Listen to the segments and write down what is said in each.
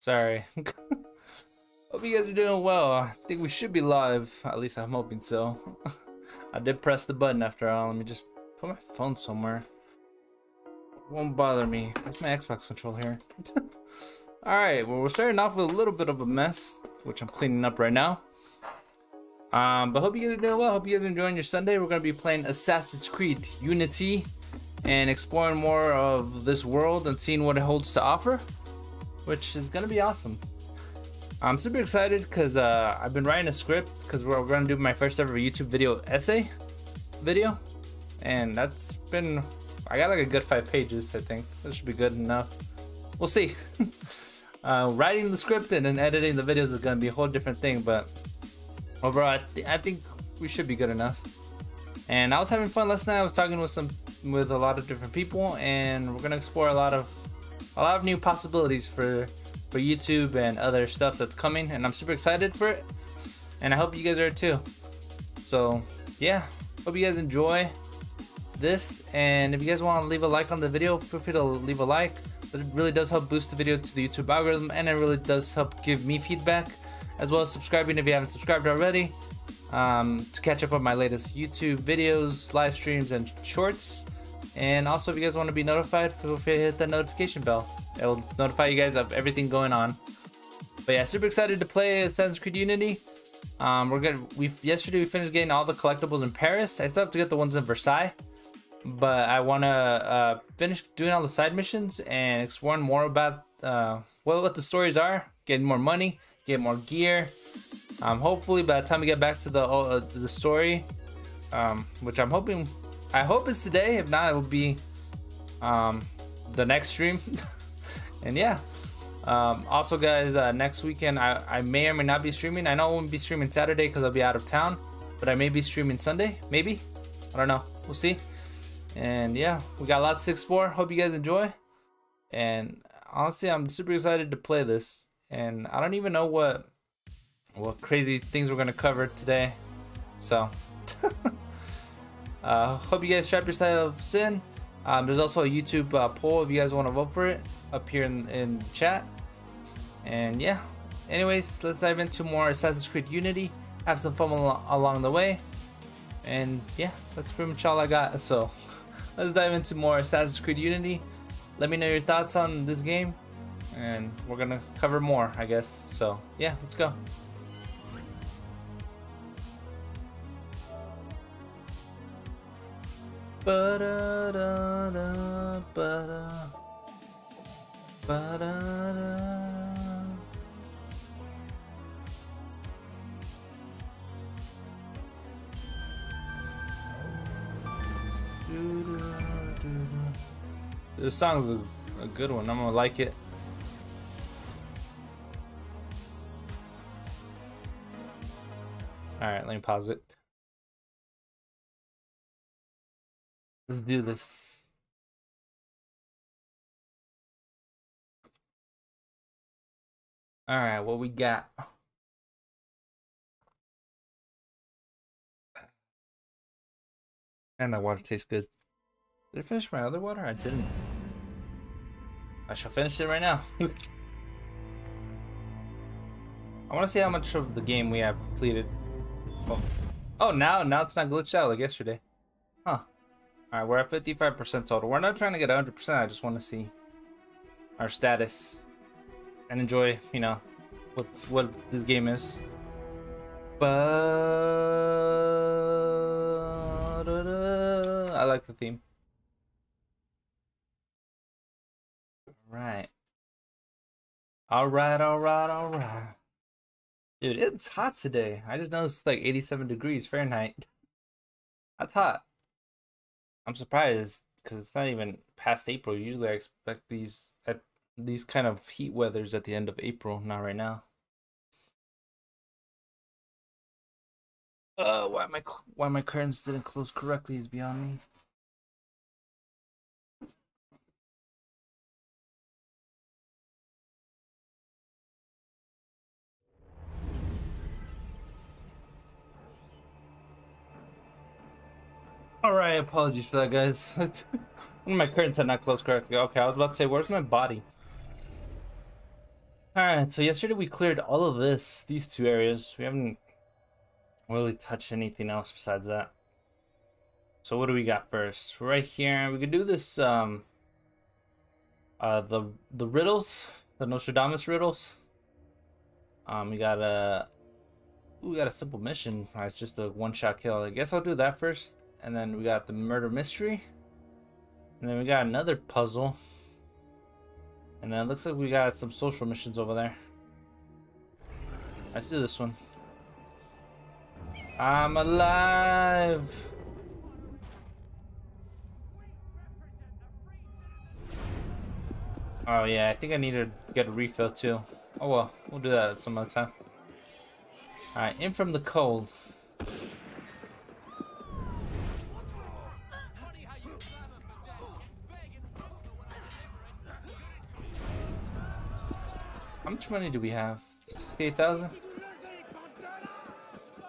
Sorry. Hope you guys are doing well. I think we should be live. At least I'm hoping so. I did press the button after all. Let me just put my phone somewhere. Won't bother me. Where's my Xbox control here? Alright, well we're starting off with a little bit of a mess, which I'm cleaning up right now. Um, but hope you guys are doing well. Hope you guys are enjoying your Sunday. We're gonna be playing Assassin's Creed Unity and exploring more of this world and seeing what it holds to offer, which is gonna be awesome. I'm super excited because uh, I've been writing a script because we're, we're gonna do my first ever YouTube video essay video, and that's been I got like a good five pages. I think that should be good enough. We'll see. uh, writing the script and then editing the videos is gonna be a whole different thing, but overall, I, th I think we should be good enough. And I was having fun last night. I was talking with some with a lot of different people, and we're gonna explore a lot of a lot of new possibilities for for YouTube and other stuff that's coming, and I'm super excited for it. And I hope you guys are too. So yeah, hope you guys enjoy this. And if you guys want to leave a like on the video, feel free to leave a like. But it really does help boost the video to the YouTube algorithm, and it really does help give me feedback, as well as subscribing if you haven't subscribed already. Um, to catch up on my latest YouTube videos, live streams, and shorts. And also, if you guys want to be notified, feel free to hit that notification bell. It will notify you guys of everything going on. But yeah, super excited to play Assassin's Creed Unity. Um, we're good. We yesterday we finished getting all the collectibles in Paris. I still have to get the ones in Versailles, but I want to uh, finish doing all the side missions and exploring more about uh, what what the stories are. Getting more money, get more gear. Um, hopefully, by the time we get back to the uh, to the story, um, which I'm hoping, I hope it's today. If not, it will be um, the next stream. and yeah. Um, also, guys, uh, next weekend I, I may or may not be streaming. I know I won't be streaming Saturday because I'll be out of town, but I may be streaming Sunday, maybe. I don't know. We'll see. And yeah, we got lots to explore. Hope you guys enjoy. And honestly, I'm super excited to play this. And I don't even know what what crazy things we're gonna cover today. So, uh, hope you guys strap yourselves in. Um, there's also a YouTube uh, poll if you guys want to vote for it up here in, in chat. And yeah, anyways, let's dive into more Assassin's Creed Unity. Have some fun al along the way. And yeah, that's pretty much all I got. So let's dive into more Assassin's Creed Unity. Let me know your thoughts on this game. And we're gonna cover more, I guess. So yeah, let's go. Ba-da-da-da, ba-da. Ba-da-da. This song's a, a good one. I'm gonna like it. All right, let me pause it. Let's do this. All right, what we got? And that water tastes good. Did I finish my other water? I didn't. I shall finish it right now. I want to see how much of the game we have completed. Oh. oh, now now it's not glitched out like yesterday. Huh. Alright, we're at 55% total. We're not trying to get 100%, I just want to see our status and enjoy, you know, what what this game is. But I like the theme. Right. All right, all right, all right. Dude, it's hot today. I just noticed it's like 87 degrees Fahrenheit. That's hot. I'm surprised because it's not even past April. Usually, I expect these at these kind of heat weathers at the end of April. Not right now. Uh, why my why my curtains didn't close correctly is beyond me. Alright, apologies for that, guys. my curtains had not closed correctly. Okay, I was about to say, where's my body? Alright, so yesterday we cleared all of this, these two areas. We haven't really touched anything else besides that. So what do we got first? Right here, we could do this, um, uh, the, the riddles, the Nostradamus riddles. Um, we got a, we got a simple mission. Right, it's just a one-shot kill. I guess I'll do that first. And then we got the murder mystery. And then we got another puzzle. And then it looks like we got some social missions over there. Let's do this one. I'm alive! Oh yeah, I think I need to get a refill too. Oh well, we'll do that some other time. Alright, in from the cold. How much money do we have? 68,000?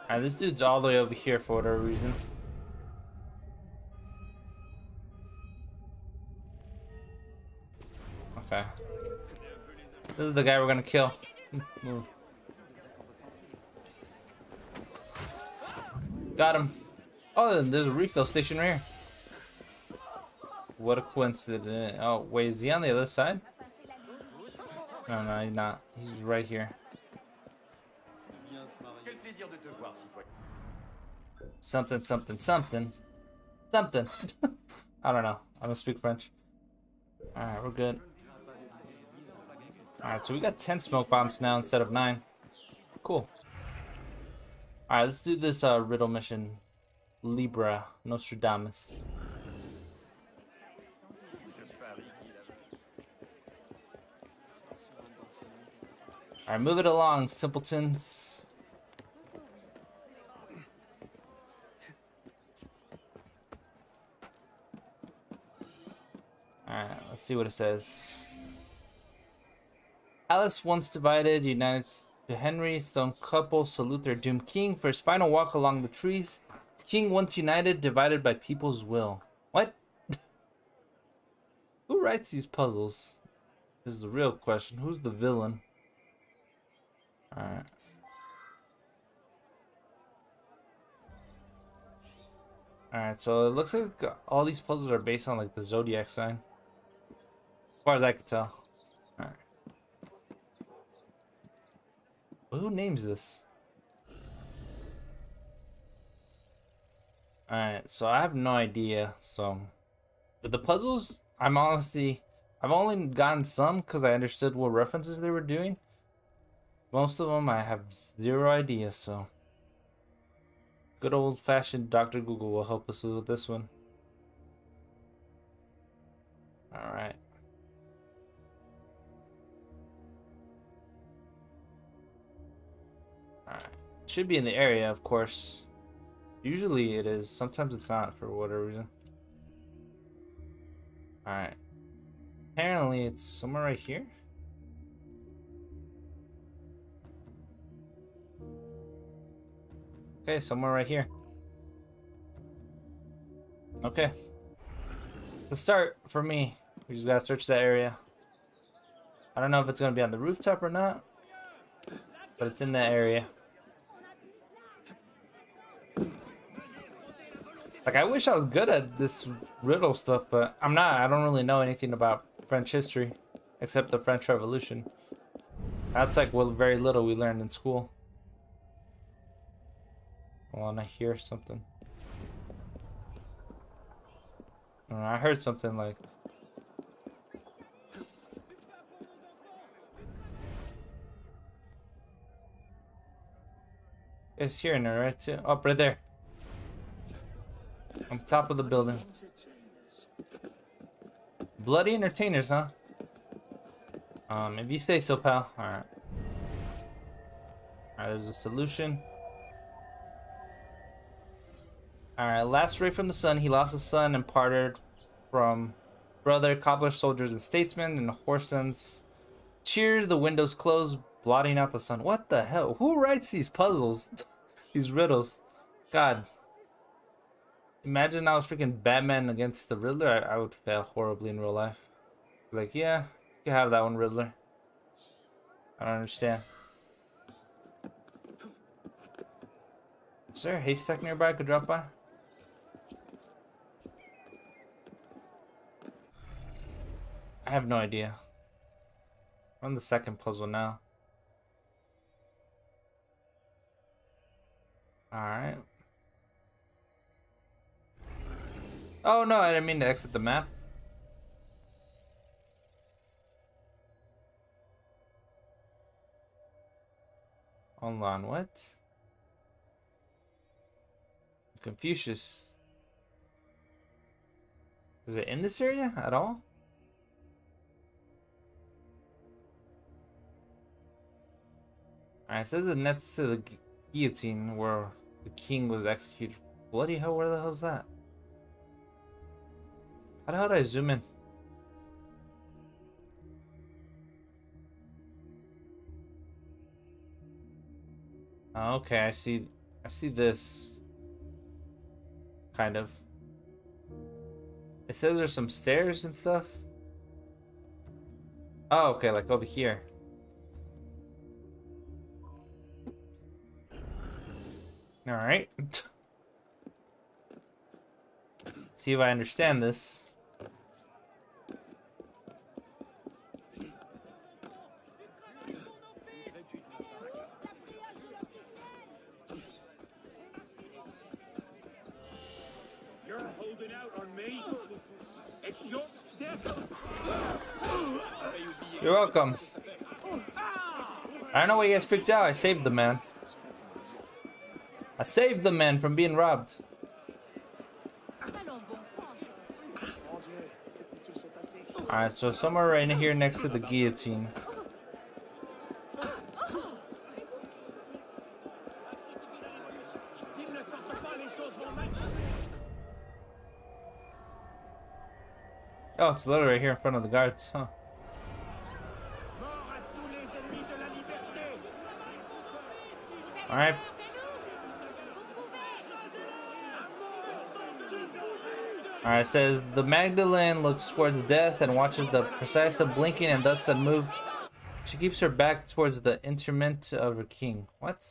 Alright, this dude's all the way over here for whatever reason. Okay. This is the guy we're gonna kill. Hmm, Got him. Oh, there's a refill station right here. What a coincidence. Oh, wait, is he on the other side? No, no, he's not. He's right here. Something, something, something. Something. I don't know. I don't speak French. Alright, we're good. Alright, so we got 10 smoke bombs now instead of 9. Cool. Alright, let's do this uh, riddle mission. Libra, Nostradamus. Alright, move it along, simpletons. Alright, let's see what it says. Alice once divided, united to Henry, stone couple salute their doomed king for his final walk along the trees. King once united, divided by people's will. What? Who writes these puzzles? This is a real question. Who's the villain? Alright. Alright, so it looks like all these puzzles are based on like the zodiac sign. As far as I can tell. Alright. Who names this? Alright, so I have no idea. So, but the puzzles, I'm honestly, I've only gotten some because I understood what references they were doing. Most of them I have zero idea, so. Good old fashioned Dr. Google will help us with this one. Alright. Alright. Should be in the area, of course. Usually it is. Sometimes it's not for whatever reason. Alright. Apparently it's somewhere right here. Okay, somewhere right here. Okay. To start for me. We just gotta search that area. I don't know if it's gonna be on the rooftop or not. But it's in that area. Like, I wish I was good at this riddle stuff, but I'm not. I don't really know anything about French history, except the French Revolution. That's like very little we learned in school. Hold on, I hear something. I heard something like... It's here now, right? Oh, right there. On top of the building. Bloody entertainers, huh? Um, if you say so, pal. Alright. Alright, there's a solution. Alright, last ray from the sun. He lost his son and parted from brother, cobbler, soldiers, and statesmen, and horsens. Cheers, the windows closed, blotting out the sun. What the hell? Who writes these puzzles? these riddles? God. Imagine I was freaking Batman against the Riddler. I, I would fail horribly in real life. Like, yeah, you have that one, Riddler. I don't understand. Is there a haystack nearby I could drop by? I have no idea. I'm on the second puzzle now. Alright. Oh no, I didn't mean to exit the map. Hold on, what? Confucius. Is it in this area at all? Alright, says it next to the guillotine where the king was executed. Bloody hell, where the hell is that? How the hell did I zoom in? Oh, okay, I see I see this. Kind of. It says there's some stairs and stuff. Oh, okay, like over here. Alright. See if I understand this. You're holding out on me. It's your step. You're welcome. I don't know why you guys freaked out. I saved the man. I saved the man from being robbed. Alright, so somewhere right here next to the guillotine. Oh, it's literally right here in front of the guards, huh? Mort Alright, it says the Magdalene looks towards death and watches the precise blinking and thus unmoved. She keeps her back towards the interment of her king. What?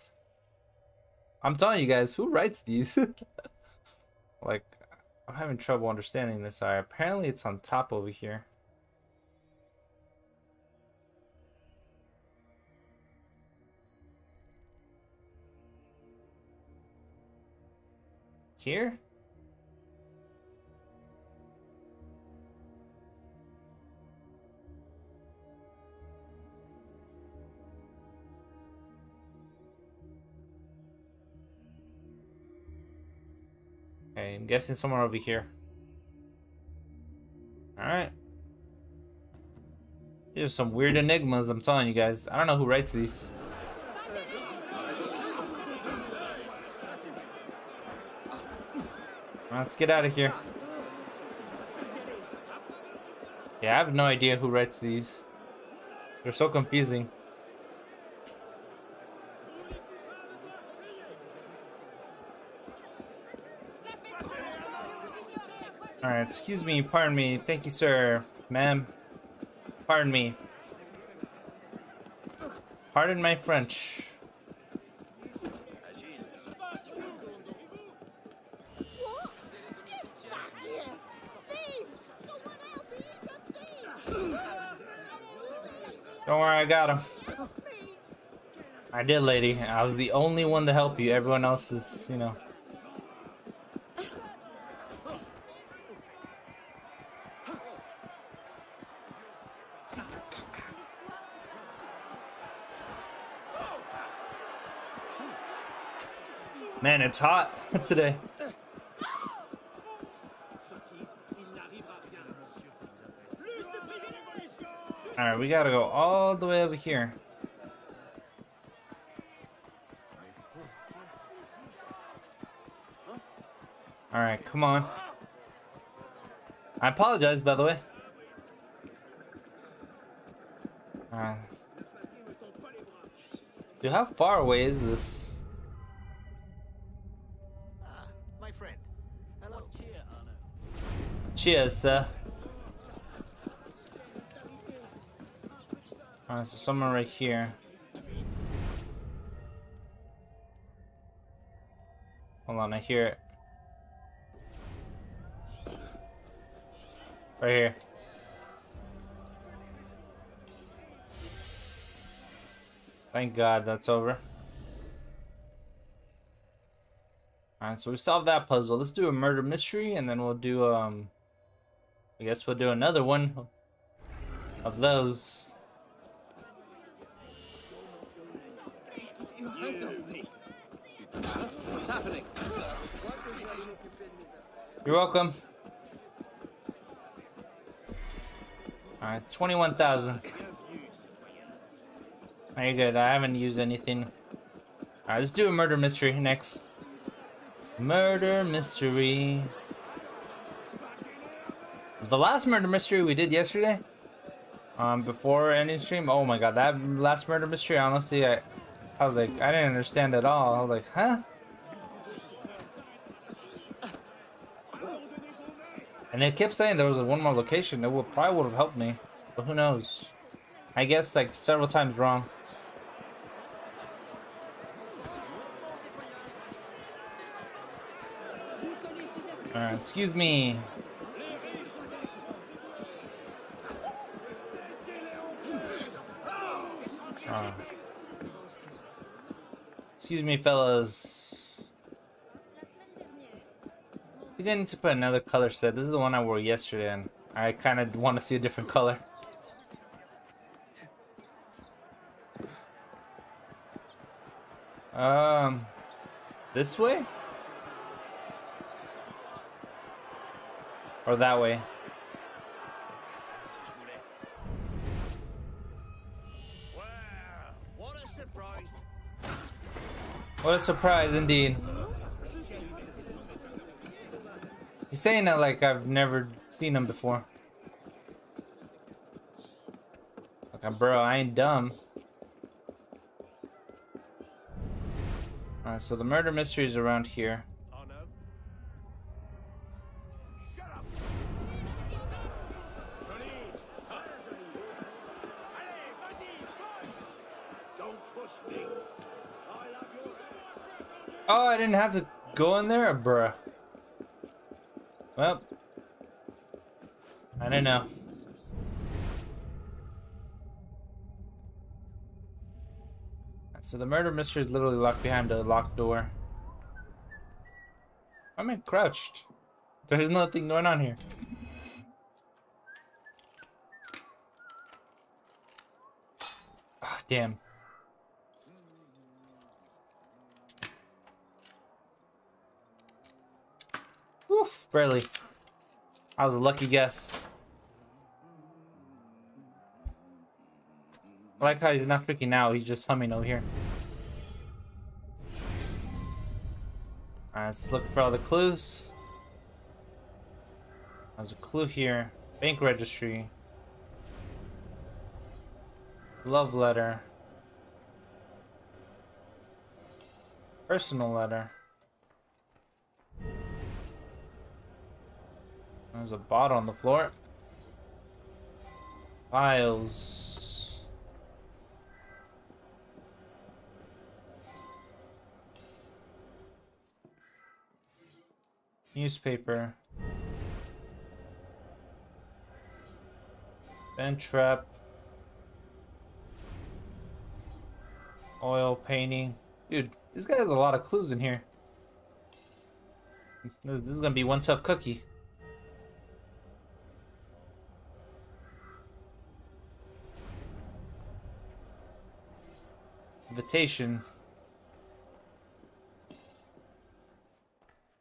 I'm telling you guys, who writes these? like, I'm having trouble understanding this. Alright, apparently it's on top over here. Here? Okay, I'm guessing somewhere over here. Alright. Are some weird enigmas, I'm telling you guys. I don't know who writes these. Let's get out of here. Yeah, I have no idea who writes these. They're so confusing. Excuse me, pardon me. Thank you, sir. Ma'am. Pardon me. Pardon my French. Don't worry, I got him. I did, lady. I was the only one to help you. Everyone else is, you know. Man, it's hot today. Alright, we gotta go all the way over here. Alright, come on. I apologize, by the way. Alright. Dude, how far away is this? Cheers, sir. Alright, so somewhere right here. Hold on, I hear it. Right here. Thank God that's over. Alright, so we solved that puzzle. Let's do a murder mystery and then we'll do, um, I guess we'll do another one of those. You're welcome. Alright, 21,000. Very good. I haven't used anything. Alright, let's do a murder mystery next. Murder mystery. The last murder mystery we did yesterday, um, before any stream. Oh my god, that last murder mystery. Honestly, I, I was like, I didn't understand at all. I was like, huh? And they kept saying there was one more location. It would probably would have helped me, but who knows? I guess like several times wrong. Alright, excuse me. Excuse me, fellas. Need to put another color set. This is the one I wore yesterday, and I kind of want to see a different color. Um, this way? Or that way? What a surprise, indeed. He's saying that like I've never seen him before. Like, bro, I ain't dumb. Alright, so the murder mystery is around here. Oh no. Don't push me. I love your Oh, I didn't have to go in there, bruh. Well, I don't know. So the murder mystery is literally locked behind a locked door. I'm in crouched. There's nothing going on here. Ah, damn. Oof, barely. I was a lucky guess. I like how he's not freaking out, he's just humming over here. Alright, let's look for all the clues. There's a clue here. Bank registry. Love letter. Personal letter. There's a bottle on the floor. Files. Newspaper. Vent trap. Oil painting. Dude, this guy has a lot of clues in here. This, this is gonna be one tough cookie. Invitation.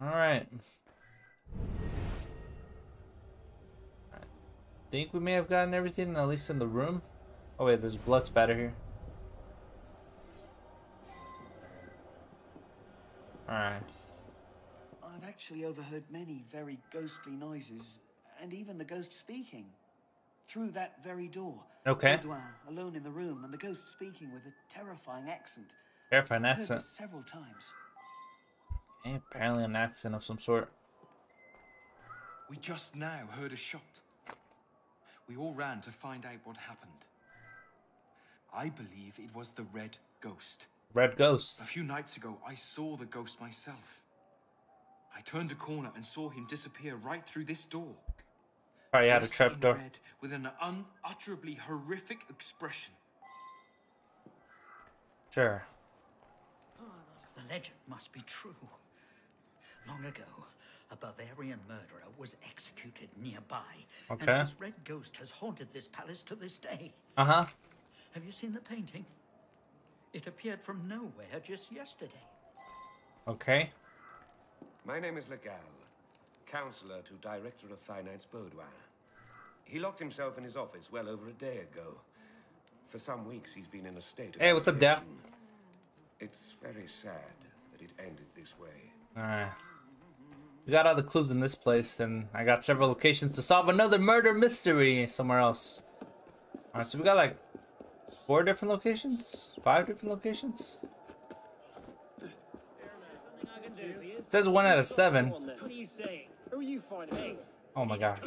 Alright. I think we may have gotten everything, at least in the room. Oh wait, there's blood spatter here. Alright. I've actually overheard many very ghostly noises, and even the ghost speaking. Through that very door. Okay. Edouard, alone in the room, and the ghost speaking with a terrifying accent. Terrifying accent. several times. Eh, apparently an accent of some sort. We just now heard a shot. We all ran to find out what happened. I believe it was the Red Ghost. Red Ghost. A few nights ago, I saw the ghost myself. I turned a corner and saw him disappear right through this door. Probably had a dressed trap door. red With an unutterably horrific expression. Sure. The legend must be true. Long ago, a Bavarian murderer was executed nearby. Okay. And his red ghost has haunted this palace to this day. Uh huh. Have you seen the painting? It appeared from nowhere just yesterday. Okay. My name is Legal, counselor to Director of Finance Baudouin. He locked himself in his office well over a day ago. For some weeks, he's been in a state of Hey, what's up, agitation. It's very sad that it ended this way. Alright. We got all the clues in this place, and I got several locations to solve another murder mystery somewhere else. Alright, so we got like four different locations? Five different locations? I can do for you. It says one out of seven. Got oh my god.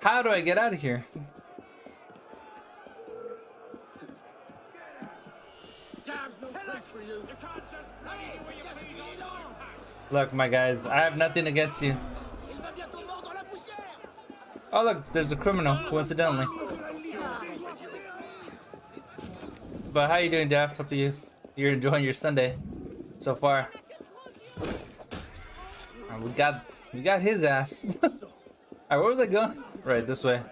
How do I get out of here? Damn, no place for you. You can't just leave where you please all time. Look, my guys, I have nothing against you. Oh, look, there's a criminal, coincidentally. But how are you doing, Daft? Hope you you're enjoying your Sunday so far. We got we got his ass. Alright, where was I going? Right, this way.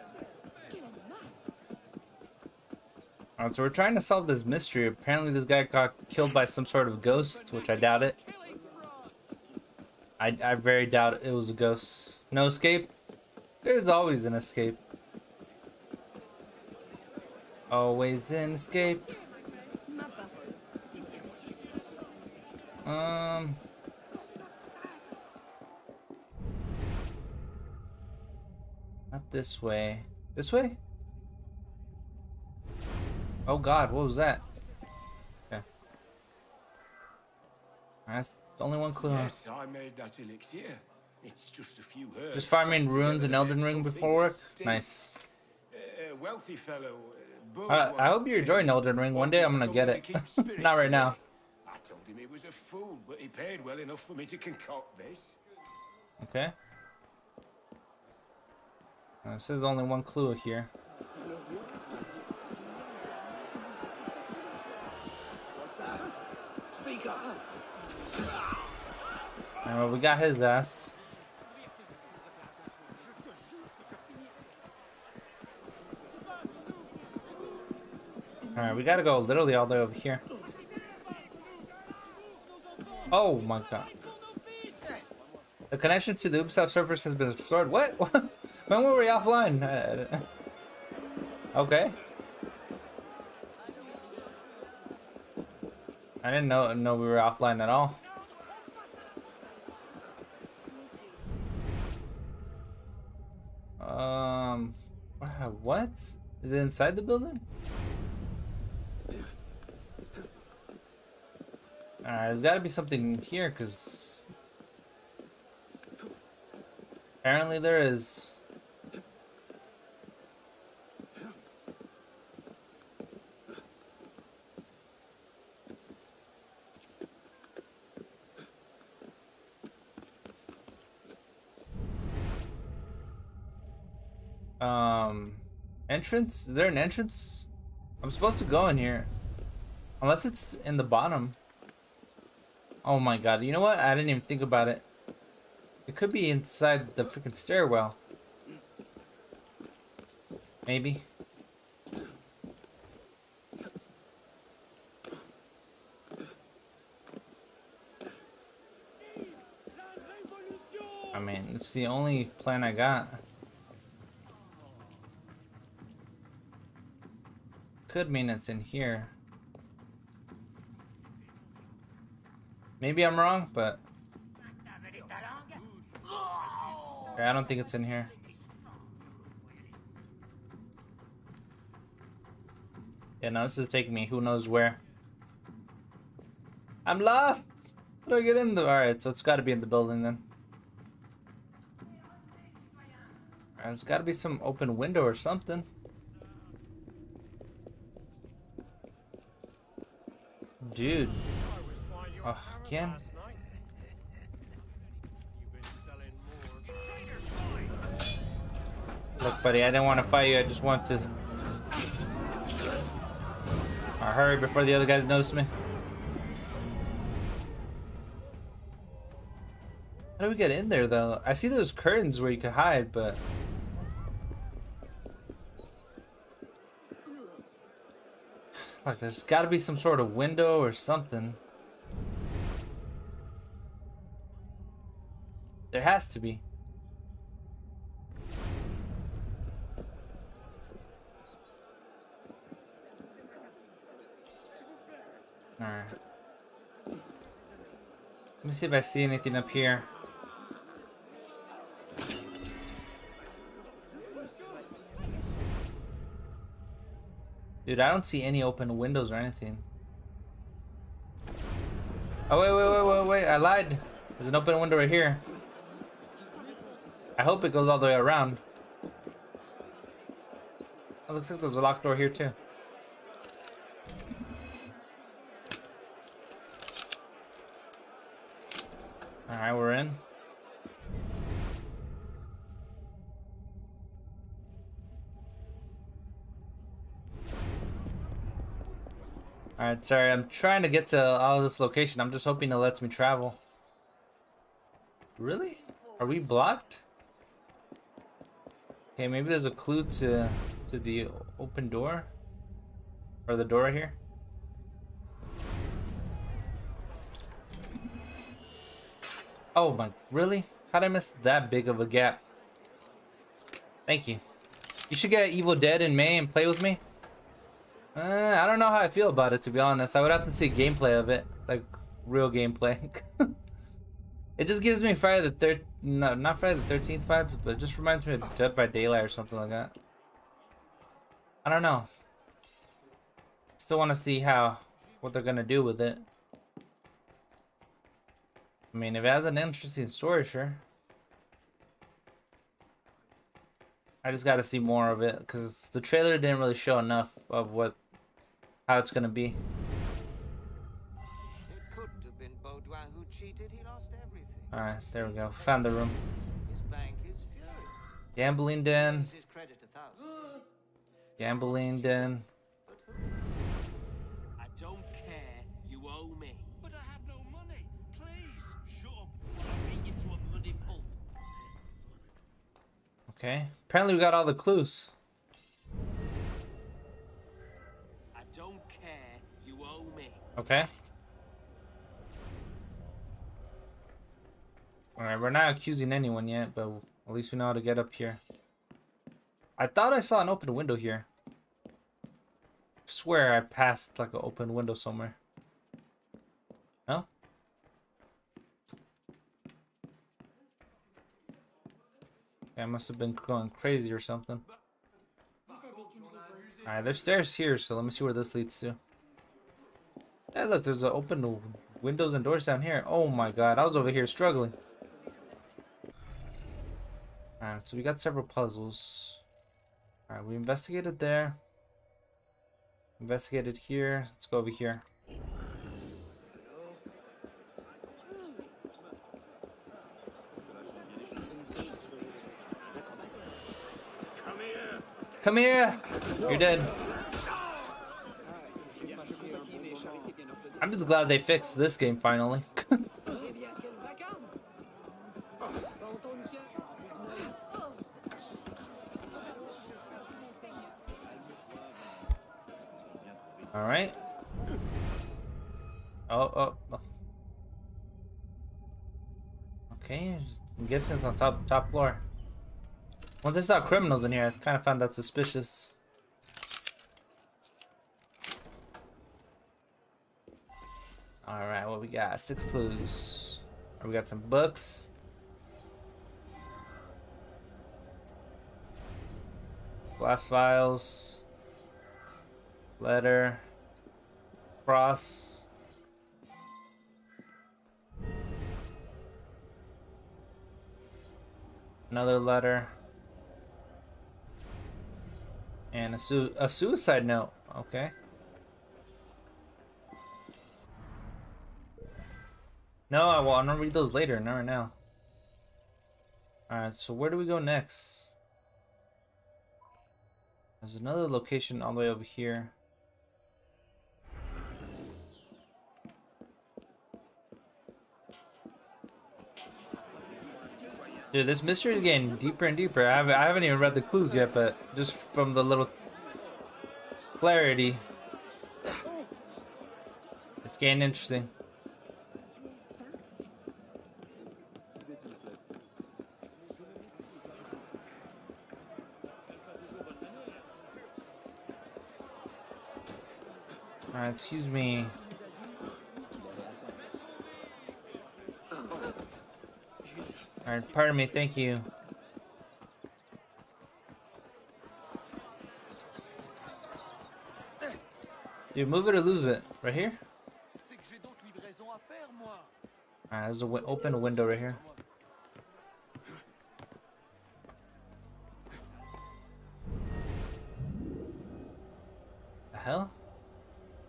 Alright, so we're trying to solve this mystery. Apparently this guy got killed by some sort of ghost, which I doubt it. I, I very doubt it was a ghost. No escape? There's always an escape. Always an escape. Um. Not this way. This way? Oh god, what was that? Okay. That's the only one clue. Yes, I made that elixir. It's just a few herbs. Just farming runes in together Elden Ring before work? Nice. A wealthy fellow. uh, Uh, I hope you're enjoying Elden Ring. One day I'm gonna get it. to keep spirits Not right now. I told him he was a fool, but he paid well enough for me to concoct this. Okay. Uh, This is only one clue here. Well, we got his ass. Alright, we gotta go literally all the way over here. Oh my god. The connection to the Ubisoft servers has been restored. What? when were we offline? Uh, okay. I didn't know know we were offline at all. Um, what? Is it inside the building? Alright, there's gotta be something here, because... Apparently there is. Um, entrance? Is there an entrance? I'm supposed to go in here. Unless it's in the bottom. Oh my god, you know what? I didn't even think about it. It could be inside the freaking stairwell. Maybe. I mean, it's the only plan I got. Could mean it's in here. Maybe I'm wrong, but Yeah, I don't think it's in here. Yeah, no, this is taking me who knows where. I'm lost! How do I get in the- Alright, so it's gotta be in the building then. Alright, there's gotta be some open window or something. Dude. Parrot again? Look, buddy, I didn't want to fight you. I just want to. I hurry before the other guys notice me. How do we get in there, though? I see those curtains where you could hide, but. Like, there's got to be some sort of window or something. There has to be. Alright. Let me see if I see anything up here. Dude, I don't see any open windows or anything. Oh, wait, wait, wait, wait, wait. I lied. There's an open window right here. I hope it goes all the way around. Oh, looks like there's a locked door here, too. Alright, we're in. Alright, sorry, I'm trying to get to all this location. I'm just hoping it lets me travel. Really? Are we blocked? Okay, maybe there's a clue to to the open door. Or the door here. Oh my, really? How'd I miss that big of a gap? Thank you. You should get Evil Dead in May and play with me. Uh, I don't know how I feel about it, to be honest. I would have to see gameplay of it. Like, real gameplay. it just gives me Friday the third, no, not Friday the 13th vibes, but it just reminds me of Dead by Daylight or something like that. I don't know. Still want to see how, what they're gonna do with it. I mean, if it has an interesting story, sure. I just got to see more of it because the trailer didn't really show enough of what, how it's gonna be. It could have been Baudouin who cheated. He lost everything. All right, there we go. Found the room. His bank is furious. Gambling den. Loses his credit a thousand. Gambling den. I don't care. You owe me. But I have no money. Please, shut up. I'll beat you to a bloody pulp. Okay. Apparently we got all the clues. Okay. Alright, we're not accusing anyone yet, but at least we know how to get up here. I thought I saw an open window here. swear I passed like an open window somewhere. No? Yeah, I must have been going crazy or something. Alright, there's stairs here, so let me see where this leads to. Hey, look, there's an open windows and doors down here. Oh my god, I was over here struggling. Alright, so we got several puzzles. Alright, we investigated there. Investigated here. Let's go over here. Come here! You're dead. I'm just glad they fixed this game finally. All right. Oh, oh, oh. Okay, I'm guessing it's on top top floor. Once I saw criminals in here, I kind of found that suspicious. All right, what we got? Six clues. We got some books. Glass vials. Letter. Cross. Another letter. And a, su a suicide note. Okay. No, I want to read those later, not right now. Alright, so where do we go next? There's another location all the way over here. Dude, this mystery is getting deeper and deeper. I haven't, I haven't even read the clues yet, but just from the little clarity, it's getting interesting. Excuse me. Alright, pardon me, thank you. Dude, move it or lose it. Right here? Alright, there's a wi open window right here.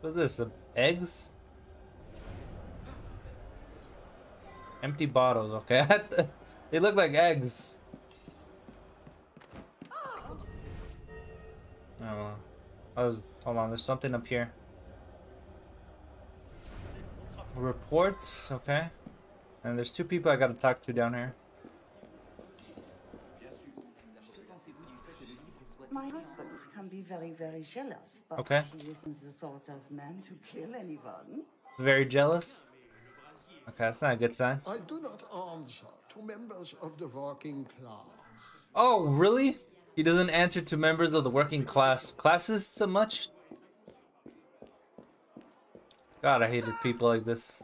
What's this? The eggs? Empty bottles, okay. they look like eggs. Oh. I was, hold on, there's something up here. Reports, okay. And there's two people I gotta talk to down here. My husband can be very, very jealous, but Okay. he isn't the sort of man to kill anyone. Very jealous. Okay, that's not a good sign. I do not answer to members of the working class. Oh, really? He doesn't answer to members of the working class classes so much? God, I hated people like this.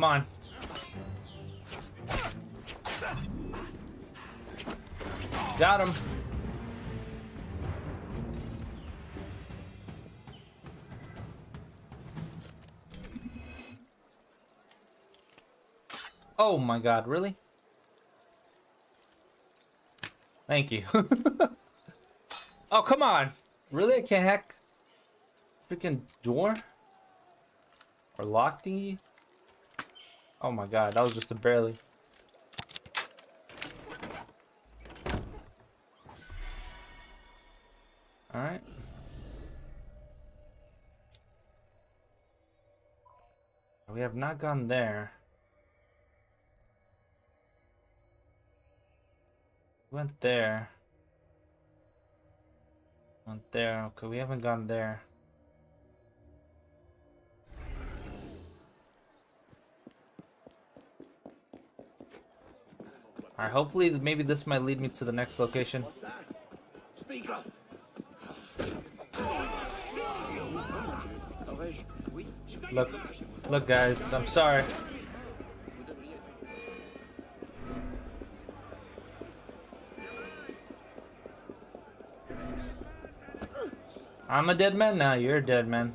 Come on. Got him. Oh my god, really? Thank you. oh, come on. Really? I can't hack freaking door? Or lock thingy? Oh my god, that was just a barely. Alright. We have not gone there. Went there. Went there. Okay, we haven't gone there. Alright, hopefully maybe this might lead me to the next location. Look, look guys, I'm sorry. I'm a dead man now, you're a dead man.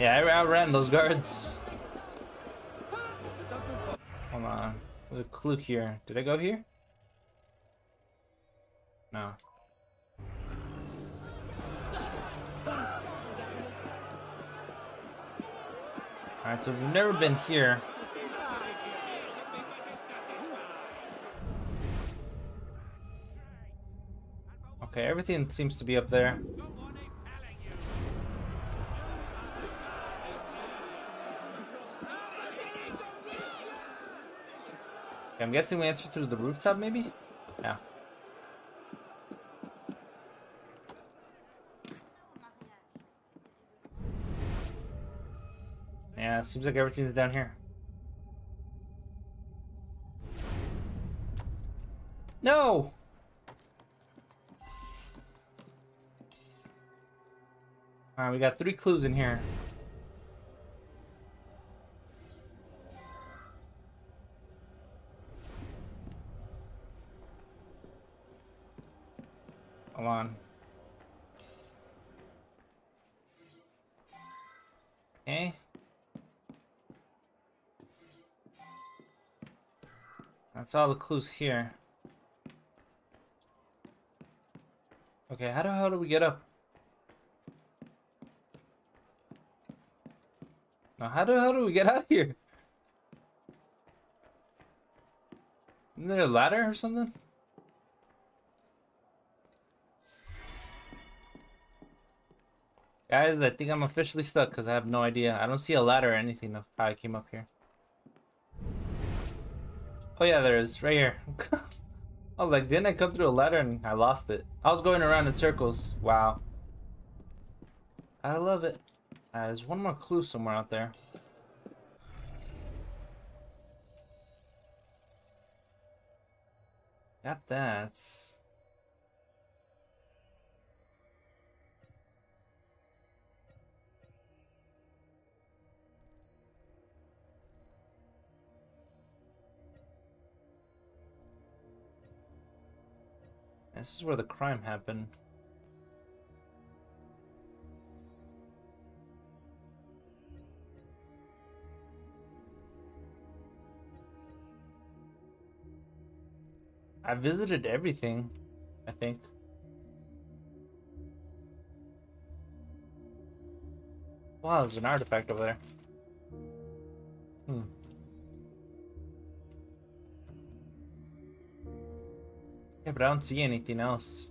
Yeah, I outran those guards. Hold on. There's a clue here. Did I go here? No. Alright, so we've never been here. Okay, everything seems to be up there. I'm guessing we entered through the rooftop, maybe? Yeah. Yeah, seems like everything's down here. No! Alright, we got three clues in here. On. Okay. That's all the clues here. Okay, how the hell do we get up? Now, how the hell do we get out of here? Isn't there a ladder or something? Guys, I think I'm officially stuck because I have no idea. I don't see a ladder or anything of how I came up here. Oh yeah, there is. Right here. I was like, didn't I come through a ladder and I lost it? I was going around in circles. Wow. I love it. Uh, there's one more clue somewhere out there. Got that. This is where the crime happened. I visited everything, I think. Wow, there's an artifact over there. Hmm. Yeah, but I don't see anything else.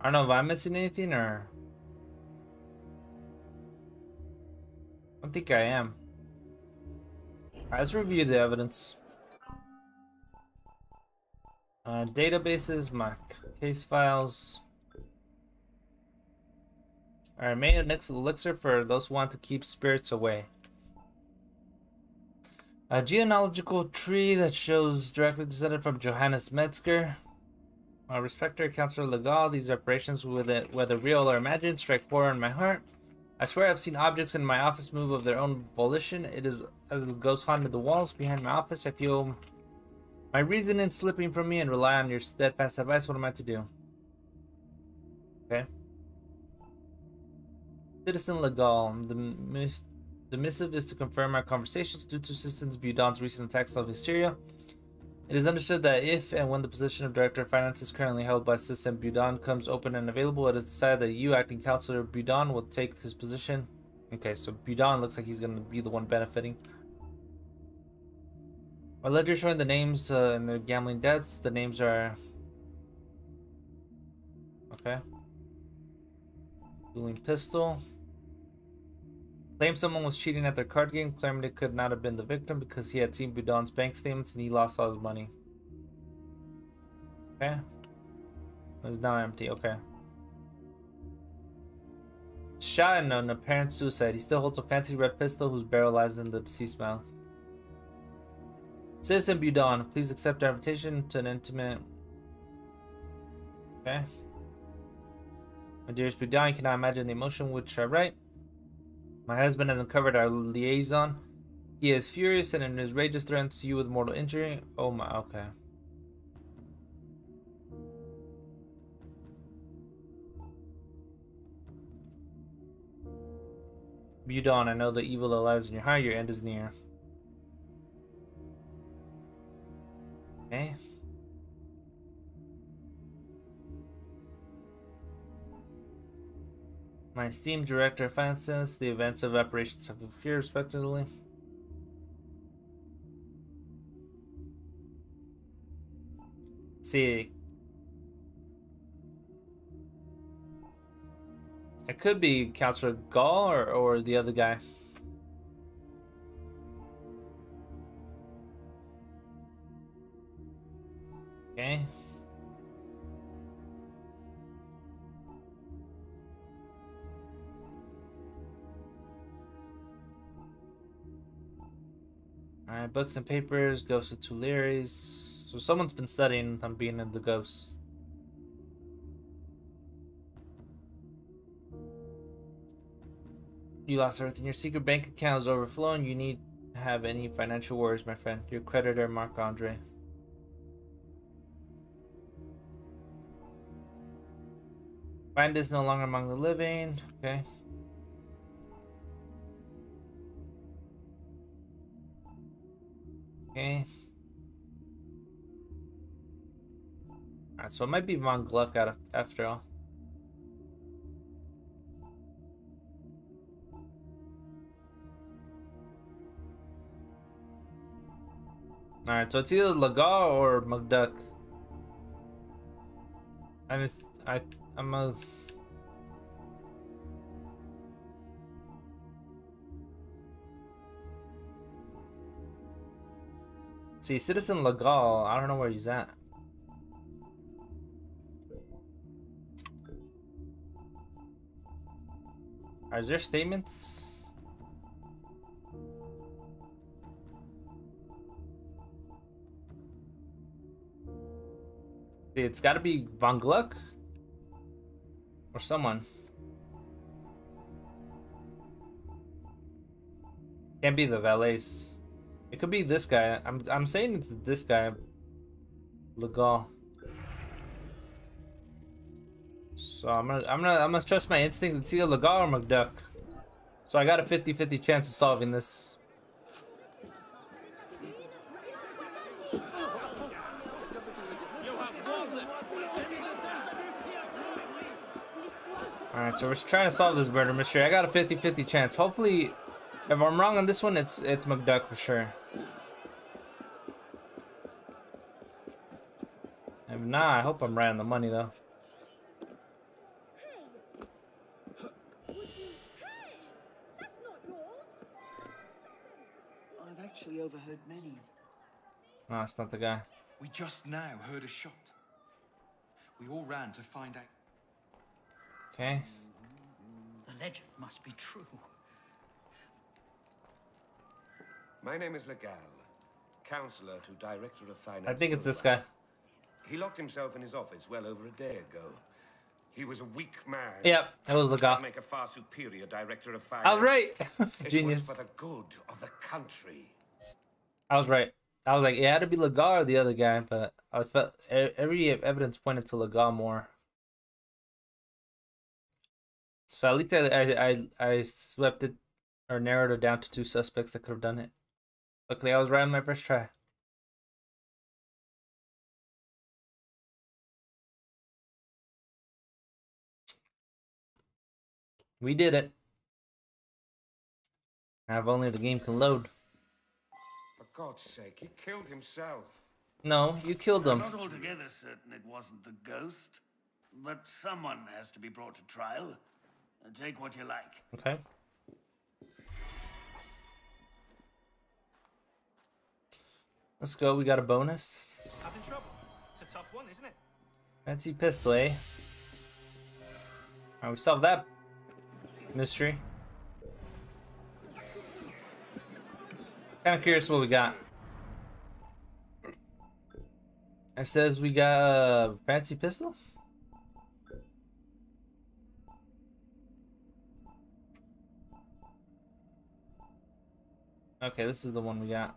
I don't know if I'm missing anything or... I don't think I am. Alright, let's review the evidence. Uh, databases, my case files. Alright, made an elixir for those who want to keep spirits away. A genealogical tree that shows directly descended from Johannes Metzger. Uh, my respecter, Councillor Legal, these reparations, whether real or imagined, strike horror in my heart. I swear I've seen objects in my office move of their own volition. It is as it goes haunted the walls behind my office. I feel my reason in slipping from me and rely on your steadfast advice. What am I to do? Okay. Citizen Legal, the, mis the missive is to confirm our conversations due to Citizen Budon's recent attacks of Hysteria. It is understood that if and when the position of Director of Finance is currently held by Citizen Budon comes open and available, it is decided that you, Acting Councilor Budon, will take his position. Okay, so Budon looks like he's going to be the one benefiting. My ledger showing the names uh, and their gambling debts. The names are... Okay. Dueling Pistol. Claimed someone was cheating at their card game, claiming it could not have been the victim because he had seen Budon's bank statements and he lost all his money. Okay. It's now empty, okay. Shot in an apparent suicide. He still holds a fancy red pistol whose barrel lies in the deceased mouth. Citizen Budon, please accept our invitation to an intimate... Okay. My dearest Budon, you cannot imagine the emotion which I write. My husband has uncovered our liaison. He is furious and in his rage threatens you with mortal injury. Oh my, okay. Budon, I know the evil that lies in your heart. Your end is near. Okay. My esteemed director of finances, the events of operations have appeared respectively. See, it could be Councillor Gall or, or the other guy. Okay. Alright, books and papers, Ghost of Tuileries. So someone's been studying on being in the ghosts. You lost everything. Your secret bank account is overflowing. You need to have any financial worries, my friend. Your creditor, Marc Andre. Find is no longer among the living. Okay. Okay. Alright, so it might be Von Gluck out of, after all. Alright, so it's either Lagar or McDuck. And it's I I'm a See, Citizen Legal, I don't know where he's at. Are there statements? It's gotta be Von Gluck or someone. Can't be the valets. It could be this guy. I'm I'm saying it's this guy. Legal. So I'm gonna I'm gonna I'm gonna trust my instinct. It's either Legal or McDuck. So I got a 50-50 chance of solving this. Alright, so we're trying to solve this murder mystery. I got a 50-50 chance. Hopefully, if I'm wrong on this one, it's it's McDuck for sure. If not, I hope I'm right on the money though. I've actually overheard many. No, it's not the guy. We just now heard a shot. We all ran to find out. Okay. The legend must be true. My name is Legal, counselor to Director of Finance. I think it's this guy. He locked himself in his office well over a day ago. He was a weak man. Yep, it was Legal. Could Make a far superior Director of Finance. I was right. Genius. was for the good of the country. I was right. I was like, it had to be Legal or the other guy, but I felt every evidence pointed to Legal more. So at least I I I, I swept it or narrowed it down to two suspects that could have done it. Luckily, I was right on my first try. We did it. Now, if only the game can load. For God's sake, he killed himself. No, you killed them. I'm not altogether certain it wasn't the ghost, but someone has to be brought to trial. Take what you like. Okay. Let's go. We got a bonus. Having trouble? It's a tough one, isn't it? Fancy pistol, eh? Alright, we solved that mystery. Kind of curious what we got. It says we got a fancy pistol. Okay, this is the one we got.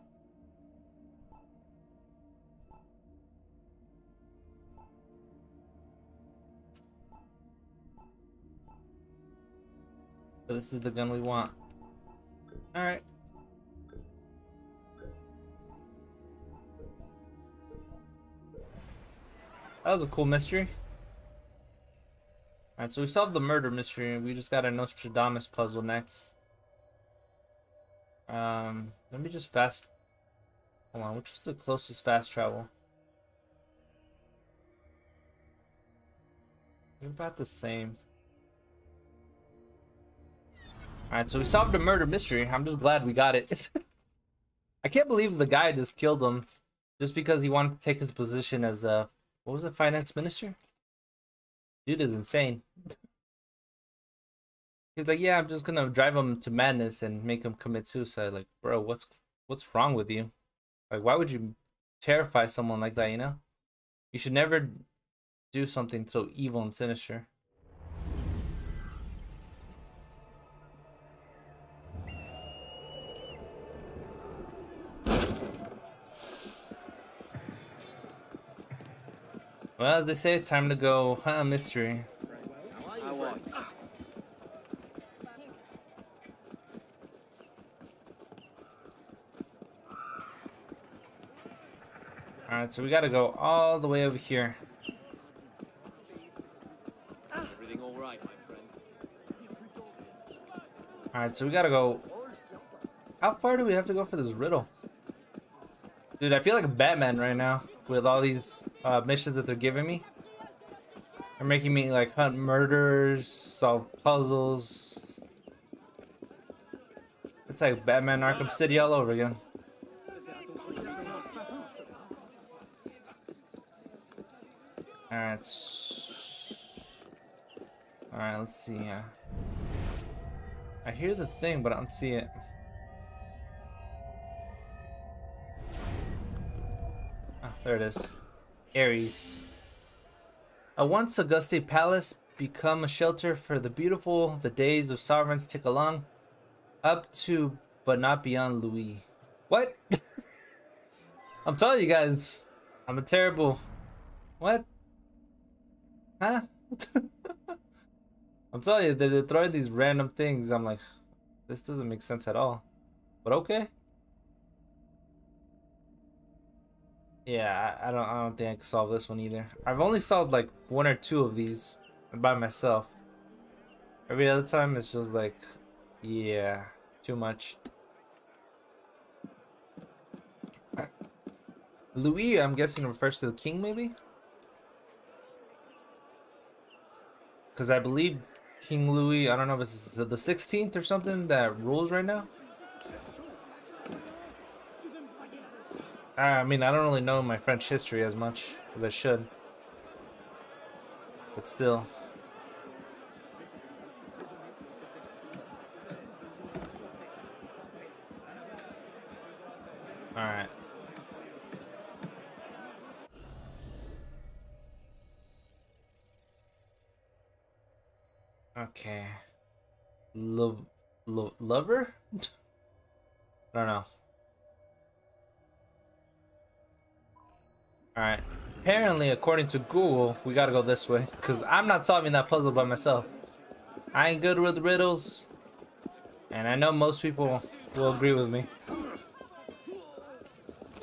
So this is the gun we want. Alright. That was a cool mystery. Alright, so we solved the murder mystery. We just got a Nostradamus puzzle next. Um, let me just fast. Hold on, which was the closest fast travel? They're about the same. Alright, so we solved a murder mystery. I'm just glad we got it. I can't believe the guy just killed him just because he wanted to take his position as a what was it, finance minister? Dude is insane. He's like, yeah, I'm just gonna drive him to madness and make him commit suicide. Like, bro, what's what's wrong with you? Like, why would you terrify someone like that? You know, you should never do something so evil and sinister. Well, as they say, time to go, huh, mystery. Alright, so we gotta go all the way over here. Alright, so we gotta go... How far do we have to go for this riddle? Dude, I feel like Batman right now with all these uh, missions that they're giving me. They're making me like hunt murders, solve puzzles. It's like Batman Arkham City all over again. Alright. Alright, let's see. Uh, I hear the thing, but I don't see it. There it is. Aries. A once Auguste palace become a shelter for the beautiful. The days of sovereigns tick along. Up to, but not beyond Louis. What? I'm telling you guys, I'm a terrible. What? Huh? I'm telling you, they're throwing these random things. I'm like, this doesn't make sense at all. But okay. Yeah, I, don't. I don't think I can solve this one either. I've only solved like one or two of these by myself. Every other time, it's just like, yeah, too much. Louis, I'm guessing refers to the king, maybe. Because I believe King Louis, I don't know if it's the 16th or something that rules right now. I mean, I don't really know my French history as much as I should. But still. Alright. Okay. Love, lo lover? I don't know. Alright. Apparently, according to Google, we gotta go this way. Because I'm not solving that puzzle by myself. I ain't good with riddles. And I know most people will agree with me.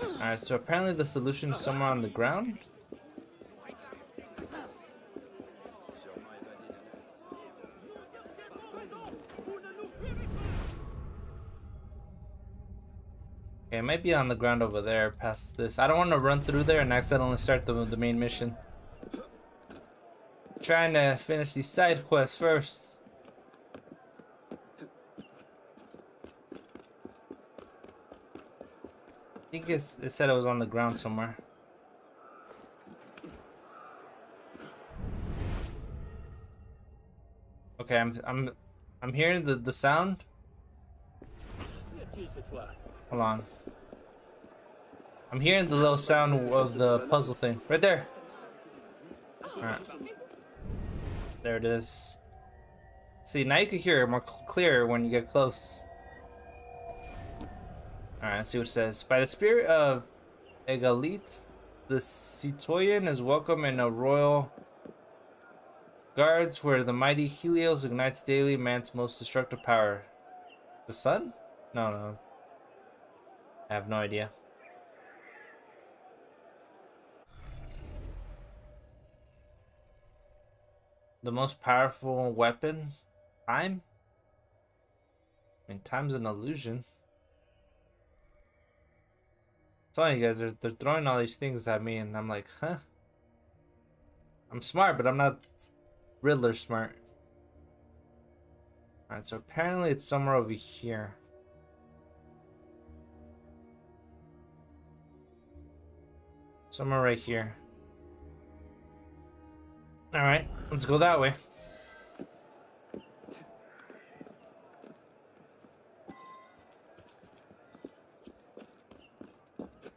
Alright, so apparently the solution is somewhere on the ground. Okay, it might be on the ground over there past this. I don't want to run through there and accidentally start the, the main mission. Trying to finish these side quests first. I think it said it was on the ground somewhere. Okay, I'm I'm I'm hearing the the sound. Hold on. I'm hearing the little sound of the puzzle thing. Right there. Alright. There it is. See, now you can hear it more clear when you get close. Alright, see what it says. By the spirit of Egalit, the citoyen is welcome in a royal guards where the mighty Helios ignites daily man's most destructive power. The sun? No, no. I have no idea. The most powerful weapon? Time? I mean, time's an illusion. telling you guys, they're, they're throwing all these things at me, and I'm like, huh? I'm smart, but I'm not Riddler smart. Alright, so apparently it's somewhere over here. Somewhere right here. Alright, let's go that way.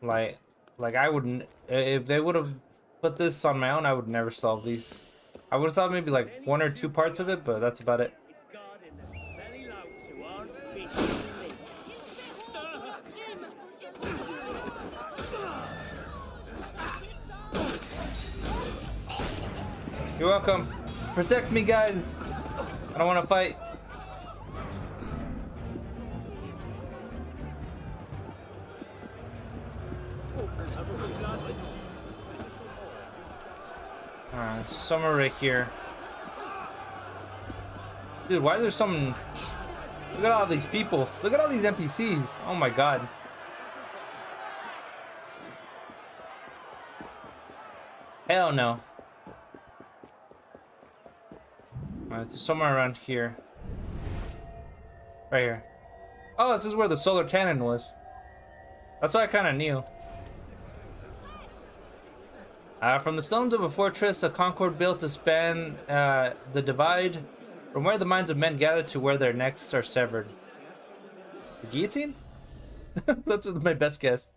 Like, like I wouldn't, if they would have put this on my own, I would never solve these. I would have solved maybe like one or two parts of it, but that's about it. You're welcome. Protect me, guys. I don't want to fight. Alright, somewhere right here. Dude, why is there some... Look at all these people. Look at all these NPCs. Oh my god. Hell no. Alright, it's somewhere around here. Right here. Oh, this is where the solar cannon was. That's what I kind of knew. Uh, from the stones of a fortress, a concord built to span uh, the divide from where the minds of men gather to where their necks are severed. The guillotine? That's my best guess.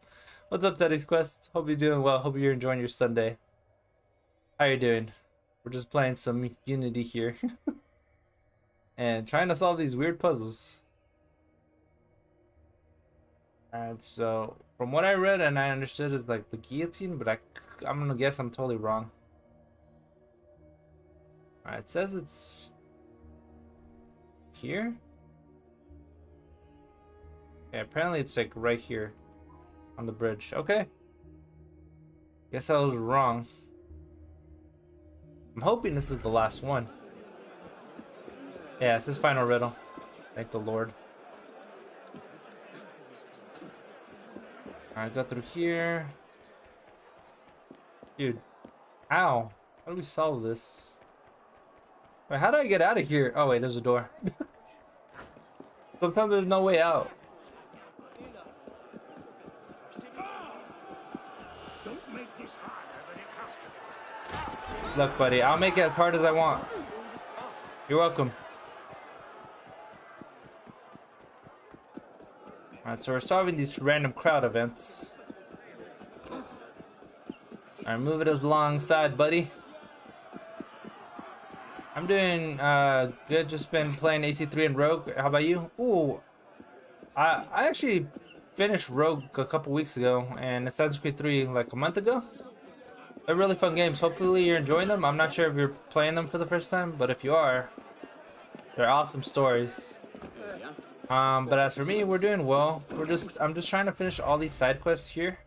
What's up, Teddy's Quest? Hope you're doing well. Hope you're enjoying your Sunday. How are you doing? We're just playing some Unity here. and trying to solve these weird puzzles. Alright, so from what I read and I understood is like the guillotine, but I, I'm gonna guess I'm totally wrong. Alright, it says it's here? Yeah, apparently it's like right here on the bridge. Okay. Guess I was wrong. I'm hoping this is the last one. Yeah, it's this final riddle. Thank the Lord. Alright, go through here. Dude. Ow. How do we solve this? Wait, how do I get out of here? Oh, wait, there's a door. Sometimes there's no way out. Look, buddy, I'll make it as hard as I want. You're welcome. Alright, so we're solving these random crowd events. Alright, move it alongside, buddy. I'm doing uh, good. Just been playing AC3 and Rogue. How about you? Ooh, I I actually finished Rogue a couple weeks ago, and Assassin's Creed 3 like a month ago. They're really fun games. Hopefully you're enjoying them. I'm not sure if you're playing them for the first time, but if you are, they're awesome stories. Um, but as for me, we're doing well. We're just I'm just trying to finish all these side quests here.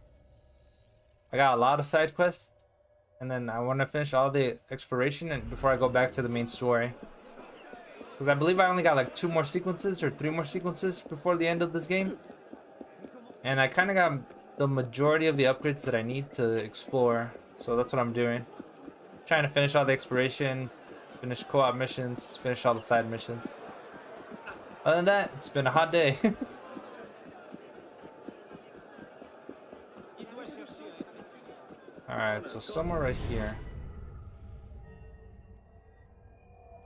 I got a lot of side quests, and then I want to finish all the exploration and before I go back to the main story. Because I believe I only got like two more sequences or three more sequences before the end of this game. And I kind of got the majority of the upgrades that I need to explore. So that's what I'm doing. Trying to finish all the exploration, finish co-op missions, finish all the side missions. Other than that, it's been a hot day. Alright, so somewhere right here.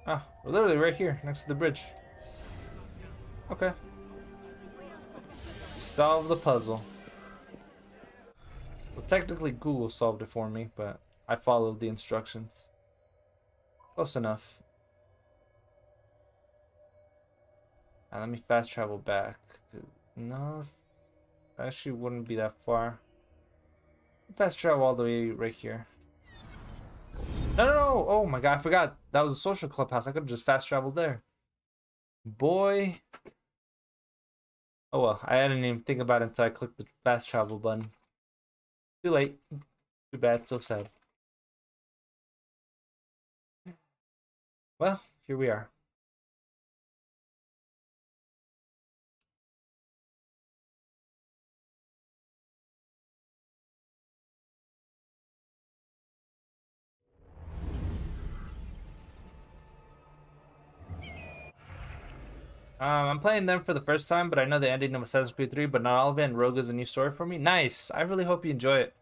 Ah, we're literally right here, next to the bridge. Okay. Solve the puzzle. Well, technically Google solved it for me, but I followed the instructions. Close enough. Let me fast travel back. No, actually wouldn't be that far. Fast travel all the way right here. No, no, no! Oh my god, I forgot. That was a social clubhouse. I could have just fast traveled there. Boy. Oh well, I didn't even think about it until I clicked the fast travel button. Too late. Too bad, so sad. Well, here we are. Um, I'm playing them for the first time, but I know the ending of Assassin's Creed 3, but not all of it, and Rogue is a new story for me. Nice! I really hope you enjoy it.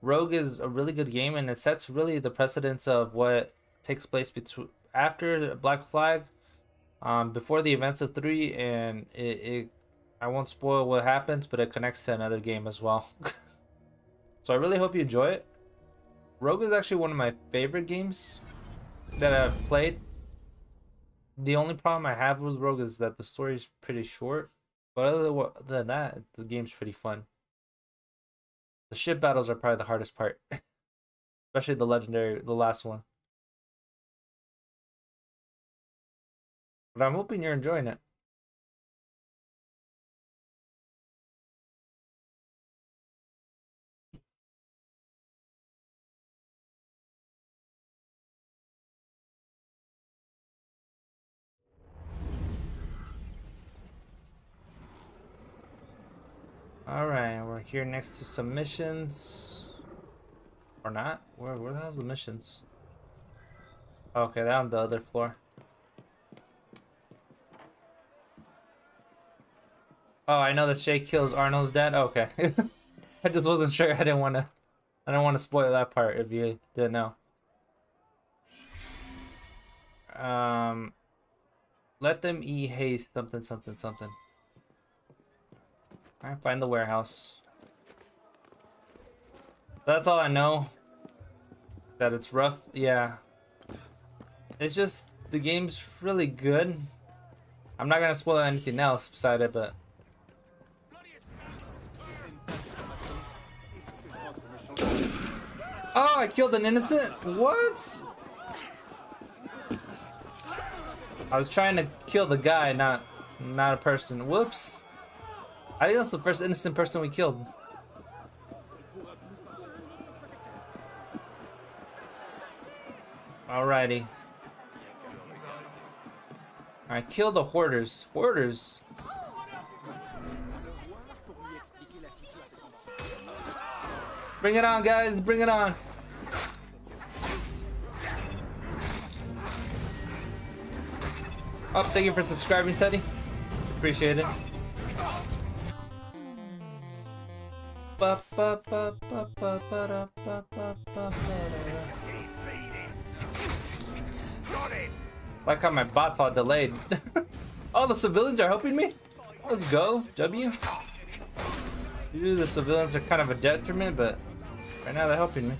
Rogue is a really good game, and it sets really the precedence of what takes place between after Black Flag, um, before the events of 3, and it, it I won't spoil what happens, but it connects to another game as well. so I really hope you enjoy it. Rogue is actually one of my favorite games that I've played the only problem I have with Rogue is that the story is pretty short. But other than that, the game's pretty fun. The ship battles are probably the hardest part. Especially the legendary, the last one. But I'm hoping you're enjoying it. Alright, we're here next to some missions. Or not? Where, where the hell's the missions? Okay, they're on the other floor. Oh, I know that Shay kills Arno's dad. Okay. I just wasn't sure. I didn't want to. I don't want to spoil that part if you didn't know. Um, let them eat haste. Something, something, something. All right, find the warehouse. That's all I know. That it's rough. Yeah. It's just the game's really good. I'm not gonna spoil anything else beside it, but Oh, I killed an innocent? What? I was trying to kill the guy, not not a person. Whoops. I think that's the first innocent person we killed. Alrighty. Alright, kill the hoarders. Hoarders? Bring it on, guys. Bring it on. Oh, thank you for subscribing, Teddy. Appreciate it. Like how my bots all delayed. oh, the civilians are helping me? Let's go, W. Usually the civilians are kind of a detriment, but right now they're helping me.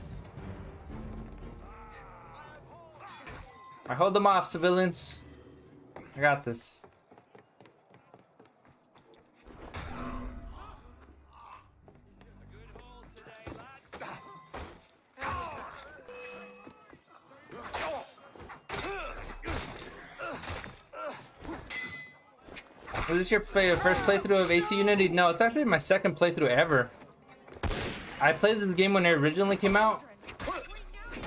I hold them off, civilians. I got this. Was this your first playthrough of AC Unity? No, it's actually my second playthrough ever. I played this game when it originally came out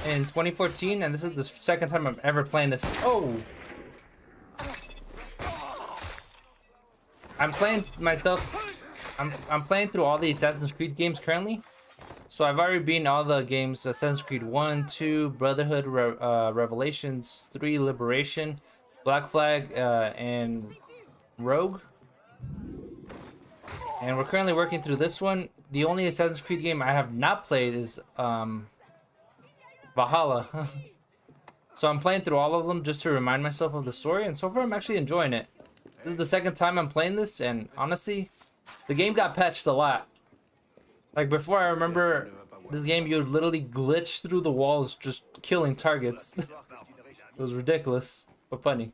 in 2014, and this is the second time I'm ever playing this. Oh! I'm playing myself. I'm I'm playing through all the Assassin's Creed games currently. So I've already beaten all the games: Assassin's Creed 1, 2, Brotherhood, Re uh, Revelations, 3, Liberation, Black Flag, uh, and Rogue. And we're currently working through this one. The only Assassin's Creed game I have not played is um, Valhalla. so I'm playing through all of them just to remind myself of the story, and so far I'm actually enjoying it. This is the second time I'm playing this, and honestly, the game got patched a lot. Like before, I remember this game, you would literally glitch through the walls just killing targets. it was ridiculous, but funny.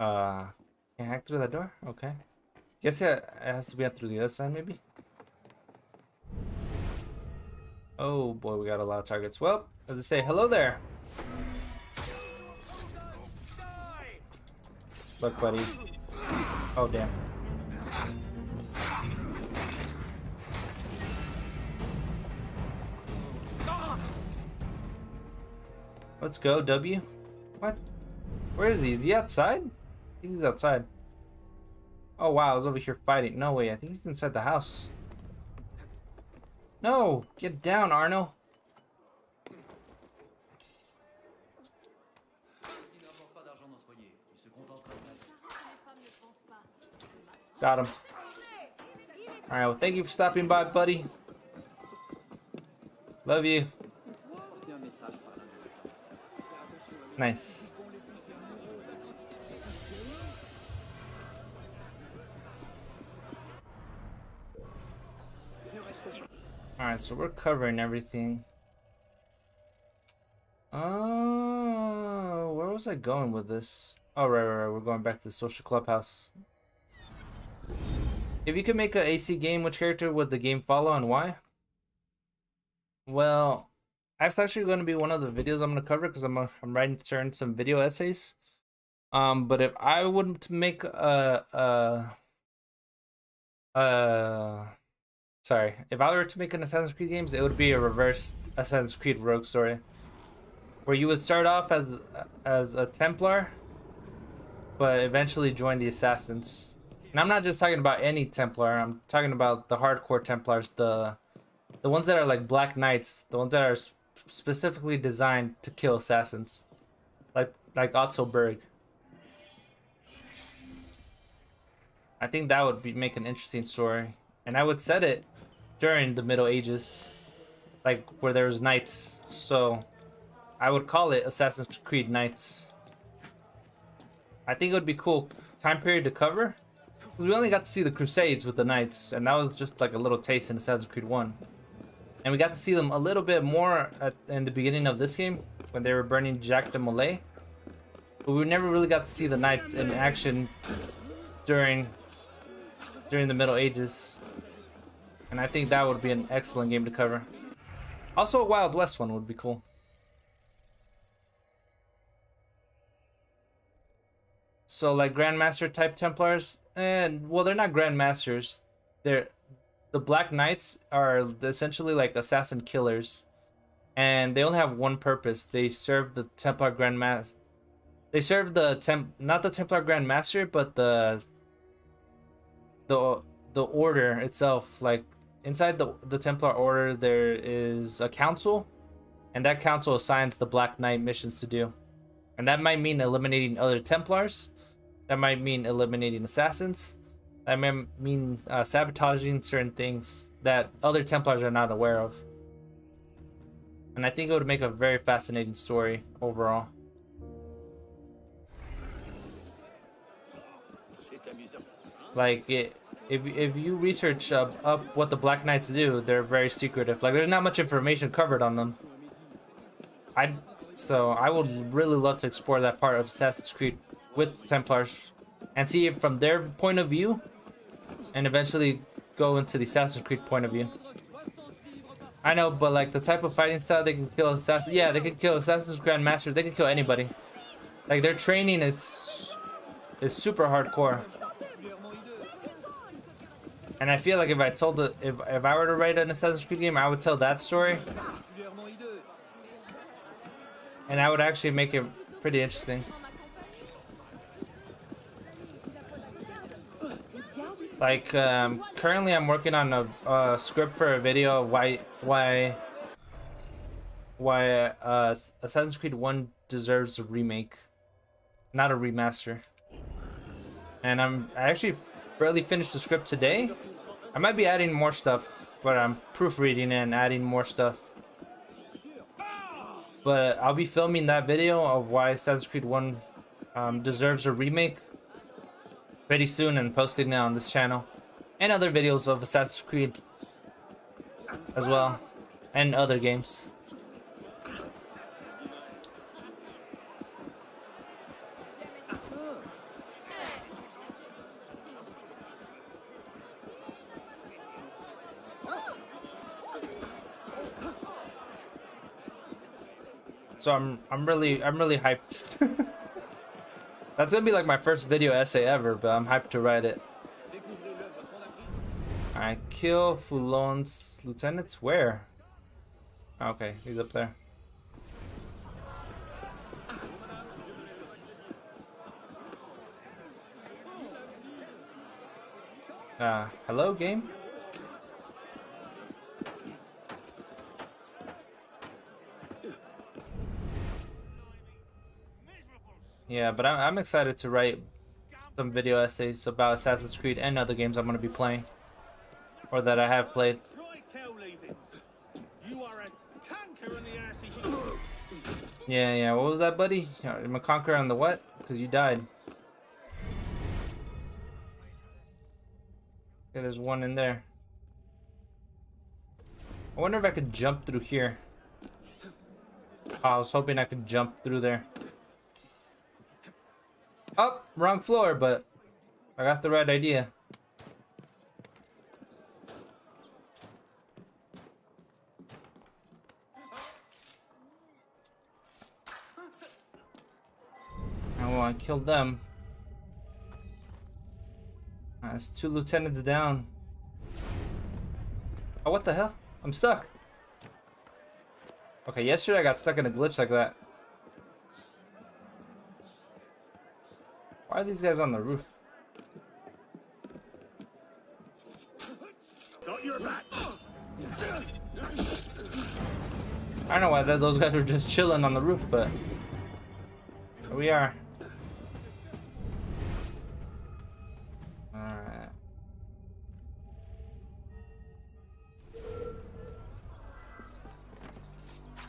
Uh, can I hack through that door? Okay. Guess it has to be through the other side, maybe? Oh boy, we got a lot of targets. Well, as I say, hello there. Look, buddy. Oh, damn. Let's go, W. What? Where is he? Is he outside? Think he's outside. Oh, wow. I was over here fighting. No way. I think he's inside the house. No! Get down, Arno. Got him. Alright, well, thank you for stopping by, buddy. Love you. Nice. Alright, so we're covering everything. Oh, where was I going with this? Oh, right, right, right. We're going back to the social clubhouse. If you could make an AC game, which character would the game follow and why? Well, that's actually going to be one of the videos I'm going to cover because I'm, I'm writing certain some video essays. Um, but if I would make a, a, a sorry, if I were to make an Assassin's Creed games, it would be a reverse Assassin's Creed Rogue story, where you would start off as as a Templar, but eventually join the Assassins. And I'm not just talking about any Templar. I'm talking about the hardcore Templars, the the ones that are like Black Knights, the ones that are specifically designed to kill assassins, like like Otso Berg. I think that would be make an interesting story, and I would set it during the Middle Ages, like where there was knights. So I would call it Assassin's Creed Knights. I think it would be cool time period to cover. We only got to see the Crusades with the Knights, and that was just like a little taste in Assassin's Creed 1. And we got to see them a little bit more at, in the beginning of this game, when they were burning Jacques de Molay. But we never really got to see the Knights in action during during the Middle Ages. And I think that would be an excellent game to cover. Also, a Wild West one would be cool. So, like Grandmaster type Templars, and well, they're not Grandmasters. They're the Black Knights are essentially like assassin killers, and they only have one purpose. They serve the Templar Grand Master. They serve the temp, not the Templar Grandmaster, but the the the order itself. Like inside the the Templar Order, there is a council, and that council assigns the Black Knight missions to do, and that might mean eliminating other Templars. That might mean eliminating assassins I mean uh, sabotaging certain things that other Templars are not aware of. And I think it would make a very fascinating story overall. Like, it, if, if you research uh, up what the Black Knights do, they're very secretive. Like, there's not much information covered on them. I So, I would really love to explore that part of Assassin's Creed with Templars and see it from their point of view and eventually go into the Assassin's Creed point of view. I know, but like the type of fighting style they can kill Assassin. Yeah, they can kill Assassin's Grandmasters. They can kill anybody. Like their training is is super hardcore. And I feel like if I told the if if I were to write an Assassin's Creed game, I would tell that story. And I would actually make it pretty interesting. Like, um, currently I'm working on a, a, script for a video of why, why, why, uh, Assassin's Creed 1 deserves a remake, not a remaster. And I'm, I actually barely finished the script today. I might be adding more stuff, but I'm proofreading and adding more stuff. But I'll be filming that video of why Assassin's Creed 1 um, deserves a remake pretty soon and posting it on this channel. And other videos of Assassin's Creed as well. And other games. So I'm I'm really I'm really hyped. That's gonna be like my first video essay ever, but I'm hyped to write it. I kill Foulon's lieutenants? Where? Okay, he's up there. Uh, hello game? Yeah, but I'm, I'm excited to write some video essays about Assassin's Creed and other games I'm going to be playing. Or that I have played. Yeah, yeah, what was that, buddy? I'm a conqueror on the what? Because you died. Okay, there's one in there. I wonder if I could jump through here. Oh, I was hoping I could jump through there. Oh, wrong floor, but I got the right idea. Oh, I killed them. That's two lieutenants down. Oh, what the hell? I'm stuck. Okay, yesterday I got stuck in a glitch like that. Why are these guys on the roof? Not your back. I don't know why those guys were just chilling on the roof, but here we are.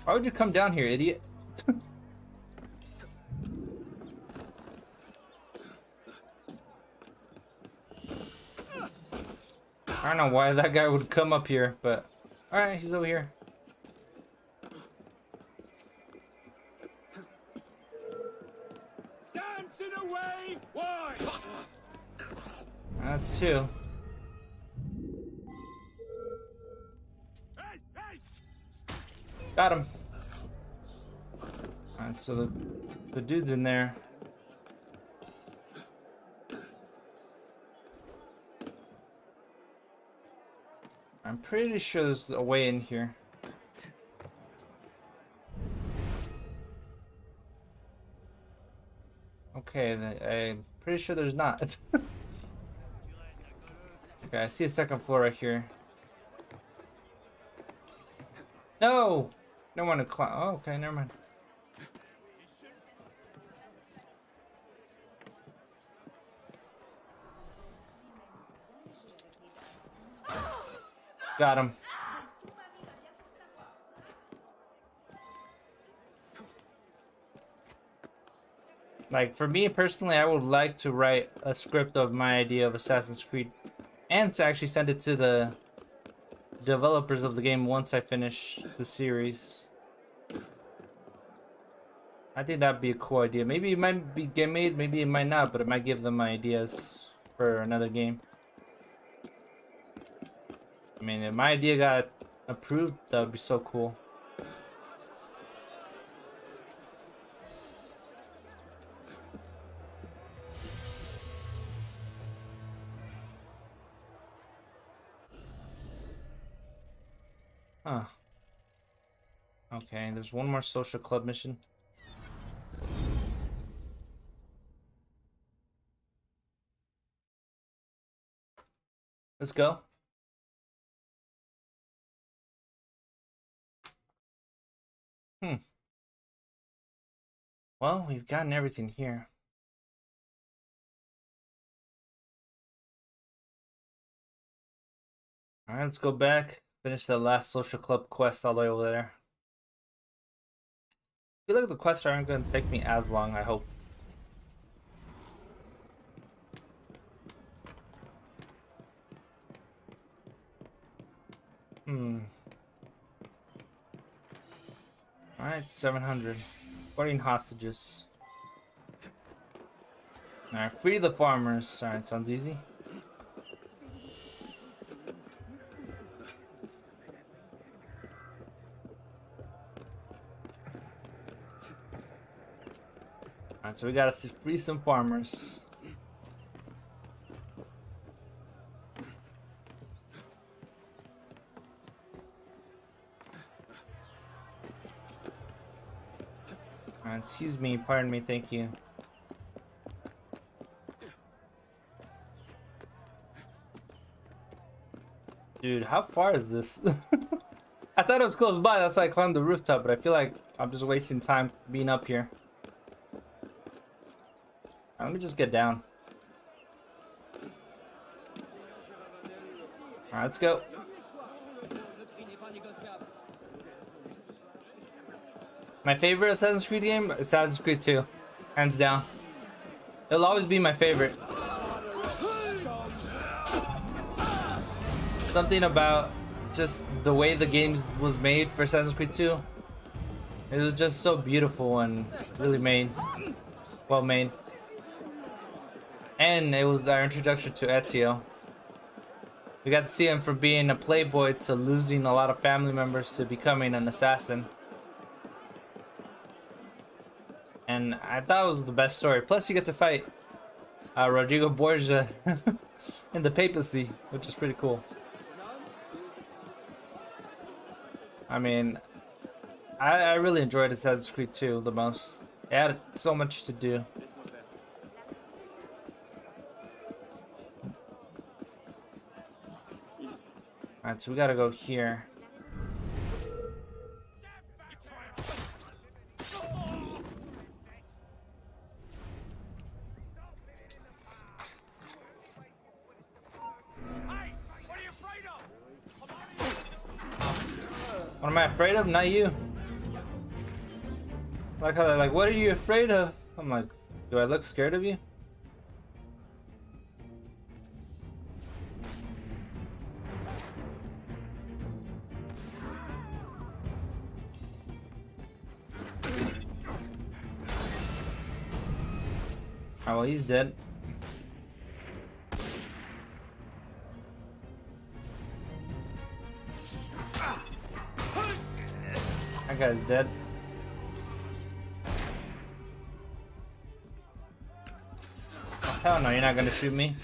Why would you come down here, idiot? I don't know why that guy would come up here, but alright, he's over here. Dancing away! Why? That's two. Got him. Alright, so the, the dude's in there. I'm pretty sure there's a way in here. Okay, I'm pretty sure there's not. okay, I see a second floor right here. No! No one to climb. Oh, okay, never mind. Got him. Like, for me personally, I would like to write a script of my idea of Assassin's Creed and to actually send it to the developers of the game once I finish the series. I think that'd be a cool idea. Maybe it might be get made, maybe it might not, but it might give them ideas for another game. I mean, if my idea got approved, that would be so cool. Huh. Okay, there's one more social club mission. Let's go. Hmm. Well, we've gotten everything here. Alright, let's go back. Finish the last social club quest all the way over there. I feel like the quests aren't going to take me as long, I hope. Hmm. Alright, 700. 14 hostages. Alright, free the farmers. Alright, sounds easy. Alright, so we gotta free some farmers. Excuse me, pardon me, thank you. Dude, how far is this? I thought it was close by, that's why I climbed the rooftop, but I feel like I'm just wasting time being up here. Let me just get down. Alright, let's go. My favorite Assassin's Creed game? Assassin's Creed 2. Hands down. It'll always be my favorite. Something about just the way the game was made for Assassin's Creed 2. It was just so beautiful and really made. Well made. And it was our introduction to Ezio. We got to see him from being a playboy to losing a lot of family members to becoming an assassin. And I thought it was the best story. Plus, you get to fight uh, Rodrigo Borgia in the papacy, which is pretty cool. I mean, I, I really enjoyed Assassin's Creed 2 the most. It had so much to do. Alright, so we gotta go here. Am I afraid of? Not you. Like how they're like, what are you afraid of? I'm like, do I look scared of you? Oh, well, he's dead. Guy's dead. Oh, hell no, you're not gonna shoot me.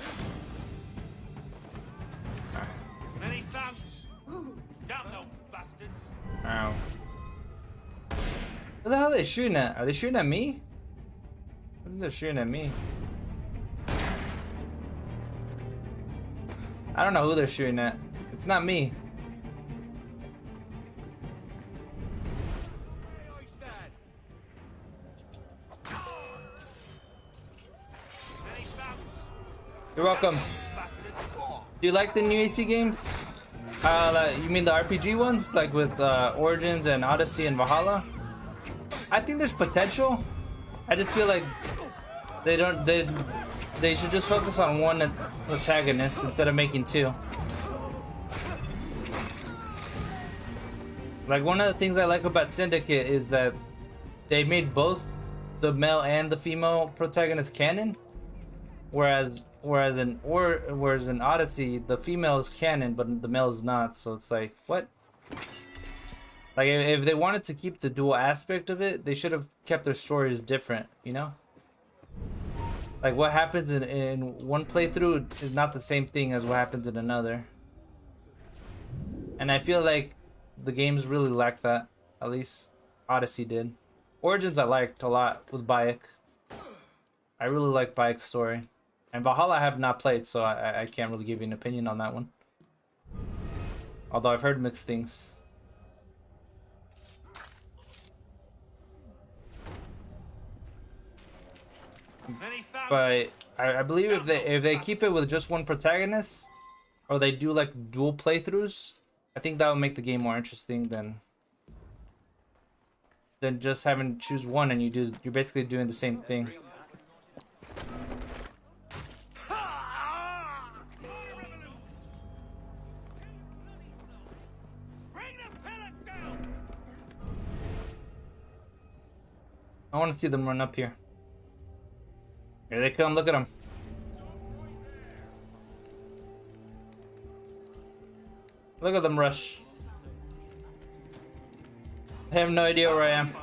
Many thanks. Damn those bastards. Ow. What the hell are they shooting at? Are they shooting at me? They're shooting at me. I don't know who they're shooting at. It's not me. You're welcome. Do you like the new AC games? Uh, you mean the RPG ones, like with uh, Origins and Odyssey and Valhalla? I think there's potential. I just feel like they don't they they should just focus on one protagonist instead of making two. Like one of the things I like about Syndicate is that they made both the male and the female protagonist canon, whereas whereas in or whereas in Odyssey the female is canon but the male is not. So it's like what? Like if they wanted to keep the dual aspect of it, they should have kept their stories different. You know. Like what happens in, in one playthrough is not the same thing as what happens in another. And I feel like the games really lack that. At least Odyssey did. Origins I liked a lot with Bayek. I really like Bayek's story. And Valhalla I have not played, so I, I can't really give you an opinion on that one. Although I've heard mixed things. But I, I believe if they if they keep it with just one protagonist, or they do like dual playthroughs, I think that would make the game more interesting than than just having to choose one and you do you're basically doing the same thing. I want to see them run up here. Here they come, look at them. Look at them rush. I have no idea where I am.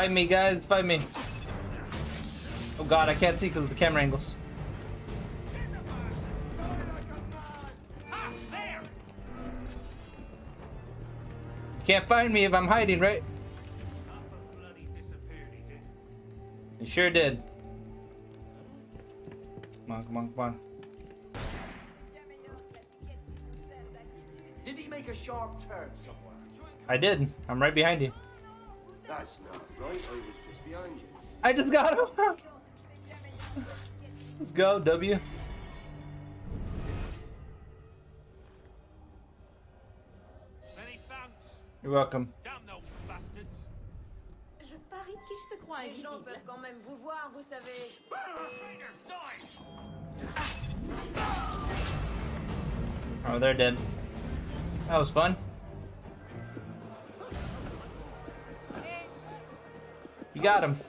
Fight me, guys, fight me. Oh god, I can't see because of the camera angles. Can't find me if I'm hiding, right? You sure did. Come on, come on, come on. Did he make a sharp turn somewhere? I did. I'm right behind you. That's not right. I was just behind you. I just got him. Let's go, W. You're welcome. Damn those bastards. Je parie qu'il se croit Les gens peuvent quand même vous voir, vous savez. Oh, they're dead. That was fun. You got him.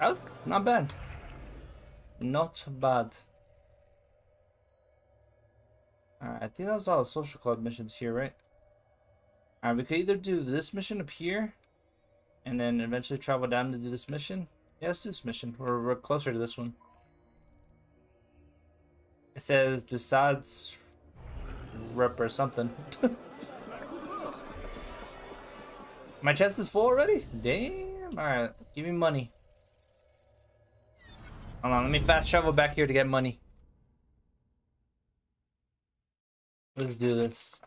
That was not bad. Not bad. Alright, I think that was all the social club missions here, right? Alright, we could either do this mission up here and then eventually travel down to do this mission. Yeah, let's do this mission. We're, we're closer to this one. It says decides rep or something. My chest is full already? Damn. Alright, give me money. Hold on, let me fast travel back here to get money. Let's do this.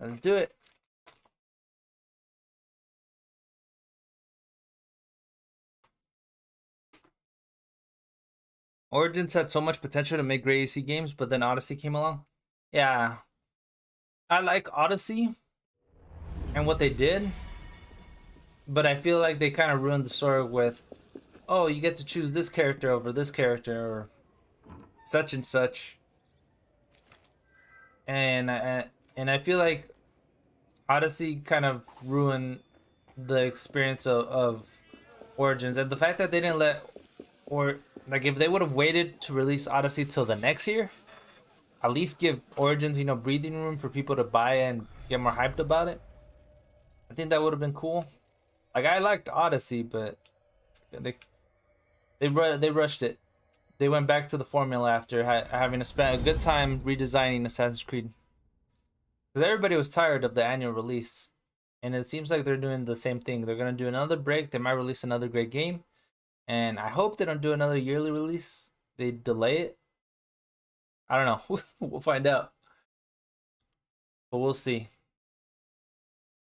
Let's do it. Origins had so much potential to make great AC games, but then Odyssey came along. Yeah. I like Odyssey and what they did, but I feel like they kind of ruined the story with, oh, you get to choose this character over this character or such and such. And I, and I feel like Odyssey kind of ruined the experience of, of Origins and the fact that they didn't let or like if they would have waited to release Odyssey till the next year, at least give Origins, you know, breathing room for people to buy and get more hyped about it. I think that would have been cool. Like I liked Odyssey, but they they they rushed it. They went back to the formula after ha having to spend a good time redesigning Assassin's Creed. Because everybody was tired of the annual release, and it seems like they're doing the same thing. They're gonna do another break. They might release another great game, and I hope they don't do another yearly release. They delay it. I don't know. we'll find out. But we'll see.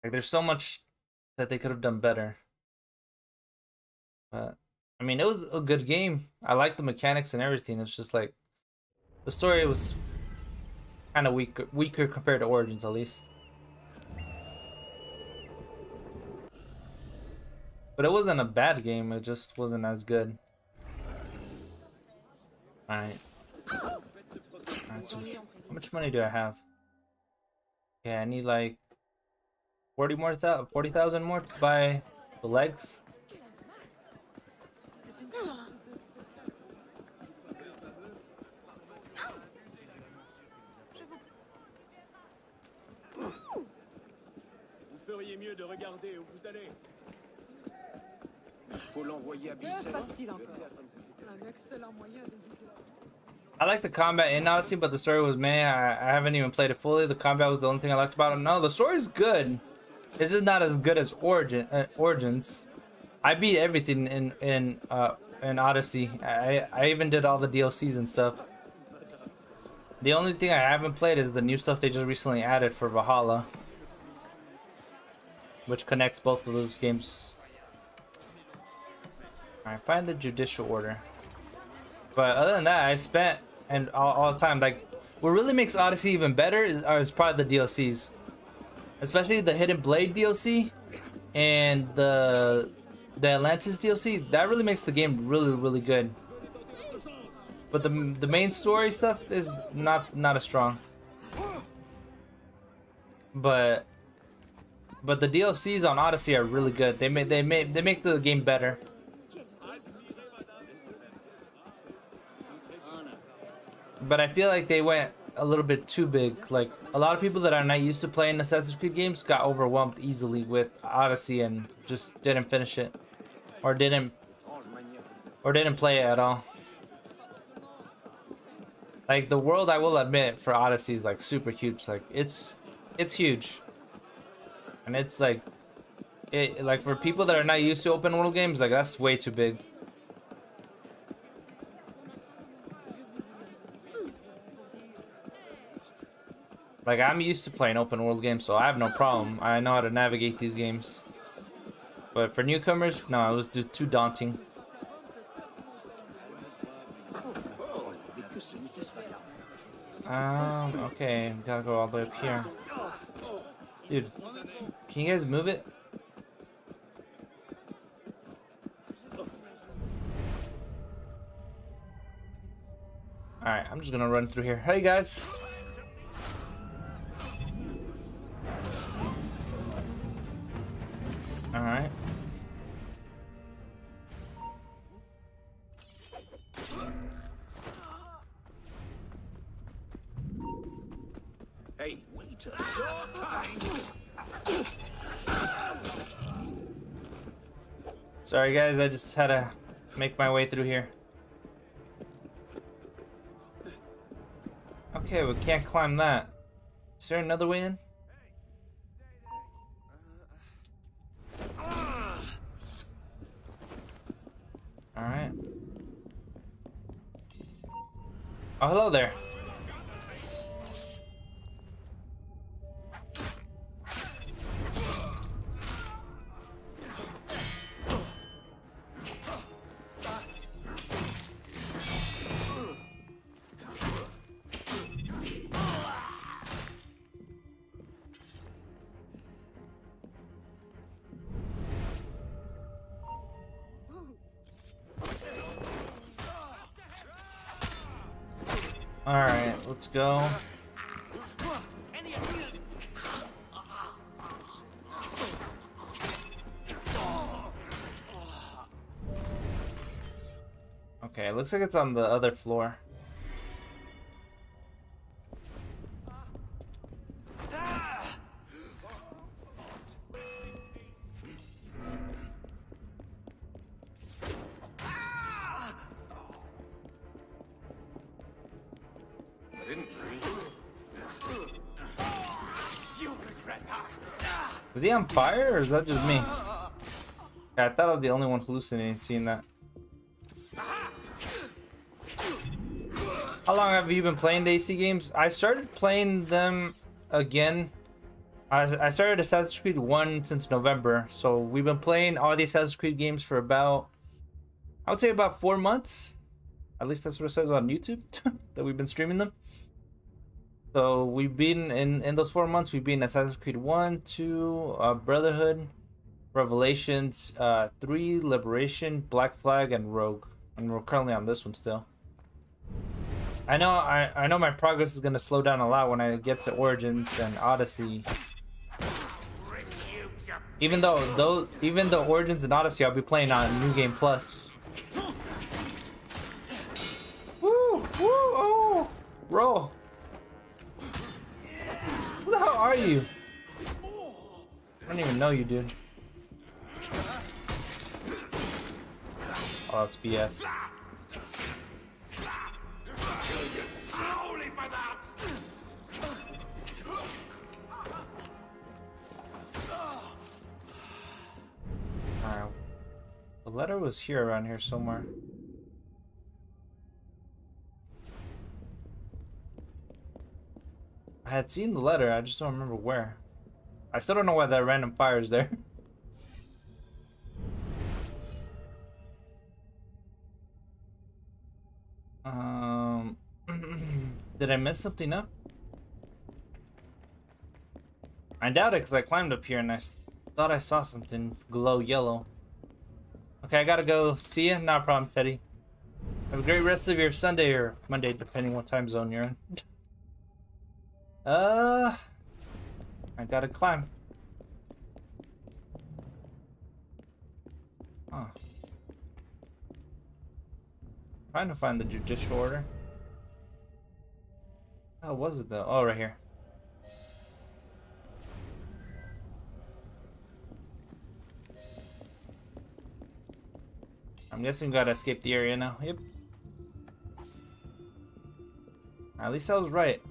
Like there's so much that they could have done better. But I mean, it was a good game. I like the mechanics and everything. It's just like the story was kind of weaker, weaker compared to Origins, at least. But it wasn't a bad game. It just wasn't as good. All right. All right. So how much money do I have? Okay, I need like 40 more thousand, 40,000 more to buy the legs. Vous feriez mieux de regarder où vous allez. Faut l'envoyer à Que Bissell. fasse-t-il Un excellent moyen d'éviter. I like the combat in Odyssey, but the story was meh. I, I haven't even played it fully. The combat was the only thing I liked about it. No, the story's good. This is not as good as Origin uh, Origins. I beat everything in in uh in Odyssey. I I even did all the DLCs and stuff. The only thing I haven't played is the new stuff they just recently added for Valhalla, which connects both of those games. Alright, find the judicial order. But other than that, I spent and all, all the time like what really makes Odyssey even better is, is probably the DLCs, especially the Hidden Blade DLC and the the Atlantis DLC. That really makes the game really really good. But the the main story stuff is not not as strong. But but the DLCs on Odyssey are really good. They make they make they make the game better. But I feel like they went a little bit too big. Like a lot of people that are not used to playing the Assassin's Creed games got overwhelmed easily with Odyssey and just didn't finish it, or didn't, or didn't play it at all. Like the world, I will admit, for Odyssey is like super huge. Like it's, it's huge, and it's like, it like for people that are not used to open world games, like that's way too big. Like I'm used to playing open world games, so I have no problem. I know how to navigate these games. But for newcomers, no, it was too daunting. Um, okay, gotta go all the way up here. Dude, can you guys move it? Alright, I'm just gonna run through here. Hey guys! Alright. Hey, wait a your. Sorry guys, I just had to make my way through here. Okay, we can't climb that. Is there another way in? Oh, hello there. Let's go. Okay, it looks like it's on the other floor. He on fire or is that just me? Yeah, I thought I was the only one hallucinating seeing that. How long have you been playing the AC games? I started playing them again. I, I started Assassin's Creed 1 since November, so we've been playing all the Assassin's Creed games for about, I would say about four months. At least that's what it says on YouTube, that we've been streaming them. So we've been in in those four months. We've been Assassin's Creed One, Two, uh, Brotherhood, Revelations, uh, Three, Liberation, Black Flag, and Rogue. And we're currently on this one still. I know I I know my progress is gonna slow down a lot when I get to Origins and Odyssey. Even though those even though Origins and Odyssey I'll be playing on New Game Plus. Woo! Woo! Oh! Roll! The hell are you? I don't even know you, dude. Oh, it's BS. Alright. The letter was here around here somewhere. I had seen the letter, I just don't remember where. I still don't know why that random fire is there. um, did I mess something up? I doubt it because I climbed up here and I thought I saw something glow yellow. Okay, I gotta go. See ya. Not a problem, Teddy. Have a great rest of your Sunday or Monday, depending what time zone you're in. Uh, I gotta climb. Huh. Trying to find the judicial order. How was it though? Oh, right here. I'm guessing we gotta escape the area now. Yep. At least I was right.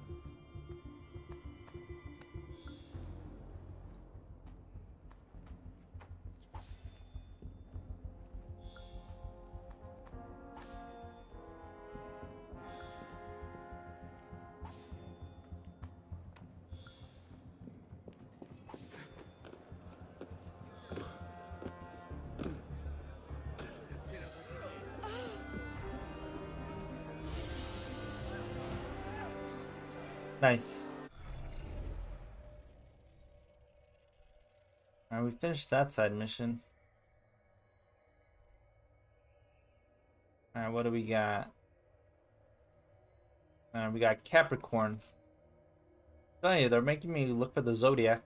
Nice. Alright, we finished that side mission. Alright, what do we got? Alright, we got Capricorn. Tell you, they're making me look for the Zodiac.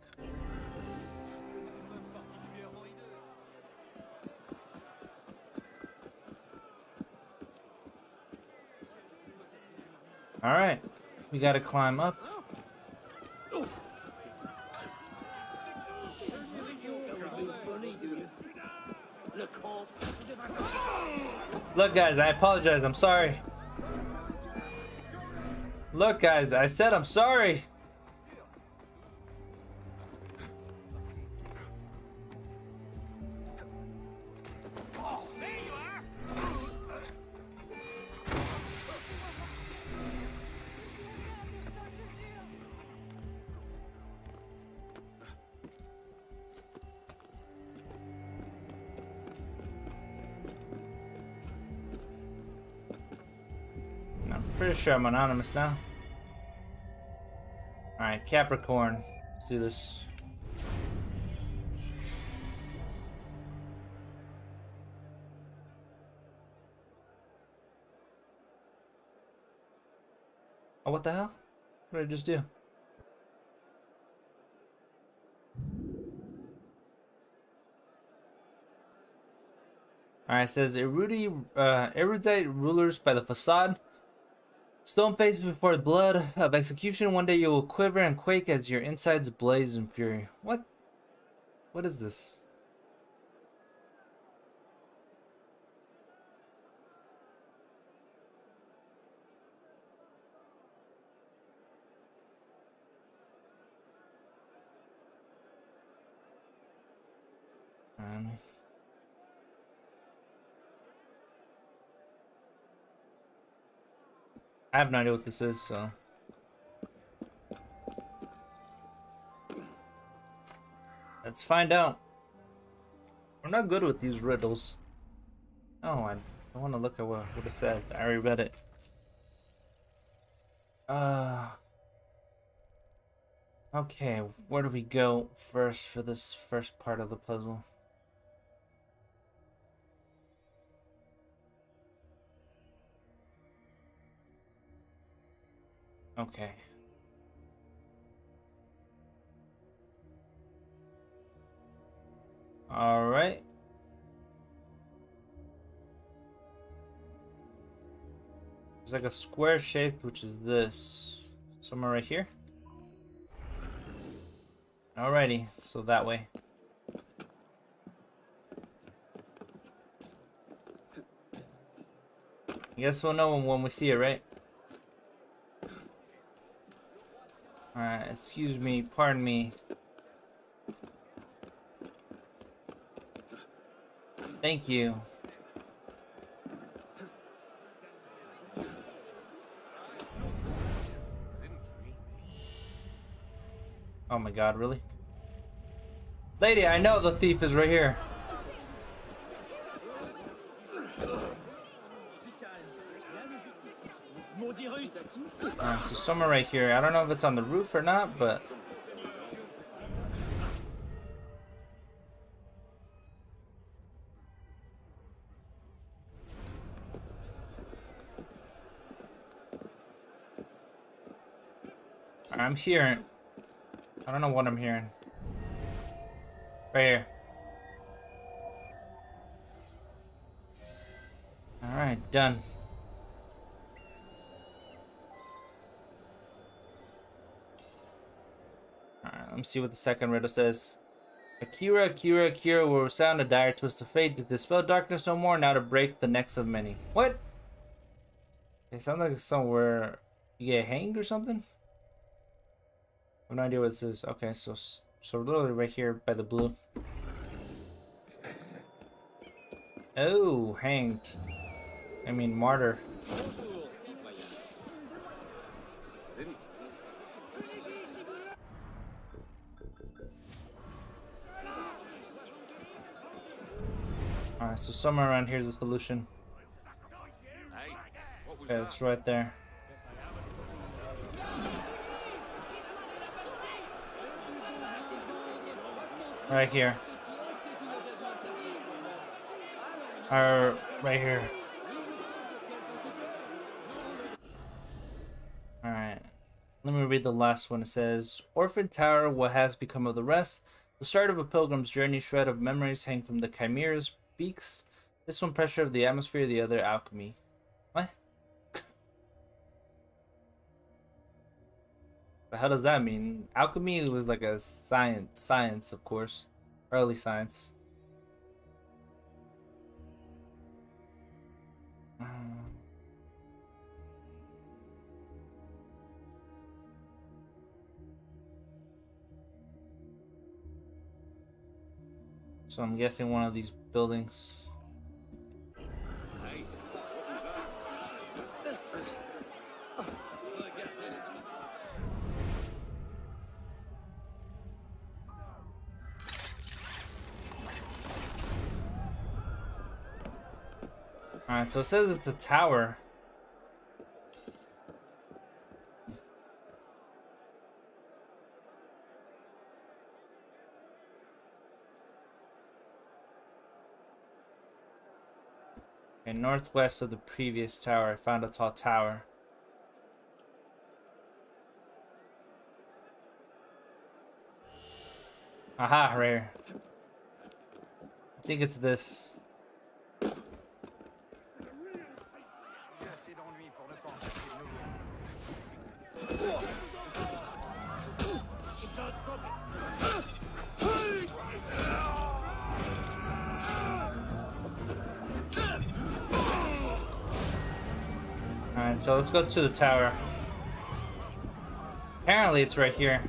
Alright, we gotta climb up. Look, guys, I apologize. I'm sorry. Look, guys, I said I'm sorry. Sure I'm anonymous now. Alright, Capricorn. Let's do this. Oh, what the hell? What did I just do? Alright, says erudite, uh, erudite rulers by the facade. Stone faced before the blood of execution, one day you will quiver and quake as your insides blaze in fury. What? What is this? I have no idea what this is, so. Let's find out. We're not good with these riddles. Oh, I don't want to look at what, what it said. I already read it. Uh. Okay, where do we go first for this first part of the puzzle? Okay. All right. It's like a square shape, which is this. Somewhere right here. Alrighty, so that way. I guess we'll know when we see it, right? Alright, excuse me, pardon me. Thank you. Oh my god, really? Lady, I know the thief is right here. Alright, so somewhere right here. I don't know if it's on the roof or not, but... I'm hearing... I don't know what I'm hearing. Right here. Alright, done. Alright, let me see what the second riddle says. Akira, Akira, Akira will sound a dire twist of fate to dispel darkness no more, now to break the necks of many. What? It sounds like somewhere you get hanged or something? I have no idea what this is. Okay, so so literally right here by the blue. Oh, hanged. I mean martyr. Alright, so somewhere around here is the solution. Okay, it's right there. Right here. Or right here. Alright. Let me read the last one. It says, Orphan Tower, what has become of the rest? The start of a pilgrim's journey, shred of memories hang from the chimera's beaks. This one pressure of the atmosphere, the other alchemy. What? the hell does that mean? Alchemy was like a science, science of course, early science. Um, so I'm guessing one of these buildings. Alright, so it says it's a tower. Northwest of the previous tower, I found a tall tower. Aha, rare. I think it's this. So let's go to the tower. Apparently it's right here.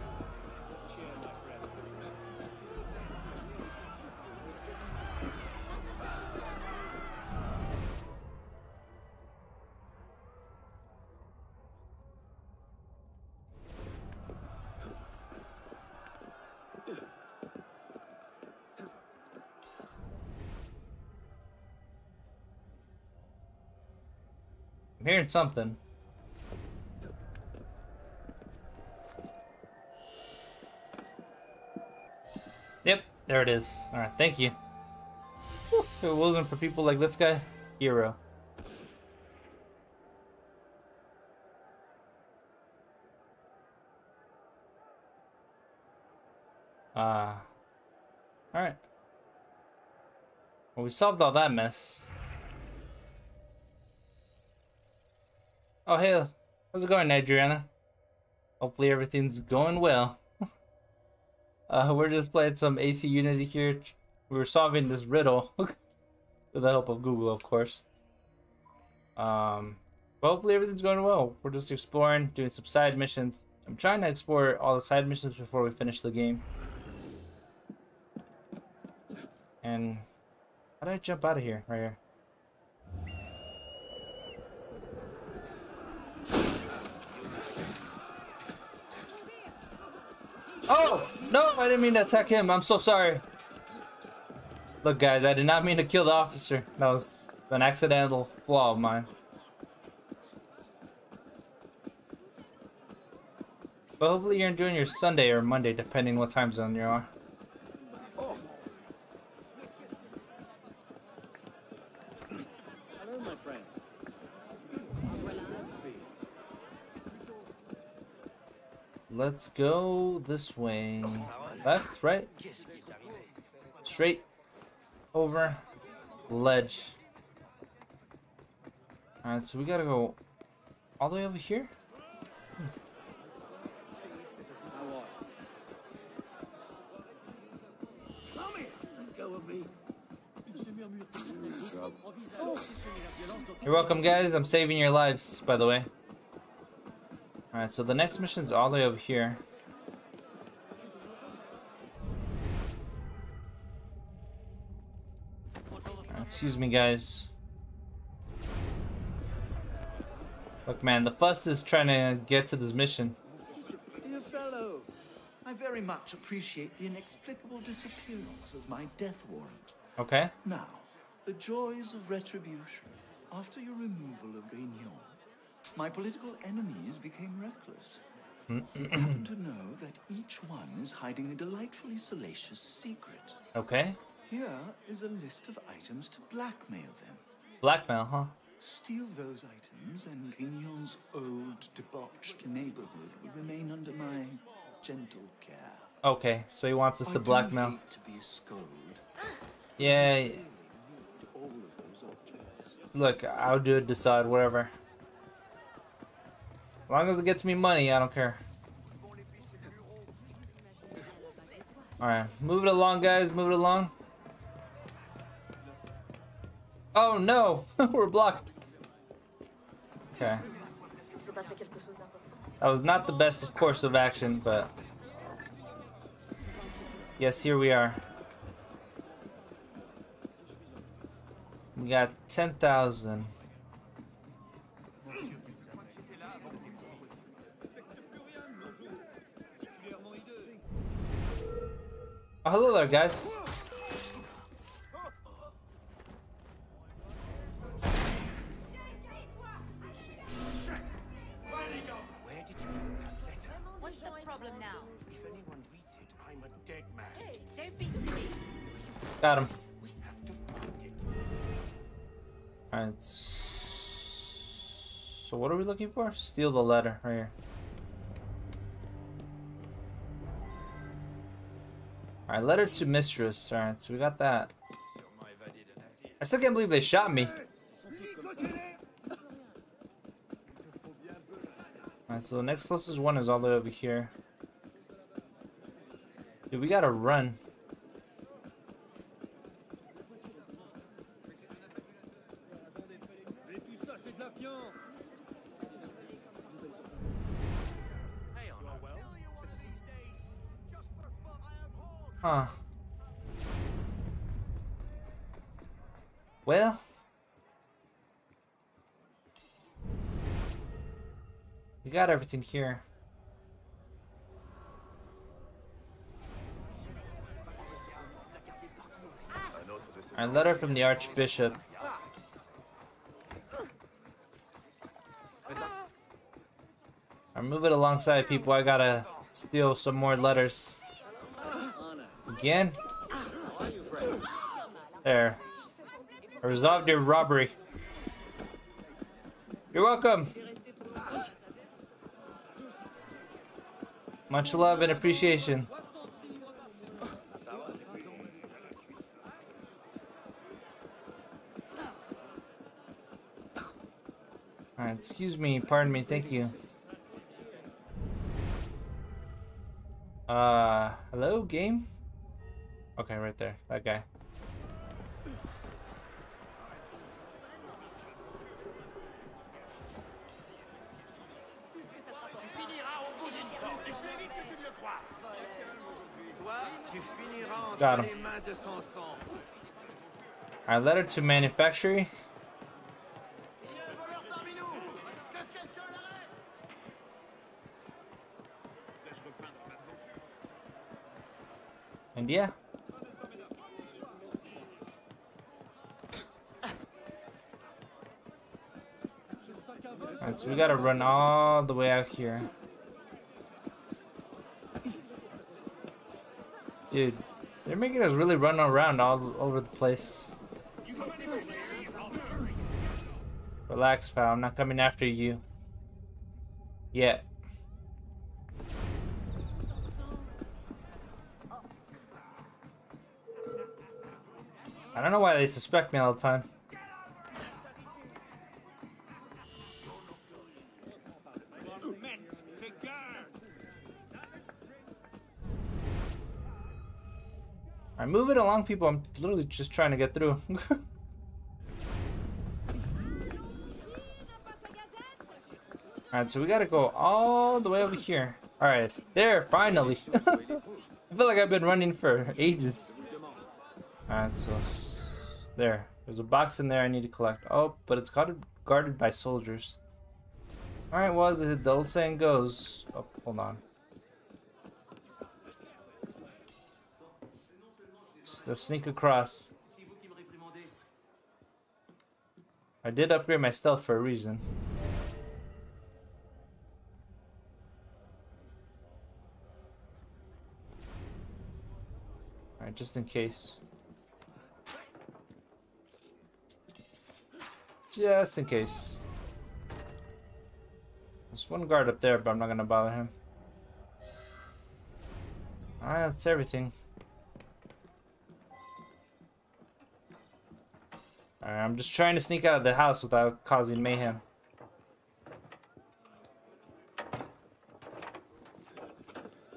Something. Yep, there it is. Alright, thank you. If it wasn't for people like this guy, hero. Ah. Uh, Alright. Well, we solved all that mess. Oh, hey, how's it going, Adriana? Hopefully everything's going well. uh, we're just playing some AC Unity here. We're solving this riddle with the help of Google, of course. Um, hopefully everything's going well. We're just exploring, doing some side missions. I'm trying to explore all the side missions before we finish the game. And how did I jump out of here? Right here. Oh! No, I didn't mean to attack him. I'm so sorry. Look, guys, I did not mean to kill the officer. That was an accidental flaw of mine. But hopefully you're enjoying your Sunday or Monday, depending what time zone you are. Let's go this way. Left, right? Straight over ledge. Alright, so we gotta go all the way over here? You're welcome, guys. I'm saving your lives, by the way. Alright, so the next mission's all the way over here. Right, excuse me, guys. Look, man, the fuss is trying to get to this mission. Dear fellow, I very much appreciate the inexplicable disappearance of my death warrant. Okay. Now, the joys of retribution. After your removal of Grignon, my political enemies became reckless. I happen to know that each one is hiding a delightfully salacious secret. Okay. Here is a list of items to blackmail them. Blackmail, huh? Steal those items, and Grignon's old, debauched neighborhood will remain under my gentle care. Okay, so he wants us I to blackmail. to be a scold. Yeah, All of those look, I'll do it, decide, whatever. As long as it gets me money, I don't care. Alright, move it along, guys, move it along. Oh no, we're blocked. Okay. That was not the best course of action, but yes, here we are. We got 10,000. Hey, don't be silly. Got him. We have to find it. Alright. So what are we looking for? Steal the letter right here. Alright, letter to mistress. Alright, so we got that. I still can't believe they shot me. Alright, so the next closest one is all the way over here. Dude, we gotta run. Huh. Well. We got everything here. A letter from the Archbishop. I move it alongside people. I gotta steal some more letters. Again? There. I resolved your robbery. You're welcome. Much love and appreciation. Excuse me, pardon me, thank you. Uh, hello, game? Okay, right there, that guy. Got him. Alright, letter to manufacturing. And yeah. Alright, so we gotta run all the way out here. Dude, they're making us really run around all over the place. Relax, pal. I'm not coming after you. Yet. I don't know why they suspect me all the time. I move it along, people. I'm literally just trying to get through. Alright, so we gotta go all the way over here. Alright, there, finally. I feel like I've been running for ages. Alright, so there. There's a box in there I need to collect. Oh, but it's guarded guarded by soldiers. Alright, well, as the old saying goes. Oh, hold on. Let's sneak across. I did upgrade my stealth for a reason. Alright, just in case. Just in case. There's one guard up there, but I'm not gonna bother him. Alright, that's everything. Alright, I'm just trying to sneak out of the house without causing mayhem.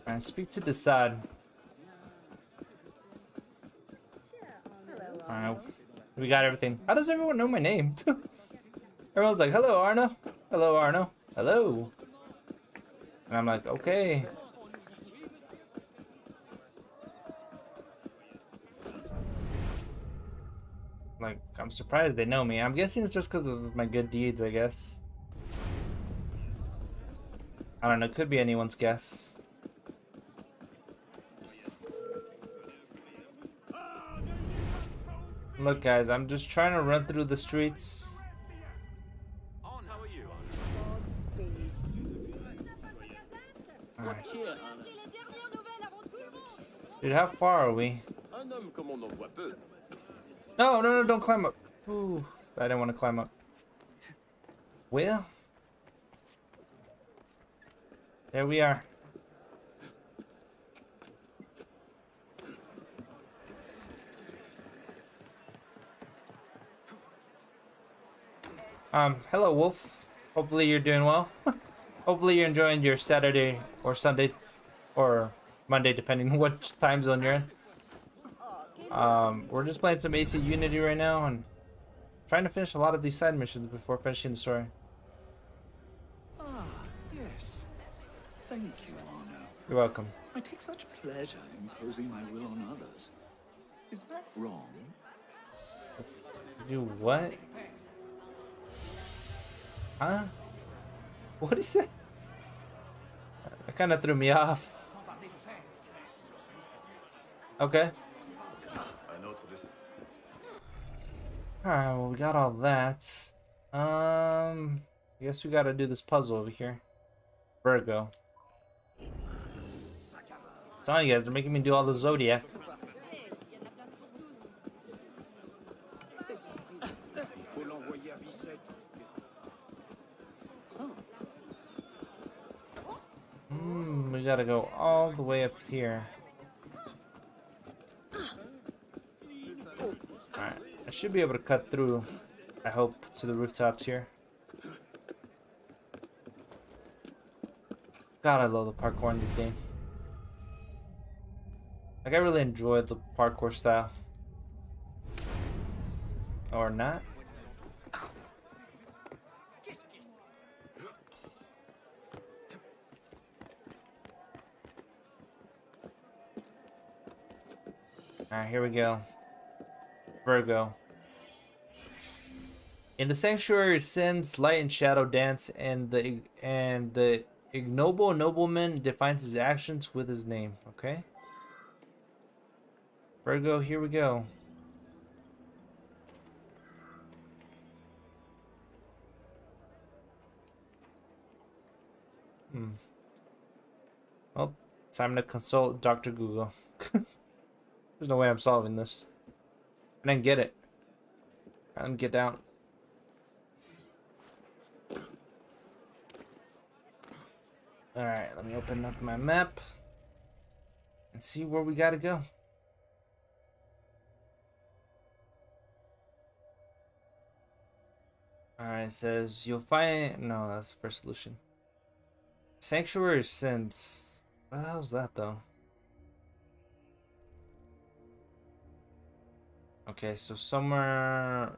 Alright, speak to de Sade. Alright, we got everything. How does everyone know my name? Everyone's like, hello, Arno. Hello, Arno. Hello. And I'm like, okay. I'm surprised they know me. I'm guessing it's just because of my good deeds, I guess. I don't know, could be anyone's guess. Look guys, I'm just trying to run through the streets. Anna? Dude, how far are we? No, no, no, don't climb up. Ooh, I didn't want to climb up. Well, there we are. Um, hello, Wolf. Hopefully you're doing well. Hopefully you're enjoying your Saturday or Sunday or Monday, depending on what time zone you're in. Um, we're just playing some AC Unity right now and trying to finish a lot of these side missions before finishing the story. Ah, yes. Thank you, Arno. You're welcome. I take such pleasure in imposing my will on others. Is that wrong? Do what? Huh? What is that? That kind of threw me off. Okay. Alright, well, we got all that. Um, I guess we gotta do this puzzle over here. Virgo. You guys, they're making me do all the Zodiac. Hmm, we gotta go all the way up here. Alright, I should be able to cut through, I hope, to the rooftops here. God, I love the parkour in this game. Like, I really enjoy the parkour style. Or not. Alright, here we go. Virgo. In the sanctuary sins light and shadow dance and the and the ignoble nobleman defines his actions with his name, okay? Virgo, here we go. Hmm. Well, time to consult Dr. Google. There's no way I'm solving this. I didn't get it. I didn't get down. Alright, let me open up my map and see where we gotta go. Alright, it says you'll find no, that's the first solution. Sanctuary since what the hell's that though? Okay, so somewhere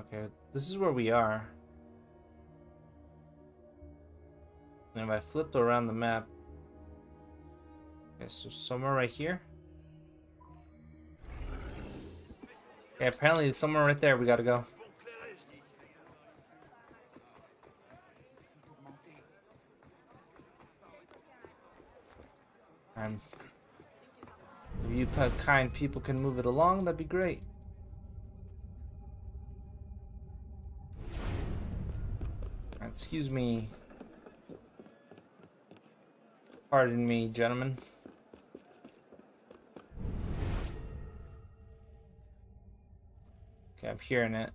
Okay, this is where we are. And if I flip around the map Okay, so somewhere right here. Okay, apparently somewhere right there we gotta go. And if you kind people can move it along, that'd be great. Excuse me. Pardon me, gentlemen. Okay, I'm hearing it.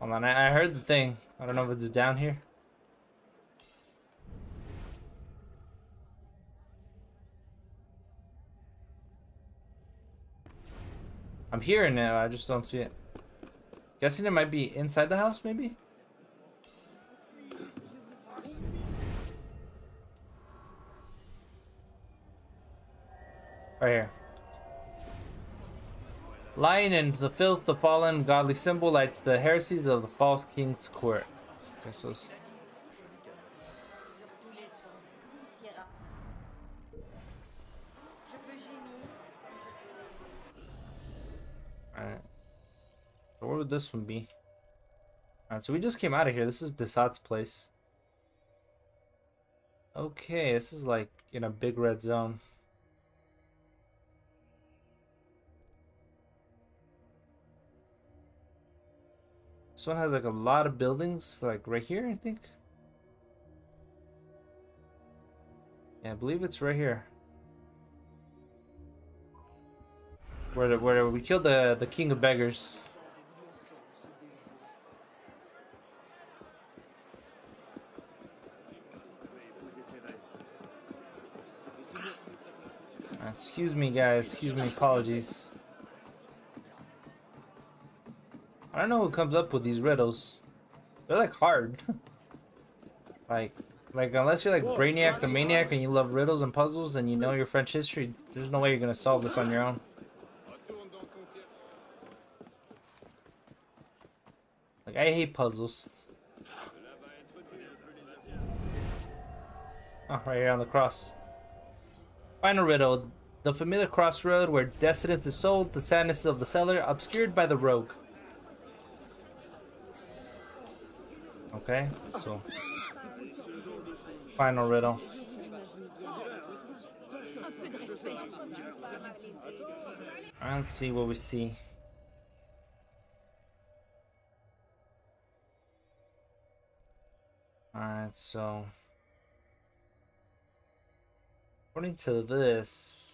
Hold on, I, I heard the thing. I don't know if it's down here. I'm hearing it, I just don't see it. Guessing it might be inside the house, maybe? Right here. Lying in the filth, the fallen godly symbol lights the heresies of the false king's court. Okay, so So what would this one be? Alright, so we just came out of here. This is de Sade's place. Okay, this is like in a big red zone. This one has like a lot of buildings, like right here, I think. Yeah, I believe it's right here. Where the, where we killed the the king of beggars. Excuse me, guys. Excuse me. Apologies. I don't know who comes up with these riddles. They're like hard. like, like unless you're like Brainiac the Maniac and you love riddles and puzzles and you know your French history, there's no way you're gonna solve this on your own. Like I hate puzzles. Oh, right here on the cross. Final riddle. The familiar crossroad where destinies is sold, the sadness of the seller, obscured by the rogue. Okay, so final riddle. Let's see what we see. Alright, so according to this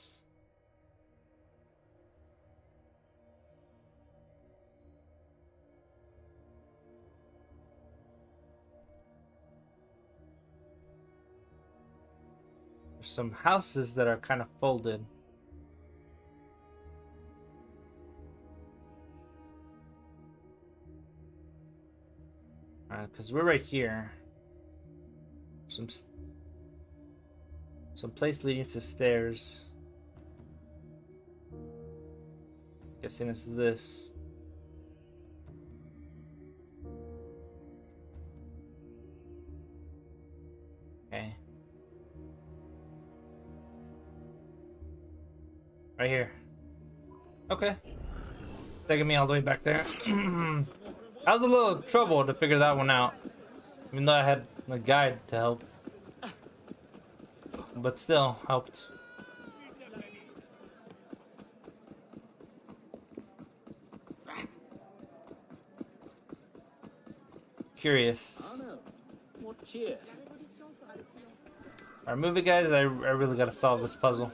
some houses that are kind of folded. Uh, because we're right here. Some some place leading to stairs. Guessing it's this. Right here. Okay. Taking me all the way back there. I was a little trouble to figure that one out. Even though I had a guide to help. But still, helped. Curious. Alright, move it guys, I, I really gotta solve this puzzle.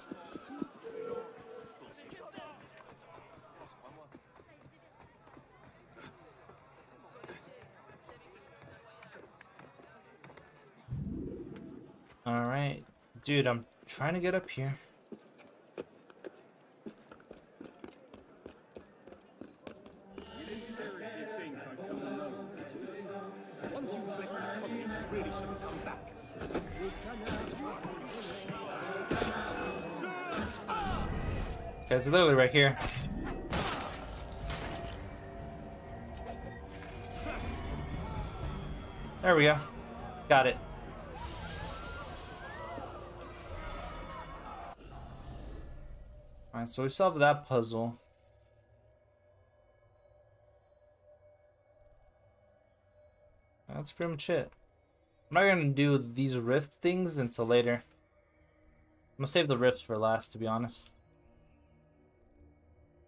Dude, I'm trying to get up here. It's literally right here. There we go. Got it. Alright, so we solved that puzzle. That's pretty much it. I'm not gonna do these rift things until later. I'm gonna save the rifts for last, to be honest.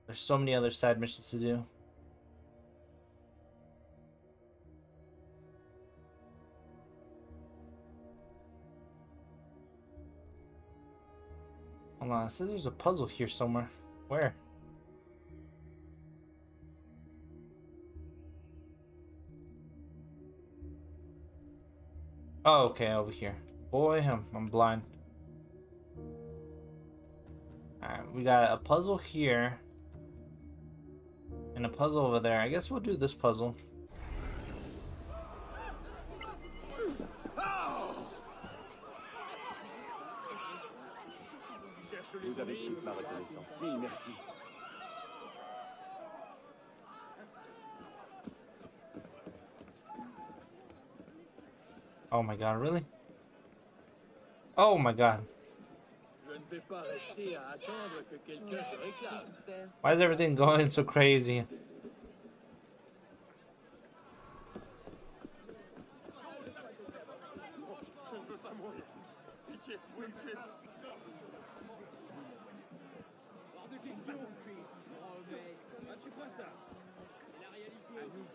There's so many other side missions to do. It says there's a puzzle here somewhere. Where? Oh, okay, over here. Boy, I'm, I'm blind. Alright, we got a puzzle here. And a puzzle over there. I guess we'll do this puzzle. Vous avez toute ma reconnaissance. Oui, merci. Oh my god, really? Oh my god. Why is everything going so crazy? pas compris. Oh, mais... Tu crois ça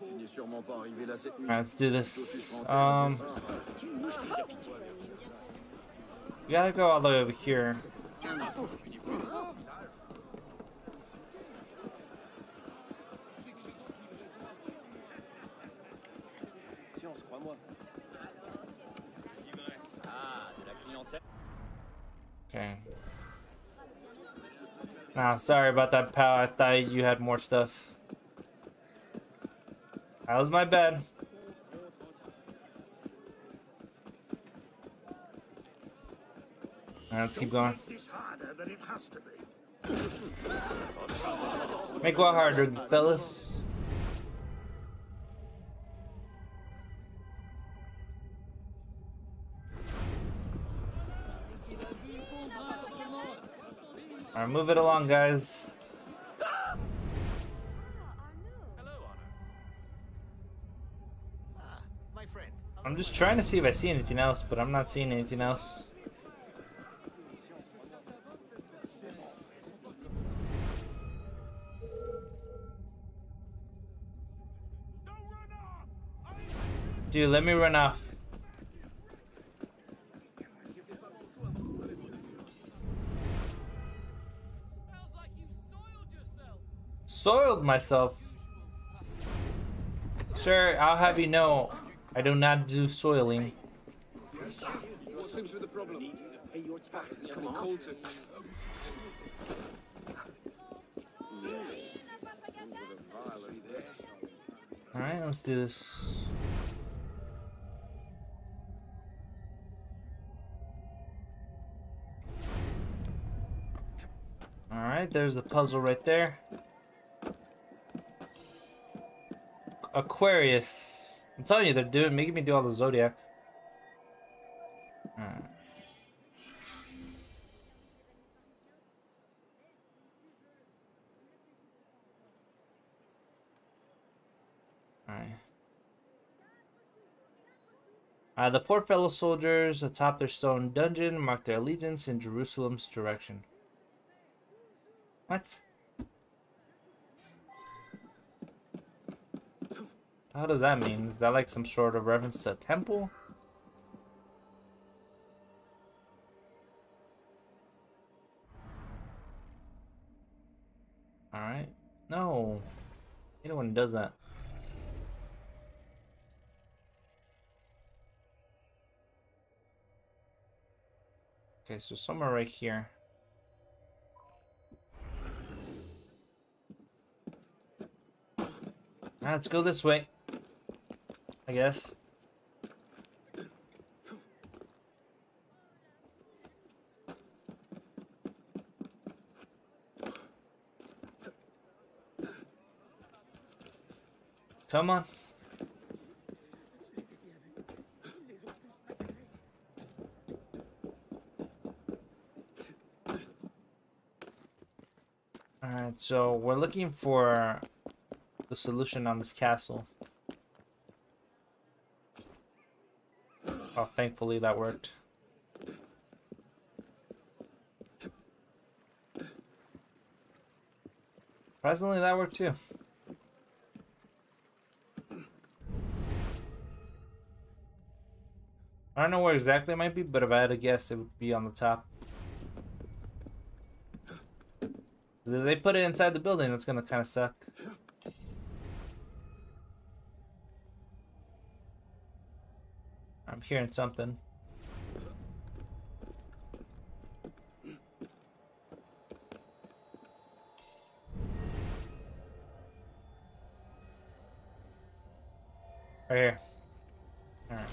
Il n'est sûrement pas arrivé là cette nuit. Let's do this. Um, we gotta go all the way over here. Science, crois-moi. Okay. Nah, sorry about that, pal. I thought you had more stuff. That was my bad. Alright, let's keep going. Make what harder, fellas. Alright, move it along, guys. Ah, my friend. I'm just trying to see if I see anything else, but I'm not seeing anything else. Dude, let me run off. Soiled myself. Sir, I'll have you know, I do not do soiling. Alright, let's do this. Alright, there's the puzzle right there. Aquarius. I'm telling you, they're doing making me do all the zodiacs. Alright. Alright. Uh, the poor fellow soldiers atop their stone dungeon mark their allegiance in Jerusalem's direction. What? How does that mean? Is that like some sort of reference to a temple? Alright. No. Know does that. Okay, so somewhere right here. Let's go this way. I guess. Come on. Alright, so we're looking for the solution on this castle. Oh, thankfully that worked. Surprisingly, that worked too. I don't know where exactly it might be, but if I had to guess, it would be on the top. if they put it inside the building, that's gonna kind of suck. I'm hearing something. Right here. Alright.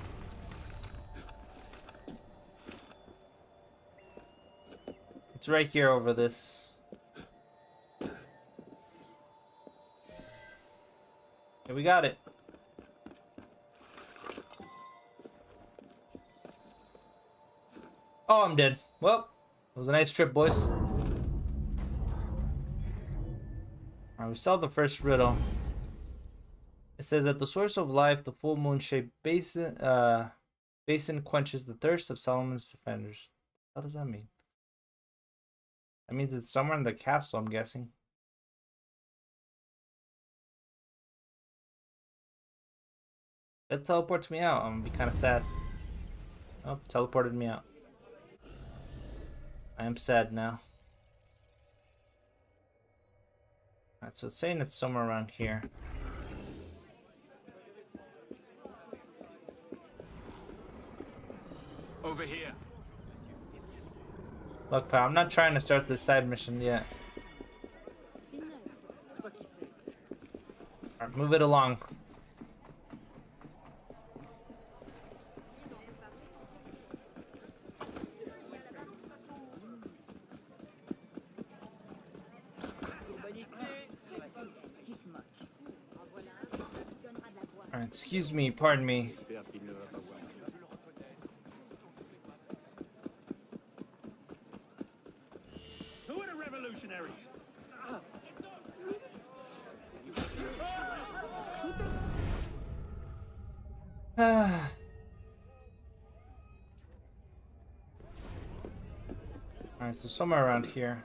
It's right here over this. Yeah, we got it. Oh, I'm dead. Well, it was a nice trip, boys. Alright, we solved the first riddle. It says that the source of life, the full moon-shaped basin, uh, basin quenches the thirst of Solomon's defenders. What does that mean? That means it's somewhere in the castle, I'm guessing. It teleports me out. I'm gonna be kind of sad. Oh, teleported me out. I am sad now. Alright, so it's saying it's somewhere around here. Over here. Look, pal, I'm not trying to start this side mission yet. Alright, move it along. Excuse me, pardon me. Who are the revolutionaries? Alright, so somewhere around here.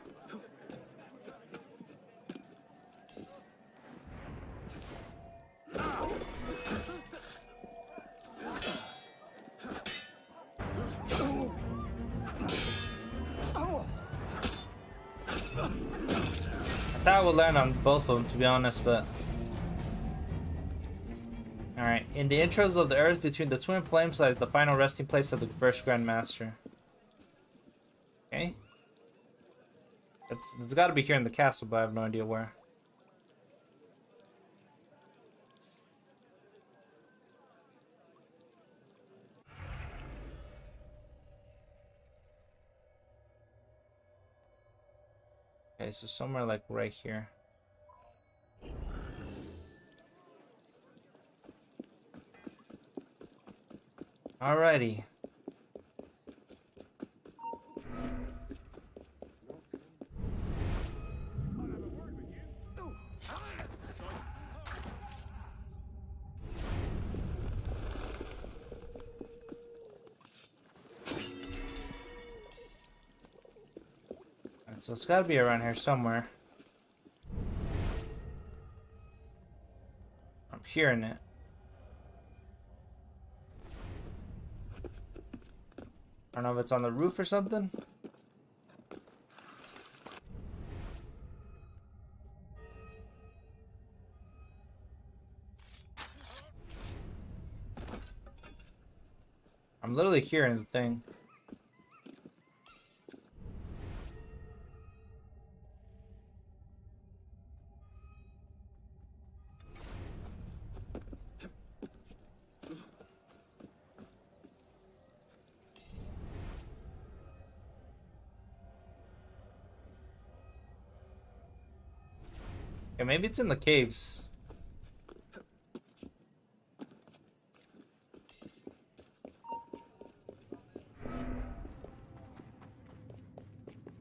Would land on both of them, to be honest, but... Alright, in the intros of the Earth between the Twin Flames lies the final resting place of the first Grandmaster. Okay. It's, it's gotta be here in the castle, but I have no idea where. So somewhere like right here. Alrighty. So it's gotta be around here somewhere. I'm hearing it. I don't know if it's on the roof or something. I'm literally hearing the thing. Maybe it's in the caves.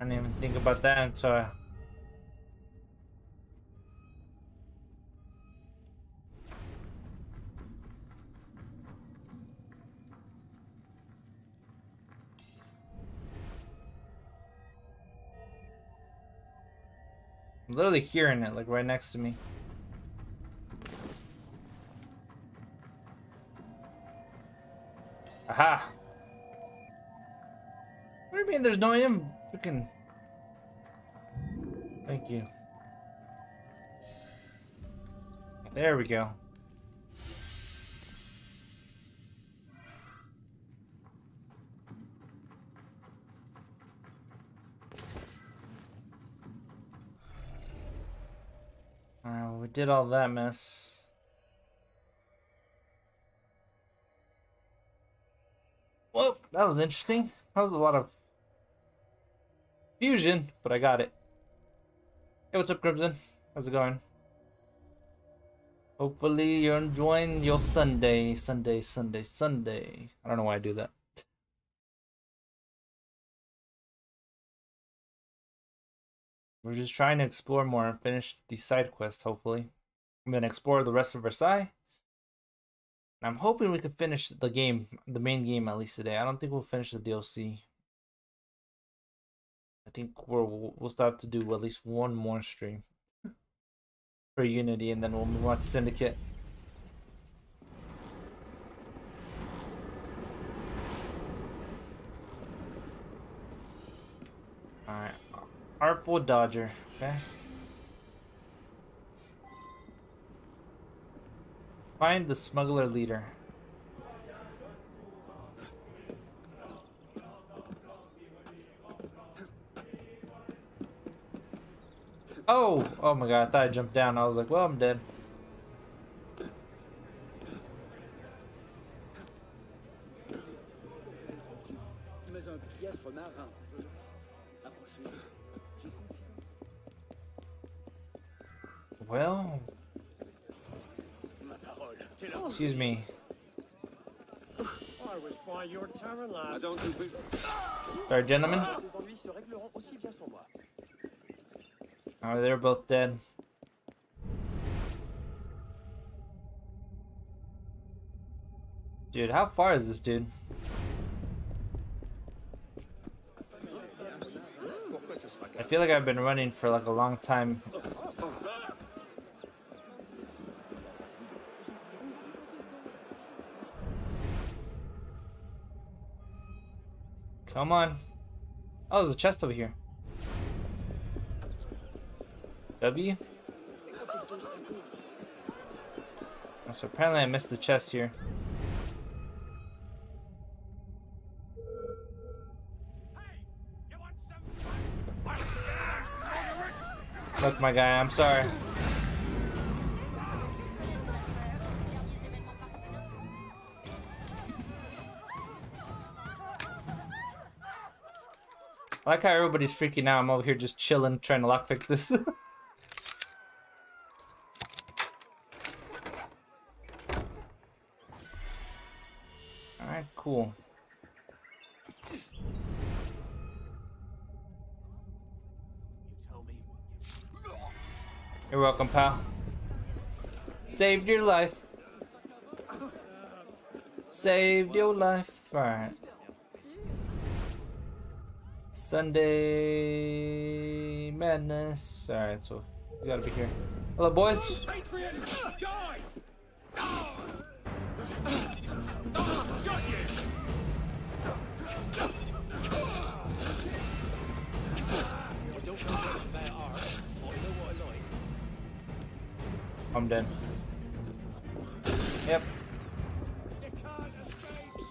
I didn't even think about that until. I'm literally hearing it, like right next to me. Aha! What do you mean there's no in freaking Thank you. There we go. Did all that mess. Well, that was interesting. That was a lot of fusion, but I got it. Hey, what's up, Crimson? How's it going? Hopefully you're enjoying your Sunday, Sunday, Sunday, Sunday. I don't know why I do that. We're just trying to explore more and finish the side quest, hopefully. And then explore the rest of Versailles. And I'm hoping we could finish the game, the main game at least today. I don't think we'll finish the DLC. I think we're, we'll start to do at least one more stream for Unity, and then we'll move on to Syndicate. Alright. Artful Dodger. Okay. Find the smuggler leader. Oh! Oh my god, I thought I jumped down. I was like, well, I'm dead. Well, excuse me. I was by your tavern last. Sorry, gentlemen. Ces ennuis se régleront aussi bien sans moi. Oh, they're both dead. Dude, how far is this dude? I feel like I've been running for like a long time. Come on. Oh, there's a chest over here. W? Oh, so apparently I missed the chest here. Look, my guy, I'm sorry. Like how everybody's freaking out. I'm over here just chilling, trying to lockpick this. Alright, cool. You're welcome, pal. Saved your life. Saved your life. Alright. Sunday madness. Alright, so you gotta be here. Hello, boys. I'm dead. Yep.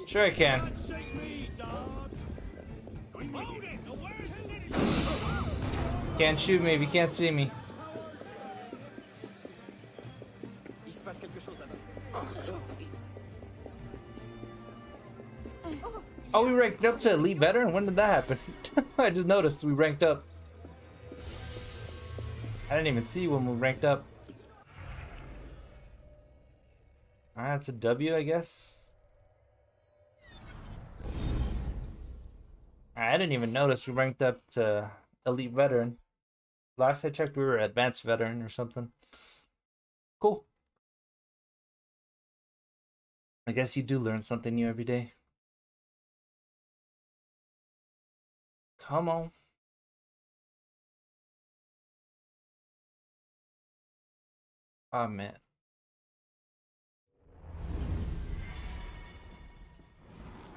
Sure I can. Can't shoot me if you can't see me. Il se passe quelque chose là-bas. Oh, we ranked up to elite veteran. When did that happen? I just noticed we ranked up. I didn't even see when we ranked up. Alright, it's a W, I guess. I didn't even notice we ranked up to elite veteran. Last I checked, we were advanced veteran or something. Cool. I guess you do learn something new every day. Come on. Oh man.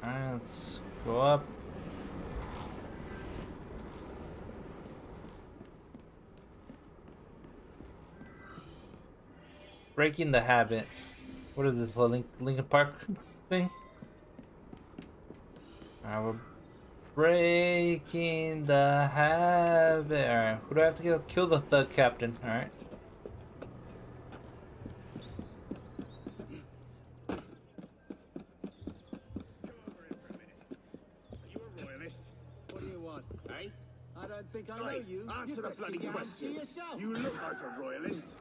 Alright, let's go up. Breaking the habit. What is this, Link Linkin Park thing? Alright, we're breaking the habit. Alright, who do I have to kill? Kill the thug captain. Alright. Royalist? What do you want, eh? I don't think I know you. answer You've the bloody question. You look like a royalist.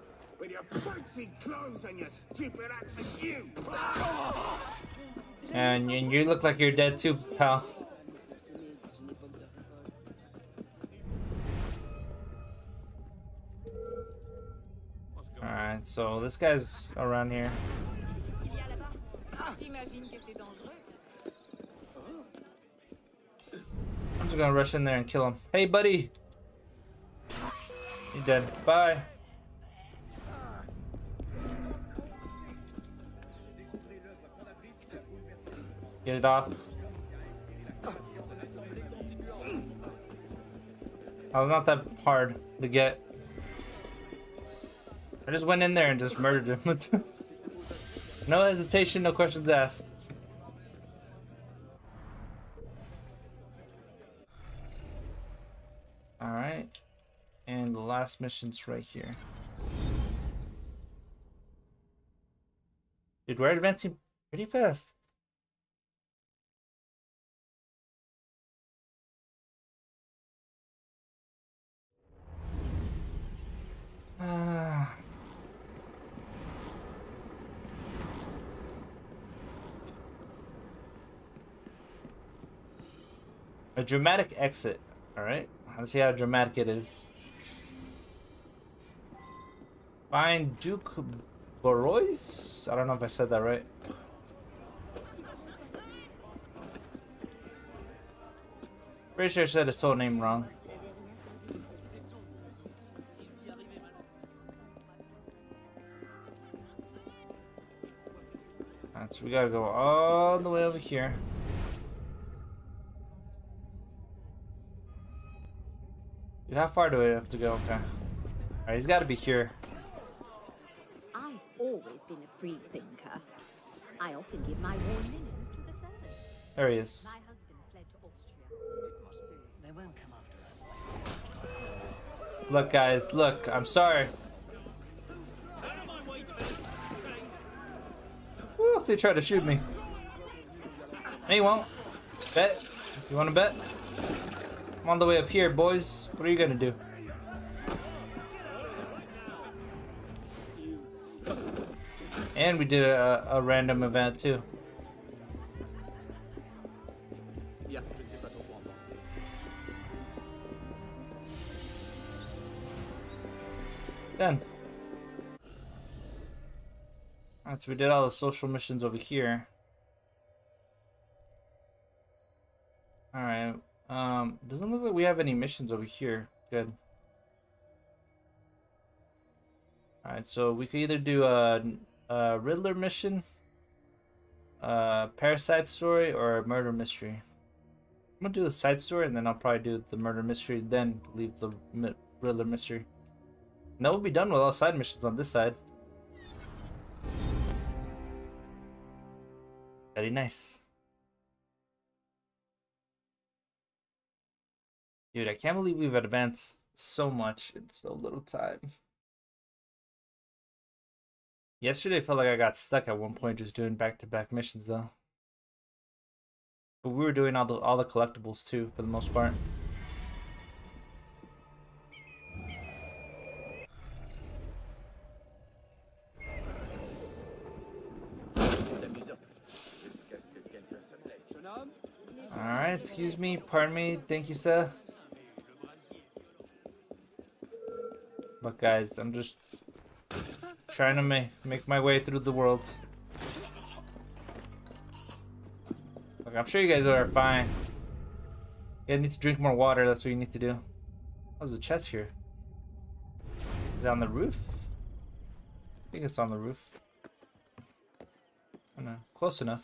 With your fancy clothes and your stupid accent, you! And, and you look like you're dead too, pal. Alright, so this guy's around here. I'm just gonna rush in there and kill him. Hey, buddy! You're dead. Bye. Get it off. was not that hard to get. I just went in there and just murdered him. no hesitation, no questions asked. Alright. And the last mission's right here. Dude, we're advancing pretty fast. A dramatic exit. Alright. Let's see how dramatic it is. Find Duke Borois? I don't know if I said that right. Pretty sure I said his whole name wrong. So we gotta go all the way over here. Dude, how far do we have to go? Okay. Alright, he's gotta be here. I've always been a free thinker. I often give my worn linens to the servants. There he is. My husband fled to Austria. They won't come after us. Look, guys, look, I'm sorry. They tried to shoot me. No, won't. Bet? You want to bet? I'm on the way up here, boys. What are you gonna do? And we did a, a random event too. Yeah, Alright, so we did all the social missions over here. Alright. Um, doesn't look like we have any missions over here. Good. Alright, so we could either do a, a Riddler mission, a Paris story, or a murder mystery. I'm gonna do the side story and then I'll probably do the murder mystery, then leave the Riddler mystery. And will be done with all side missions on this side. Very nice. Dude, I can't believe we've advanced so much in so little time. Yesterday, I felt like I got stuck at one point just doing back-to-back missions, though. But we were doing all the all the collectibles too, for the most part. Alright, excuse me, pardon me, thank you, sir. But guys, I'm just trying to make make my way through the world. Look, I'm sure you guys are fine. You need to drink more water, that's what you need to do. Oh, there's a chest here. Is it on the roof? I think it's on the roof. Oh, I don't know. Close enough.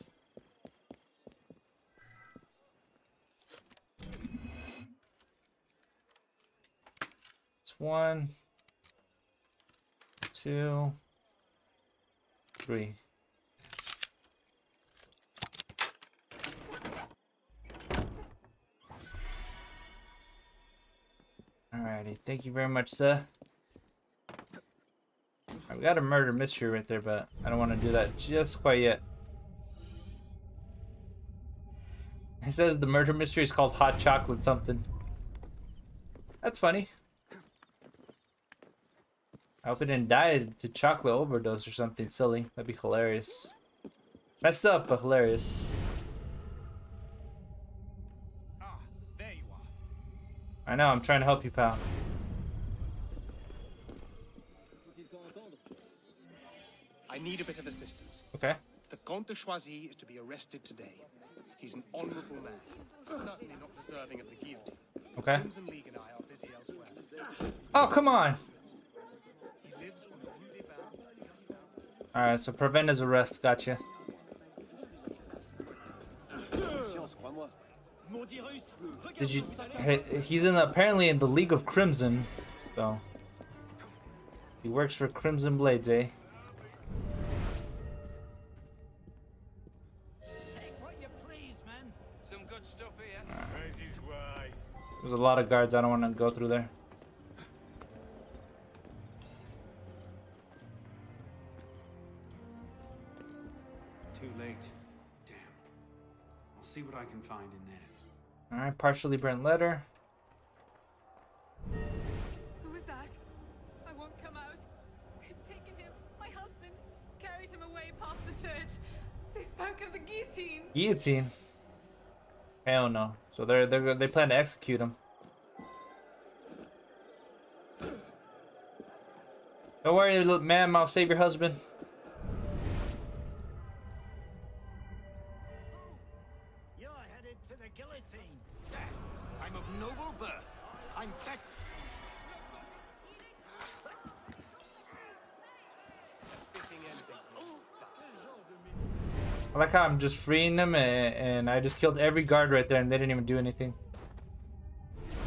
One, two, three. Alrighty, thank you very much, sir. Alright, we got a murder mystery right there, but I don't want to do that just quite yet. It says the murder mystery is called hot chocolate something. That's funny. I hope it didn't die to chocolate overdose or something silly. That'd be hilarious. Messed up, but hilarious. Ah, there you are. I know, I'm trying to help you, pal. I need a bit of assistance. Okay. The Comte de Choisy is to be arrested today. He's an honorable man, certainly not deserving of the guillotine. Okay. Crimson League and I are busy elsewhere. Oh, come on! He lives on the Rue des Bains. Alright, so prevent his arrest, gotcha. Did you? He's in apparently in the League of Crimson, so he works for Crimson Blades, eh? There's a lot of guards. I don't want to go through there. Alright, partially burnt letter. Who is that? I won't come out. They've taken him, my husband, carried him away past the church. They spoke of the guillotine. Guillotine. Hell no. So they're they're they plan to execute him. Don't worry, ma'am. I'll save your husband. Like how I'm just freeing them and, and I just killed every guard right there and they didn't even do anything.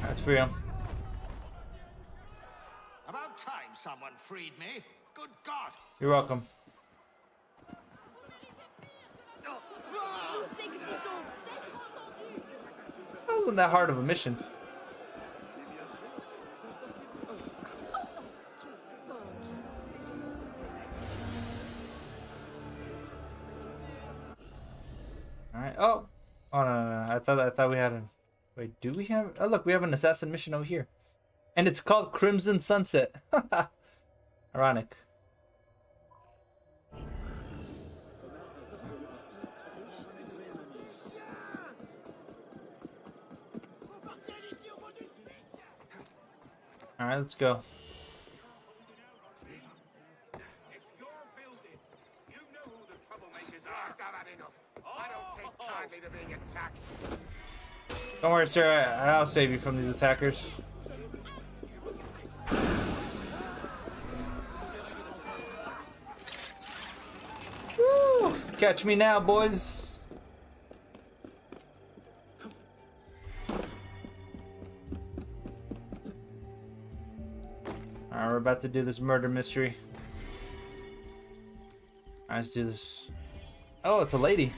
Let's free. About time someone freed me. Good God. You're welcome. That wasn't that hard of a mission. Oh. Oh no, no, no. I thought I thought we had an Wait, do we have Oh look, we have an assassin mission over here. And it's called Crimson Sunset. Ironic. Alright, let's go. Don't worry, sir. I'll save you from these attackers. Woo! Catch me now, boys. Alright, we're about to do this murder mystery. Alright, let's do this. Oh, it's a lady.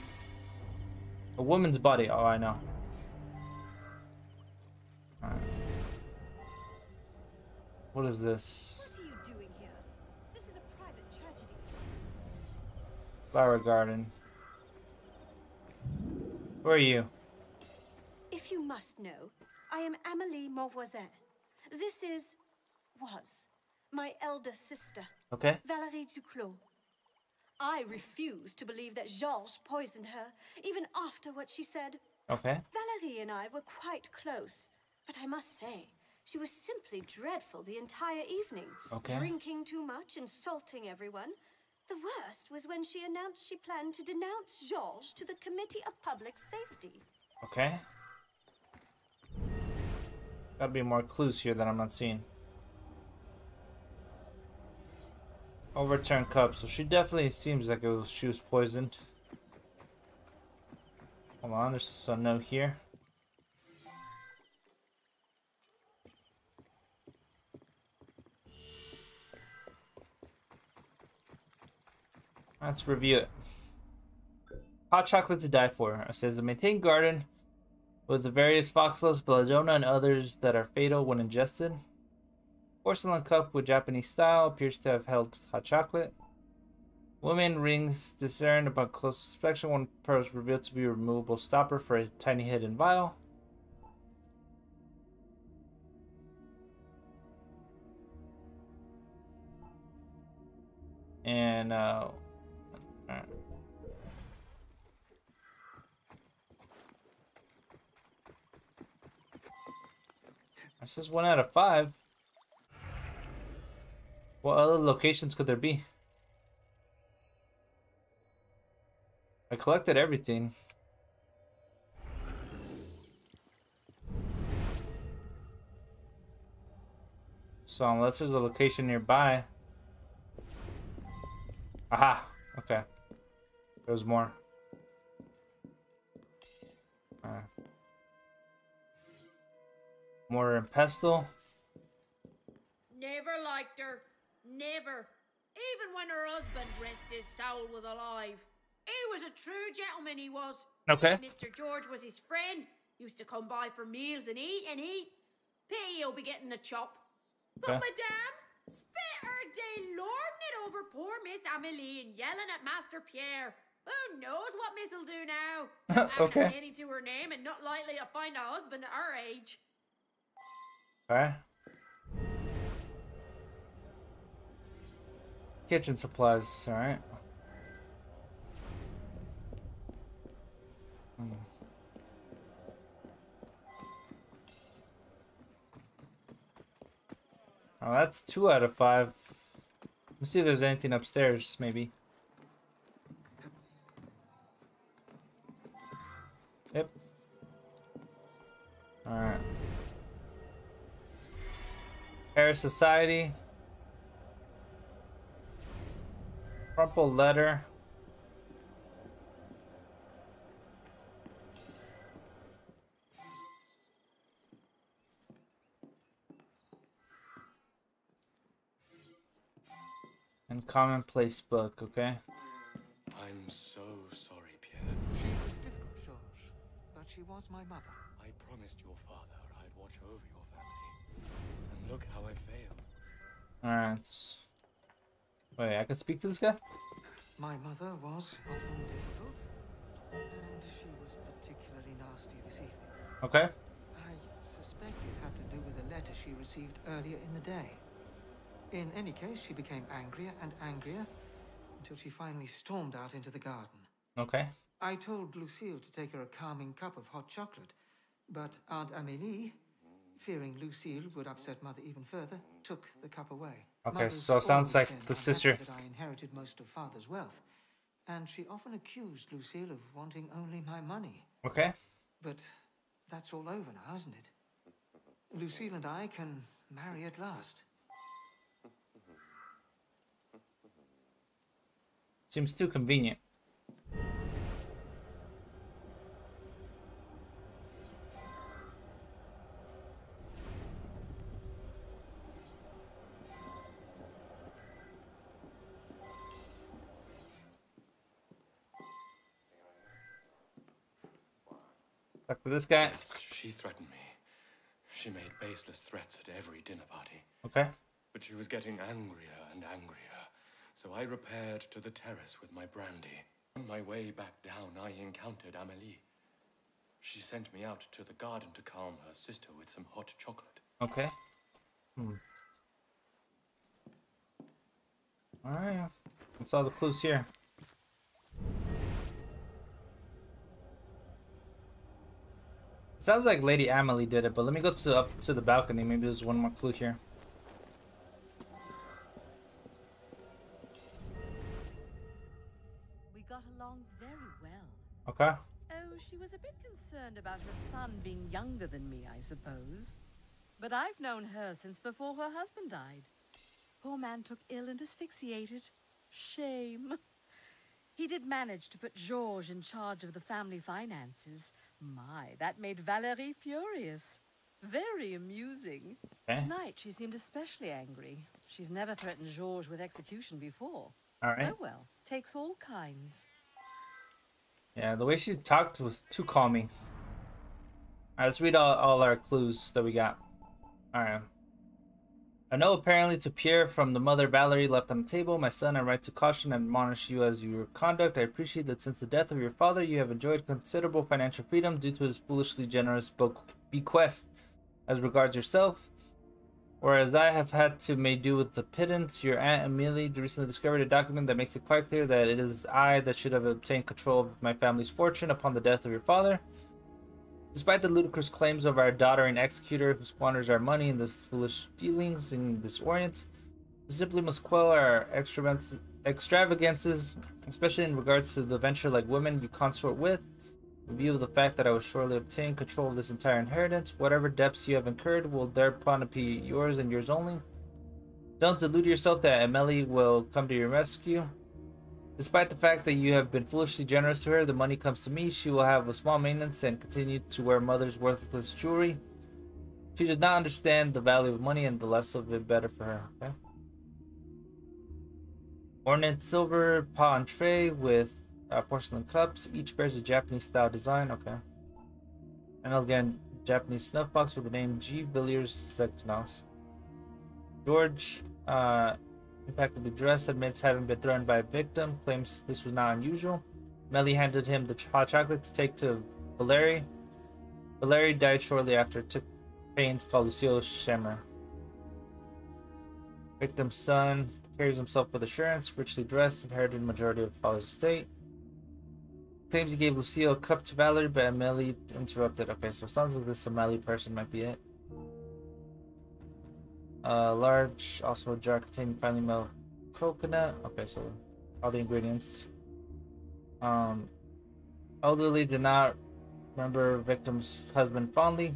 A woman's body. Oh, I know. Alright. What is this? What are you doing here? This is a private tragedy. Flower garden. Who are you? If you must know, I am Amélie Mauvoisin. This is... was... my elder sister. Okay. Valérie Duclos. I refuse to believe that Georges poisoned her, even after what she said. Okay. Valerie and I were quite close, but I must say, she was simply dreadful the entire evening. Okay. Drinking too much, insulting everyone. The worst was when she announced she planned to denounce Georges to the Committee of Public Safety. Okay. Gotta be more clues here that I'm not seeing. Overturned cup, so she definitely seems like it was she was poisoned. Hold on, there's a note here. Let's review it. Hot chocolate to die for. It says a maintain garden with the various foxgloves, belladonna, and others that are fatal when ingested. Porcelain cup with Japanese style appears to have held hot chocolate. Women rings discerned upon close inspection. One pearl is revealed to be a removable stopper for a tiny hidden vial. And uh, alright. This is one out of five. What other locations could there be? I collected everything. So unless there's a location nearby. Aha! Okay. There's more. Alright. Mortar and pestle. Never liked her. Never. Even when her husband, rest his soul, was alive. He was a true gentleman, he was. Okay. Mr. George was his friend. Used to come by for meals and eat and eat. Pity he'll be getting the chop. But Okay. Madame spent her day lording it over poor Miss Amelie and yelling at Master Pierre. Who knows what Miss'll do now? Okay. getting to her name and not likely to find a husband at her age. Alright. Kitchen supplies, alright. Hmm. Oh, that's two out of five. Let's see if there's anything upstairs, maybe. Yep. Alright. Paris Society. Crumpled letter. And commonplace book, okay? I'm so sorry, Pierre. She was difficult, Georges, but she was my mother. I promised your father I'd watch over your family. And look how I failed. Alright. Wait, I can speak to this guy? My mother was often difficult, and she was particularly nasty this evening. Okay. I suspect it had to do with a letter she received earlier in the day. In any case, she became angrier and angrier until she finally stormed out into the garden. Okay. I told Lucille to take her a calming cup of hot chocolate, but Aunt Amélie, fearing Lucille would upset Mother even further, took the cup away. Okay, so it sounds like the sister- That I inherited most of Father's wealth, and she often accused Lucille of wanting only my money. Okay. But that's all over now, isn't it? Lucille and I can marry at last. Seems too convenient. This guy. Yes, she threatened me. She made baseless threats at every dinner party. Okay. But she was getting angrier and angrier. So I repaired to the terrace with my brandy. On my way back down, I encountered Amélie. She sent me out to the garden to calm her sister with some hot chocolate. Okay. Hmm. Alright. That's all the clues here. Sounds like Lady Amelie did it, but let me go to up to the balcony. Maybe there's one more clue here. We got along very well. Okay. Oh, she was a bit concerned about her son being younger than me, I suppose. But I've known her since before her husband died. Poor man took ill and asphyxiated. Shame. He did manage to put Georges in charge of the family finances. My, that made Valerie furious. Very amusing. Okay. Tonight she seemed especially angry. She's never threatened Georges with execution before. All right. Oh well, takes all kinds. Yeah, the way she talked was too calming. Alright, let's read all, all our clues that we got. Alright. I know apparently to Pierre from the mother Valerie left on the table. My son, I write to caution and admonish you as your conduct. I appreciate that since the death of your father, you have enjoyed considerable financial freedom due to his foolishly generous bequest as regards yourself. Whereas I have had to make do with the pittance, your Aunt Amelie recently discovered a document that makes it quite clear that it is I that should have obtained control of my family's fortune upon the death of your father. Despite the ludicrous claims of our doddering executor who squanders our money in this foolish dealings in this Orient, we simply must quell our extravagance- extravagances, especially in regards to the venture-like women you consort with. In view of the fact that I will shortly obtain control of this entire inheritance, whatever debts you have incurred will thereupon be yours and yours only. Don't delude yourself that Amelie will come to your rescue. Despite the fact that you have been foolishly generous to her, the money comes to me. She will have a small maintenance and continue to wear mother's worthless jewelry. She did not understand the value of money and the less of it better for her. Okay. Ornate silver pot and tray with uh, porcelain cups. Each bears a Japanese style design. Okay. And again, Japanese snuff box with the name G. Villiers Sectionals. George, uh, impeccably dress admits having been threatened by a victim, claims this was not unusual. Melly handed him the hot chocolate to take to Valerie. Valerie died shortly after, took pains called Lucille Shemmer. Victim's son carries himself with assurance, richly dressed, inherited majority of father's estate. Claims he gave Lucille a cup to Valerie, but Amelie interrupted. Okay, so sounds like this Amelie person might be it. Uh, large, also a jar containing finely melted coconut. Okay, so all the ingredients. Um, elderly did not remember victim's husband fondly.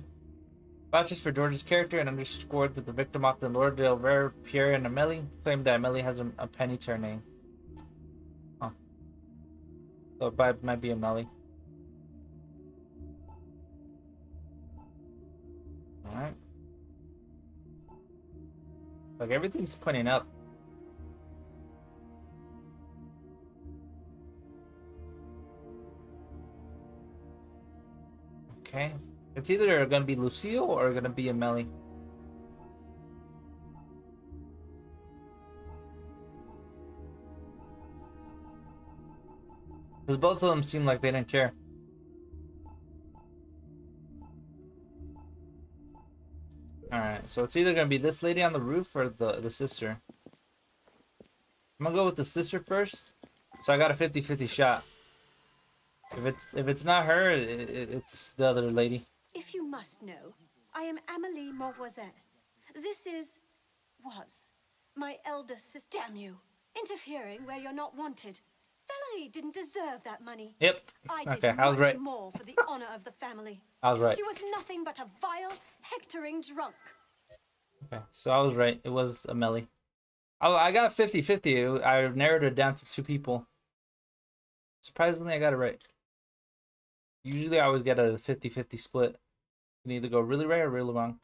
Vouches for George's character and underscored that the victim often Lord Del Rare, Pierre, and Amelie claimed that Amelie has a, a penny to her name. Huh. So it might be Amelie. Alright. Like everything's pointing up. Okay. It's either gonna be Lucille or gonna be Amelie. Because both of them seem like they didn't care. Alright, so it's either gonna be this lady on the roof or the, the sister. I'm gonna go with the sister first. So I got a 50-50 shot. If it's if it's not her, it, it, it's the other lady. If you must know, I am Amélie Mauvoisin. This is... was... my elder sister. Damn you! Interfering where you're not wanted. Valerie didn't deserve that money. Yep. I did okay, I was right. more for the honor of the family. I was right. She was nothing but a vile, hectoring drunk. Okay, so I was right. It was Amelie. I, oh, I got 50-50. I narrowed it down to two people. Surprisingly, I got it right. Usually I always get a 50-50 split. You can either go really right or really wrong.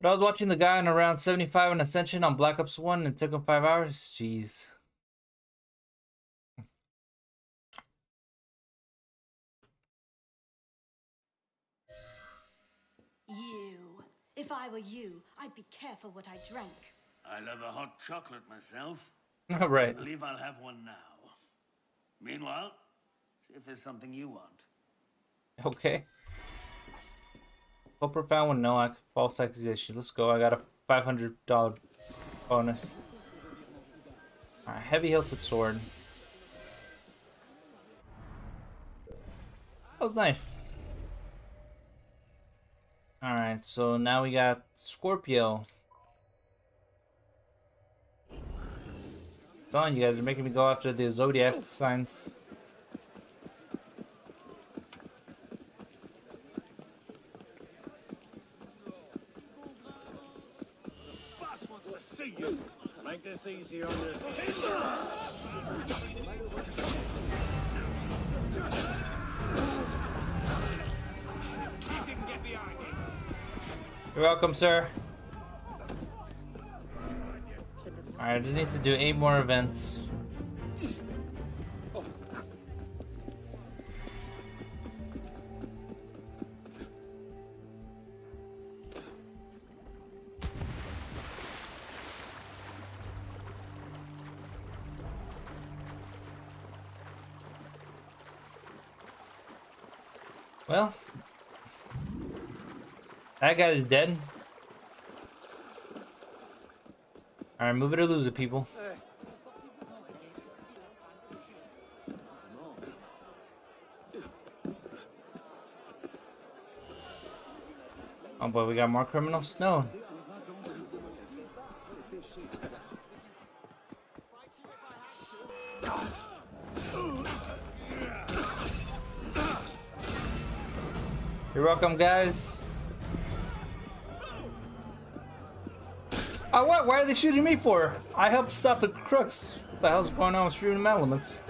But I was watching the guy on around 75 on Ascension on Black Ops 1 and it took him 5 hours. Jeez. If I were you, I'd be careful what I drank. I love a hot chocolate myself. All right. I believe I'll have one now. Meanwhile, see if there's something you want. Okay. Hope found one. No, I false accusation. Let's go. I got a five hundred dollar bonus. Alright, heavy hilted sword. That was nice. Alright, so now we got Scorpio. It's on you guys are making me go after the zodiac signs. Make this easier on yourself. You're welcome, sir. Alright, I just need to do eight more events. Well, that guy's dead. Alright, move it or lose it, people. Oh boy, we got more criminals? No. You're welcome, guys. Oh, what? Why are they shooting me for? I helped stop the crooks. What the hell's going on with shooting elements?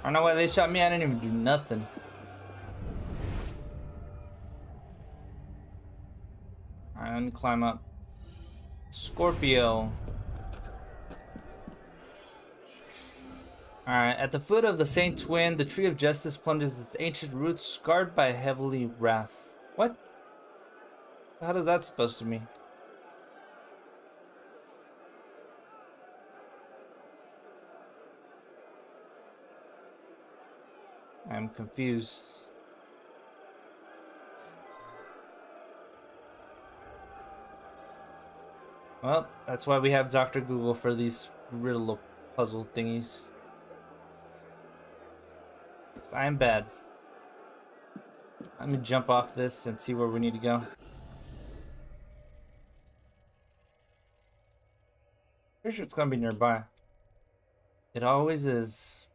I don't know why they shot me. I didn't even do nothing. Alright, let me climb up. Scorpio. Alright, at the foot of the Saint Twin, the Tree of Justice plunges its ancient roots, scarred by heavily wrath. What? How does that supposed to mean? I'm confused. Well, that's why we have Dr. Google for these riddle puzzle thingies. I am bad. Let me jump off this and see where we need to go. Pretty sure it's gonna be nearby. It always is.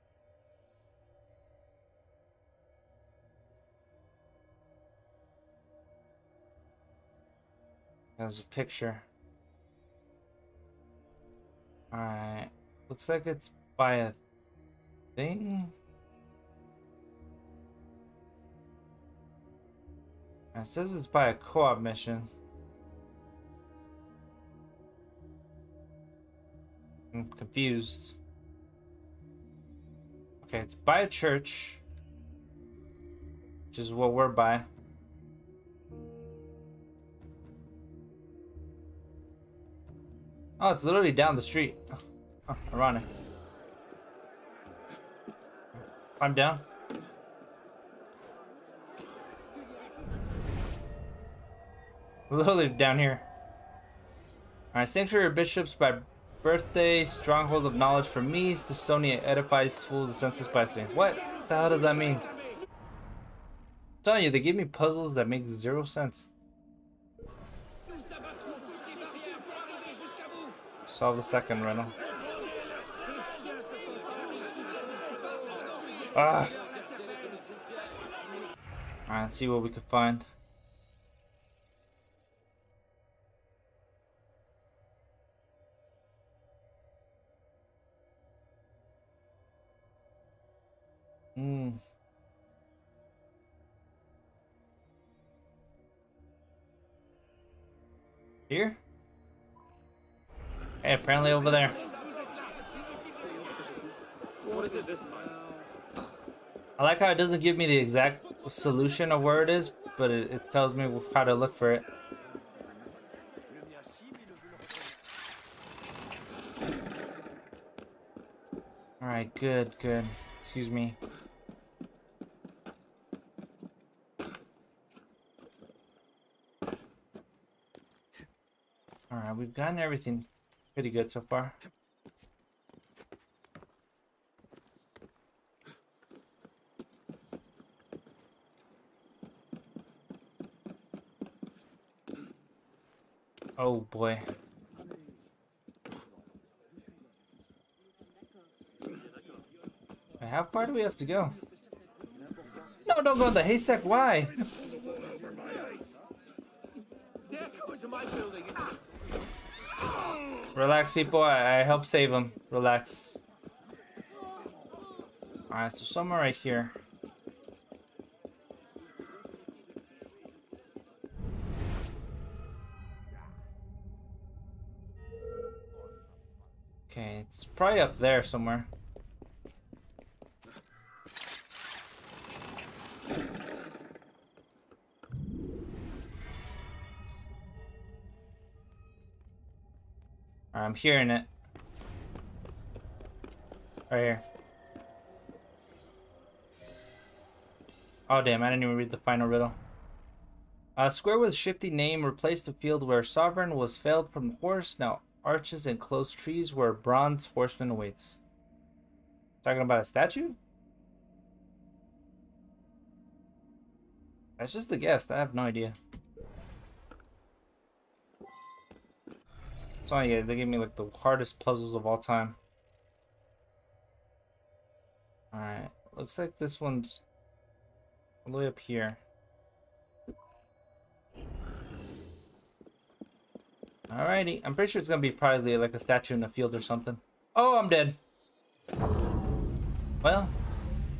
There's a picture. Alright. Looks like it's by a thing. It says it's by a co-op mission. I'm confused. Okay, it's by a church. Which is what we're by. Oh, it's literally down the street. Oh, ironic. I'm down. Literally down here. Alright, Sanctuary of Bishops by birthday, stronghold of knowledge for me, the Sony edifies fools the senses by saying, What the hell does that mean? I'm telling you, they give me puzzles that make zero sense. Solve the second riddle. Ah! Alright, see what we can find. Hey, apparently over there. I like how it doesn't give me the exact solution of where it is, but it, it tells me how to look for it. Alright, good, good. Excuse me. Alright, we've gotten everything pretty good so far. Oh boy. How far do we have to go? No, don't go in the haystack. Why? Relax, people. I, I help save him. Relax. Alright, so somewhere right here. Okay, it's probably up there somewhere. I'm hearing it. Right here. Oh damn, I didn't even read the final riddle. A square with shifty name replaced a field where sovereign was failed from horse. Now arches and close trees where bronze horseman awaits. Talking about a statue? That's just a guess. I have no idea. Sorry guys, they gave me like the hardest puzzles of all time. Alright, looks like this one's all the way up here. Alrighty, I'm pretty sure it's gonna be probably like a statue in a field or something. Oh, I'm dead. Well,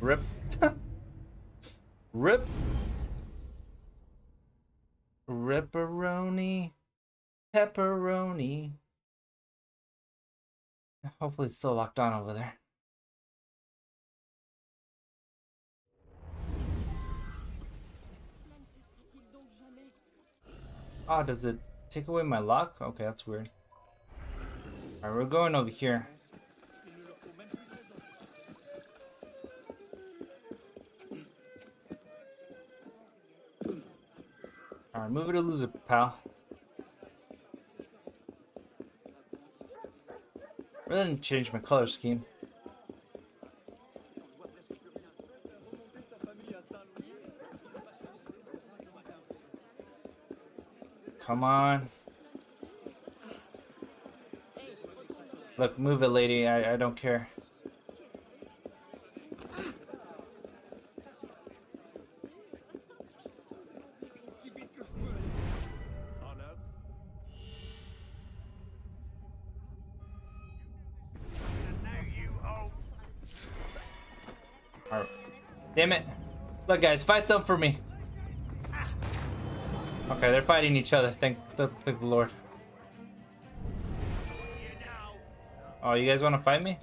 Rip. Rip. Ripperoni. Pepperoni. Hopefully it's still locked on over there. Oh, does it take away my lock? Okay, that's weird. Alright, we're going over here. Alright, move it or lose it, pal. Really didn't change my color scheme. Come on. Look, move it, lady. I, I don't care. Look, guys, fight them for me. Okay, they're fighting each other. Thank, thank, thank the Lord. Oh, you guys want to fight me?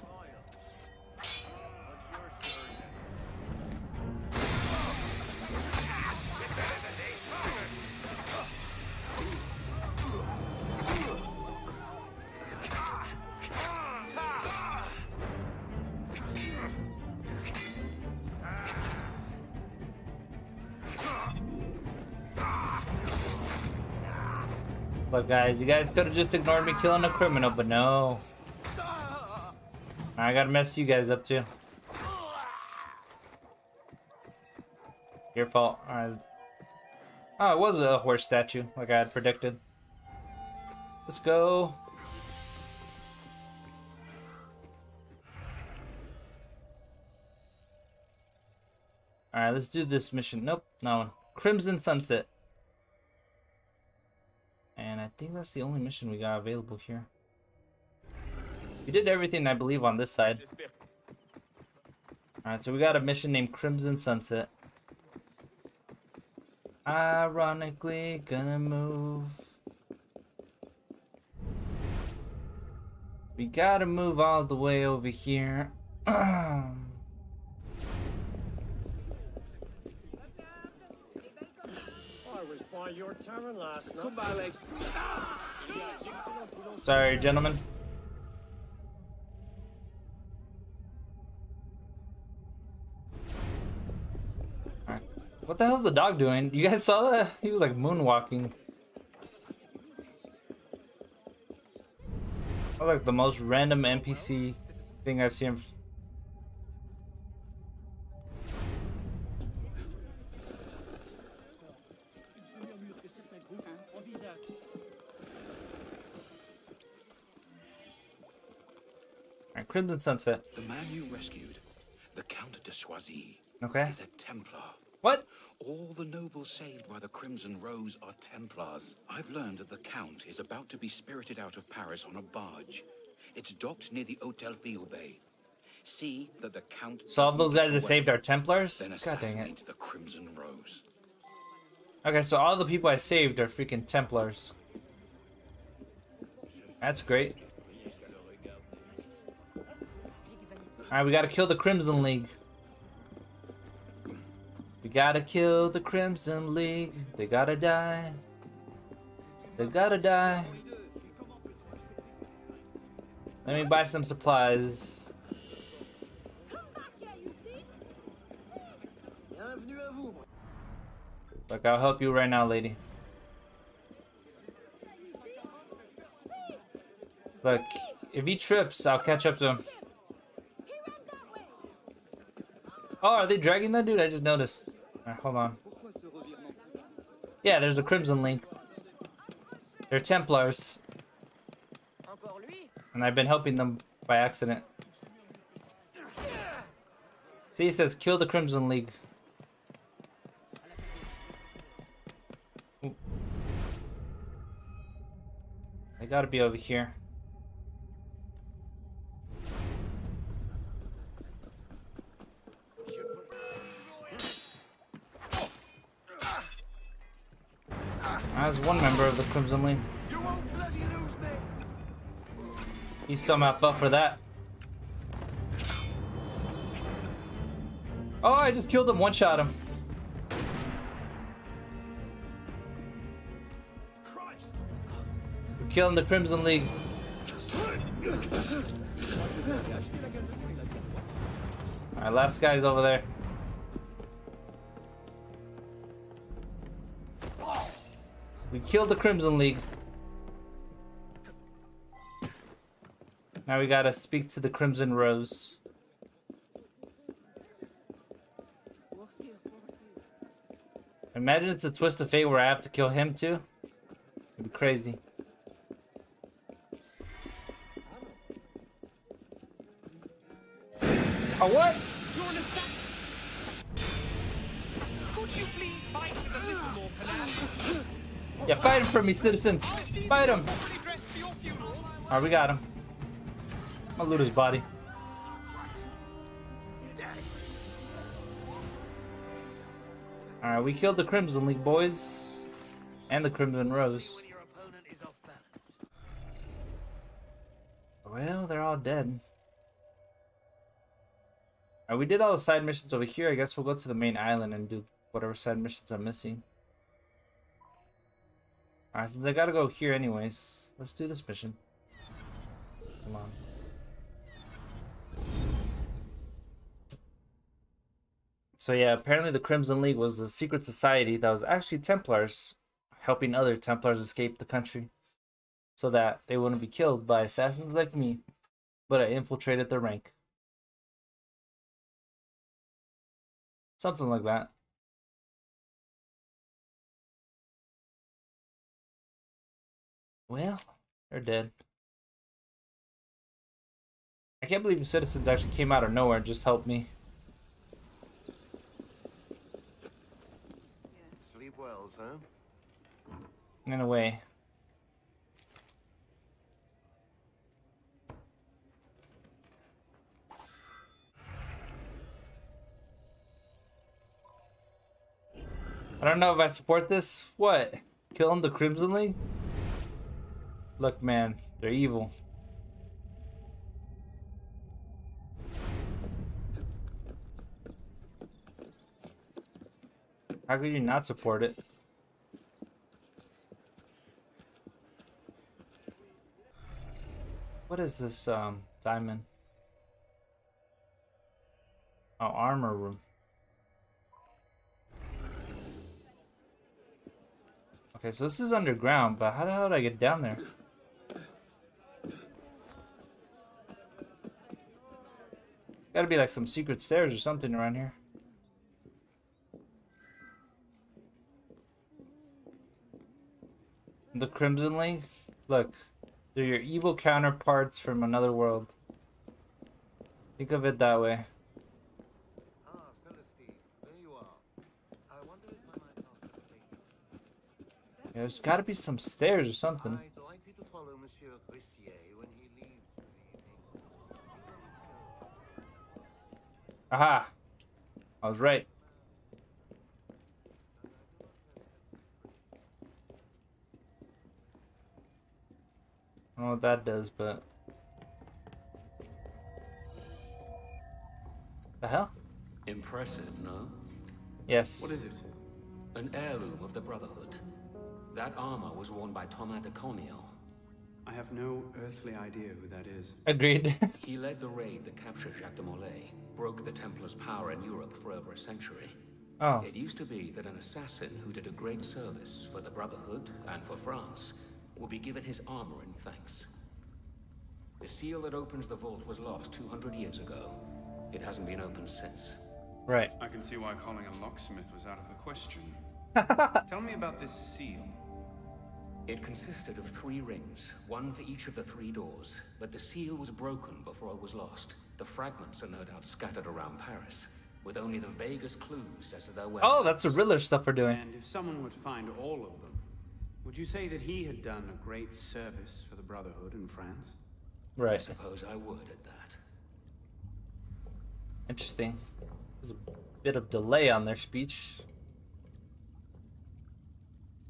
Guys, you guys could have just ignored me killing a criminal, but no. I gotta mess you guys up too. Your fault. Alright. Oh, it was a horse statue, like I had predicted. Let's go. Alright, let's do this mission. Nope, no one. Crimson Sunset. Think that's the only mission we got available here. We did everything, I believe, on this side. Alright, so we got a mission named Crimson Sunset. Ironically, gonna move. We gotta move all the way over here. I your tavern last night. Come by, late. Sorry, gentlemen. Alright. What the hell's the dog doing? You guys saw that? He was like moonwalking. That was like the most random NPC thing I've seen. Crimson Sunset. The man you rescued, the Count de Choisy, Okay. is a Templar. What? All the nobles saved by the Crimson Rose are Templars. I've learned that the Count is about to be spirited out of Paris on a barge. It's docked near the Hotel Fiume. See that the Count So all those guys that saved are Templars? Then God dang it. the Crimson Rose. Okay, so all the people I saved are freaking Templars. That's great. Alright, we gotta kill the Crimson League. We gotta kill the Crimson League. They gotta die. They gotta die. Let me buy some supplies. Look, I'll help you right now, lady. Look, if he trips, I'll catch up to him. Oh, are they dragging that dude? I just noticed. Alright, hold on. Yeah, there's a Crimson Link. They're Templars. And I've been helping them by accident. See, he says kill the Crimson League. They gotta be over here. As one member of the Crimson League. He somehow fell for that. Oh, I just killed him, one shot him. We're killing the Crimson League. Alright, last guy's over there. We killed the Crimson League. Now we gotta speak to the Crimson Rose. Imagine it's a twist of fate where I have to kill him too. It'd be crazy. A what? Yeah, fight him for me, citizens. Fight him. Alright, we got him. I'm gonna loot his body. Alright, we killed the Crimson League boys. And the Crimson Rose. Well, they're all dead. Alright, we did all the side missions over here. I guess we'll go to the main island and do whatever side missions I'm missing. Alright, since I gotta go here anyways, let's do this mission. Come on. So yeah, apparently the Crimson League was a secret society that was actually Templars helping other Templars escape the country so that they wouldn't be killed by assassins like me, but I infiltrated their rank. Something like that. Well, they're dead. I can't believe the citizens actually came out of nowhere and just helped me. Sleep well, sir. In a way. I don't know if I support this. What? Killing the Crimson League? Look, man, they're evil. How could you not support it? What is this, um, diamond? Oh, armor room. Okay, so this is underground, but how the hell did I get down there? Gotta be like some secret stairs or something around here. The Crimson League? Look, they're your evil counterparts from another world. Think of it that way. Yeah, there's gotta be some stairs or something. I'd like you to follow Monsieur Grissier when he leaves Aha! I was right. I don't know what that does, but... The hell? Impressive, no? Yes. What is it? An heirloom of the Brotherhood. That armor was worn by Thomas de Carneillon. I have no earthly idea who that is. Agreed. he led the raid that captured Jacques de Molay, broke the Templars' power in Europe for over a century. Oh. It used to be that an assassin who did a great service for the Brotherhood and for France would be given his armor in thanks. The seal that opens the vault was lost 200 years ago. It hasn't been opened since. Right. I can see why calling a locksmith was out of the question. Tell me about this seal. It consisted of three rings, one for each of the three doors, but the seal was broken before it was lost. The fragments are no doubt scattered around Paris, with only the vaguest clues as to their whereabouts. Oh, that's the Riddler stuff we're doing. And if someone would find all of them, would you say that he had done a great service for the Brotherhood in France? Right. I suppose I would at that. Interesting. There's a bit of delay on their speech.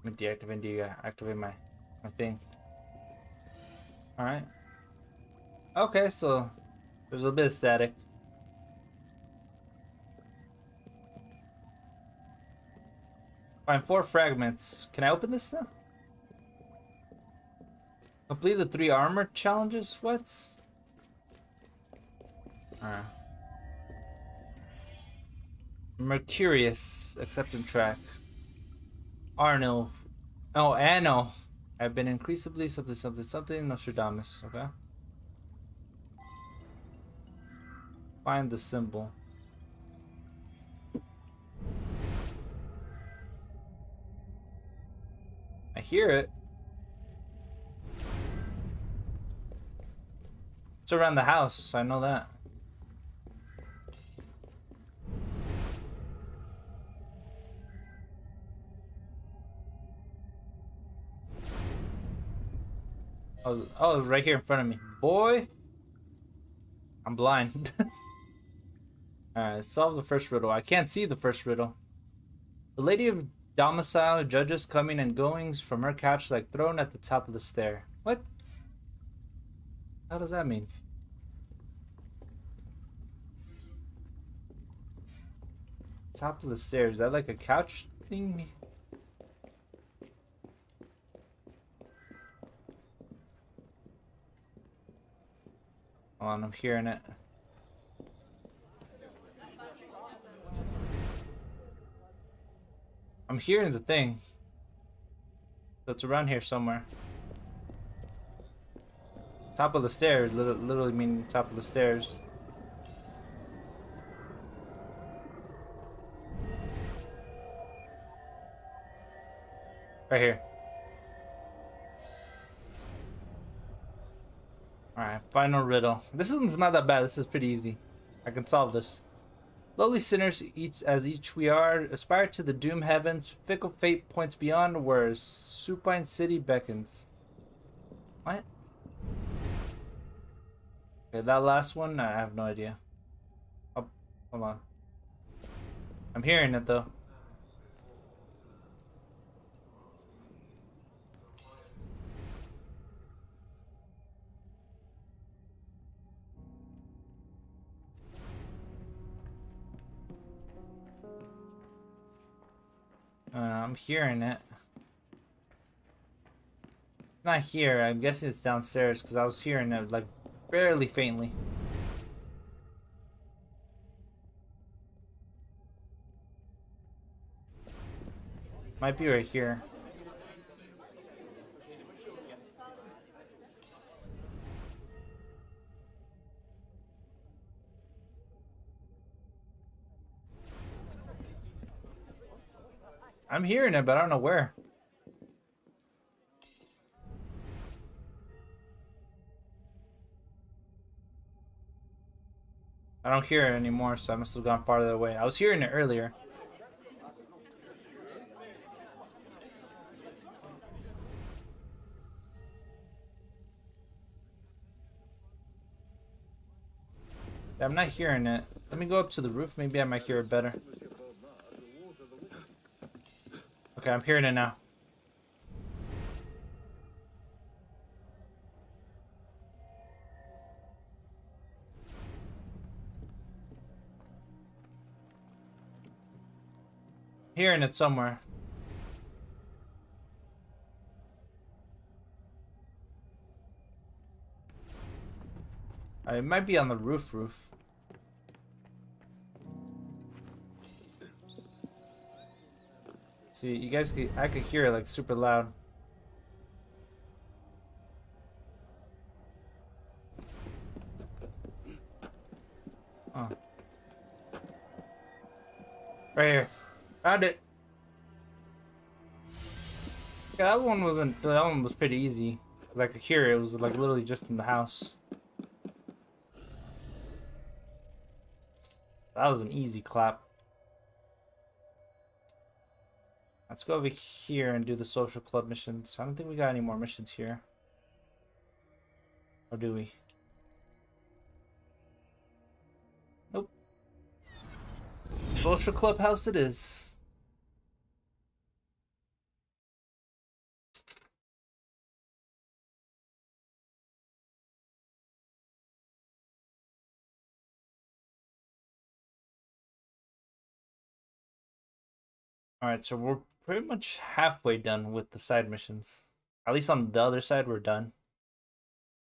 Me deactivate the uh, activate my my thing. All right. Okay, so there's a little bit of static. Find four fragments. Can I open this now? Complete the three armor challenges? What? Alright. Mercurius, acceptance track. Arno. Oh, Anno. I've been increasingly something, something, something. Nostradamus. Okay. Find the symbol. I hear it. It's around the house, I know that. Oh, oh, it's right here in front of me. Boy! I'm blind. Alright, solve the first riddle. I can't see the first riddle. The Lady of Domicile judges coming and goings from her couch like thrown at the top of the stair. What? How does that mean? Top of the stairs. Is that like a couch thing? Hold on, I'm hearing it. I'm hearing the thing. So it's around here somewhere. Top of the stairs, literally, literally mean top of the stairs. Right here. Alright, final riddle. This one's not that bad. This is pretty easy. I can solve this. Lowly sinners, each as each we are, aspire to the doom heavens. Fickle fate points beyond where supine city beckons. What? Okay, that last one, I have no idea. Oh, hold on. I'm hearing it though. Uh, I'm hearing it. Not here. I'm guessing it's downstairs because I was hearing it like barely faintly. Might be right here. I'm hearing it, but I don't know where. I don't hear it anymore, so I must have gone farther away. I was hearing it earlier. I'm not hearing it. Let me go up to the roof. Maybe I might hear it better. Okay, I'm hearing it now. Hearing it somewhere. Uh, it might be on the roof roof. See, you guys could, I could hear it like super loud. Oh. Right here. Found it. Yeah, that one wasn't, that one was pretty easy. Cause I could hear it, it was like literally just in the house. That was an easy clap. Let's go over here and do the social club missions. I don't think we got any more missions here. Or do we? Nope. Social clubhouse it is. Alright, so we're pretty much halfway done with the side missions. At least on the other side, we're done.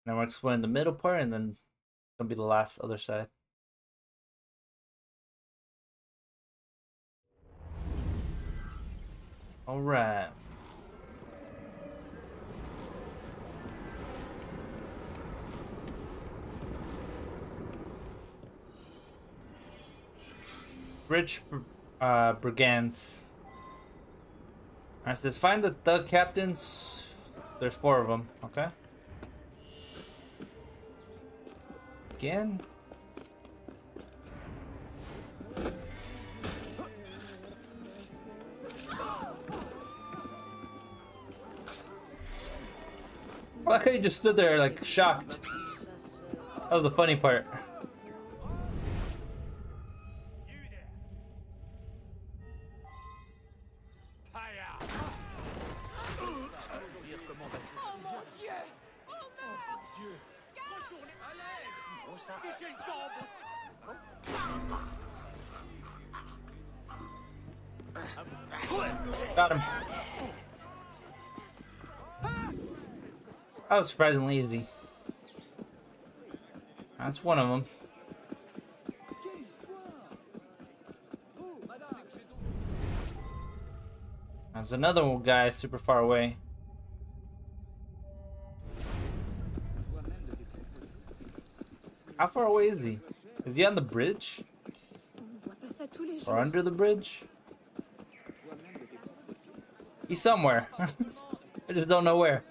Now we're exploring the middle part, and then gonna be the last other side. Alright. Bridge uh, Brigands. Alright, says find the thug captains. There's four of them, okay? Again? I like how you just stood there like shocked. That was the funny part. That was surprisingly easy. That's one of them. There's another guy super far away. How far away is he? Is he on the bridge? Or under the bridge? He's somewhere. I just don't know where.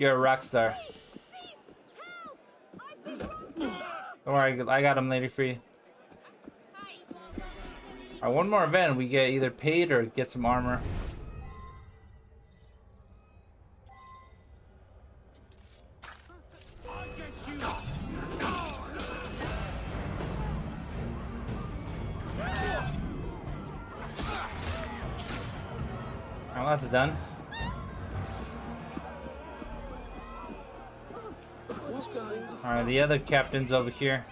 You're a rock star. Don't worry, I got him, Lady Free. Alright, one more event, we get either paid or get some armor. Other captain's over here.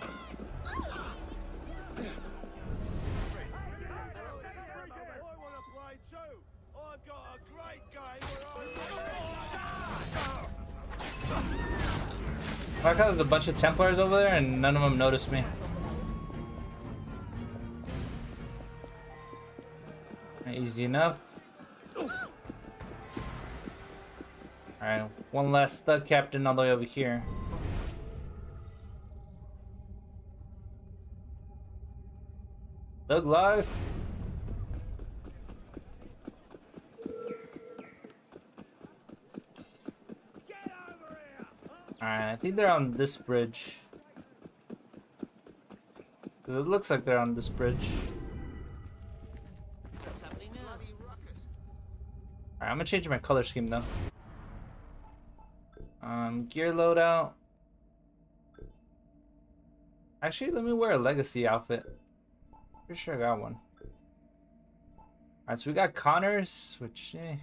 I there's a bunch of Templars over there and none of them noticed me. Easy enough. Alright, one last thug captain all the way over here. Thug life. Alright, I think they're on this bridge. Cause it looks like they're on this bridge. Alright, I'm gonna change my color scheme though. Um, gear loadout. Actually, let me wear a legacy outfit. Pretty sure I got one. Alright, so we got Connors, which, eh.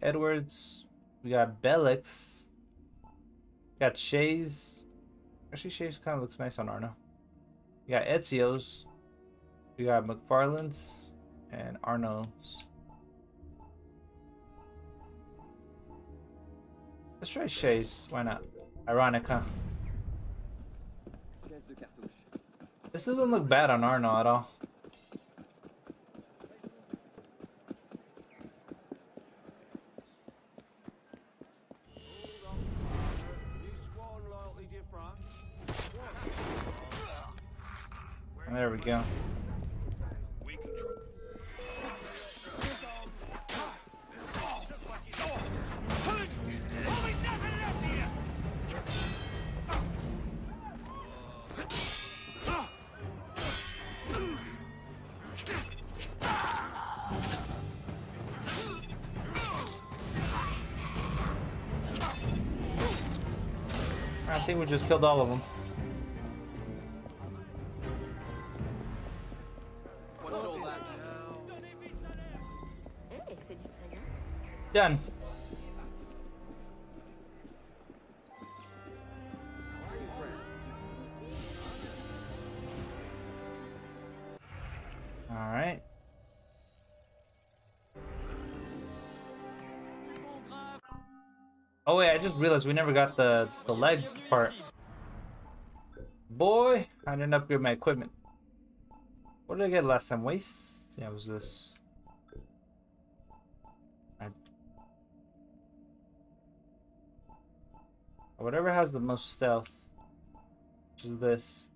Edwards. We got Bellix. We got Shays. Actually, Shays kind of looks nice on Arno. We got Ezio's. We got McFarlane's and Arno's. Let's try Shays. Why not? Ironic, huh? This doesn't look bad on Arno at all. There we go. Think we just killed all of them. Done. I just realized we never got the the leg part. Boy, I didn't upgrade my equipment. What did I get last time? Waste? Yeah, it was this. I... Whatever has the most stealth, which is this.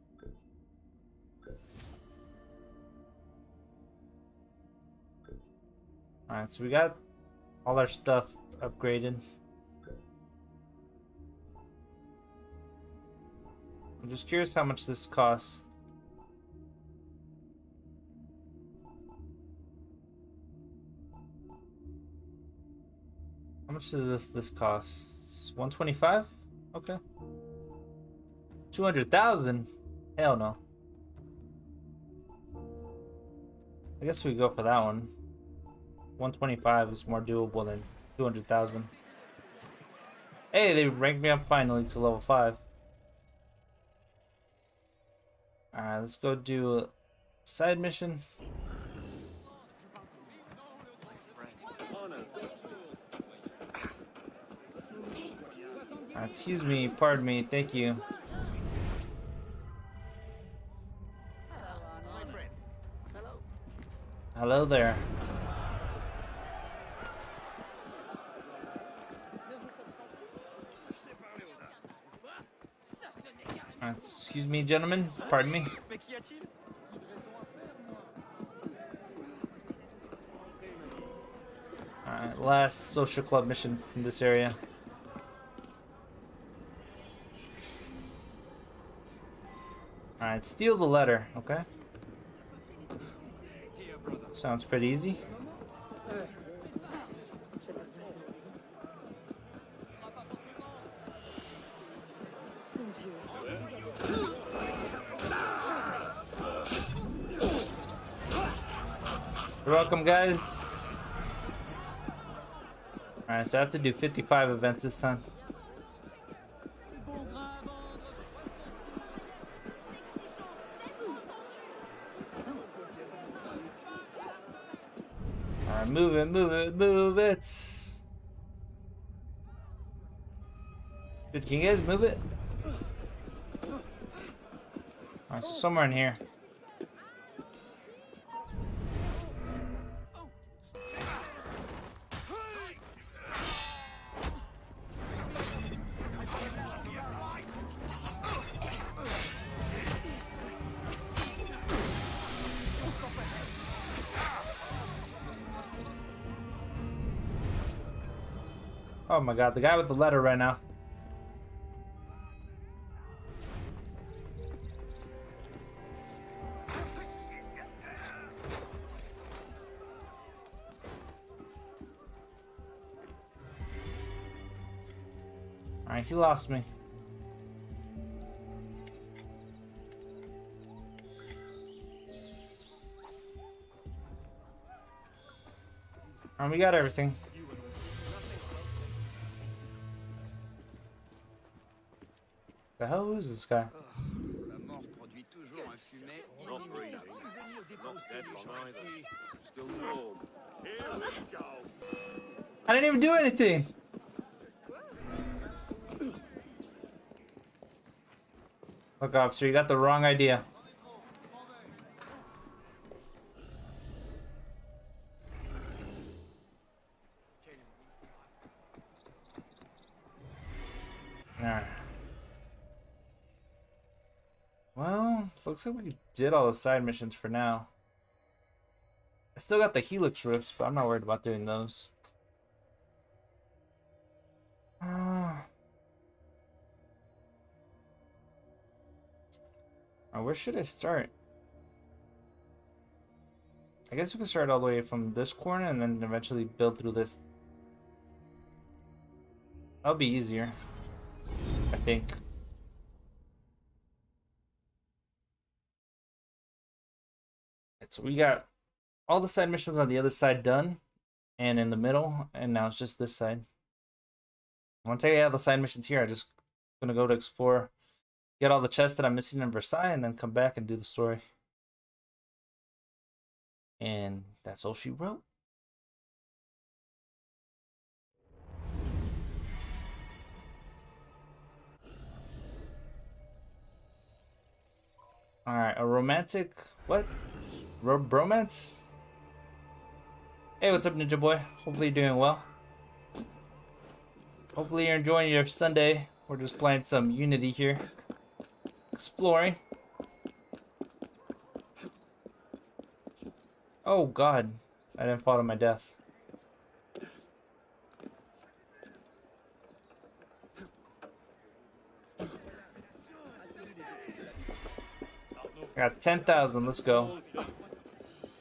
Alright, so we got all our stuff upgraded. I'm just curious how much this costs. How much does this this cost? 125? Okay. 200,000? Hell no. I guess we go for that one. 125 is more doable than 200,000. Hey, they ranked me up finally to level 5. Alright, let's go do a side mission. Right, excuse me, pardon me, thank you. Hello there. Excuse me, gentlemen. Pardon me. Alright, last social club mission in this area. Alright, steal the letter, okay? Sounds pretty easy. Welcome, guys. Alright, so I have to do 55 events this time. Alright, move it, move it, move it. Dude, can you guys move it? Alright, so somewhere in here. Oh my god, the guy with the letter right now. Alright, he lost me. Alright, we got everything. Warm. Here we go. I didn't even do anything. Look, officer, you got the wrong idea. Looks like we did all the side missions for now. I still got the Helix rifts, but I'm not worried about doing those. Uh, where should I start? I guess we can start all the way from this corner and then eventually build through this. That'll be easier. I think. So we got all the side missions on the other side done and in the middle, and now it's just this side. I want to take out the side missions here. I'm just going to go to explore, get all the chests that I'm missing in Versailles, and then come back and do the story. And that's all she wrote. Alright, a romantic... what? Ro bromance? Hey, what's up, Ninja Boy? Hopefully you're doing well. Hopefully you're enjoying your Sunday. We're just playing some Unity here. Exploring. Oh, God. I didn't fall to my death. I Got 10,000. Let's go.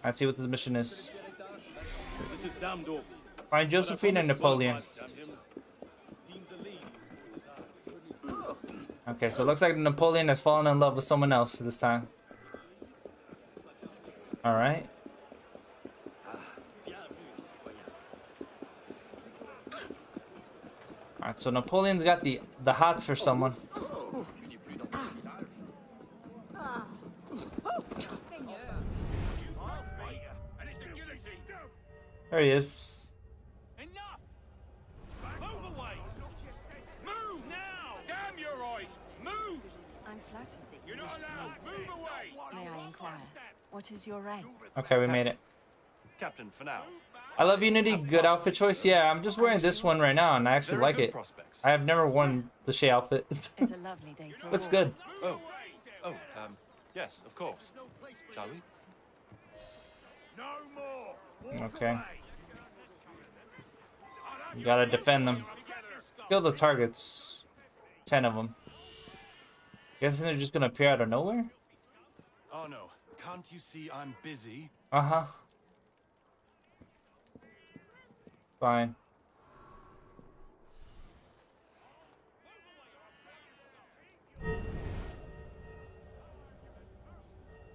Let's see what this mission is. This is. Find Josephine and Napoleon. Okay, so it looks like Napoleon has fallen in love with someone else this time. Alright. Alright, so Napoleon's got the the hots for someone. There he is. Enough! Move away! Move now! Damn your eyes! Move! I'm flattered that You're you not allowed! Move away! May I inquire, what is your rank? Okay, we made it. Captain, for now. I love Unity. Good outfit choice. Yeah, I'm just wearing this one right now, and I actually like it. prospects. I have never worn the Shay outfit. It's a lovely day for a Looks good. Oh, oh, um, yes, of course. Shall we? No more. Okay. You gotta defend them. Kill the targets. Ten of them. Guessing they're just gonna appear out of nowhere? Oh no, can't you see I'm busy? Uh huh. Fine.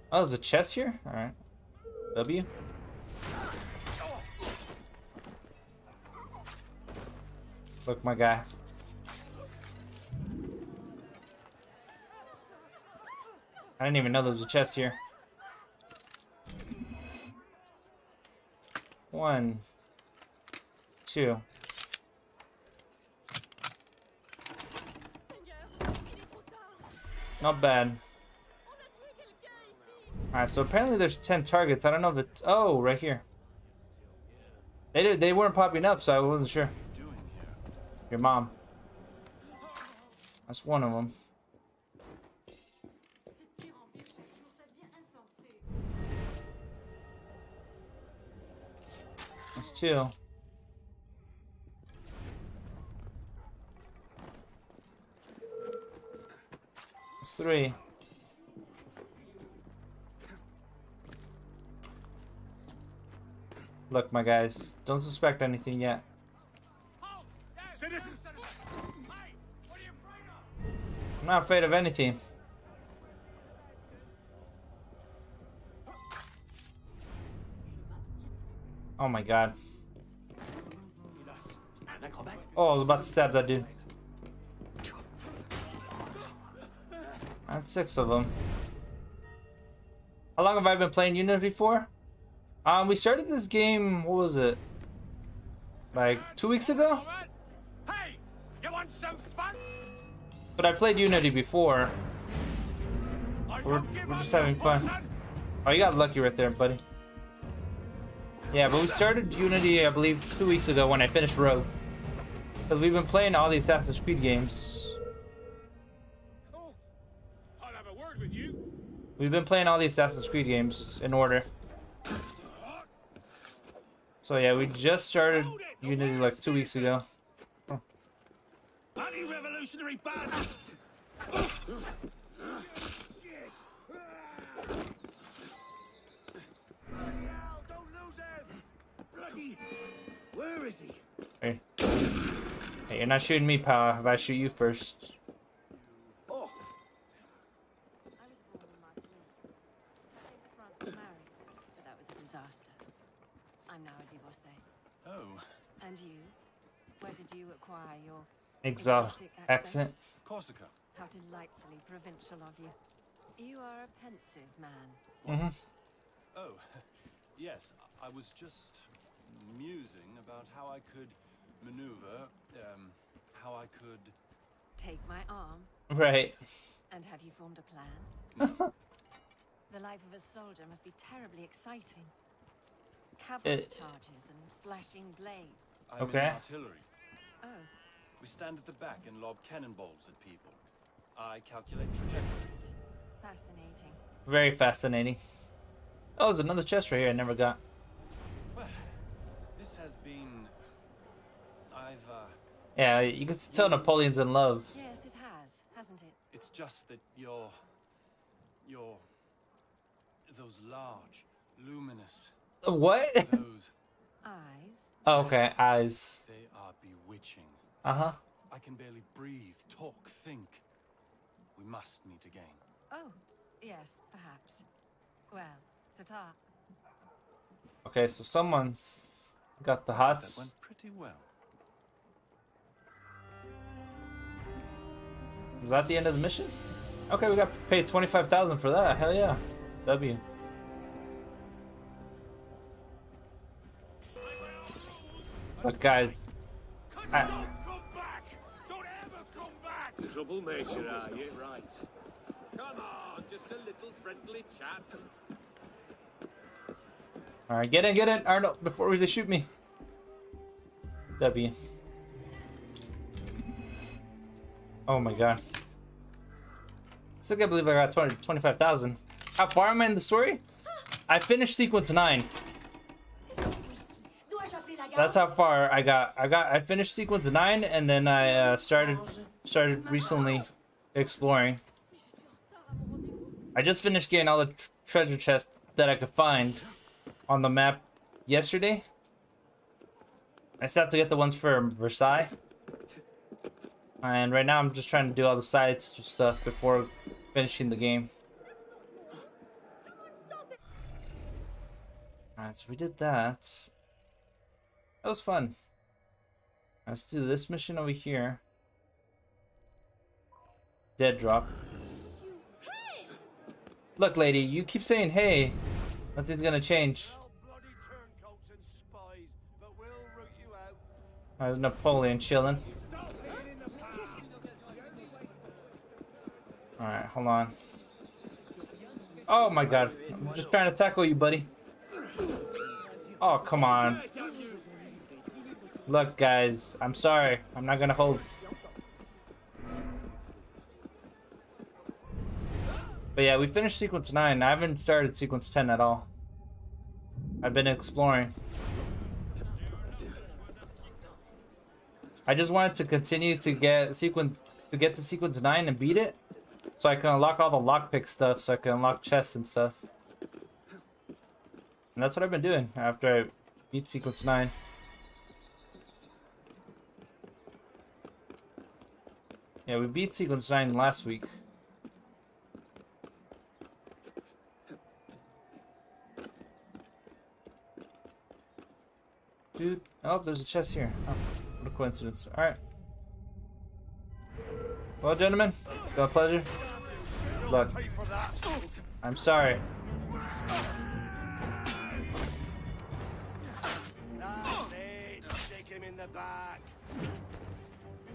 Oh, there's a chest here? Alright. W. Look, my guy. I didn't even know there was a chest here. One. Two. Not bad. Alright, so apparently there's 10 targets. I don't know if it's... Oh, right here. They, did, they weren't popping up, so I wasn't sure. Your mom. That's one of them. That's two. That's three. Look, my guys, don't suspect anything yet. I'm not afraid of anything. Oh my god. Oh, I was about to stab that dude. That's six of them. How long have I been playing Unity for? Um, we started this game, what was it? Like, two weeks ago? Want some fun? But I played Unity before. We're, we're just having fun. Oh, you got lucky right there, buddy. Yeah, but we started Unity, I believe, two weeks ago when I finished Rogue. Because we've been playing all these Assassin's Creed games. I'll have a word with you. We've been playing all these Assassin's Creed games in order. So yeah, we just started Unity like two weeks ago. Anti-revolutionary bastard! Bloody... Where is he? Hey. Hey, you're not shooting me, pal. If I shoot you first. Oh, France married, but that was a disaster. I'm now a divorcee. Oh, And you? Where did you acquire your Exotic accent. Corsica. How delightfully provincial of you. You are a pensive man. Mm-hmm. Oh, yes, I was just musing about how I could maneuver, um, how I could... Take my arm. Right. And have you formed a plan? The life of a soldier must be terribly exciting. Cavalry It- charges and flashing blades. I'm in Okay. artillery. Oh, We stand at the back and lob cannonballs at people. I calculate trajectories. fascinating. Very fascinating. Oh, there's another chest right here I never got. Well, this has been. I've, uh. Yeah, you can tell Napoleon's in love. Yes, it has, hasn't it? It's just that you're. You're. Those large, luminous. What? Those. Eyes. Oh, okay, eyes. They are bewitching. Uh huh. I can barely breathe, talk, think. We must meet again. Oh, yes, perhaps. Well, ta-ta. Okay, so someone's got the That went pretty well. Is that the end of the mission? Okay, we got paid 25000 for that. Hell yeah. W. Look, guys. I, Troublemaker, are you? Right. Come on, just a little friendly chat. Alright, get in, get in, Arno, before they shoot me. W. Oh my god. Still can't believe I got 20, 25,000. How far am I in the story? I finished sequence 9. That's how far I got. I got. I finished sequence 9 and then I uh, started started recently exploring. I just finished getting all the tr treasure chests that I could find on the map yesterday. I still have to get the ones for Versailles. And right now I'm just trying to do all the side stuff before finishing the game. Alright, so we did that. That was fun. Let's do this mission over here. Dead drop. Look, lady, you keep saying hey. Nothing's gonna change. There's Napoleon chilling. Alright, hold on. Oh my god. I'm just trying to tackle you, buddy. Oh, come on. Look, guys. I'm sorry. I'm not gonna hold. But yeah, we finished sequence 9. I haven't started sequence 10 at all. I've been exploring. I just wanted to continue to get sequence to get to sequence 9 and beat it. So I can unlock all the lockpick stuff, so I can unlock chests and stuff. And that's what I've been doing after I beat sequence 9. Yeah, we beat sequence 9 last week. Dude, oh, there's a chest here. Oh, what a coincidence. Alright. Well, gentlemen, a pleasure. Look, I'm sorry.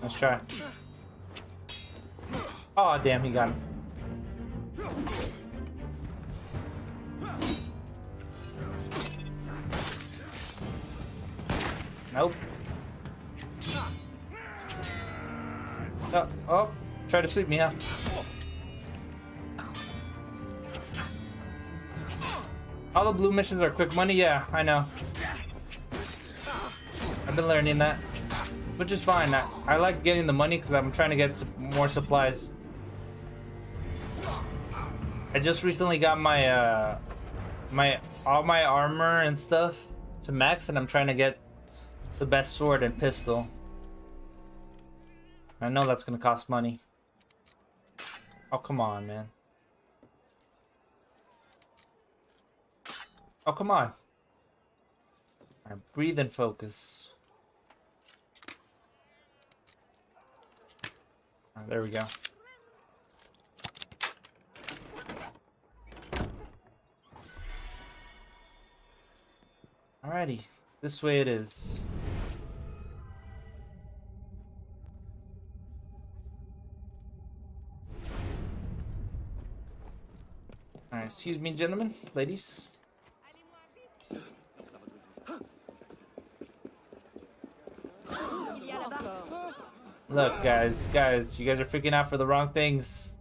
Let's try. Oh, damn, he got him. Nope. Oh, oh, try to sleep me out. All the blue missions are quick money, yeah, I know. I've been learning that. Which is fine. I, I like getting the money because I'm trying to get more supplies. I just recently got my uh my all my armor and stuff to max and I'm trying to get the best sword and pistol. I know that's gonna cost money. Oh come on, man. Oh come on. Alright, breathe and focus. Ah, there we go. Alrighty, this way it is. Excuse me, gentlemen, ladies. Look, guys, guys, you guys are freaking out for the wrong things.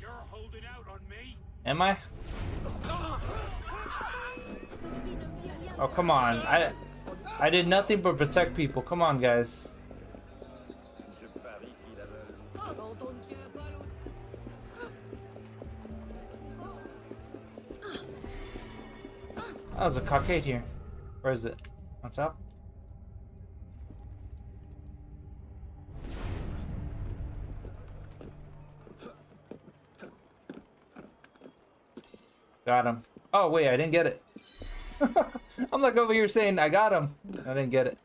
You're holding out on me? Am I? Oh, come on. I I did nothing but protect people. Come on, guys. Oh, there's a cockade here. Where is it? What's up? Got him. Oh, wait, I didn't get it. I'm like over here saying I got him. I didn't get it.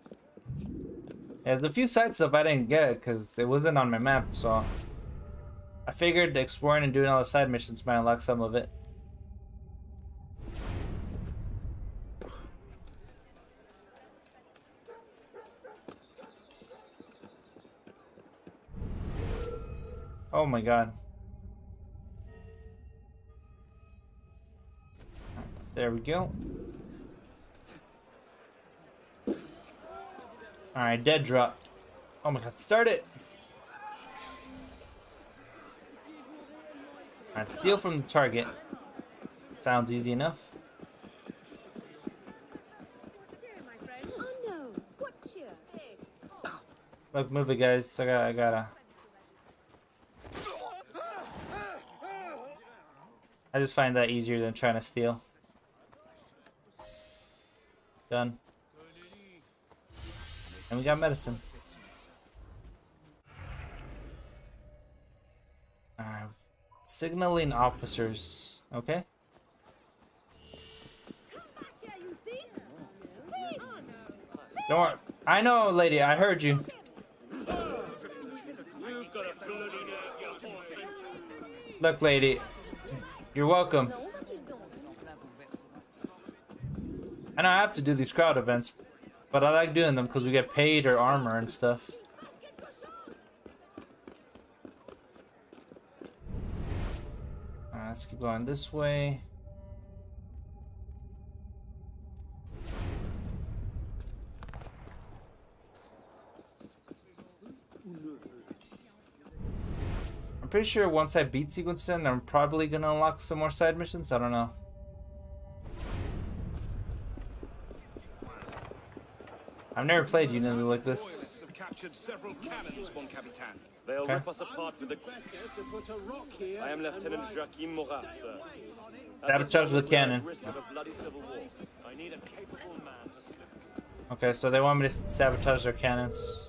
Yeah, there's a few side stuff I didn't get because it wasn't on my map, so I figured exploring and doing all the side missions might unlock some of it. Oh my god. There we go. Alright, dead drop. Oh my god, start it! Alright, steal from the target. Sounds easy enough. Oh, Look, move it, guys. I got, I gotta. I just find that easier than trying to steal. Done. And we got medicine. Alright. Signaling officers. Okay. Don't worry. I know, lady. I heard you. Look, lady. You're welcome. I know I have to do these crowd events, but I like doing them because we get paid or armor and stuff. Let's keep going this way. Pretty sure once I beat Sequencing, I'm probably gonna unlock some more side missions. I don't know. I've never played Unity like this. have captured several cannons, Bon Capitan. They'll Okay. rip us apart with the... I am Lieutenant Joachim Murat, sir. Sabotage the cannon. Of a bloody civil war. I need a capable man to slip. Okay, so they want me to sabotage their cannons.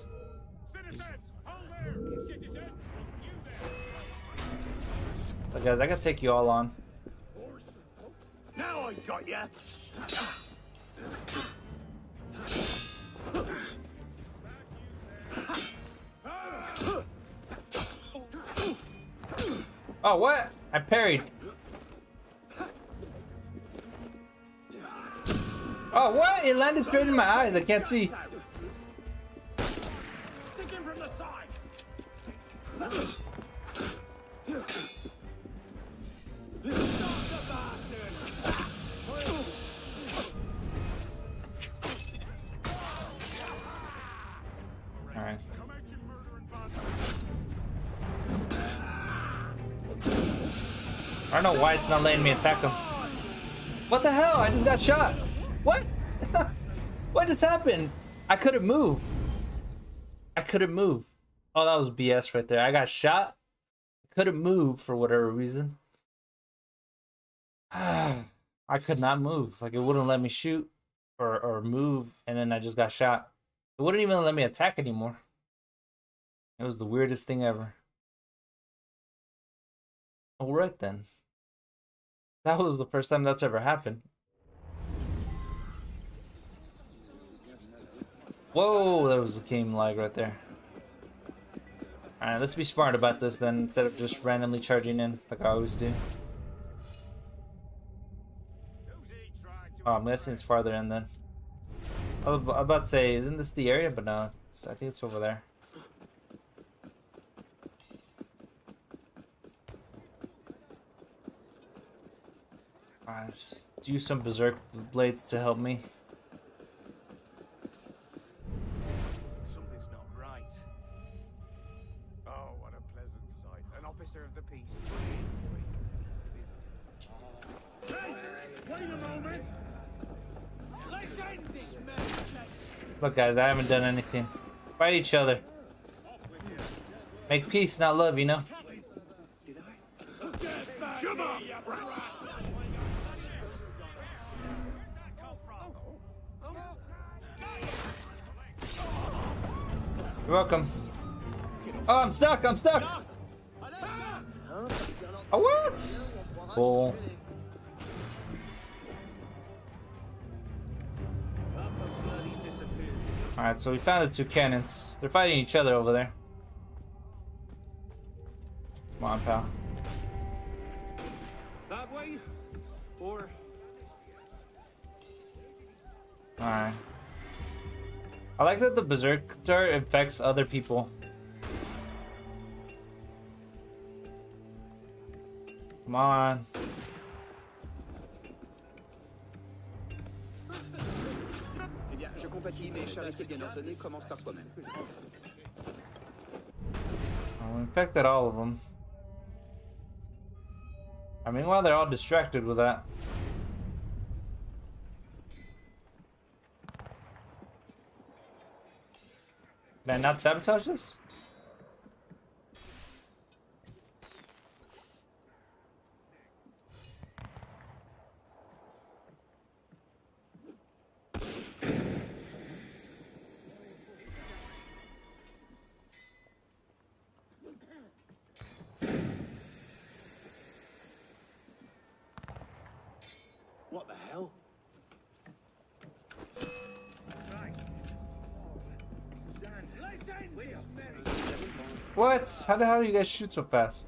But guys, I gotta take you all on. Now I got ya. Oh, what? I parried. Oh, what? It landed straight in my eyes. I can't see. Know why it's not letting me attack him. What the hell? I just got shot. What? what just happened? I couldn't move. I couldn't move. Oh, that was BS right there. I got shot. Couldn't move for whatever reason. I could not move. Like it wouldn't let me shoot or, or move, and then I just got shot. It wouldn't even let me attack anymore. It was the weirdest thing ever. Alright then. That was the first time that's ever happened. Whoa, there was a game lag right there. Alright, let's be smart about this then, instead of just randomly charging in like I always do. Oh, I'm guessing it's farther in then. I was about to say, isn't this the area? But no, I think it's over there. Alright, let's use some berserk blades to help me. Something's not right. Oh, what a pleasant sight. An officer of the peace. Hey, wait a moment. Let's end this merry chase. Look, guys, I haven't done anything. Fight each other. Make peace, not love, you know? You're welcome. Oh, I'm stuck, I'm stuck! Oh, what? Cool. Alright, so we found the two cannons. They're fighting each other over there. Come on, pal. That way? Or Alright. I like that the Berserker infects other people. Come on. Eh infected all of them. I mean, while they're all distracted with that. Can I not sabotage this? what the hell? Let's end this merry What? How the hell do you guys shoot so fast?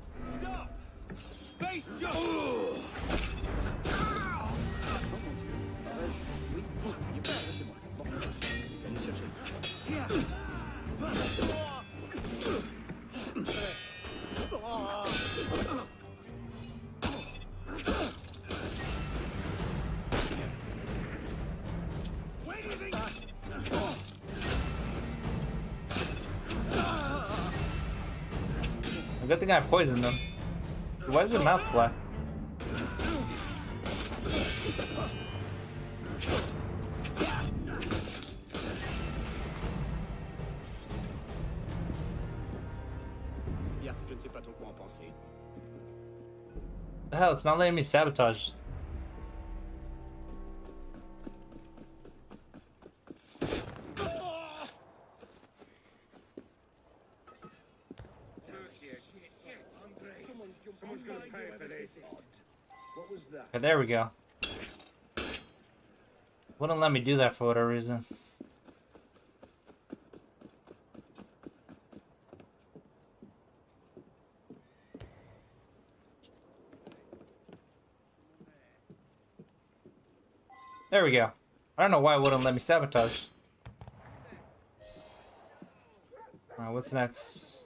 Thing I poisoned them. Why is their mouth black? Bien, je ne sais pas trop quoi en penser. The hell, it's not letting me sabotage. There we go. Wouldn't let me do that for whatever reason. There we go. I don't know why it wouldn't let me sabotage. Alright, what's next?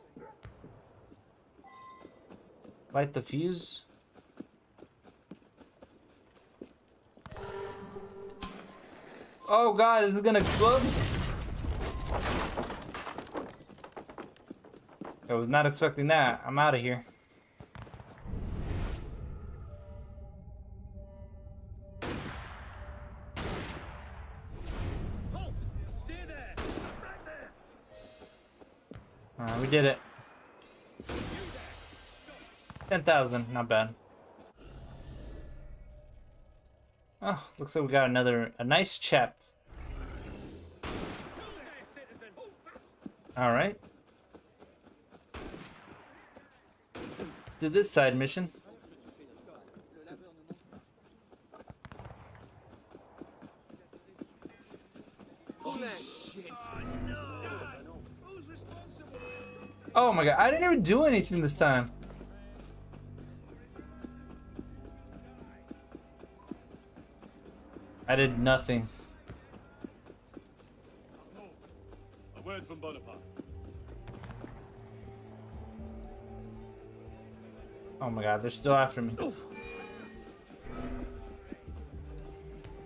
Light the fuse. Oh god, is gonna explode? I was not expecting that. I'm out of here. Alright, we did it. 10,000, not bad. Oh, looks like we got another, a nice chap. Alright. Let's do this side mission. Oh my god, I didn't even do anything this time. I did nothing. A word from Bonaparte. Oh my god, they're still after me.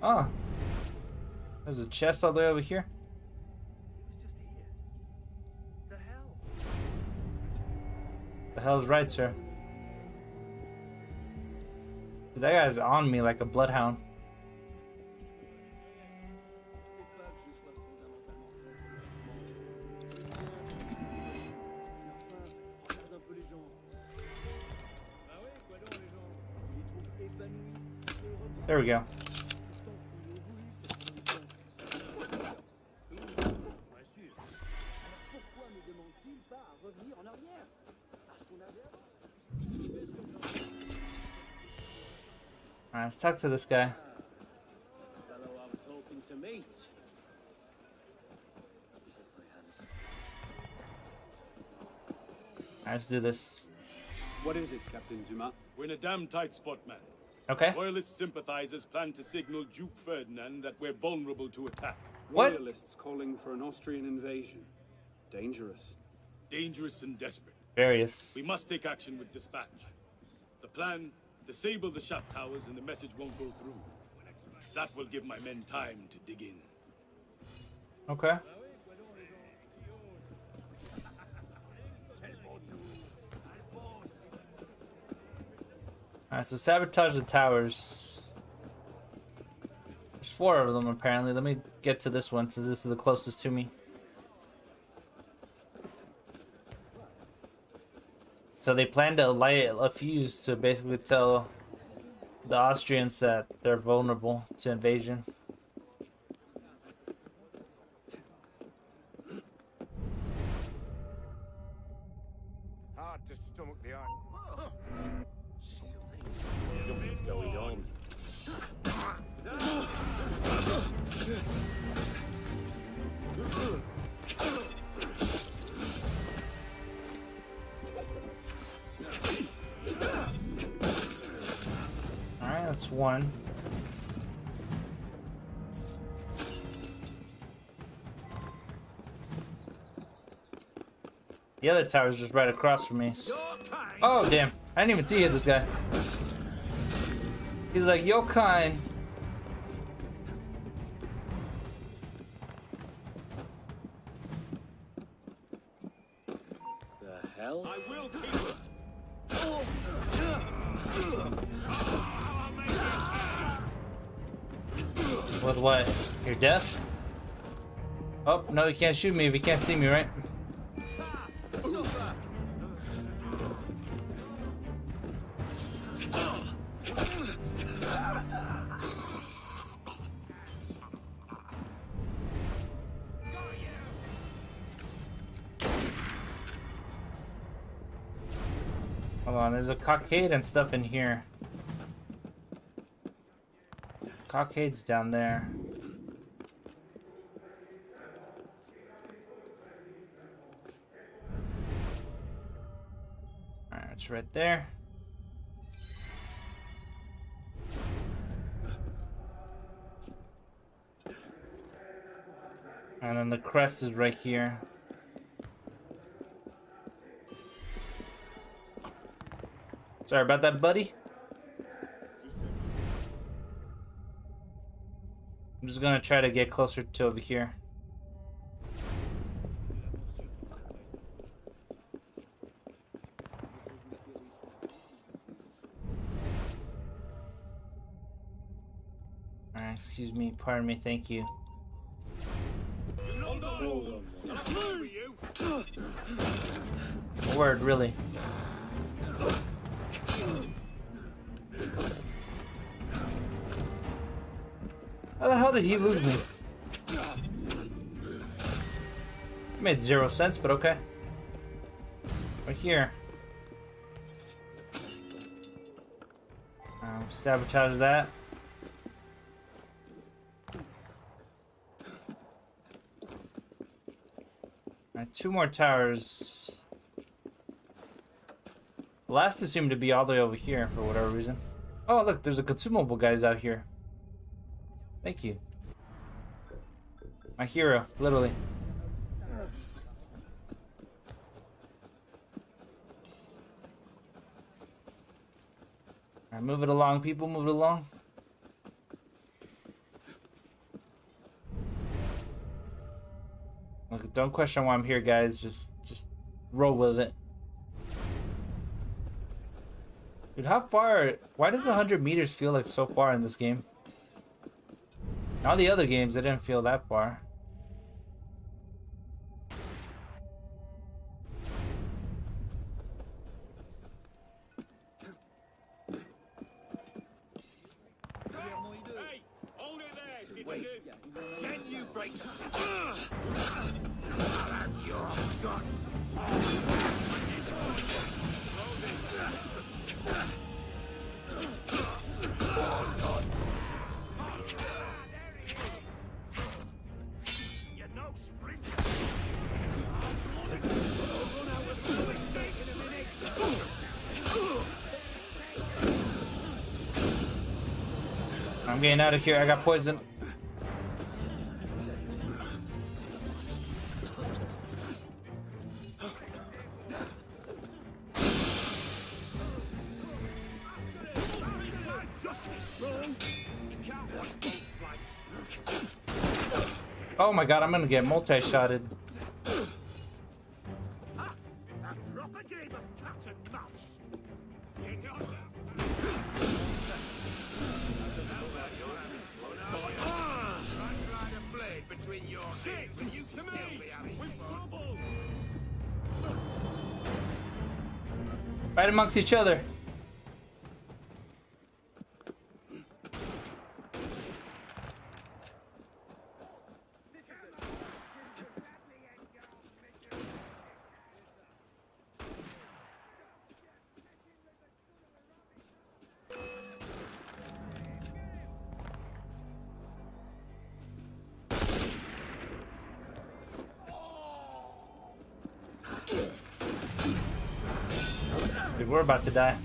Oh. There's a chest all the way over here. The hell's right, sir? That guy's on me like a bloodhound. There we go. Alright, let's talk to this guy. I was hoping to meet. Let's do this. What is it, Captain Zuma? We're in a damn tight spot, man. Okay. Royalist sympathizers plan to signal Duke Ferdinand that we're vulnerable to attack. What? Royalists calling for an Austrian invasion. Dangerous. Dangerous and desperate. Various. We must take action with dispatch. The plan, disable the shot towers and the message won't go through. That will give my men time to dig in. Okay. Alright, so sabotage the towers. There's four of them apparently. Let me get to this one since this is the closest to me. So they plan to light a fuse to basically tell the Austrians that they're vulnerable to invasion. One. The other tower's just right across from me. Oh, damn. I didn't even see this guy. He's like, yo kind. Deaf? Oh, no, you can't shoot me if you can't see me, right? Hold on, there's a cockade and stuff in here. Cockade's down there. Right there. And then the crest is right here. Sorry about that, buddy. I'm just gonna try to get closer to over here. Excuse me, pardon me, thank you. Word, really. How the hell did he lose me? Made zero sense, but okay. Right here. Um, sabotage that. Alright, two more towers. The last two seem to be all the way over here for whatever reason. Oh, look, there's a consumable guys out here. Thank you. My hero, literally. Alright, move it along, people, move it along. Look, don't question why I'm here, guys. Just, just roll with it. Dude, how far? Why does 100 meters feel like so far in this game? All the other games, it didn't feel that far. Getting out of here. I got poison. Oh my god, I'm gonna get multi-shotted. Amongst each other. We're about to die.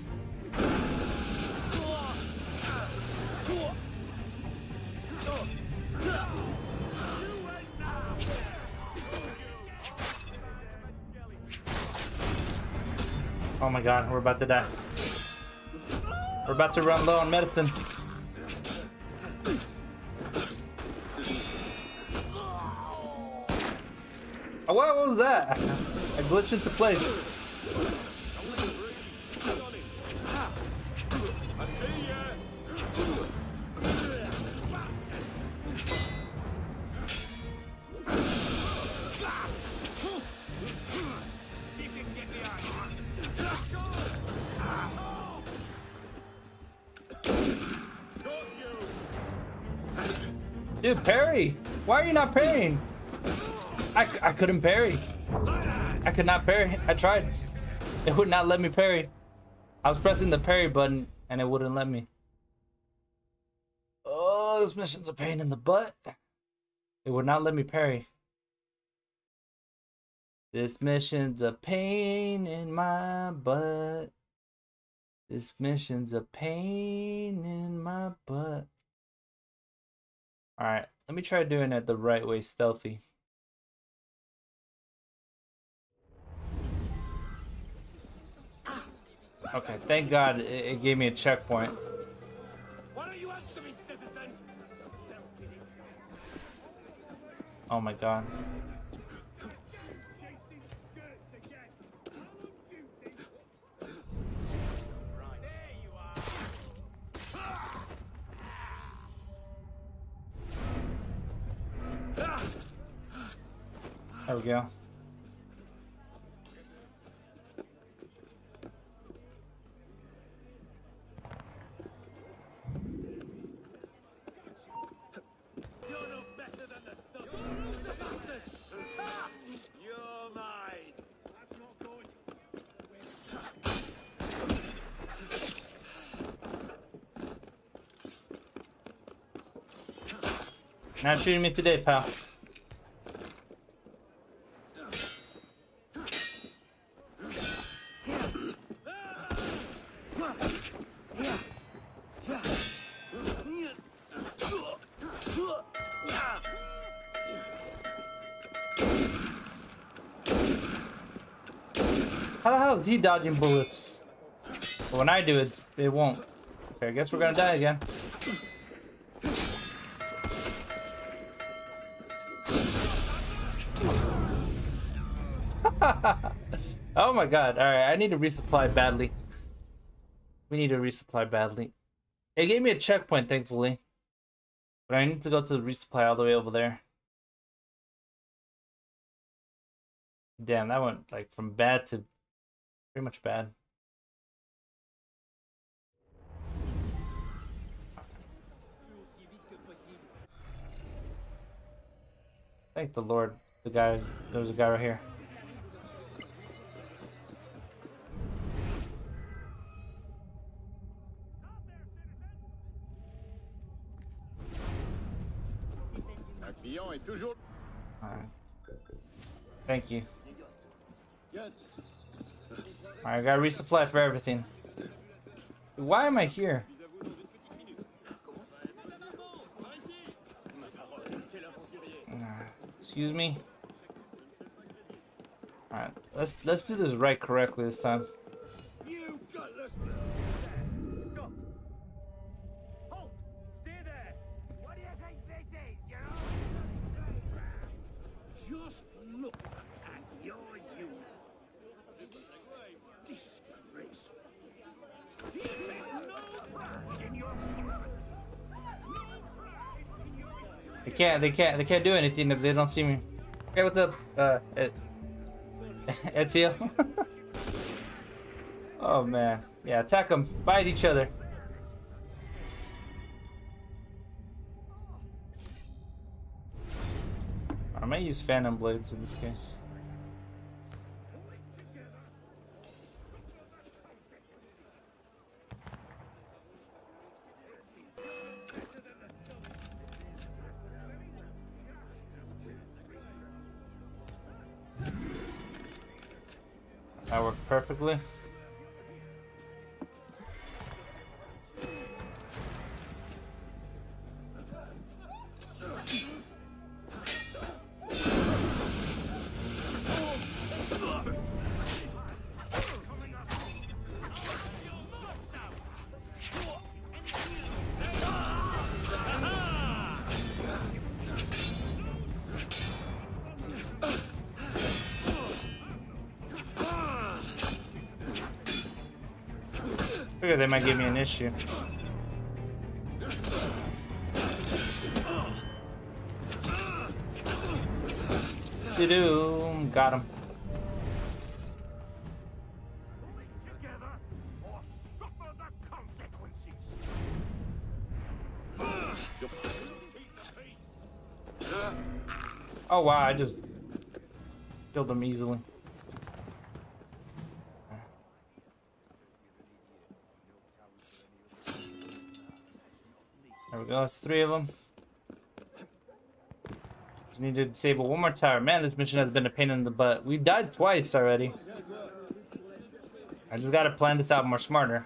Oh my god, we're about to die. We're about to run low on medicine. What was that? I glitched into place. Why are you not parrying? I, I couldn't parry. I could not parry. I tried. It would not let me parry. I was pressing the parry button and it wouldn't let me. Oh, this mission's a pain in the butt. It would not let me parry. This mission's a pain in my butt. This mission's a pain in my butt. Alright, let me try doing it the right way, stealthy. Okay, thank God it, it gave me a checkpoint. Oh my God. There we go. Not shooting me today, pal. Is he dodging bullets? But when I do it, it won't. Okay, I guess we're gonna die again. oh my god. Alright, I need to resupply badly. We need to resupply badly. It gave me a checkpoint, thankfully. But I need to go to the resupply all the way over there. Damn, that went like from bad to pretty much bad. Thank the Lord. The guy, there's a guy right here. Alright. Thank you. I gotta resupply for everything. Why am I here? Excuse me. Alright, let's let's do this right correctly this time. Can't they can't they can't do anything if they don't see me. Hey, what's up? Uh Ed Ezio? oh man. Yeah, attack them. Bite each other. I might use Phantom Blades in this case. Perfectly. They might give me an issue. Do got him. Oh wow, I just killed him easily. There we go, that's three of them. Just need to disable one more tower. Man, this mission has been a pain in the butt. We died twice already. I just gotta plan this out more smarter.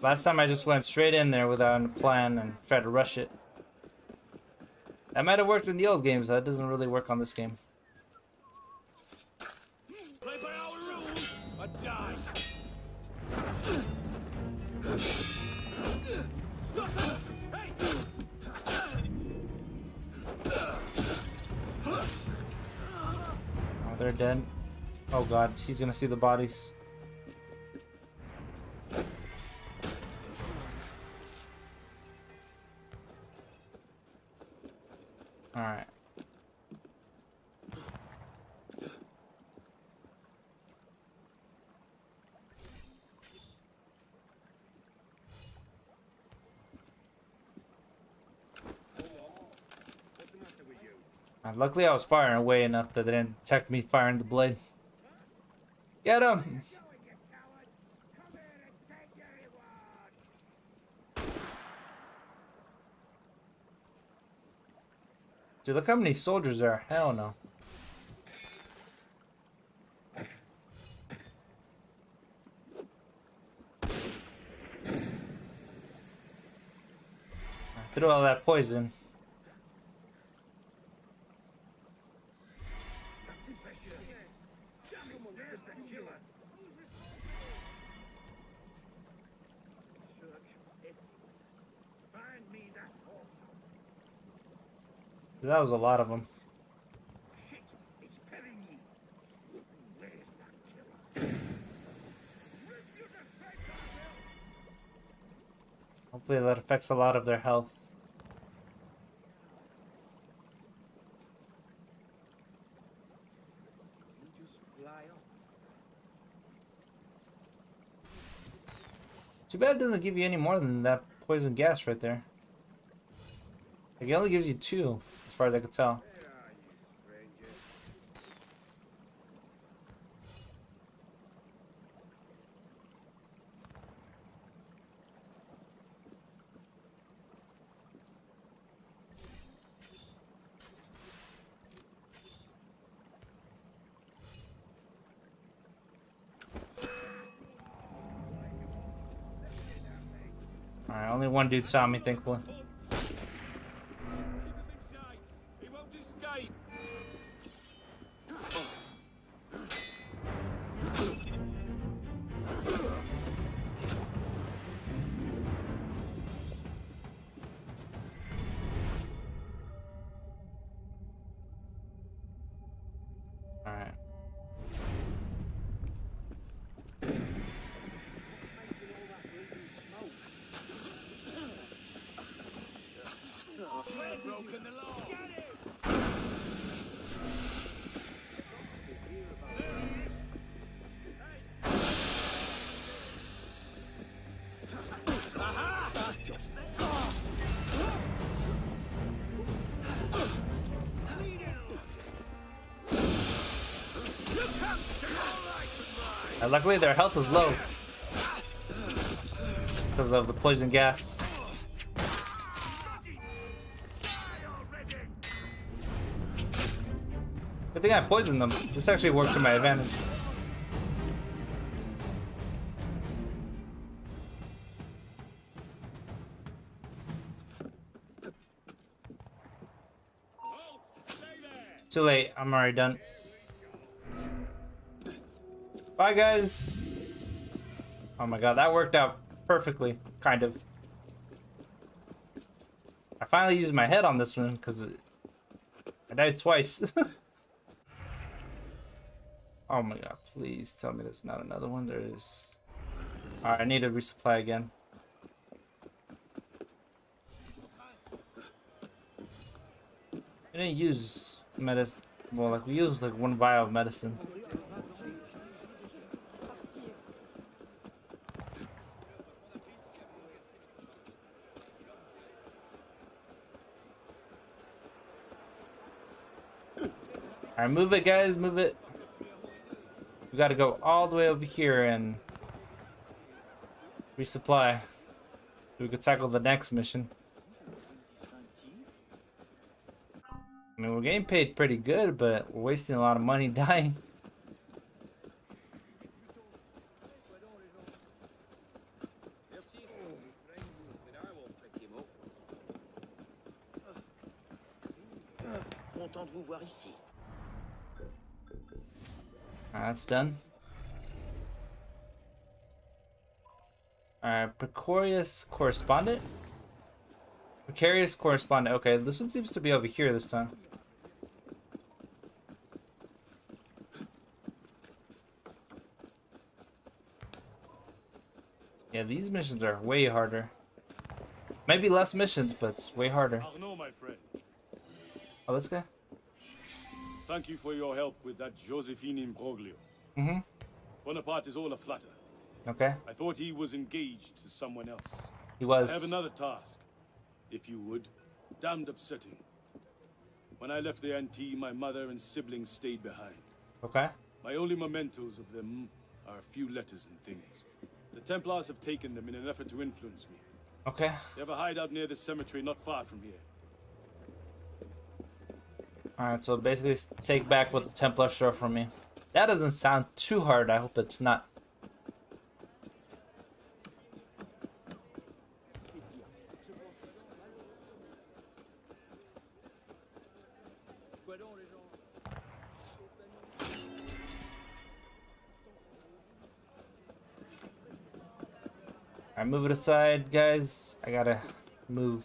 Last time I just went straight in there without a plan and tried to rush it. That might have worked in the old games, that doesn't really work on this game. Oh god, he's gonna see the bodies. Alright. Luckily I was firing away enough that they didn't detect me firing the blade. Get him! Dude, look how many soldiers there are. Hell no. Throw all that poison. That was a lot of them. Hopefully that affects a lot of their health. Too bad it doesn't give you any more than that poison gas right there. Like, it only gives you two, as far as I could tell. Alright, only one dude saw me, thankfully. Uh, luckily, their health was low because of the poison gas. Good thing I poisoned them. This actually worked to my advantage. Too late. I'm already done. Bye, guys. Oh my god, that worked out perfectly, kind of. I finally used my head on this one because I died twice. oh my god, please tell me there's not another one. There is. Alright, I need to resupply again. I didn't use medicine. Well, like we used like one vial of medicine. Alright, move it, guys. Move it. We gotta go all the way over here and resupply. So we could tackle the next mission. I mean, we're getting paid pretty good, but we're wasting a lot of money dying. Content de vous voir ici. That's done. Alright, precarious correspondent? Precarious correspondent. Okay, this one seems to be over here this time. Yeah, these missions are way harder. Maybe less missions, but it's way harder. Oh, friend. Oh, this guy? Thank you for your help with that Josephine Imbroglio. Mm-hmm. Bonaparte is all a flutter. Okay. I thought he was engaged to someone else. He was. I have another task, if you would. Damned upsetting. When I left the Antille, my mother and siblings stayed behind. Okay. My only mementos of them are a few letters and things. The Templars have taken them in an effort to influence me. Okay. They have a hideout near the cemetery not far from here. Alright, so basically take back what the Templar stole from me. That doesn't sound too hard. I hope it's not. Alright, move it aside, guys. I gotta move.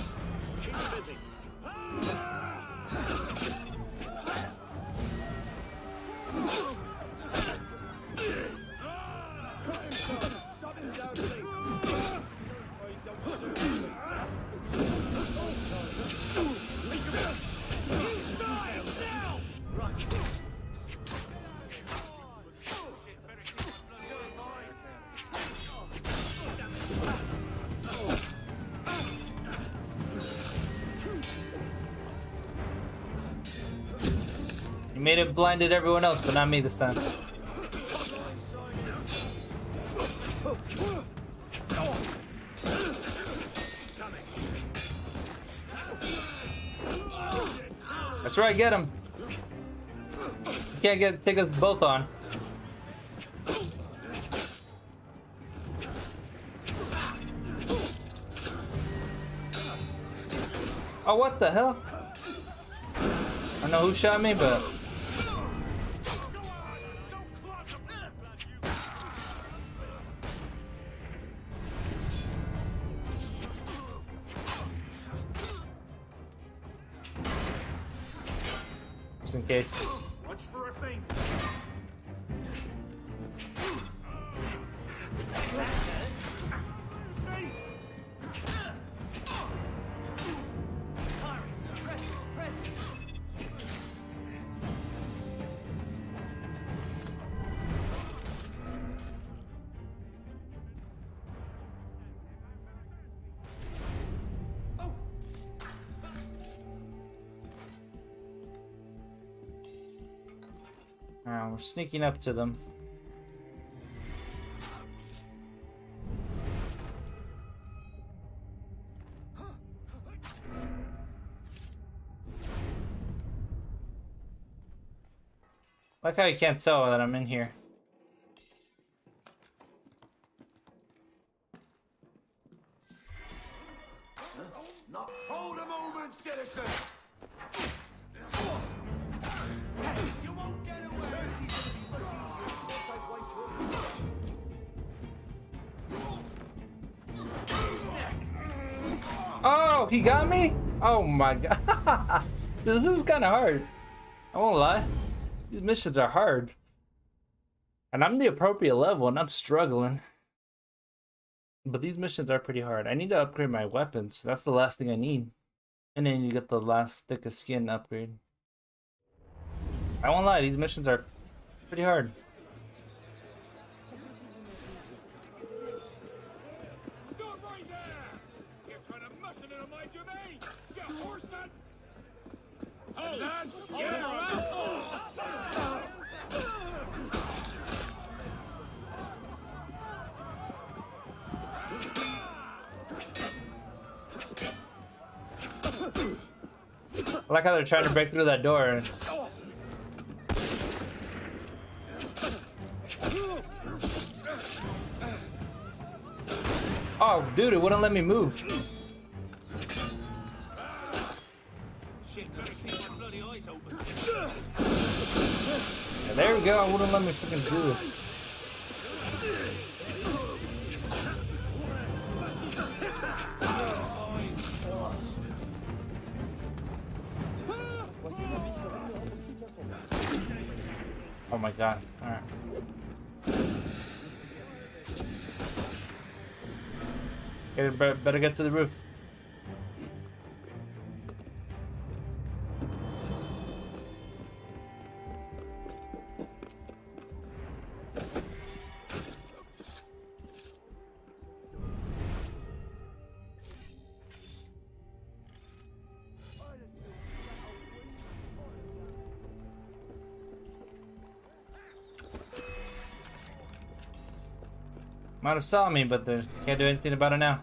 blinded everyone else, but not me this time. That's right, get him. Can't get take us both on. Oh, what the hell? I know who shot me, but just in sneaking up to them. Like how you can't tell that I'm in here. This is kind of hard. I won't lie. These missions are hard. And I'm the appropriate level and I'm struggling. But these missions are pretty hard. I need to upgrade my weapons. That's the last thing I need. And then you get the last thickest skin upgrade. I won't lie, these missions are pretty hard. I like how they're trying to break through that door. Oh, dude, it wouldn't let me move. There we go. It wouldn't let me freaking do this. Better, better get to the roof. Might have saw me, but they can't do anything about it now.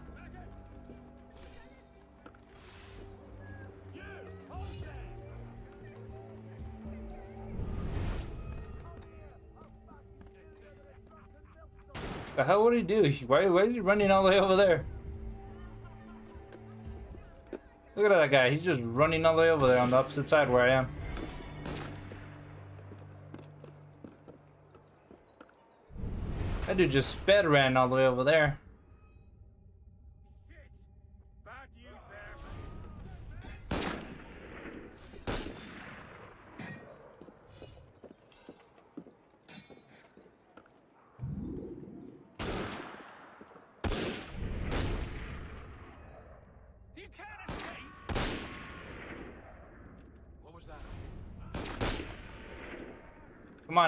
Would he do? Why, why is he running all the way over there? Look at that guy. He's just running all the way over there on the opposite side where I am. That dude just sped ran all the way over there.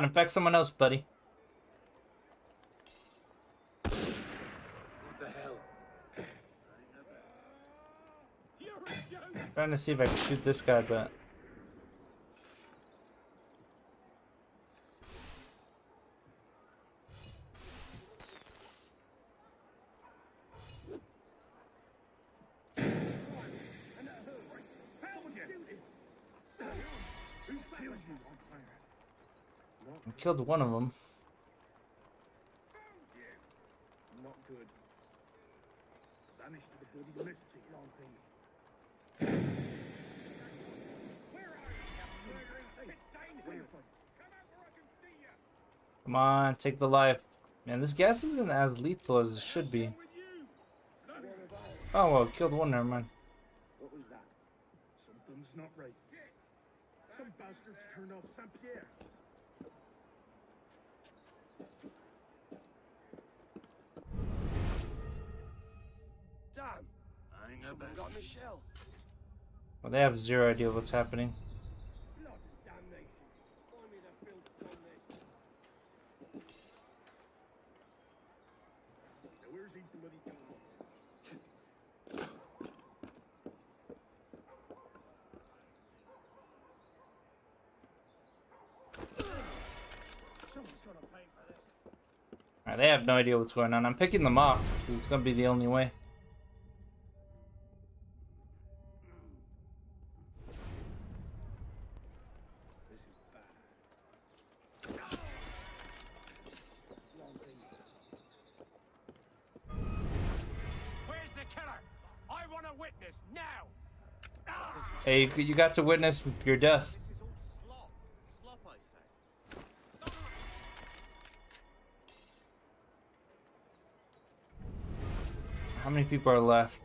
On, infect someone else, buddy. What the hell? trying to see if I can shoot this guy, but killed one of them. Not good. Vanished to the bloody mist, long thing. Come on, take the life. Man, this gas isn't as lethal as it should be. Oh well, killed one, never mind. What was that? Something's not right. Some bastards turned off Saint Pierre. Damn! I ain't Someone got Michelle. Well, they have zero idea what's happening. Bloody damnation. Find me the filth damnation. Now where's he bloody gone? Someone's gonna pay for this. Alright, they have no idea what's going on. I'm picking them off because it's gonna be the only way. Hey, you, got to witness your death. How many people are left?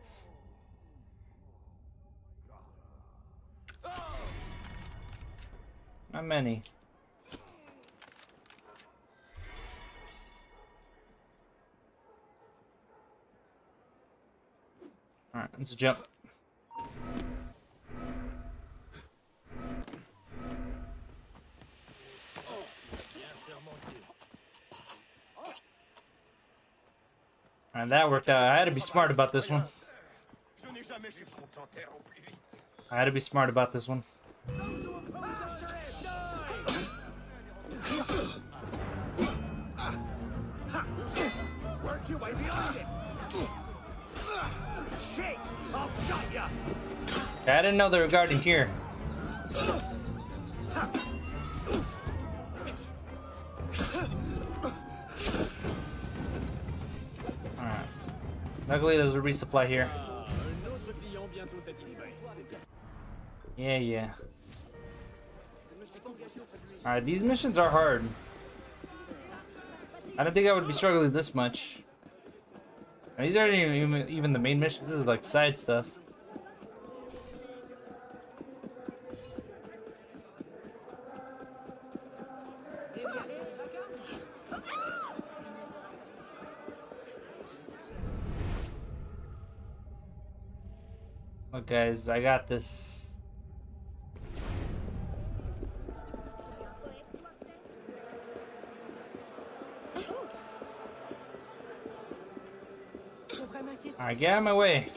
Not many. Alright, let's jump. Alright, that worked out. I had to be smart about this one. I had to be smart about this one. I didn't know they were guarding here. Luckily there's a resupply here. Yeah, yeah. Alright, these missions are hard. I don't think I would be struggling this much. These aren't even, even the main missions, this is like side stuff. Guys, I got this. Alright, get out of my way.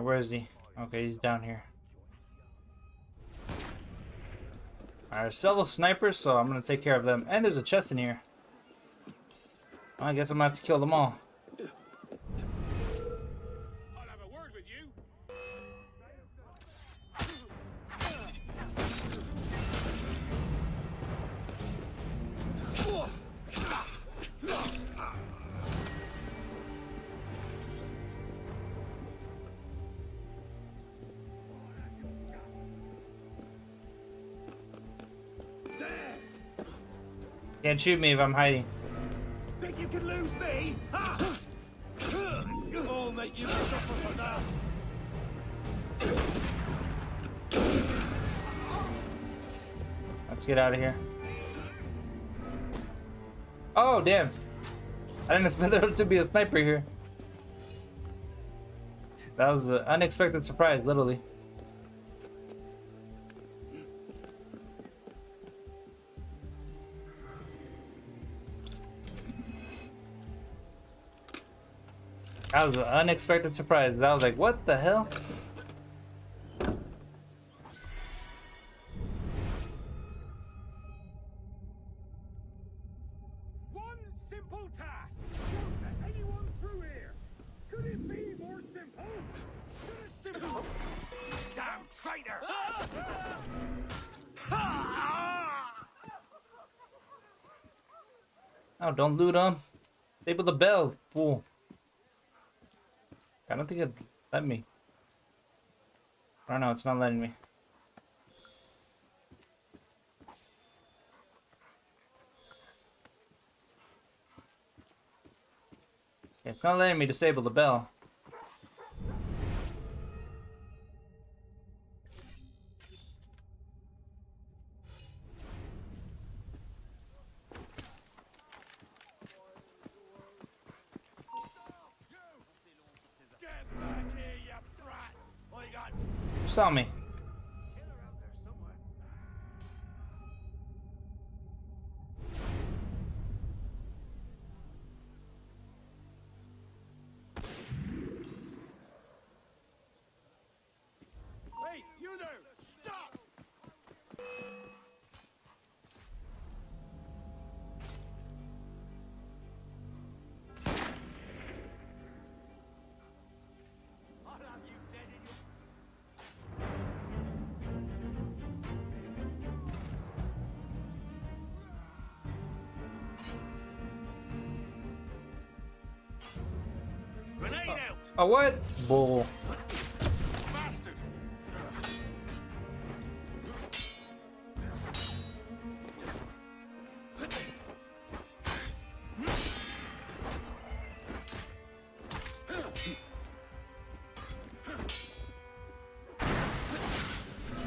Where is he? Okay, he's down here. Alright, several snipers, so I'm gonna take care of them. And there's a chest in here. I guess I'm gonna have to kill them all. Can't shoot me if I'm hiding. Think you can lose me? Ha! I'll make you suffer for that. Let's get out of here. Oh, damn. I didn't expect there to be a sniper here. That was an unexpected surprise, literally. That was an unexpected surprise. I was like, what the hell? One simple task. Don't let anyone through here. Could it be more simple? Could a simple... Damn traitor! Oh, don't loot them. Disable the bell, fool. I don't think it let me. I don't know, it's not letting me. It's not letting me disable the bell. Saw me? Oh, what? Bull.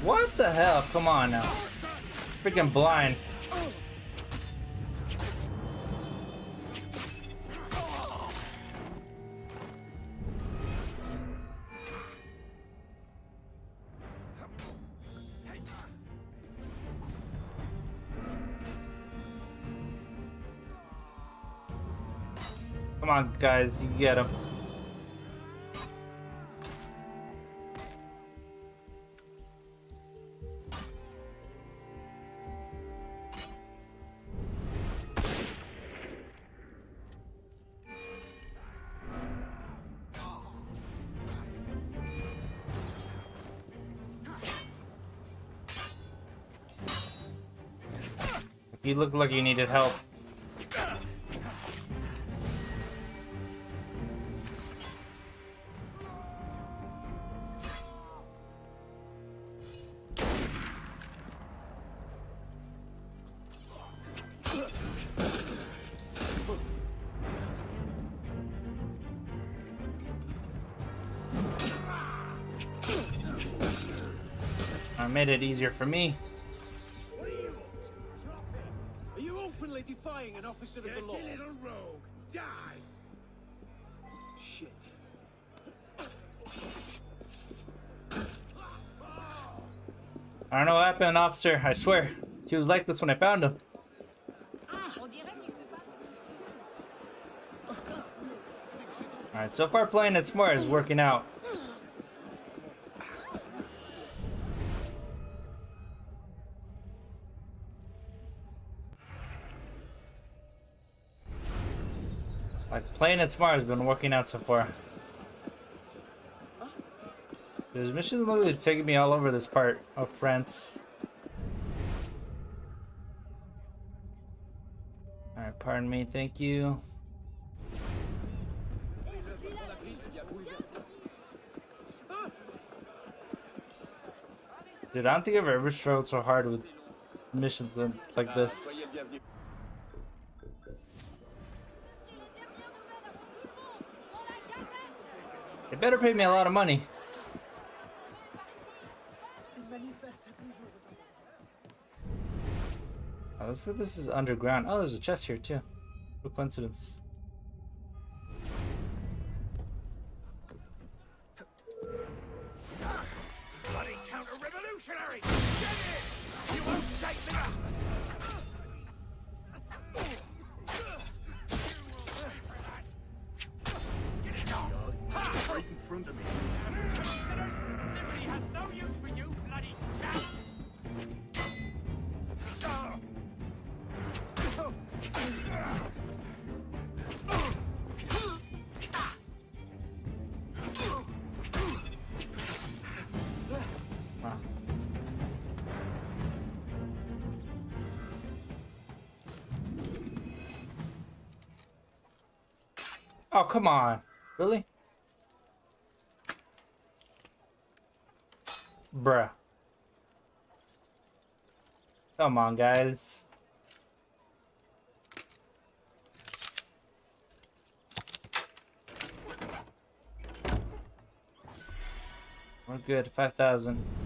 What the hell? Come on now. Freaking blind. Guys, you get him. You look like you needed help. Made it easier for me. Are you openly defying an officer of the law? Little rogue! Die! Shit. I don't know what happened, officer. I swear. She was like this when I found him. Alright, so far playing it smart is working out. Playing it smart has been working out so far. This mission literally taking me all over this part of France. Alright, pardon me, thank you. Dude, I don't think I've ever struggled so hard with missions like this. Better pay me a lot of money. Oh, looks like this is underground. Oh, there's a chest here too. What coincidence. Come on. Really? Bruh. Come on, guys. We're good. 5,000.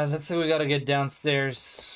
Alright, looks like we gotta get downstairs.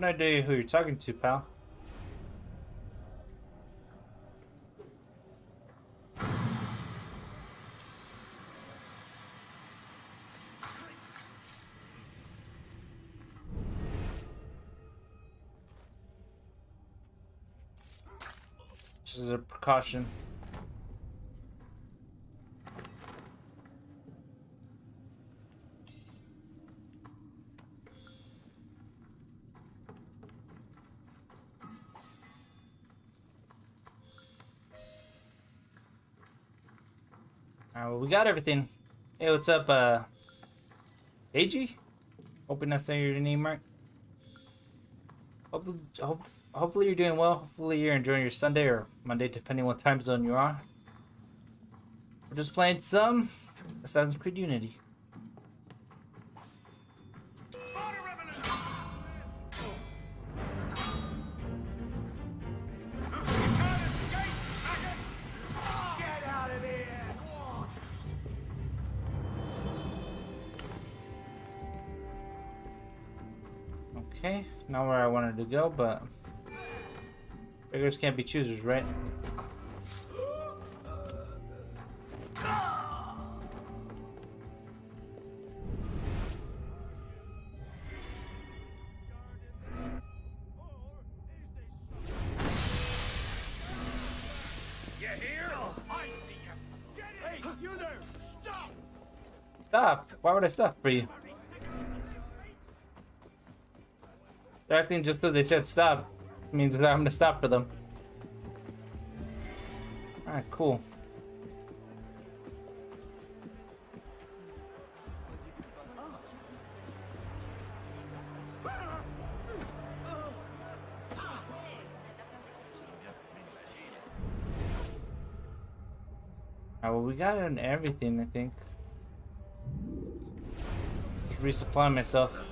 No idea who you're talking to, pal. This is a precaution. Got everything. Hey, what's up, uh... AG? Hoping I say your name right. Hopefully, hope, hopefully you're doing well. Hopefully you're enjoying your Sunday or Monday, depending what time zone you're on. We're just playing some Assassin's Creed Unity. Beggars can't be choosers, right? You hear? I see you. Get in! Hey, you there! Stop! Stop! Why would I stop for you? They're acting just because they said stop means that I'm gonna stop for them. Cool. Alright, well, we got in everything, I think. Just resupply myself.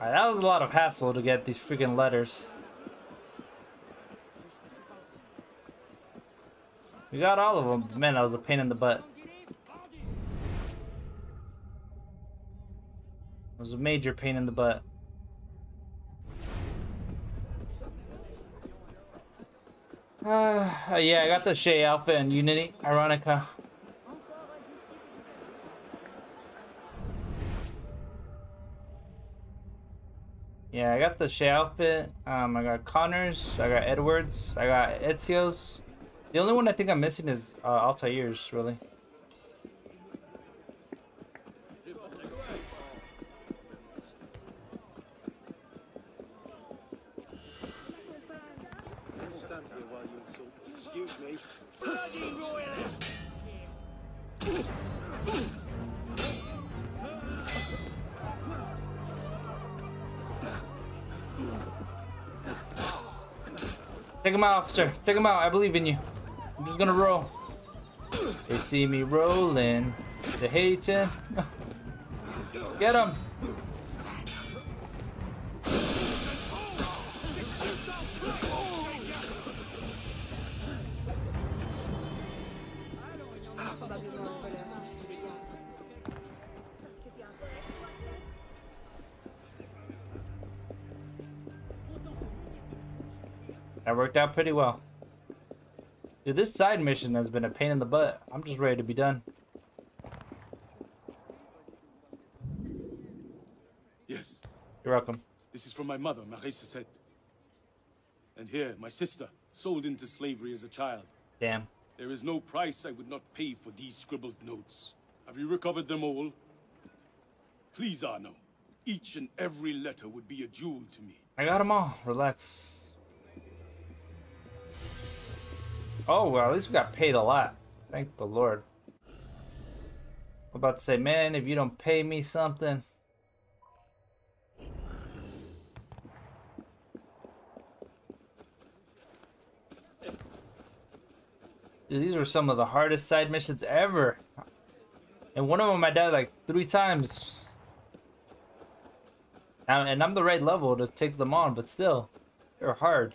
That was a lot of hassle to get these freaking letters. We got all of them. Man, that was a pain in the butt. It was a major pain in the butt. Uh, yeah, I got the Shay outfit and Unity, Ironica. Yeah, I got the Shay outfit. Um, I got Connors, I got Edwards, I got Ezio's. The only one I think I'm missing is uh, Altair's, really. Him out, officer. Take him out. I believe in you. I'm just gonna roll. They see me rolling. They hating. Get him. Worked out pretty well. Dude, this side mission has been a pain in the butt. I'm just ready to be done. Yes. You're welcome. This is from my mother, Marie Cessette. And here, my sister, sold into slavery as a child. Damn. There is no price I would not pay for these scribbled notes. Have you recovered them all? Please, Arno. Each and every letter would be a jewel to me. I got them all. Relax. Oh, well, at least we got paid a lot. Thank the Lord. I'm about to say, man, if you don't pay me something. Dude, these were some of the hardest side missions ever. And one of them I died like three times. And I'm the right level to take them on, but still, they're hard.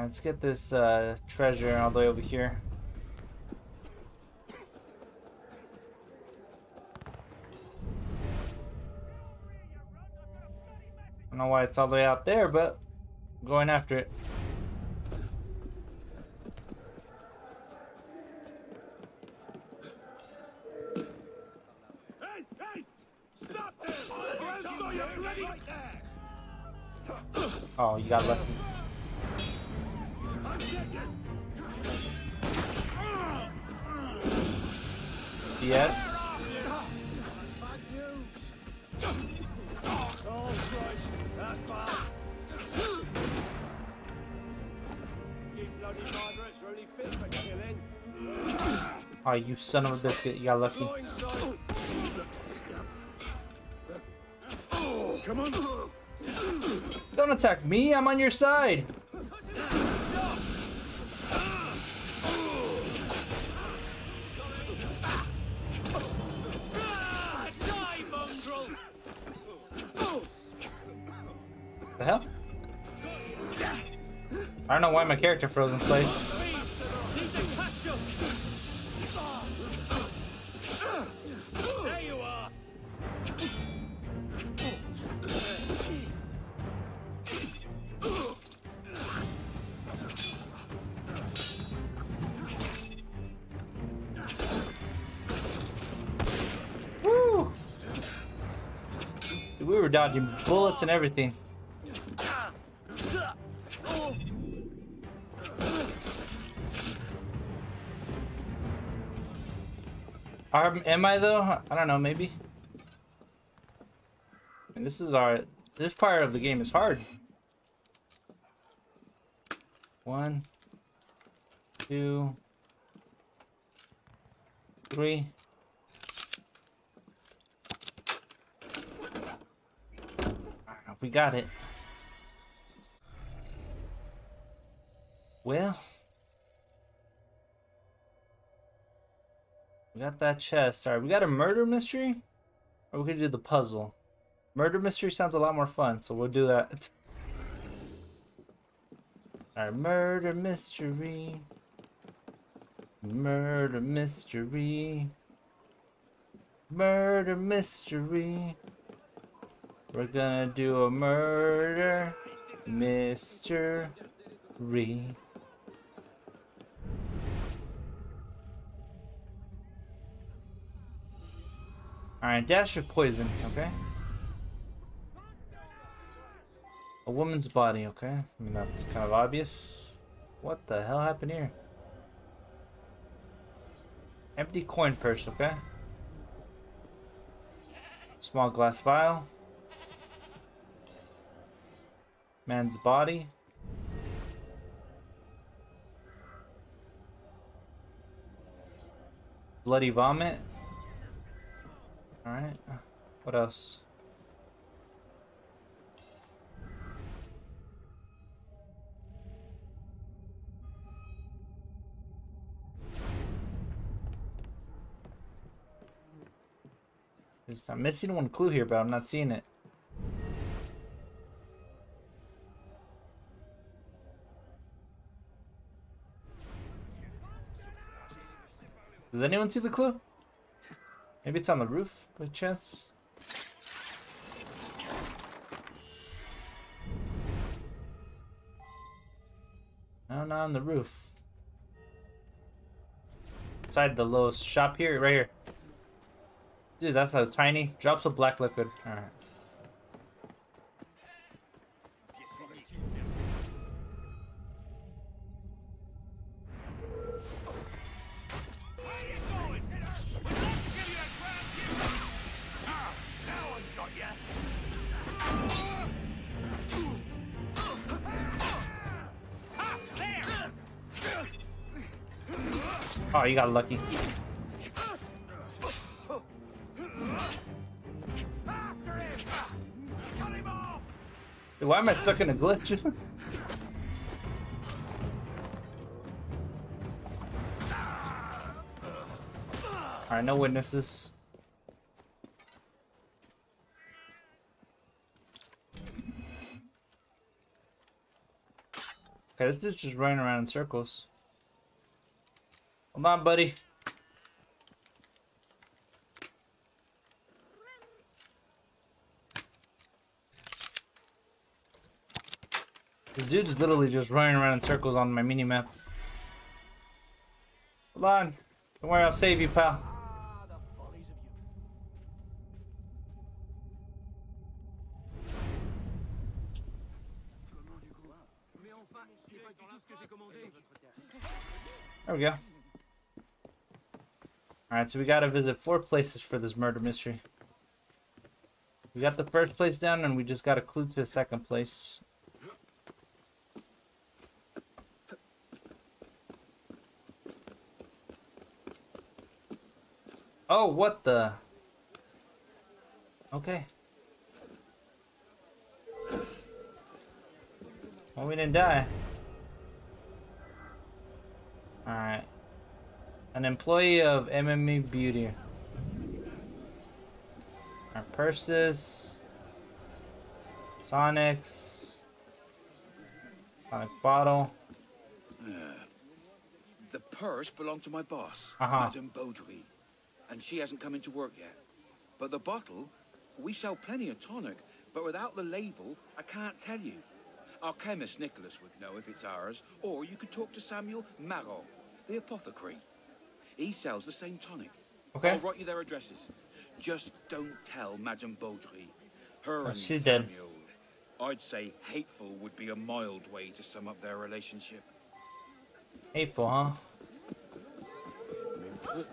Alright, let's get this uh, treasure all the way over here. I don't know why it's all the way out there, but I'm going after it. Hey, hey! Stop there! Or else saw you bloody... Right there! Oh, you got lucky. Killing. Oh, you son of a biscuit, you got lucky. Don't attack me, I'm on your side. The hell? I don't know why my character froze in place. Dodging bullets and everything. Are, am I though? I don't know, maybe. And this is our this part of the game is hard. One, two, three. Ah, we got it. Well, We got that chest. Alright, we got a murder mystery? Or we could do the puzzle. Murder mystery sounds a lot more fun, so we'll do that. Alright, murder mystery. Murder mystery. Murder mystery. We're gonna do a murder mystery. Alright, dash of poison, okay? A woman's body, okay? I mean, that's kind of obvious. What the hell happened here? Empty coin purse, okay? Small glass vial. Man's body. Bloody vomit. Alright. Uh, what else? I'm missing one clue here, but I'm not seeing it. Does anyone see the clue? Maybe it's on the roof by chance? No, not on the roof. Inside the little shop here, right here. Dude, that's so tiny. Drops of black liquid. Alright. You got lucky. Dude, why am I stuck in a glitch? Alright, no witnesses. Okay, this dude's just running around in circles. Hold on, buddy. This dude's literally just running around in circles on my mini map. Hold on. Don't worry, I'll save you, pal. There we go. Alright, so we gotta visit four places for this murder mystery. We got the first place down, and we just got a clue to a second place. Oh, what the? Okay. Well, we didn't die. Alright. An employee of MME Beauty. Our purses. Tonics. Tonic bottle. Uh, the purse belonged to my boss, Uh-huh. Madame Beaudry, and she hasn't come into work yet. But the bottle, we sell plenty of tonic, but without the label, I can't tell you. Our chemist Nicholas would know if it's ours, or you could talk to Samuel Marot, the apothecary. He sells the same tonic. Okay. I'll write you their addresses. Just don't tell Madame Beaudry. Her Oh, and she's dead. I'd say hateful would be a mild way to sum up their relationship. Hateful, huh? Oh,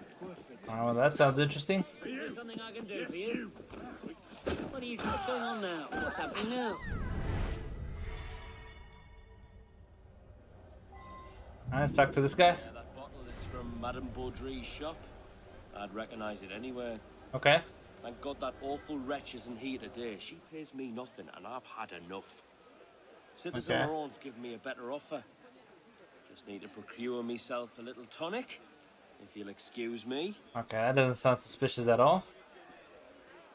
well, that sounds interesting. Is there something I can do for you? What are you, what's going on now? What's happening now? Alright, let's talk to this guy. Madame Baudry's shop. I'd recognize it anywhere. Okay. Thank God that awful wretch isn't here today. She pays me nothing, and I've had enough. Citizen Okay. Laurent's given me a better offer. Just need to procure myself a little tonic, if you'll excuse me. Okay, that doesn't sound suspicious at all.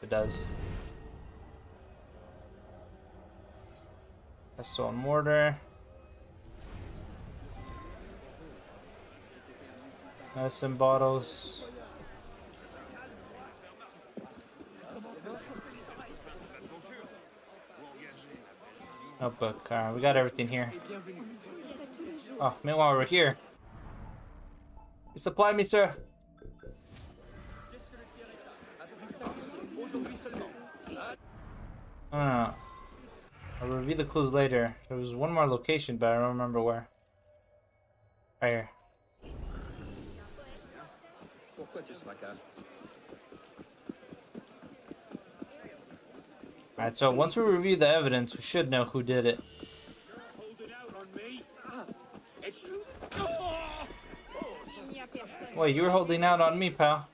It does. Pestle and mortar. Medicine bottles. Notebook. Alright, we got everything here. Oh, meanwhile we're here. You supply me, sir. Uh, I'll review the clues later. There was one more location, but I don't remember where. Right here. Pourquoi tu seras calme Alright, so once we review the evidence, we should know who did it. Wait, you were holding out on me, pal.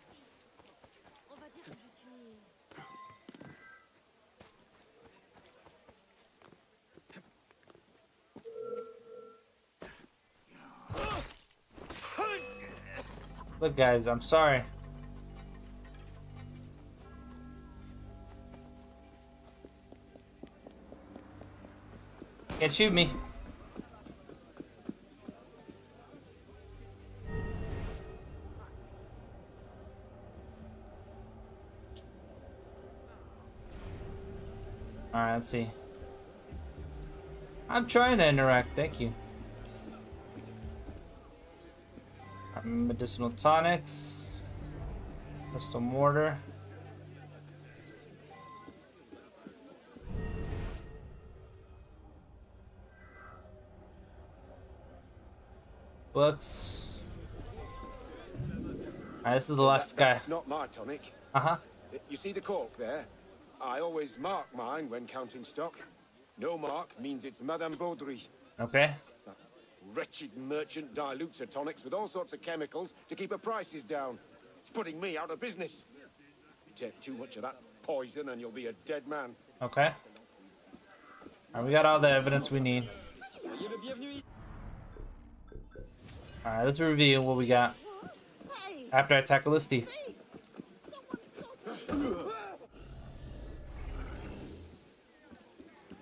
Look, guys, I'm sorry. Can't shoot me. Alright, let's see. I'm trying to interact, thank you. Medicinal tonics. Crystal mortar. Books. Alright, this is the last guy. That's not my tonic. Uh-huh. You see the cork there? I always mark mine when counting stock. No mark means it's Madame Baudry. Okay. Wretched merchant dilutes her tonics with all sorts of chemicals to keep her prices down. It's putting me out of business. You take too much of that poison and you'll be a dead man. Okay. Alright, we got all the evidence we need. Alright, let's review what we got. After I tackle this thief.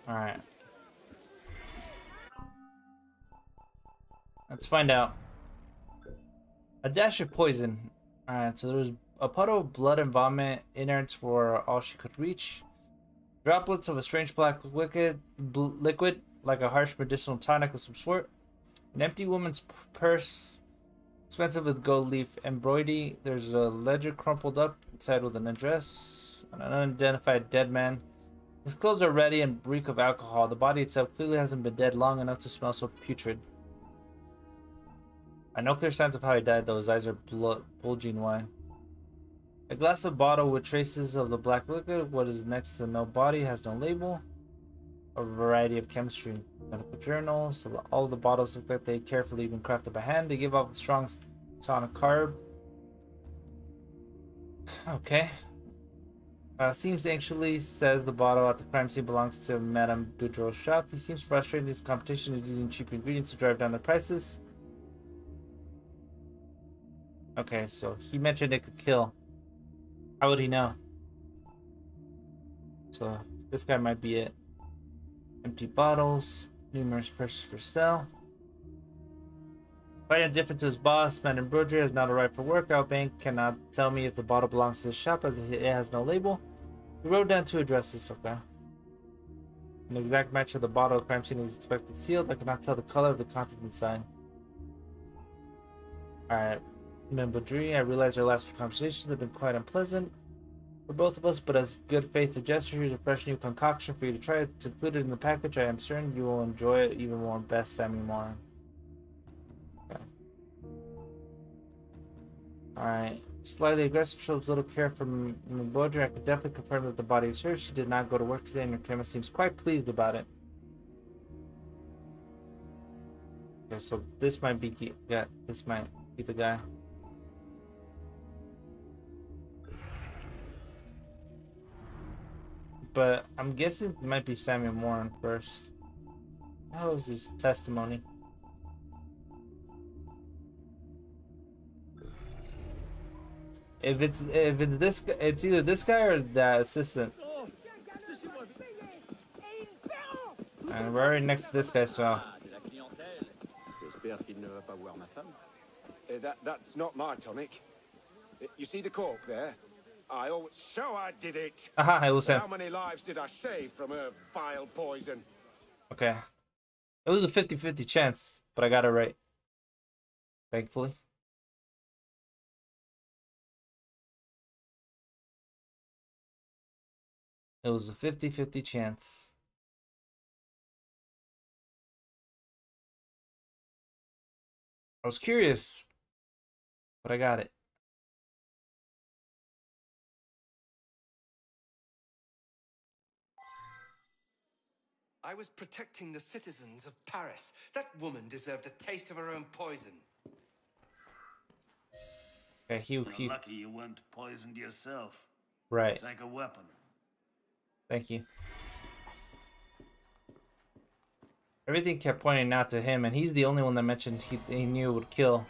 Alright. Let's find out. A dash of poison. Alright, so there was a puddle of blood and vomit. Innards were all she could reach. Droplets of a strange black liquid, liquid like a harsh medicinal tonic of some sort. An empty woman's purse, expensive with gold leaf embroidery. There's a ledger crumpled up inside with an address. An unidentified dead man. His clothes are ready and reek of alcohol. The body itself clearly hasn't been dead long enough to smell so putrid. I no clear signs of how he died, though his eyes are bulging wide. A glass of bottle with traces of the black liquid. What is next to no body has no label. A variety of chemistry medical journals. All the bottles look like they carefully been crafted by hand. They give off a strong tonic carb. Okay. Uh, seems anxiously says the bottle at the crime scene belongs to Madame Boudreaux's shop. He seems frustrated his competition is using cheap ingredients to drive down the prices. Okay, so he mentioned it could kill. How would he know? So this guy might be it. Empty bottles, numerous purses for sale. To his boss, Madame Boudreaux is not arrived for work. Our bank cannot tell me if the bottle belongs to his shop as it has no label. He wrote down two addresses, okay. An exact match of the bottle crime scene is expected sealed. I cannot tell the color of the content inside. Alright. Membodri, I realize our last conversations have been quite unpleasant for both of us, but as good faith of gesture, here's a fresh new concoction for you to try. It's included in the package. I am certain you will enjoy it even more. Best Sammy. Okay. Alright. Slightly aggressive, shows little care from Mbodri. I can definitely confirm that the body is hers. She did not go to work today, and her chemist seems quite pleased about it. Okay, so this might be yeah, this might be the guy. But I'm guessing it might be Samuel Morin first. How is his testimony? If it's if it's this it's either this guy or the assistant. And we're already next to this guy, so. Eh, that, that's not my tonic. Eh, You see the cork there? I always... So I did it! Aha, was him. How many lives did I save from her vile poison? okay. It was a 50-50 chance, but I got it right. Thankfully. It was a 50-50 chance. I was curious, but I got it. I was protecting the citizens of Paris. That woman deserved a taste of her own poison. Okay, he, You're he lucky you weren't poisoned yourself. Right. Take a weapon. Thank you. Everything kept pointing out to him, and he's the only one that mentioned he, he knew it would kill.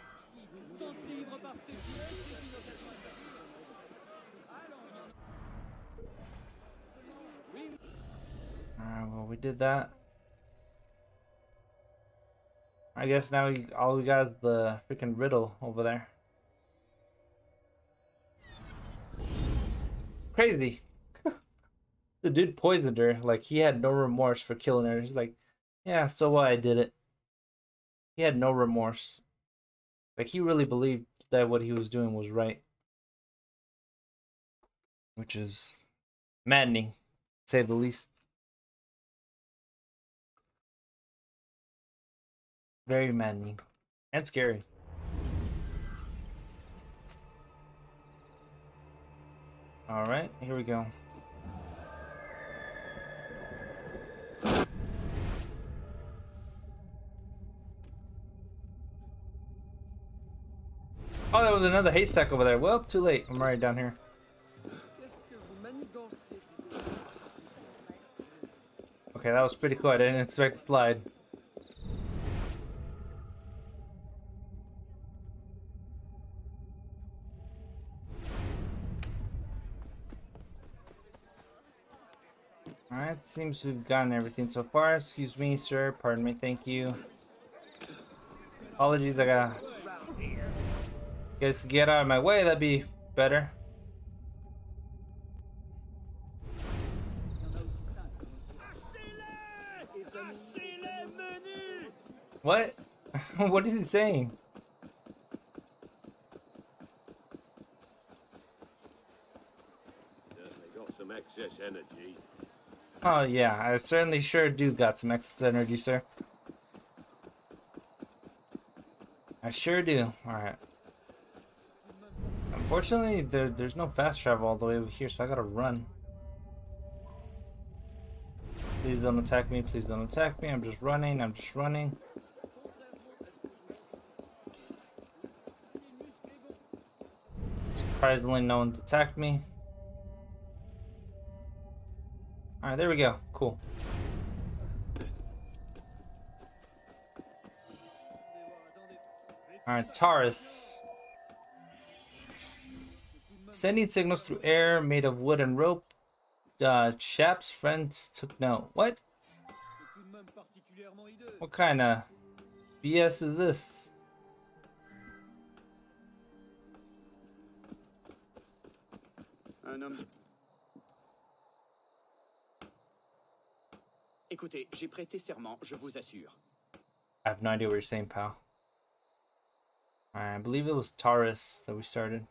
Well, we did that. I guess now we, all we got is the freaking riddle over there. Crazy. the dude poisoned her. Like, he had no remorse for killing her. He's like, yeah, so what? I did it. He had no remorse. Like, he really believed that what he was doing was right. Which is maddening, to say the least. Very maddening. And scary. Alright, here we go. Oh, there was another haystack over there. Well, too late. I'm right down here. Okay, that was pretty cool. I didn't expect to slide. Alright, seems we've gotten everything so far. Excuse me, sir. Pardon me. Thank you. Apologies, I got. Guys, get out of my way. That'd be better. What? what is it saying? Certainly got some excess energy. Oh yeah, I certainly sure do got some excess energy, sir. I sure do. Alright. Unfortunately, there, there's no fast travel all the way over here, so I gotta run. Please don't attack me, please don't attack me. I'm just running, I'm just running. Surprisingly, no one's attacked me. Alright, there we go. Cool. Alright, Taurus. Sending signals through air made of wood and rope. Uh, Chap's friends took note. What? What kind of BS is this? Écoutez, j'ai prêté serment, je vous assure. I have no idea what you're saying, pal. I believe it was Taurus that we started.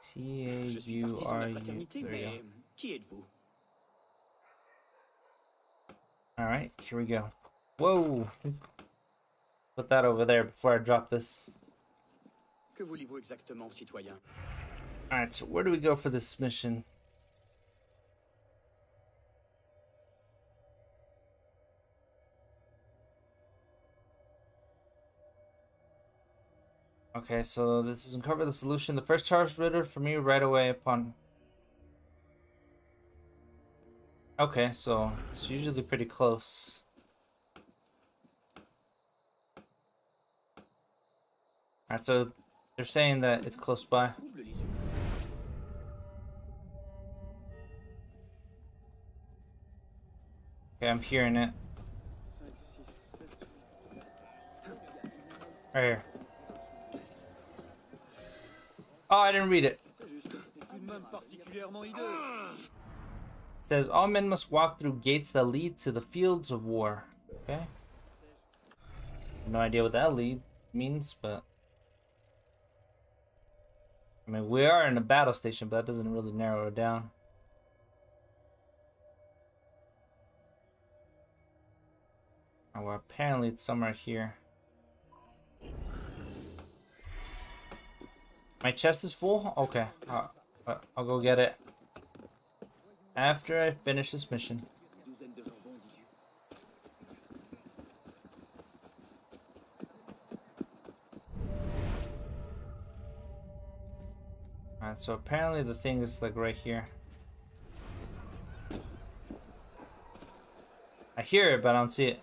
T A U R la U. There go. êtes-vous? Alright, here we go. Whoa! Put that over there before I drop this. Que voulez-vous exactement, citoyen? Alright, so where do we go for this mission? Okay, so this is uncover the solution. The first charge ritter for me right away upon. Okay, so it's usually pretty close. Alright, so they're saying that it's close by. Okay, I'm hearing it. Right here. Oh, I didn't read it. It says all men must walk through gates that lead to the fields of war. Okay. No idea what that lead means, but I mean we are in a battle station, but that doesn't really narrow it down. Oh, well, apparently it's somewhere here. My chest is full? Okay. Uh, uh, I'll go get it. After I finish this mission. Alright, so apparently the thing is like right here. I hear it, but I don't see it.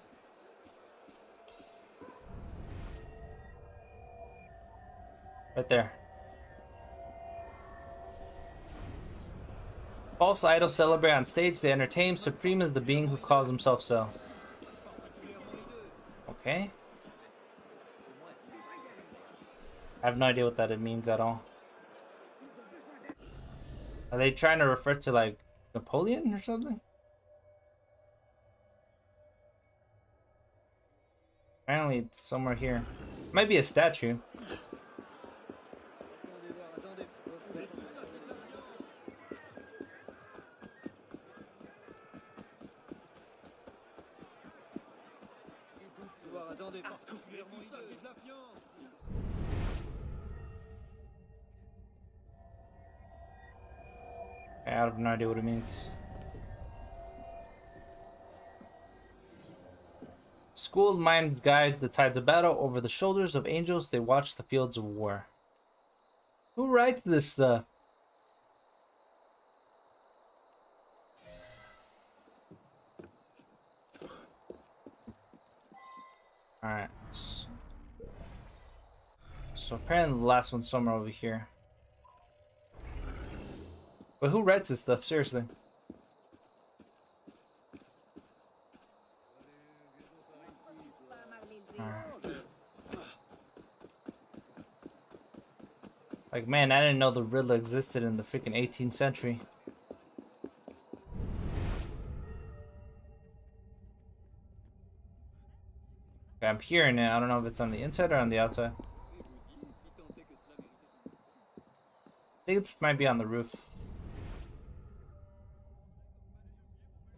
Right there. False idols celebrate on stage. They entertain. Supreme is the being who calls himself so. Okay. I have no idea what that it means at all. Are they trying to refer to like Napoleon or something? Apparently it's somewhere here. Might be a statue. Minds guide the tides of battle over the shoulders of angels. They watch the fields of war. Who writes this stuff? Alright. So apparently the last one's somewhere over here. But who writes this stuff? Seriously. Like, man, I didn't know the Riddler existed in the freaking 18th century. Okay, I'm hearing it. I don't know if it's on the inside or on the outside. I think it might be on the roof.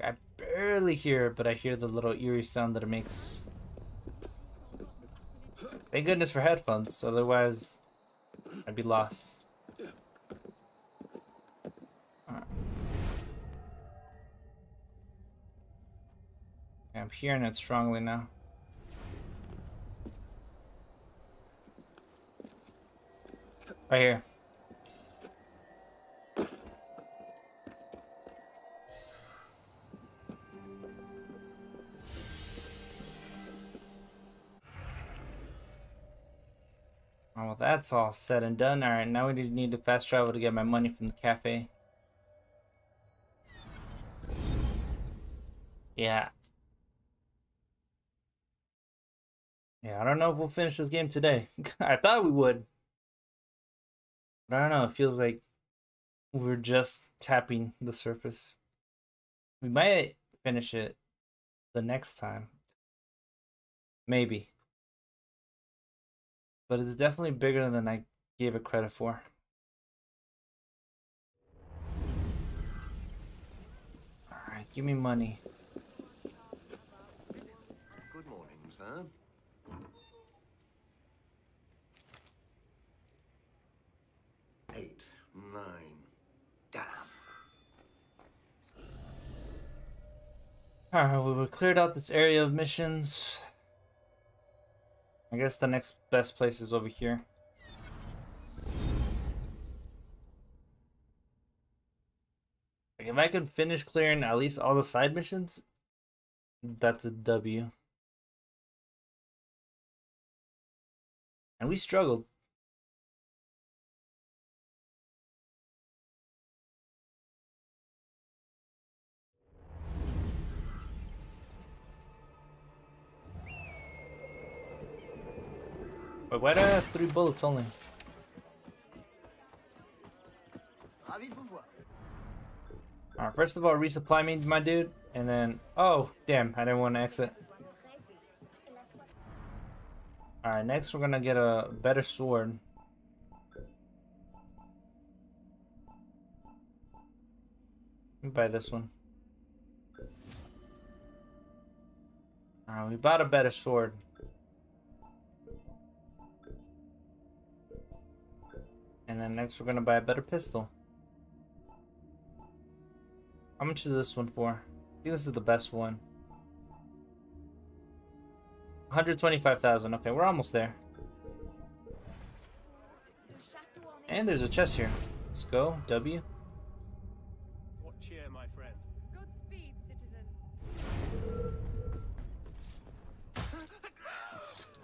I barely hear it, but I hear the little eerie sound that it makes. Thank goodness for headphones, otherwise I'd be lost. Right. I'm hearing it strongly now. Right here. Oh, well, that's all said and done. Alright, now we need to fast travel to get my money from the cafe. Yeah. Yeah, I don't know if we'll finish this game today. I thought we would. But I don't know, it feels like we're just tapping the surface. We might finish it the next time. Maybe but it's definitely bigger than I gave it credit for. Alright, give me money. Good morning, sir. Eight, nine. Damn. Alright, we've cleared out this area of missions. I guess the next best place is over here. Like if I could finish clearing at least all the side missions, that's a W. And we struggled. Why do I have three bullets only? Alright, first of all, resupply me, my dude, and then... Oh, damn, I didn't want to exit. Alright, next we're gonna get a better sword. Buy this one. Alright, we bought a better sword. And then next we're gonna buy a better pistol. How much is this one for? I think this is the best one. 125,000. Okay, we're almost there. And there's a chest here. Let's go. W. What cheer, my friend? Godspeed, citizen.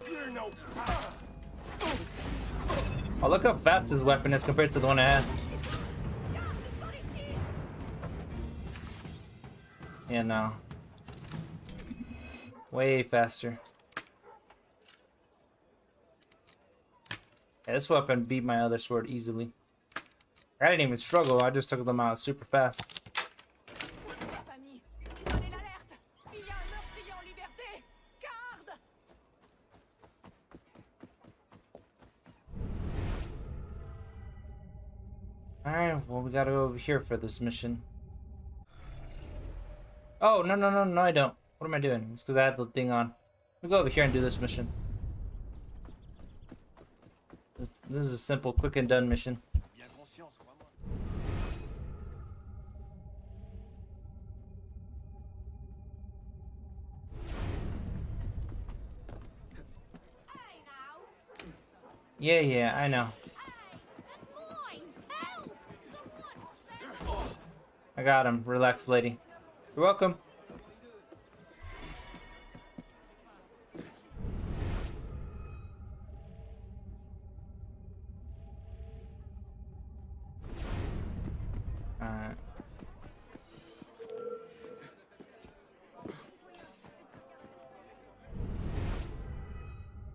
You're no. Ah! Oh, look how fast this weapon is compared to the one I had. Yeah, no. Way faster. Yeah, this weapon beat my other sword easily. I didn't even struggle, I just took them out super fast. Well we gotta go over here for this mission. Oh, no, no, no, no, I don't. What am I doing? It's because I had the thing on. We go over here and do this mission. This, this is a simple, quick and done mission. Yeah, yeah, I know. I got him. Relax, lady. You're welcome. Alright.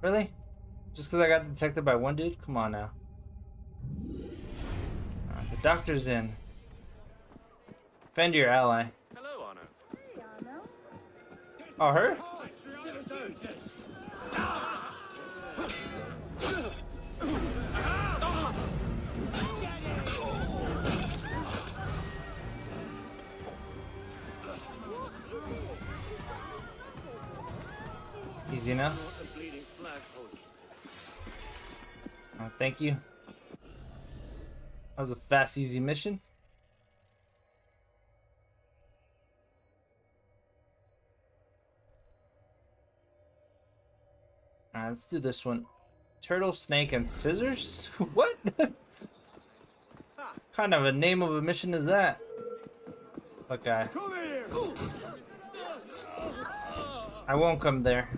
Really? Just because I got detected by one dude? Come on now. Alright, the doctor's in. Defend your ally. Hello, Arno. Oh, her? Easy enough. Oh, thank you. That was a fast, easy mission. Alright, let's do this one. Turtle, snake, and scissors? what? kind of a name of a mission is that? Guy. I won't come there.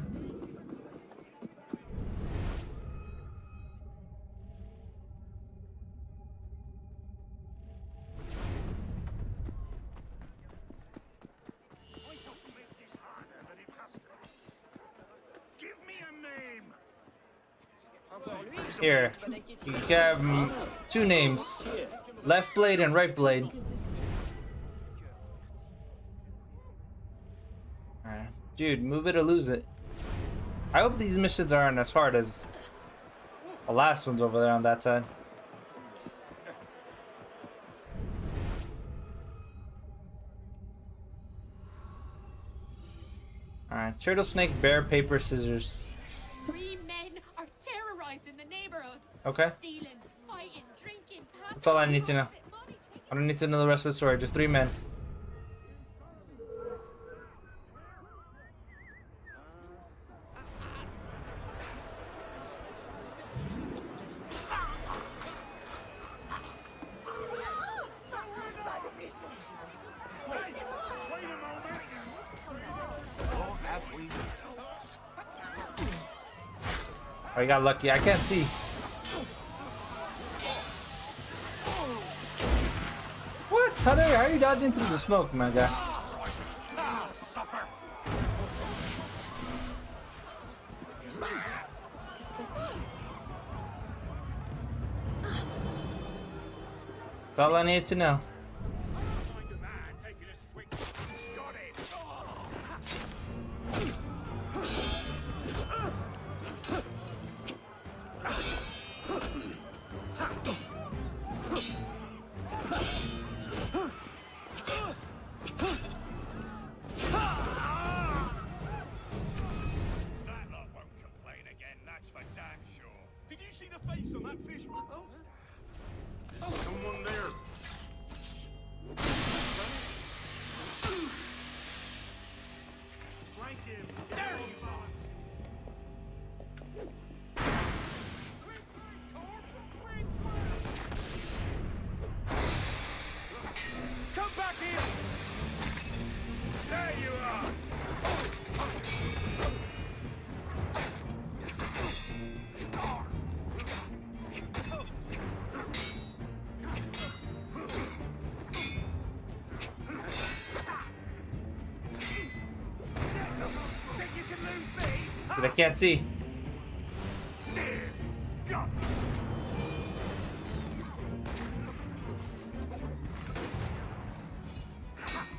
Here, you have mm, two names. Left blade and right blade. Dude, move it or lose it. I hope these missions aren't as hard as the last ones over there on that side. Alright, turtle, snake, bear, paper, scissors. Okay. Stealing, fighting, drinking, That's all I need to know. I don't need to know the rest of the story, just three men. I got lucky. I can't see. How, are you dodging through the smoke, my guy? That's all I need to know. I see.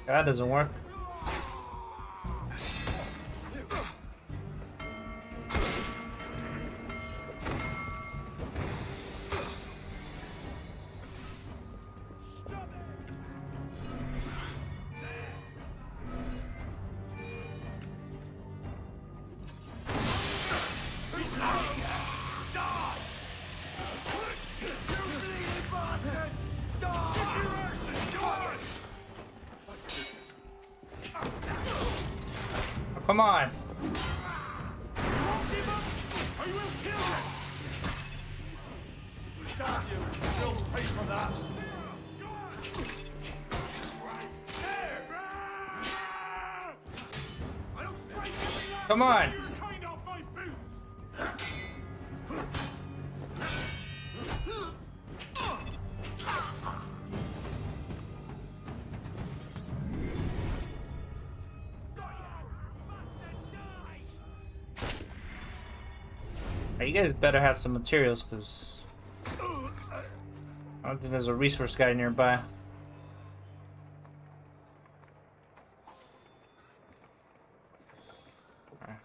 That doesn't work. Come on. Come on. Guys better have some materials, because I don't think there's a resource guy nearby.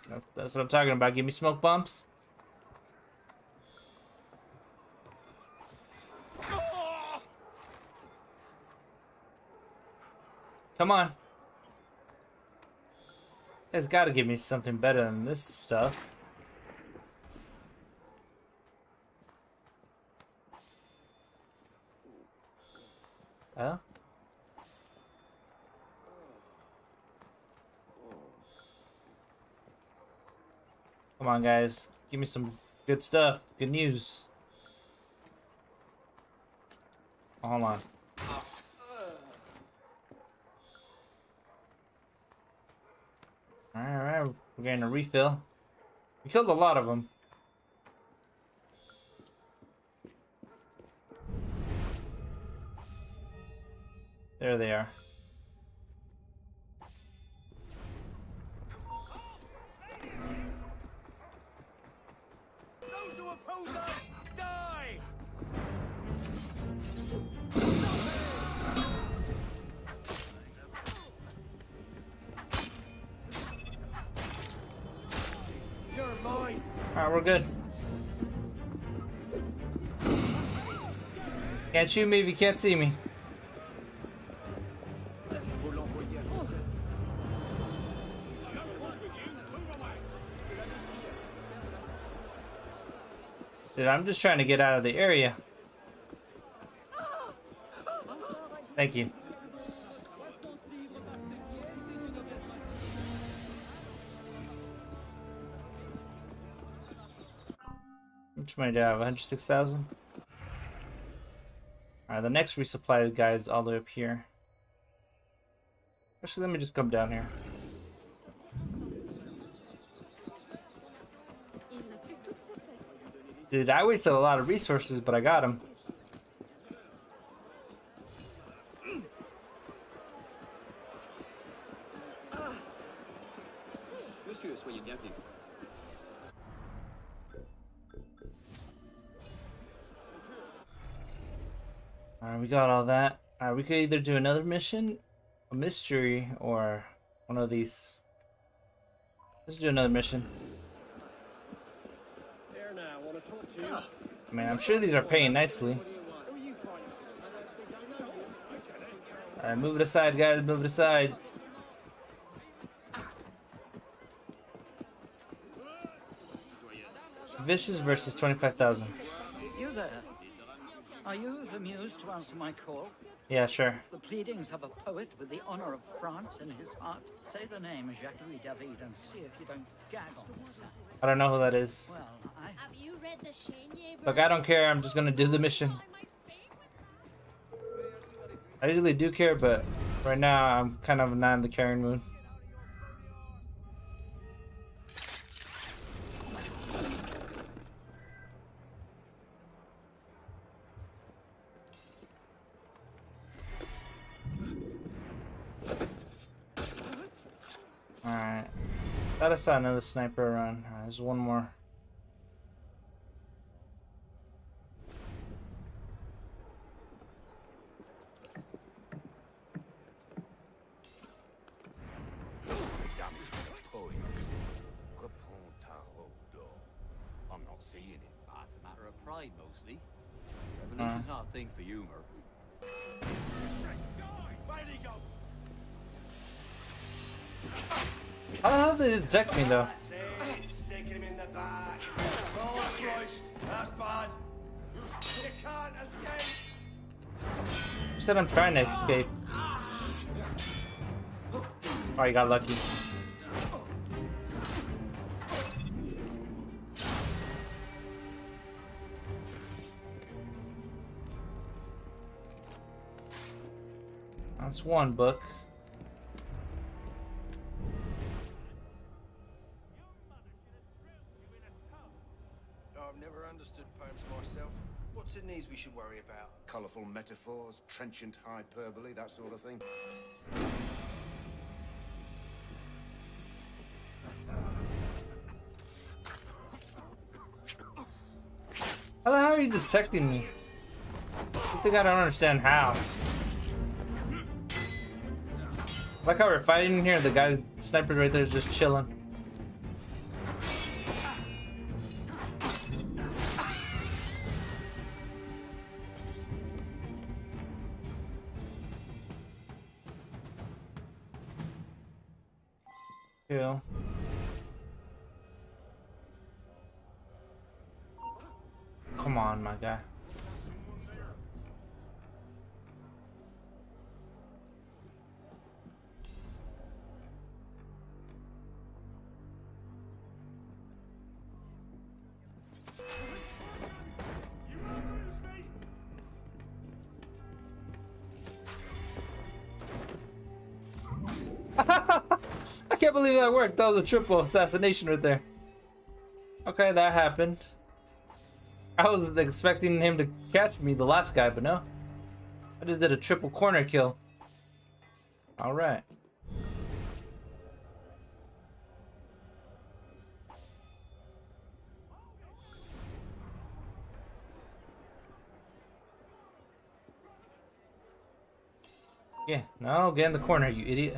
That's, that's what I'm talking about. Give me smoke bumps. Come on. It's got to give me something better than this stuff. Huh? Come on, guys. Give me some good stuff. Good news. Hold on. Alright, we're getting a refill. We killed a lot of them. There they are. Alright, we're good. Can't shoot me if you can't see me. Dude, I'm just trying to get out of the area. Thank you. How much money do I have? 106,000? Alright, the next resupply guy is all the way up here. Actually, let me just come down here. Dude, I wasted a lot of resources, but I got. Alright, Alright, we got all that. Alright, we could either do another mission, a mystery, or one of these. Let's do another mission. Here now, want to talk to you? I mean, I'm sure these are paying nicely. Alright, move it aside, guys. Move it aside. Vicious Verses 25,000. You there? Are you the muse to answer my call? Yeah, sure. The pleadings of a poet with the honor of France in his heart. Say the name Jacques-Louis David and see if you don't gag on the. I don't know who that is. Well, I... Have you read the Chenier Look, I don't care. I'm just gonna do the mission. I usually do care, but right now I'm kind of not in the caring mood. I saw another sniper around. Alright, there's one more. I'm not seeing it. It's a matter of pride, mostly. Revolution's not a thing for humor. How did it detect me though? You said I'm trying to escape. Oh, you got lucky. That's one book. What's in these we should worry about? Colourful metaphors, trenchant hyperbole, that sort of thing. How the hell are you detecting me? I think I don't understand how. Like how we're fighting in here, the guy sniper's right there is just chilling. Cool. Come on, my guy. Believe that worked. That was a triple assassination right there. Okay, that happened. I was expecting him to catch me, the last guy, but no. I just did a triple corner kill. Alright. Yeah, no, get in the corner, you idiot.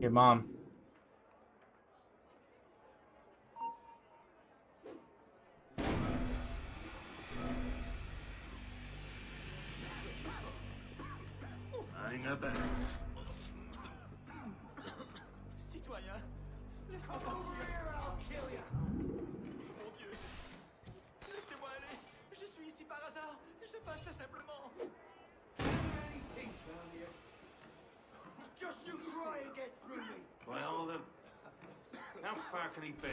Your mom. Citoyen, laisse-moi partir. I'll kill you. Mon Dieu. Laissez-moi aller. Je suis ici par hasard. Je passais simplement. Just you try and get through me. Well then, how far can he be?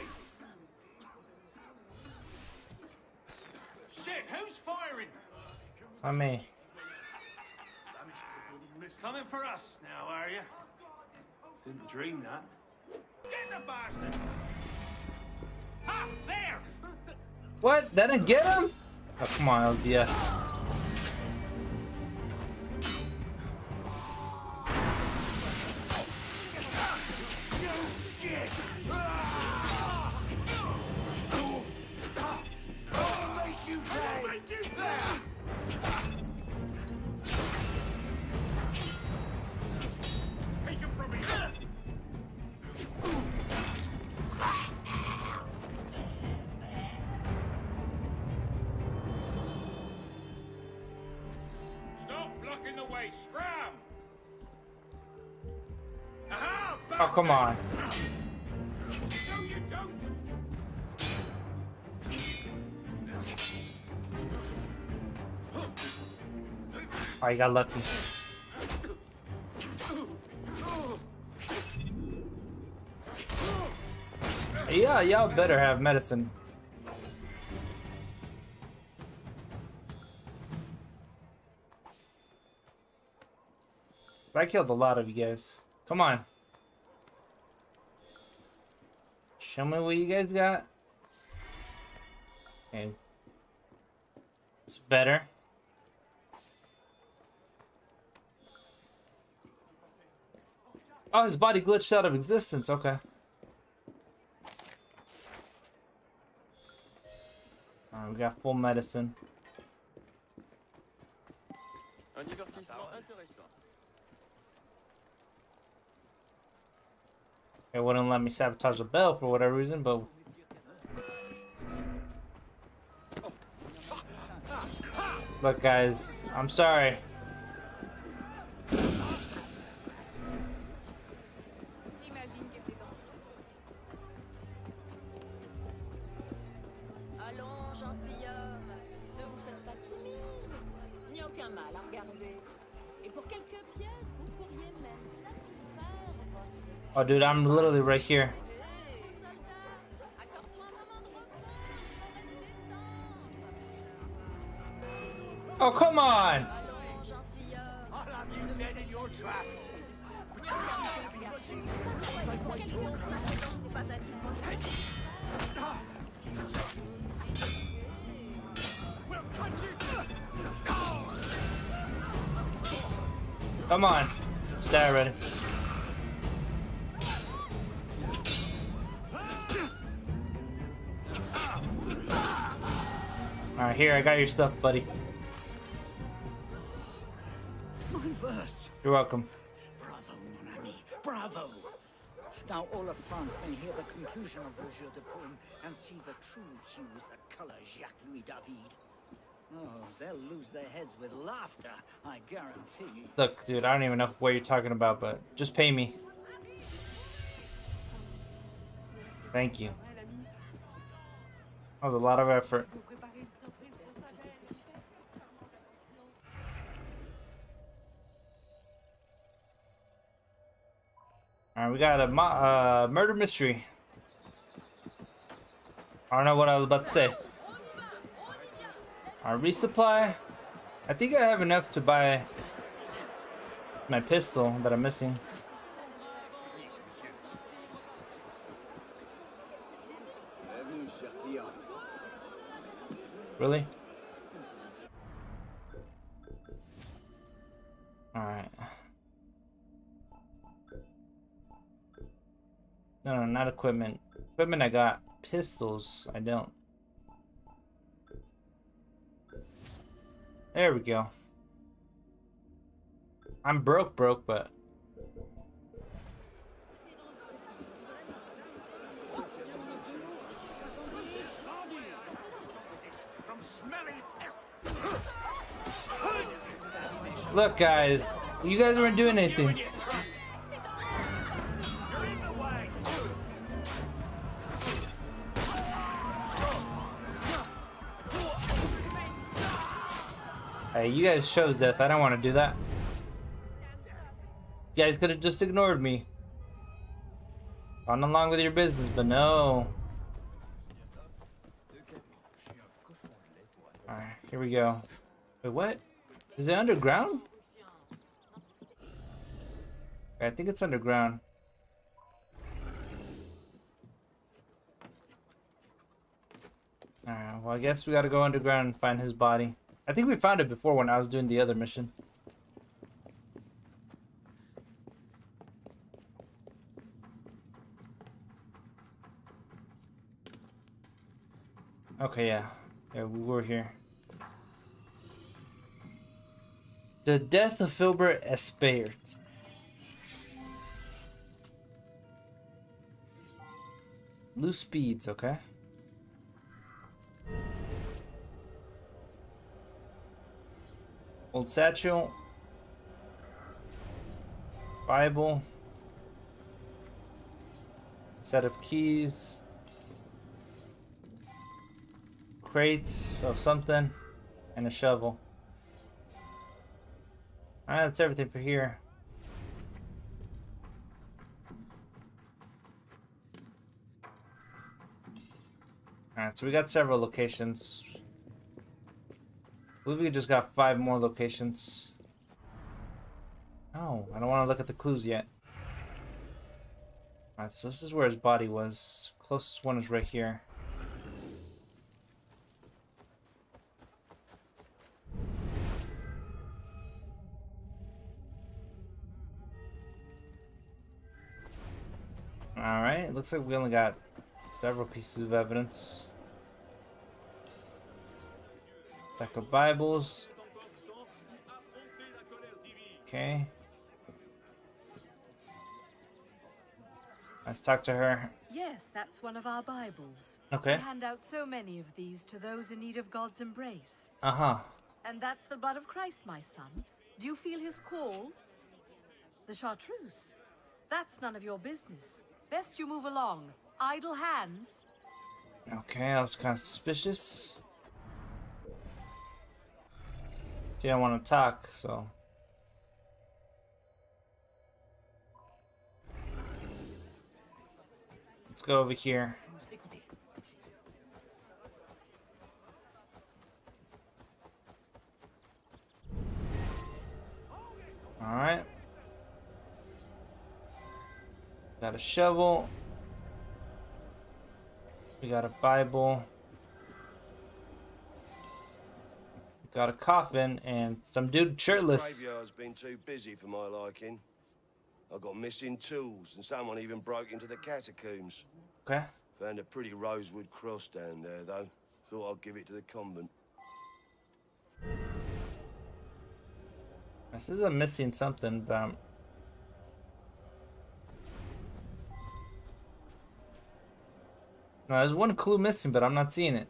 Shit, who's firing? On me. It's coming for us now, are you? Didn't dream that. Get the bastard! Ha! There! What? That didn't get him? Oh, come on, LDS. Come on. Oh, you got lucky. Yeah, y'all better have medicine. I killed a lot of you guys. Come on. Show me what you guys got. Okay. It's better. Oh, his body glitched out of existence. Okay. Alright, we got full medicine. Un divertissement intéressant. It wouldn't let me sabotage the bell for whatever reason, but Look guys, I'm sorry. Oh dude, I'm literally right here. Oh come on! Come on. Stay already. Alright, here, I got your stuff, buddy. My verse. You're welcome. Bravo, mon ami. Bravo. Now all of France may hear the conclusion of the Jeu de Paume and see the true hues that color Jacques-Louis David. Oh, they'll lose their heads with laughter, I guarantee. Look, dude, I don't even know what you're talking about, but just pay me. Thank you. That was a lot of effort. Alright, we got a uh, murder mystery. I don't know what I was about to say. Our resupply. I think I have enough to buy my pistol that I'm missing. Really? Alright. No, no, not equipment. Equipment I got. Pistols, I don't. There we go. I'm broke, broke, but look, guys, you guys weren't doing anything. Hey, you guys chose death. I don't want to do that. You guys could have just ignored me. Gone along with your business, but no. Alright, here we go. Wait, what? Is it underground? I think it's underground. Alright, well I guess we gotta go underground and find his body. I think we found it before when I was doing the other mission. Okay, yeah. Yeah, we were here. The death of Philibert Espert. Loose speeds, okay. Old satchel. Bible. Set of keys. Crates of something. And a shovel. Alright, that's everything for here. Alright, so we got several locations. Believe we just got five more locations. Oh, I don't want to look at the clues yet. Alright, so this is where his body was. Closest one is right here. Alright, looks like we only got several pieces of evidence. Stack of Bibles. Okay. Let's talk to her. Yes, that's one of our Bibles. Okay. We hand out so many of these to those in need of God's embrace. Uh-huh. And that's the blood of Christ, my son. Do you feel his call? The chartreuse. That's none of your business. Best you move along. Idle hands. Okay, I was kind of suspicious. She didn't want to talk, so... Let's go over here. Alright. Got a shovel. We got a Bible. Got a coffin and some dude shirtless. This graveyard's been too busy for my liking. I got missing tools, and someone even broke into the catacombs. Okay. Found a pretty rosewood cross down there, though. Thought I'd give it to the convent. This is a missing something, but um, No, there's one clue missing, but I'm not seeing it.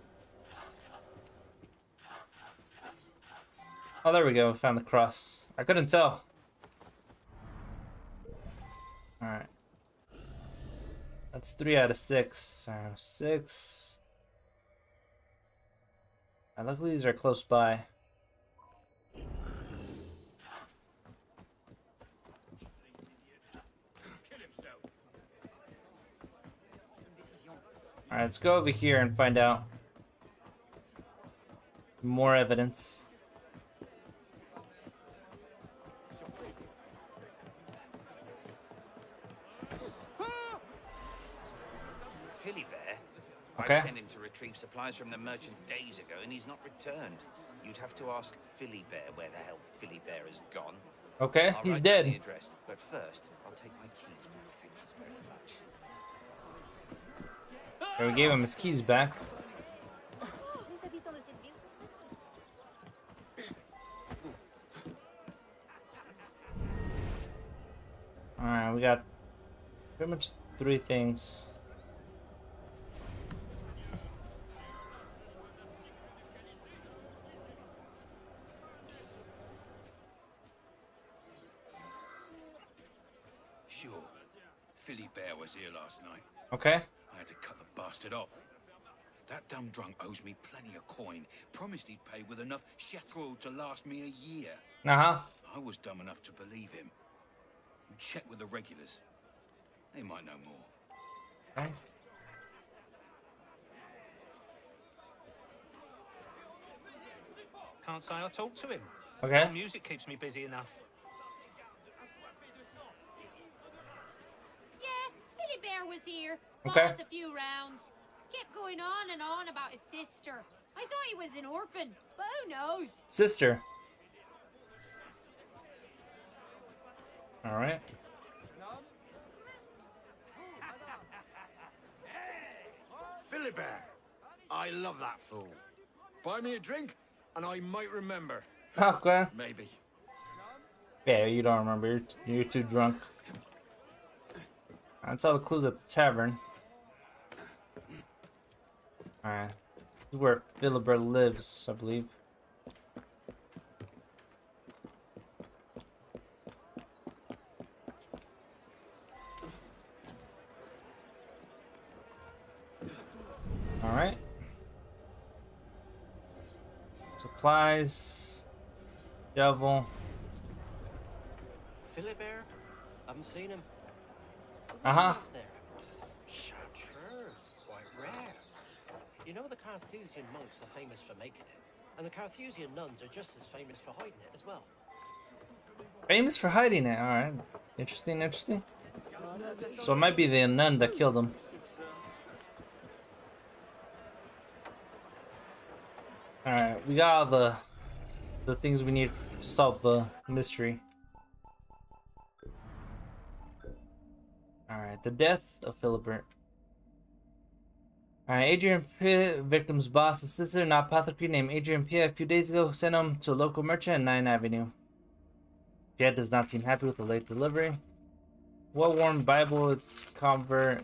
Oh, there we go. Found the cross. I couldn't tell. Alright. That's three out of six. Six. Uh, luckily, these are close by. Alright, let's go over here and find out more evidence. Philibert? Okay. I sent him to retrieve supplies from the merchant days ago, and he's not returned. You'd have to ask Philibert where the hell Philibert has gone. Okay, I'll he's dead. The address, but first, I'll take my keys back. Thank you very much. We gave him his keys back. Les habitants de cette ville sont Alright, we got pretty much three things. Was here last night. Okay. I had to cut the bastard off. That dumb drunk owes me plenty of coin. Promised he'd pay with enough chateau to last me a year. Uh-huh. I was dumb enough to believe him. Check with the regulars. They might know more. Okay. Can't say I talk to him. Okay. My music keeps me busy enough. Yeah, Philibert was here. Okay. Bought us a few rounds. Kept going on and on about his sister. I thought he was an orphan, but who knows? Sister. Alright. Philibert. I love that fool. Buy me a drink, and I might remember. Okay. Maybe. Yeah, you don't remember. You're, you're too drunk. That's all the clues at the tavern. Alright. This is where Philibert lives, I believe. Alright. Supplies. Devil. Philibert? I haven't seen him. Uh huh. There. Chartreuse, quite rare. You know the Carthusian monks are famous for making it, and the Carthusian nuns are just as famous for hiding it as well. Famous for hiding it. All right. Interesting. Interesting. So it might be the nun that killed him. All right. We got all the the things we need to solve the mystery. All right. The death of Philibert. Alright, Adrian Pitt, victim's boss, a sister, an apothecary named Adrian Pitt, a few days ago sent him to a local merchant at 9 Avenue. Pitt does not seem happy with the late delivery. Well-worn Bible, it's convert.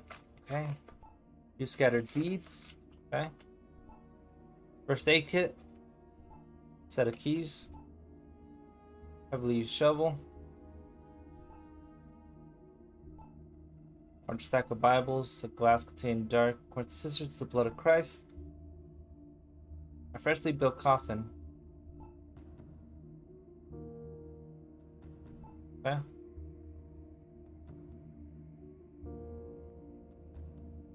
Okay. Few scattered beads. Okay. First aid kit. Set of keys. Heavily used shovel. Large stack of Bibles, a glass containing dark quartz sisters, the blood of Christ. A freshly built coffin. Okay.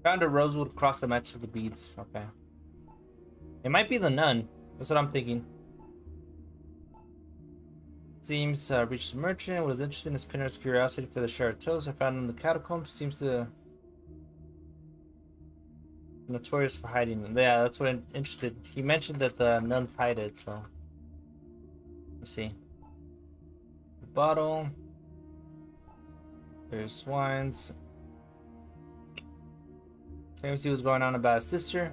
Found a rosewood across the matches of the beads. Okay. It might be the nun. That's what I'm thinking. Seems uh, reached the merchant. Was interested in his Pinner's curiosity for the Chartreuse I found in the catacombs. Seems to notorious for hiding. Yeah, that's what I'm interested. He mentioned that the nun hide it, so let's see. The bottle. There's swines. Can we see what's going on about his sister?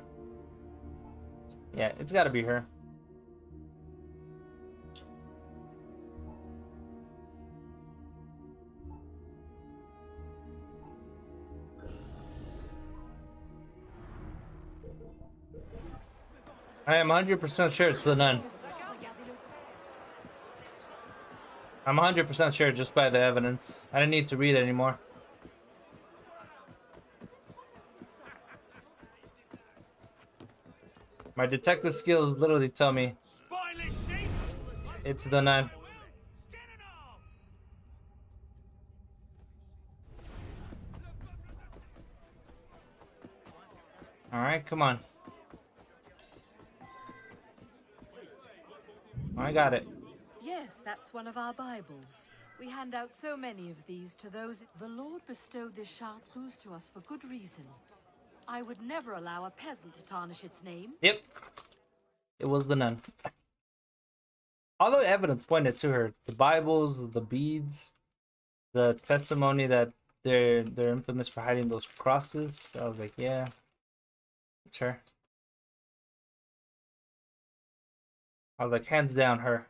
Yeah, it's gotta be her. I am 100% sure it's the nun. I'm 100% sure just by the evidence. I didn't need to read anymore. My detective skills literally tell me it's the nun. Alright, come on. I got it. Yes, that's one of our Bibles. We hand out so many of these to those. The Lord bestowed this chartreuse to us for good reason. I would never allow a peasant to tarnish its name. Yep. It was the nun. All the evidence pointed to her. The Bibles, the beads, the testimony that they're they're infamous for hiding those crosses. I was like, yeah, it's her. I was like, hands down, her.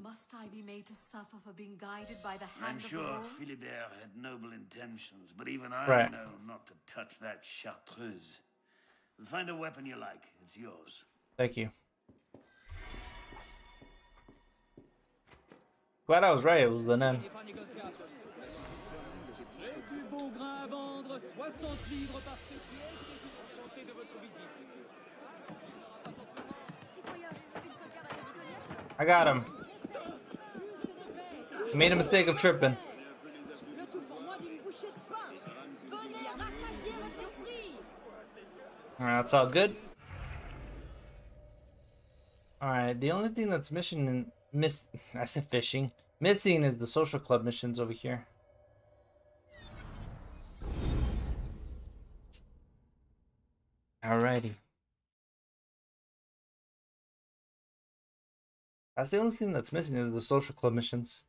Must I be made to suffer for being guided by the hand I'm of the sure Lord? Philibert had noble intentions, but even I Right. know not to touch that chartreuse. Find a weapon you like. It's yours. Thank you. Glad I was right. It was the nun. Beau grain à vendre, 60 livres par ce pièce. Enchanté de votre visite, I got him. Made a mistake of tripping. Le tout pour moi d'une bouchée de pain. Venez rassasier votre esprit. Alright, that's all good. Alright, the only thing that's missing in miss I said fishing. Missing is the social club missions over here. Alrighty. That's the only thing that's missing is the social club missions.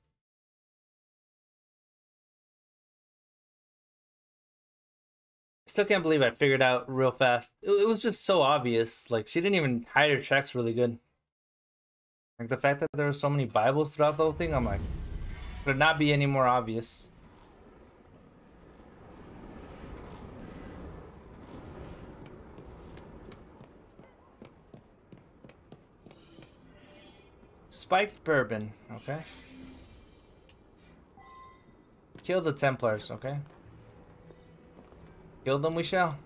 Still can't believe I figured out real fast. It, it was just so obvious. Like she didn't even hide her tracks really good. Like the fact that there were so many Bibles throughout the whole thing, I'm like, could it not be any more obvious? Spiked bourbon, okay. kill the Templars, okay? Kill them we shall.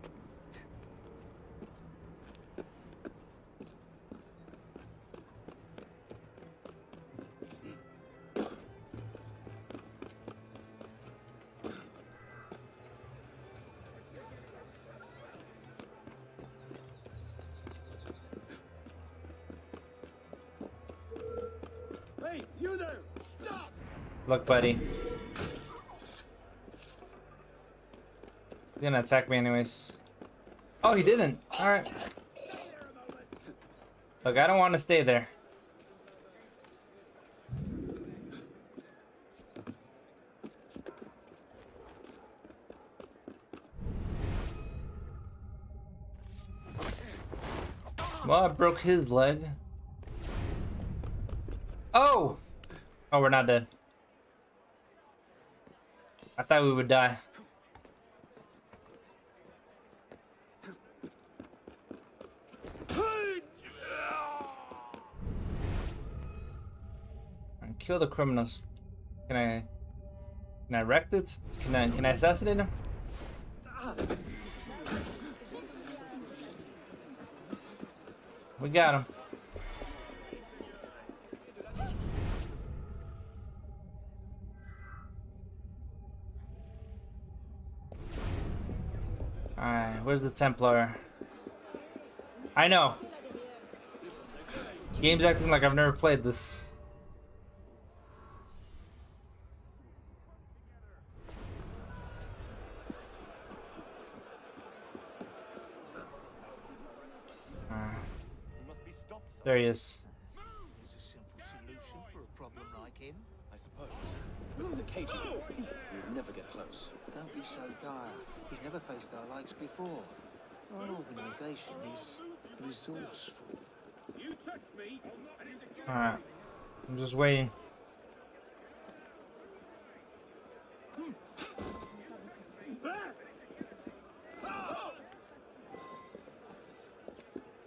Look, buddy. He's gonna attack me anyways. Oh, he didn't. Alright. Look, I don't want to stay there. Well, I broke his leg. Oh! Oh, we're not dead. I thought we would die. And kill the criminals. Can I? Can I wreck this? Can I? Can I assassinate him? We got him. Where's the Templar? I know. Game's acting like I've never played this. Ah. There he is. Solution for a problem like him? I suppose. But he's a cagey. You'd never get close. Don't be so dire. He's never faced our likes before. Our organization is resourceful. Alright. I'm just waiting.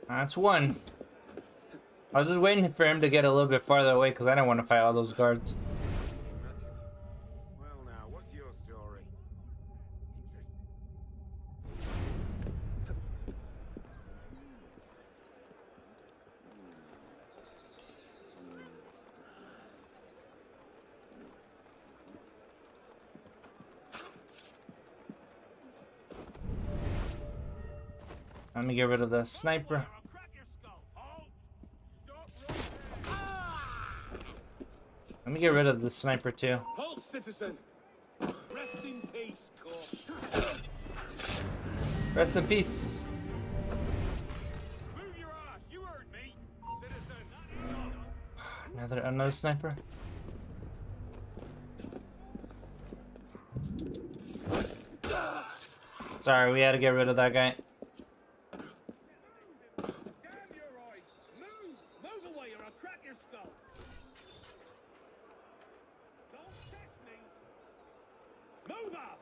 That's one. I was just waiting for him to get a little bit farther away because I don't want to fight all those guards. The sniper. Let me get rid of the sniper too. Halt, citizen! Rest in peace, corpse. Rest in peace. Move your ass, you heard me! Citizen! Another another sniper. Sorry, we had to get rid of that guy. Move away or I'll crack your skull! Don't test me! Move up!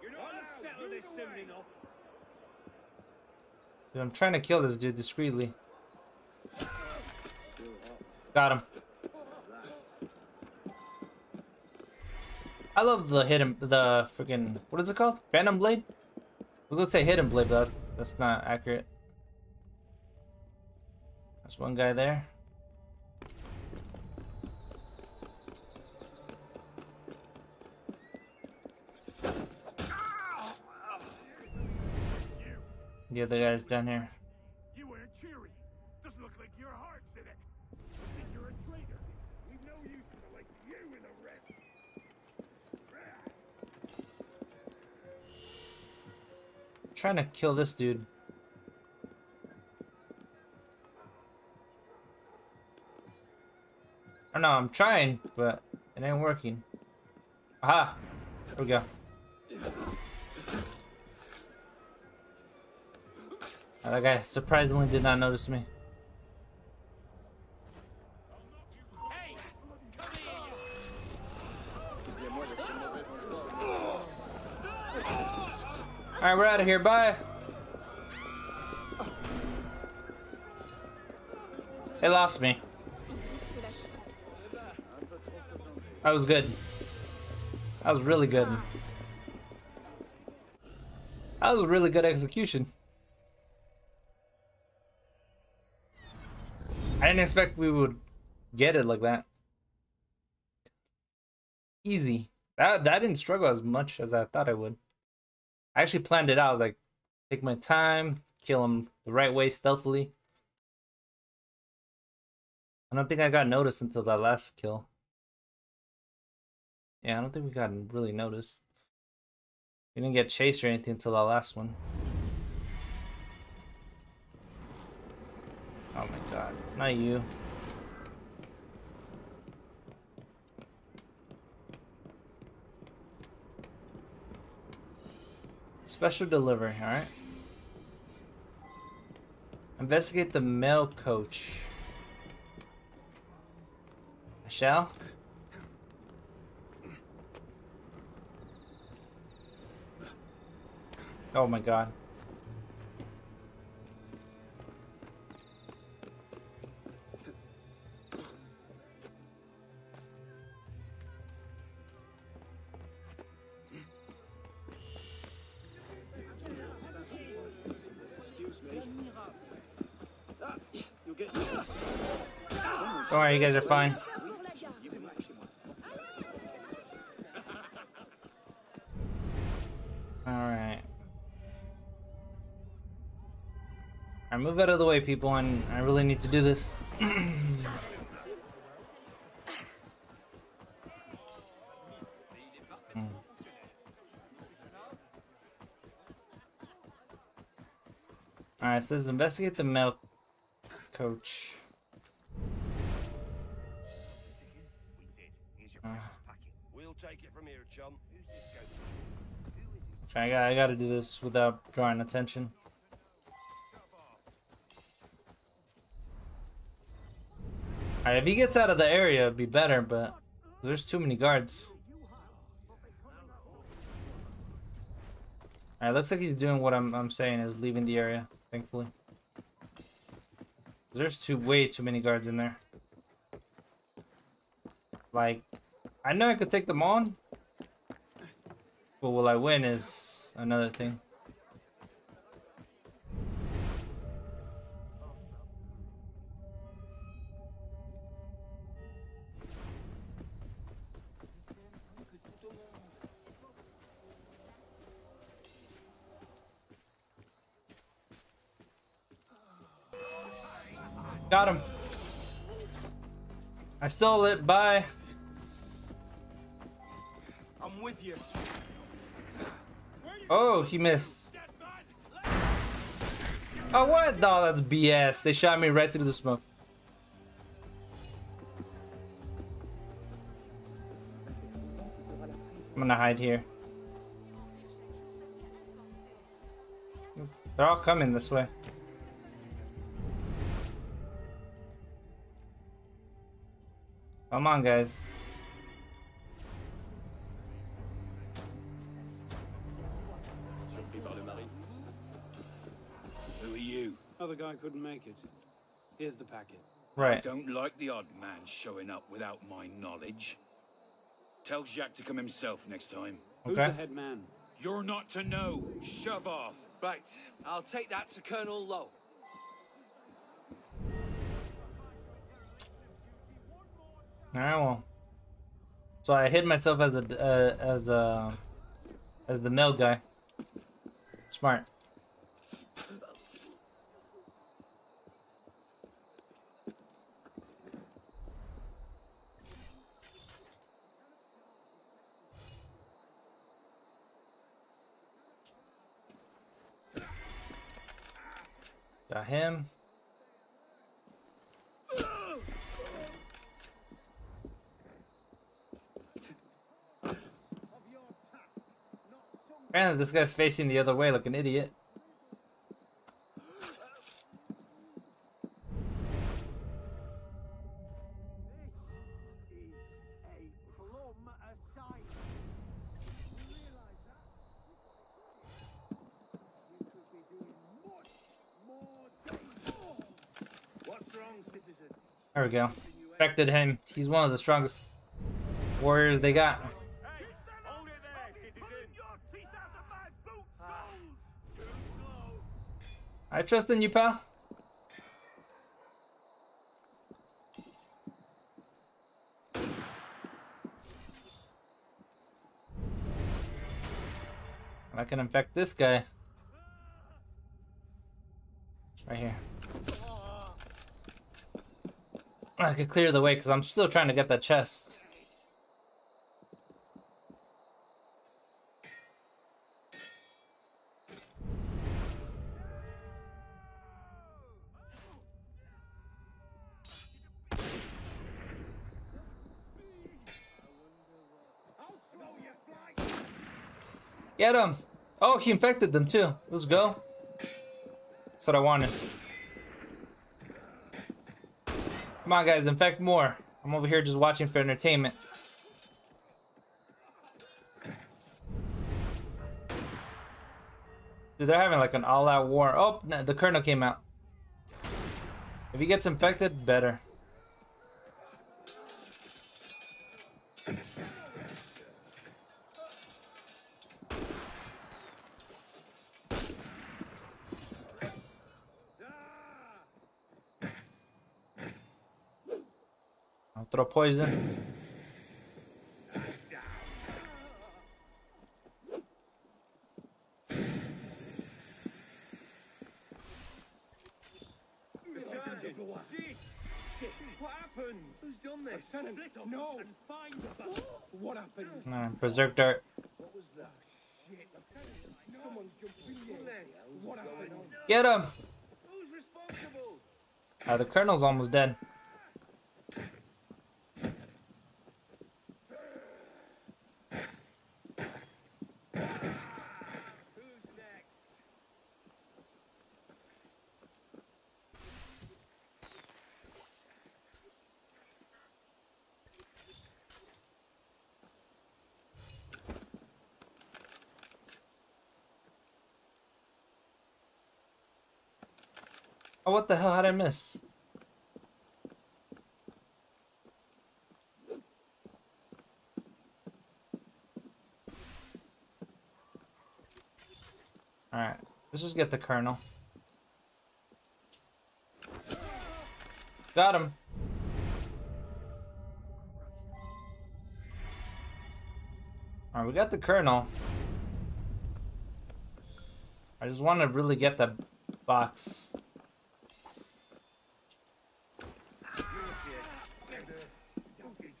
You're not I'll settle this soon enough. Dude, I'm trying to kill this dude discreetly. Got him. I love the hidden, the freaking, what is it called? Phantom Blade? We're gonna say hidden blade, but that's not accurate. There's one guy there. The other guy's down here. You weren't cheery. Doesn't look like your heart's in it. Think you're a traitor. We've no use for of you in the red. trying to kill this dude. I don't know, I'm trying, but it ain't working. Aha! There we go. That guy surprisingly did not notice me. Alright, we're out of here. Bye. They lost me. That was good. That was really good. That was really good execution. I didn't expect we would get it like that. Easy. That that didn't struggle as much as I thought I would. I actually planned it out. I was like, take my time, kill him the right way, stealthily. I don't think I got noticed until that last kill. Yeah, I don't think we got really noticed. We didn't get chased or anything until that last one. Oh my god, not you. Special delivery, alright? Investigate the mail coach. I shall? Oh my god. Don't worry, you guys are fine. Alright. I move out of the way, people, and I really need to do this. Alright, says investigate the milk coach. I got I gotta do this without drawing attention. Alright, if he gets out of the area, it'd be better, but there's too many guards. Alright, looks like he's doing what I'm I'm saying is leaving the area, thankfully. There's too way too many guards in there. Like, I know I could take them on, but will I win is another thing. Got him. I stole it. Bye. I'm with you. Oh, he missed. Oh, what? No, that's BS. They shot me right through the smoke. I'm gonna hide here. They're all coming this way. Come on, guys. Other guy couldn't make it. Here's the packet. Right. I don't like the odd man showing up without my knowledge. Tell Jack to come himself next time. Who's the head man? You're not to know. Shove off. Right, I'll take that to Colonel Lowe. Alright, well. So I hid myself as a uh, as a as the male guy. Smart. Got him. Apparently this guy's facing the other way like an idiot. Go. Affected him. He's one of the strongest. warriors they got. I trust in you, pal. I can infect this guy. Right here. I could clear the way because I'm still trying to get that chest. Get him! Oh, he infected them too. Let's go. That's what I wanted. Come on, guys, infect more. I'm over here just watching for entertainment. Dude, they're having like an all-out war. Oh, no, the colonel came out. If he gets infected, better. Throw poison. Sergeant! Shit! Shit! What happened? Who's done this? Lieutenant, no! And find the What happened? Uh, Berserk Dart. What was that? Shit! Someone's jumped in here. What happened? Get him! Who's responsible? Uh, the colonel's almost dead. Oh, what the hell? How'd I miss? Alright, let's just get the colonel. Got him. Alright, we got the colonel. I just want to really get the box.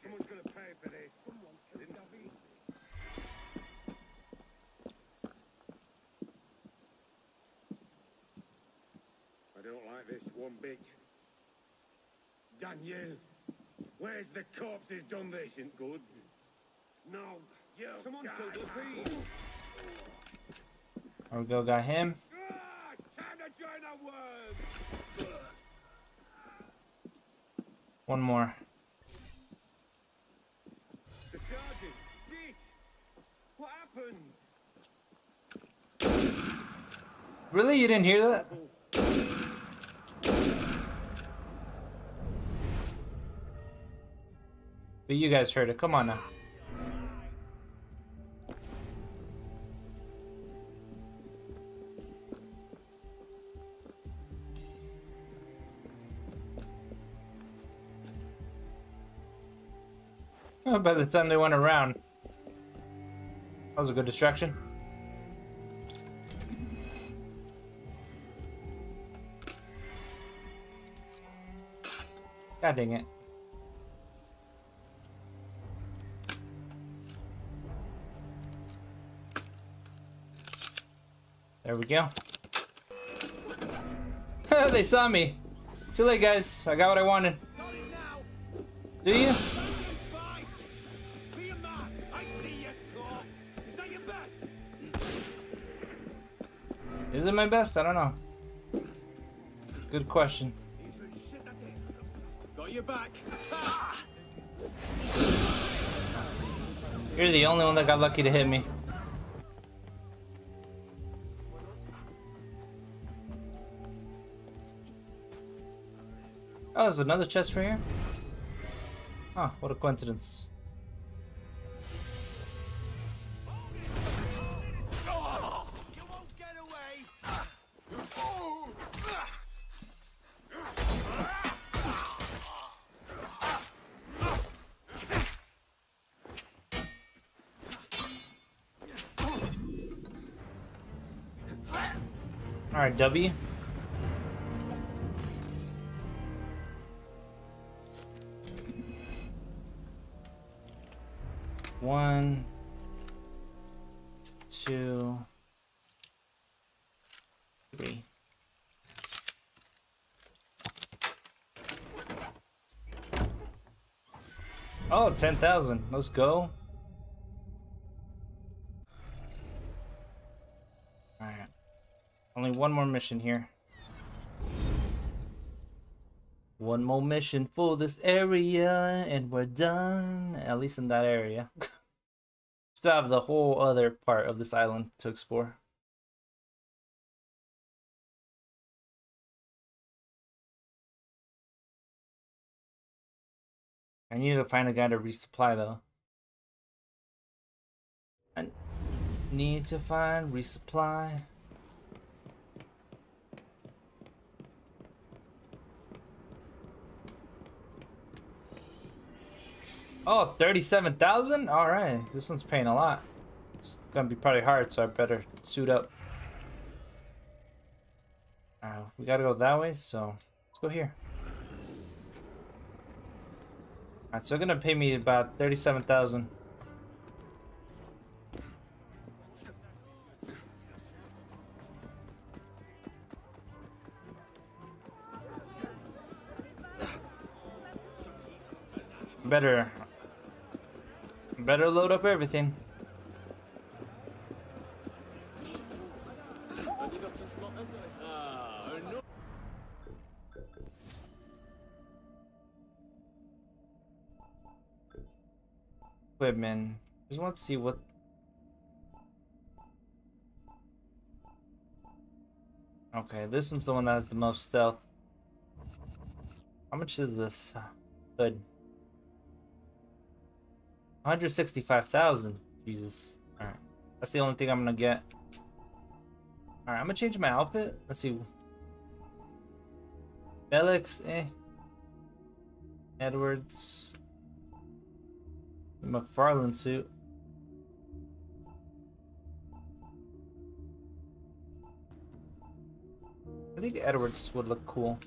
Someone's gonna pay for this. Didn't David? I don't like this one bit. Daniel, where's the corpse who's done this? Isn't good. No, you. Someone's killed the thief. There we go, got him. Ah, time to join the worm. One more. The sergeant. Shit. What happened? Really? You didn't hear that? But you guys heard it. Come on now. By the time they went around, that was a good distraction. God dang it. There we go. they saw me. Too late, guys. I got what I wanted. Do you? Is it my best? I don't know. Good question. Got your back. You're the only one that got lucky to hit me. Oh, there's another chest for here? Huh, what a coincidence. Alright, W. Oh, 10,000. Let's go. Alright. Only one more mission here. One more mission for this area, and we're done. At least in that area. Still have the whole other part of this island to explore. Need to find a guy to resupply though. I need to find resupply. Oh, 37,000? Alright, this one's paying a lot. It's gonna be probably hard, so I better suit up. Uh, we gotta go that way, so let's go here. Alright, so they're gonna pay me about 37,000. Better Better load up everything. Equipment. Just want to see what. Okay, this one's the one that has the most stealth. How much is this hood? 165,000. Jesus. Alright. That's the only thing I'm gonna get. Alright, I'm gonna change my outfit. Let's see. Felix, eh. Edwards. McFarlane suit. I think Edwards would look cool.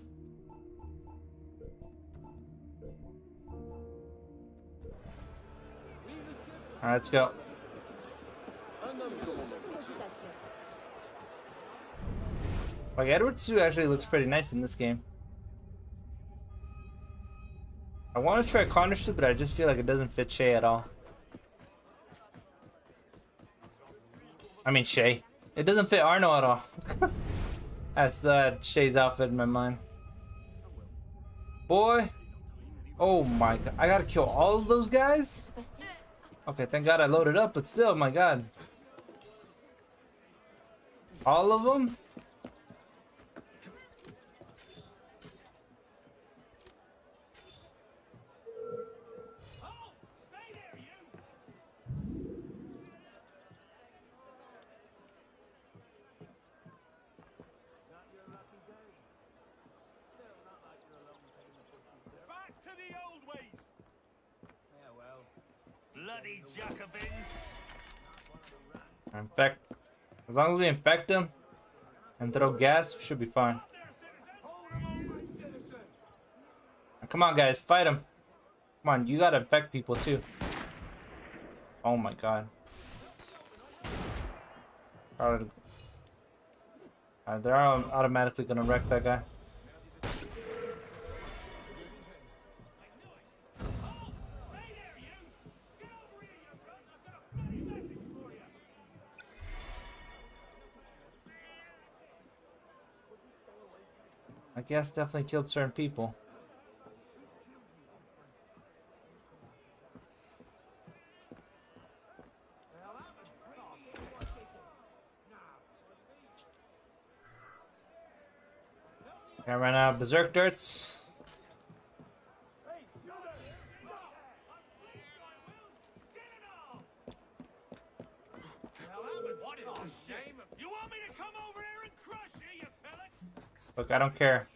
Alright, let's go. Like, Edward Sue actually looks pretty nice in this game. I want to try Connor suit, but I just feel like it doesn't fit Shay at all. I mean, Shay. It doesn't fit Arno at all. That's uh, Shay's outfit in my mind. Boy. Oh my god. I gotta kill all of those guys? Okay, thank God I loaded up, but still, my God. All of them? As long as we infect them and throw gas, we should be fine. Come on, guys, fight them. Come on, you gotta infect people too. Oh my god. Uh, they're automatically gonna wreck that guy. Guess definitely killed certain people. I ran out of berserk darts. Look, I don't care.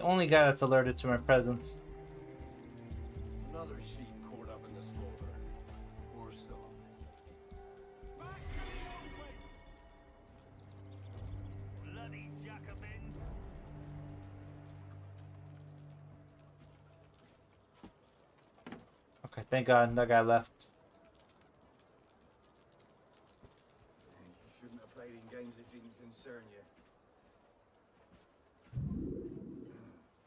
The only guy that's alerted to my presence. Another sheep caught up in the slaughter. Or so. Bloody Jacobins! Okay, thank God that guy left. You shouldn't have played in games that didn't concern you.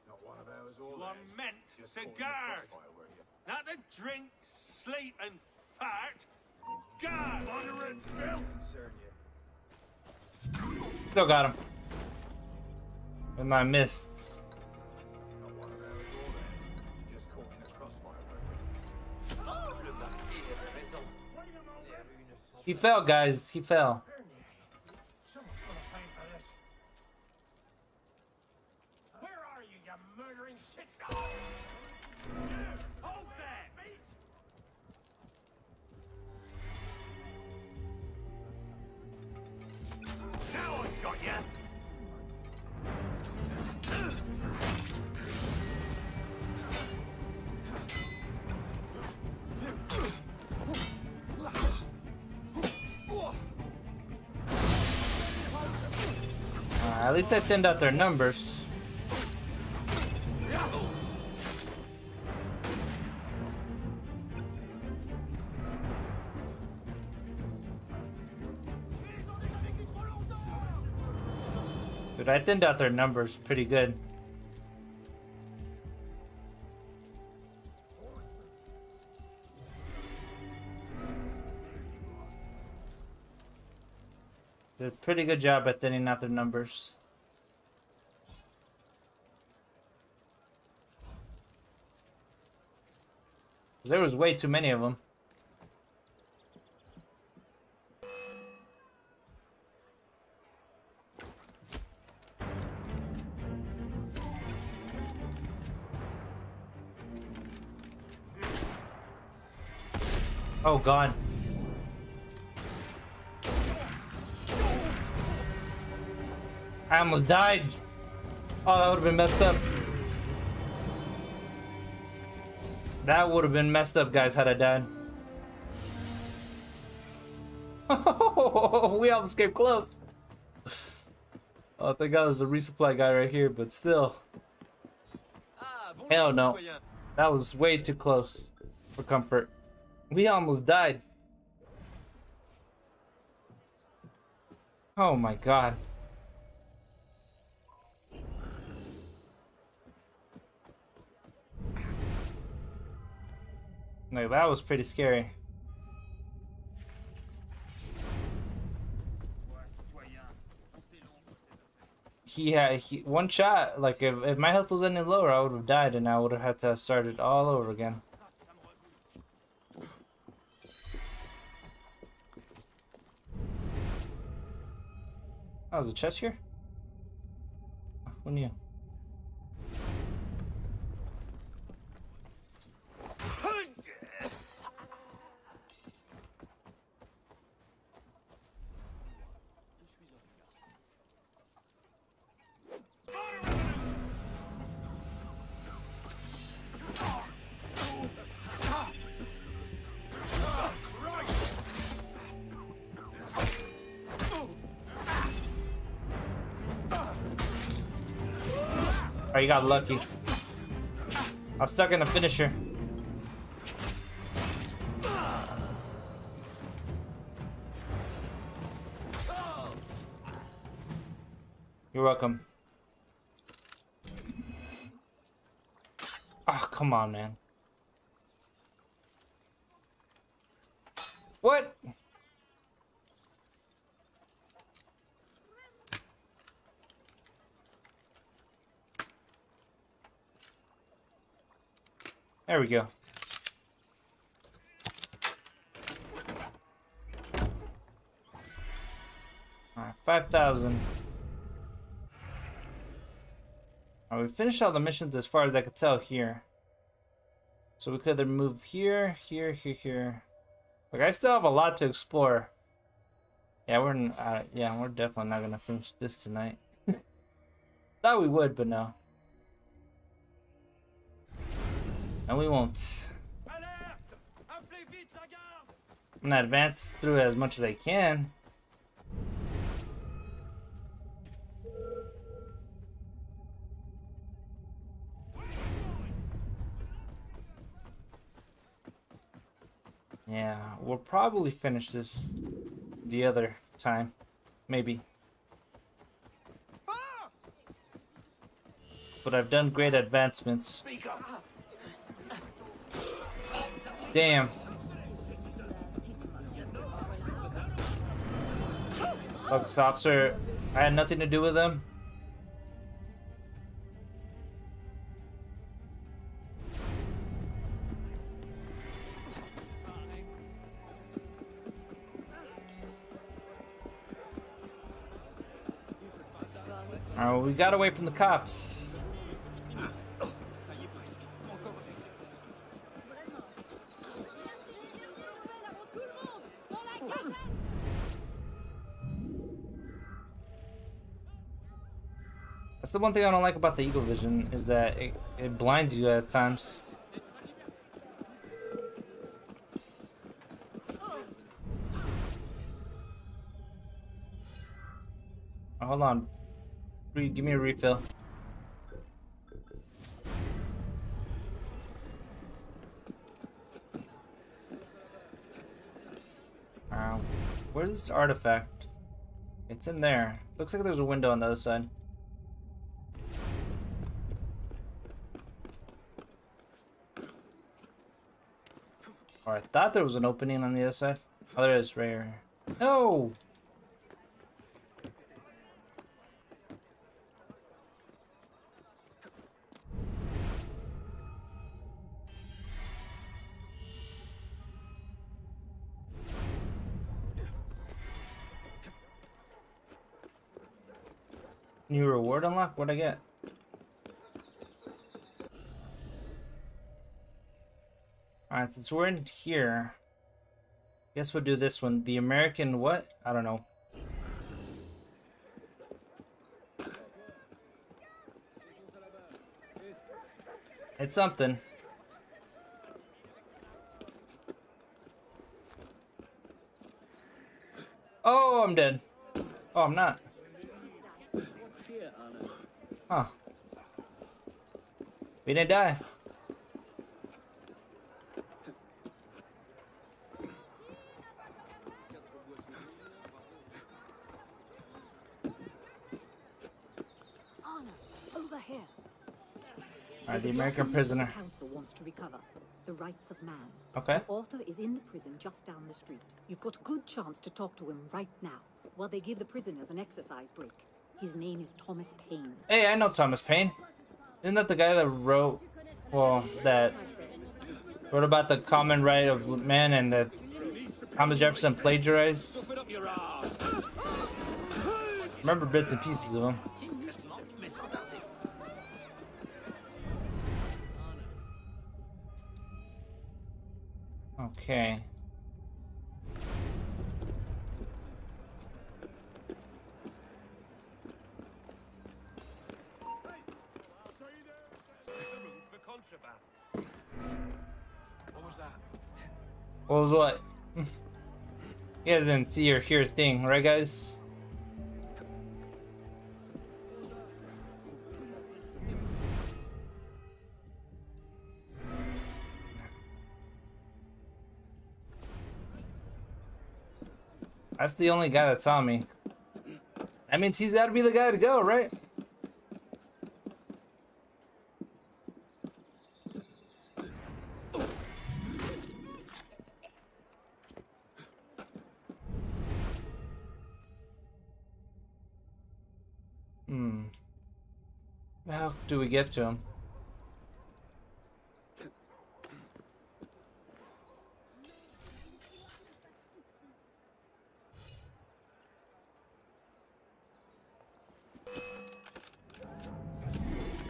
Not one of ours all You are meant to caught in the guard. crossfire, were you? Not to drink, sleep, and fart. Guard! Moderate filth! Concern you. Still got him. And I missed. Not one of ours all theirs. Just caught in the crossfire, were you? Oh, le marquis avait raison. He fell, guys. He fell. At least I thinned out their numbers. Dude, I thinned out their numbers pretty good. Pretty good job at thinning out their numbers. There was way too many of them. Oh god. I almost died. Oh, that would have been messed up. That would have been messed up, guys, had I died. we almost came close. Oh, thank God there's a resupply guy right here, but still. Hell no. That was way too close for comfort. We almost died. Oh my god. No, that was pretty scary. He had he, one shot. Like if, if my health was any lower, I would have died, and I would have had to start it all over again. Oh, there's a chest here? Who knew? You got lucky. I'm stuck in the finisher. You're welcome. Oh, come on, man. What? There we go. Alright, 5,000. Alright, we finished all the missions as far as I could tell here. So we could either move here, here, here, here. Like, I still have a lot to explore. Yeah, we're, uh, yeah, we're definitely not gonna finish this tonight. Thought we would, but no. And we won't. I'm gonna advance through as much as I can. Yeah, we'll probably finish this the other time. Maybe. But I've done great advancements. Damn. Focus officer, I had nothing to do with them. Alright, we got away from the cops. The one thing I don't like about the Eagle Vision is that it, it blinds you at times. Oh, hold on. Give me a refill. Where's this artifact? It's in there. Looks like there's a window on the other side. I thought there was an opening on the other side. Oh, there is right here. No! New reward unlock? What'd I get? Alright, since we're in here, guess we'll do this one. The American what? I don't know. It's something. Oh, I'm dead. Oh, I'm not. Huh. We didn't die. Anna, over here. Alright, the American prisoner. Council wants to recover the rights of man. Okay. The author is in the prison just down the street. You've got a good chance to talk to him right now, while they give the prisoners an exercise break. His name is Thomas Paine. Hey, I know Thomas Paine. Isn't that the guy that wrote, well, that wrote about the common right of man and that Thomas Jefferson plagiarized? Remember bits and pieces of him. Okay. What was that? What was what? you guys didn't see or hear a thing, right guys? That's the only guy that saw me. That means he's gotta be the guy to go, right? Hmm. How do we get to him?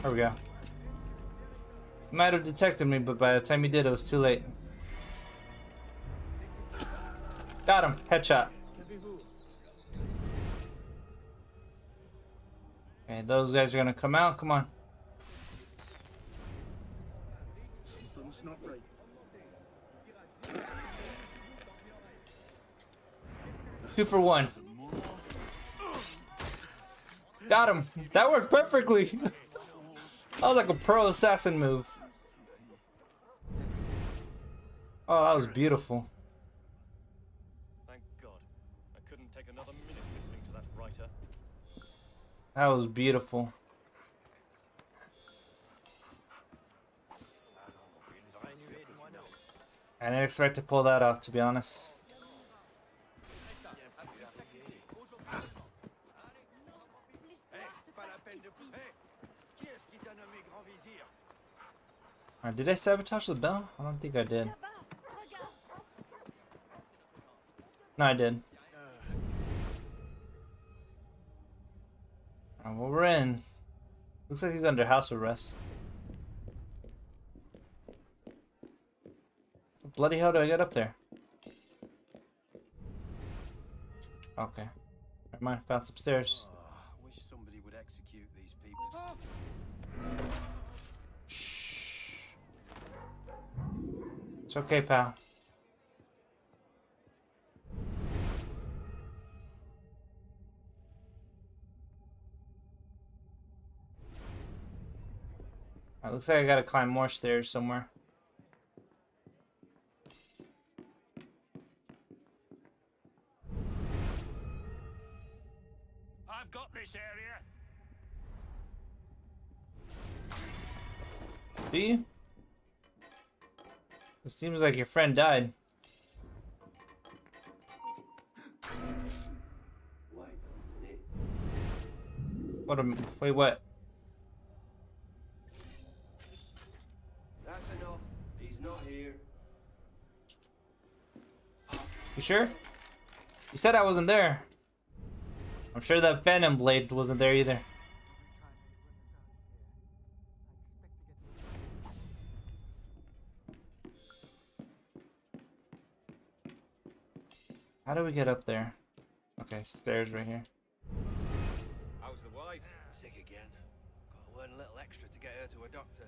There we go. Might have detected me, but by the time he did, it was too late. Got him. Headshot. Okay, those guys are gonna come out. Come on. That's not right. Two for one. Got him. That worked perfectly. that was like a pro assassin move. Oh, that was beautiful. Thank God. I couldn't take another minute listening to that writer. That was beautiful. I didn't expect to pull that off, to be honest. Alright, did I sabotage the bell? I don't think I did. No, I did. Alright, well, we're in. Looks like he's under house arrest. Bloody hell do I get up there? Okay. Never mind, found some It's okay, pal. It looks like I gotta climb more stairs somewhere. I've got this area. Do you? It seems like your friend died. What a wait, what? That's enough. He's not here. You sure? You said I wasn't there. I'm sure that Venom Blade wasn't there either. How do we get up there? Okay, stairs right here. How's the wife? Sick again. Got to earn a little extra to get her to a doctor.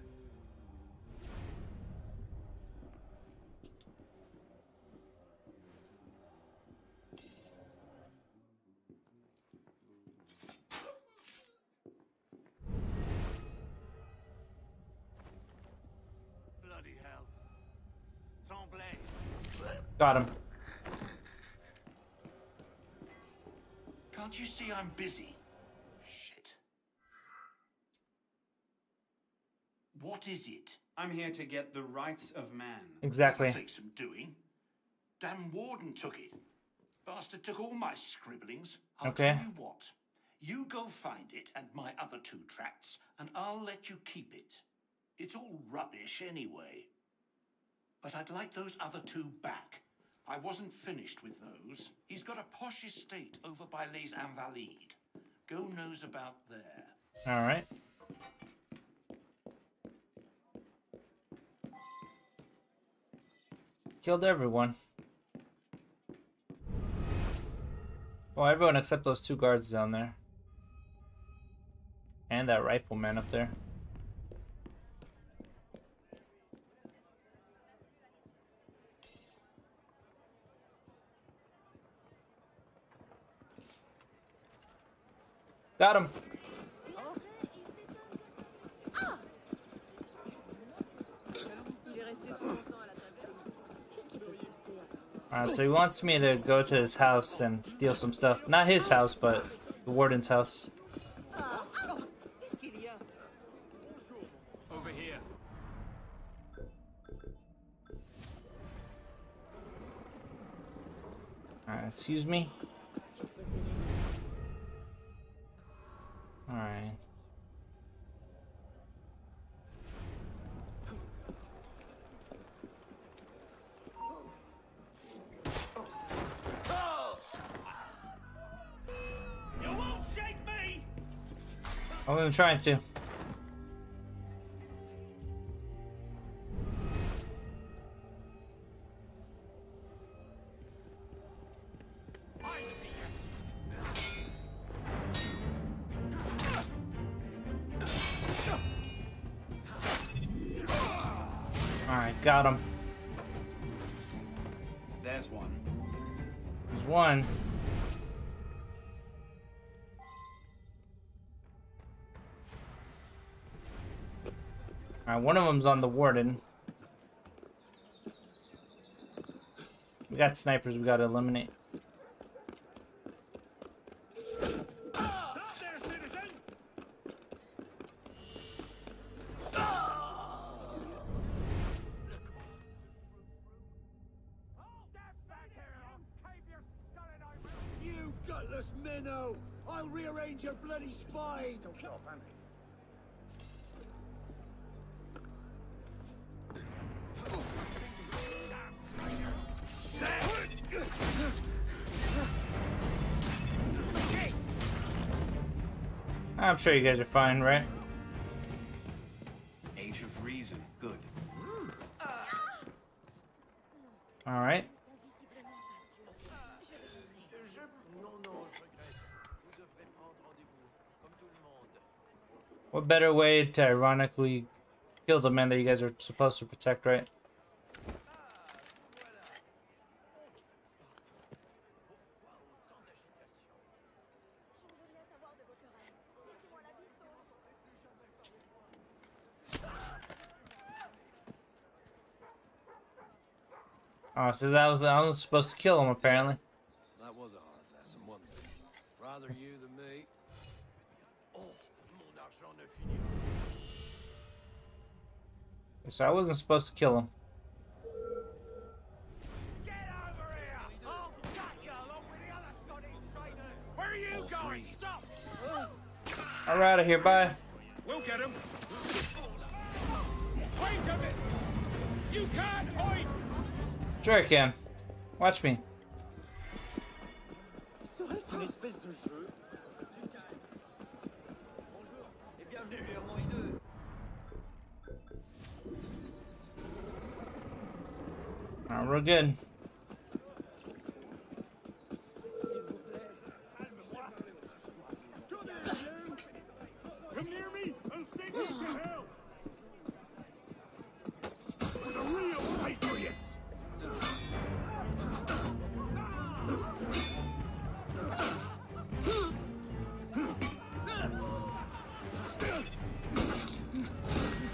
Bloody hell. Tremblay. Got him. Can't you see I'm busy? Shit. What is it? I'm here to get the rights of man. Exactly. Take some doing. Damn warden took it. Bastard took all my scribblings. I'll Okay. tell you what. You go find it and my other two tracts, and I'll let you keep it. It's all rubbish anyway. But I'd like those other two back. I wasn't finished with those. He's got a posh estate over by Les Invalides. Go knows about there. Alright. Killed everyone. Well, everyone except those two guards down there. And that rifleman up there. Got him. Il est resté trop longtemps à la taverne. Qu'est-ce qui doit le pousser him. Alright, so he wants me to go to his house and steal some stuff. Not his house, but the warden's house. Qu'est-ce qu'il y a Over here. Alright, excuse me. Alright. You won't shake me! I'm even trying to. One of them's on the warden. We got snipers we gotta eliminate. Gutless minnow! I'll rearrange your bloody spine! Don't shut up, Andy. Sure you guys are fine, right? Age of reason. Good. Alright. What better way to ironically kill the man that you guys are supposed to protect, right? Says I was I was supposed to kill him apparently. That was a hard lesson, wasn't it? Rather you than me. Oh, mon argent So I wasn't supposed to kill him. Where are you oh, going? Stop! I'm out of here, bye. We'll get him. Wait a minute! You can't hide! Sure I can. Watch me. Serait-ce une espèce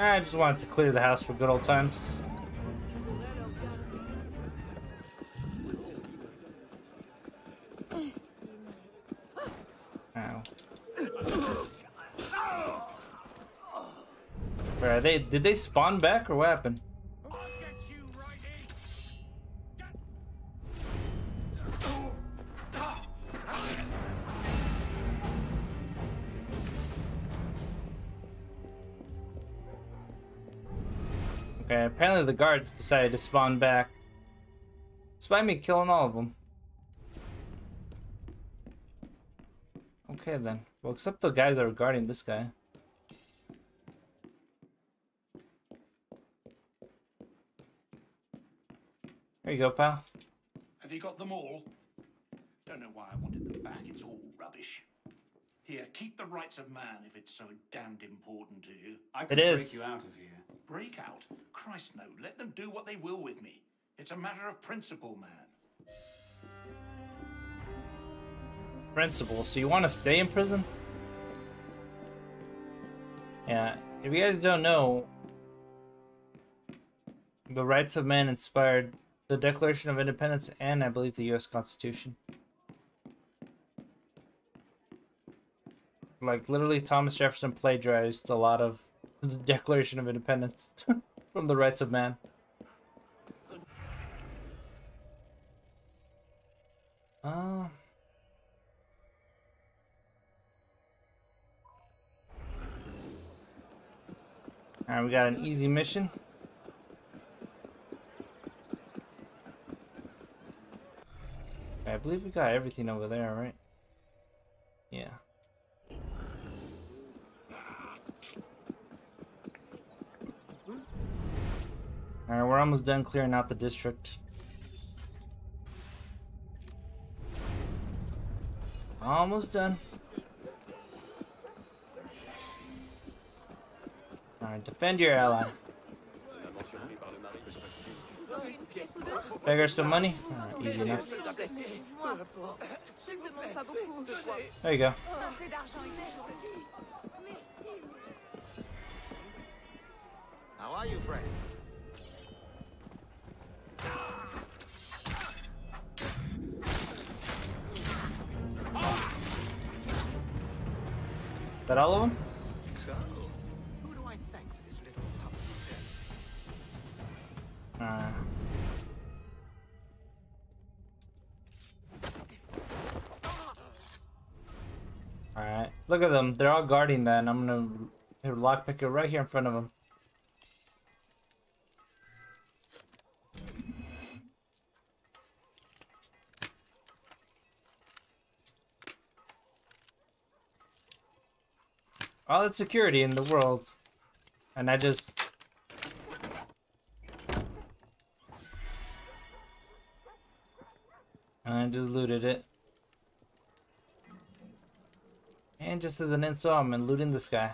I just wanted to clear the house for good old times. Ow. Where are they? Did they spawn back or what happened? Apparently the guards decided to spawn back. Despite me killing all of them. Okay then. Well, except the guys that are guarding this guy. There you go, pal. Have you got them all? Don't know why I wanted them back. It's all rubbish. Here, keep the rights of man if it's so damned important to you. I It is. break you out of here. Break out? Christ, no. Let them do what they will with me. It's a matter of principle, man. Principle. So you want to stay in prison? Yeah. If you guys don't know, the rights of man inspired the Declaration of Independence and I believe the U.S. Constitution. Like literally, Thomas Jefferson plagiarized a lot of the Declaration of Independence from the rights of man. Uh, Alright, we got an easy mission. I believe we got everything over there, right? Yeah. Alright, we're almost done clearing out the district. Almost done. Alright, defend your ally. Beggar some money? Easy enough. There you go. How are you, friend? That all of them? So, who do I thank for this little public service? Uh, Alright. Look at them. They're all guarding that, and I'm gonna lockpick it right here in front of them. All the security in the world. And I just And I just looted it. And just as an insult, I'm looting this guy.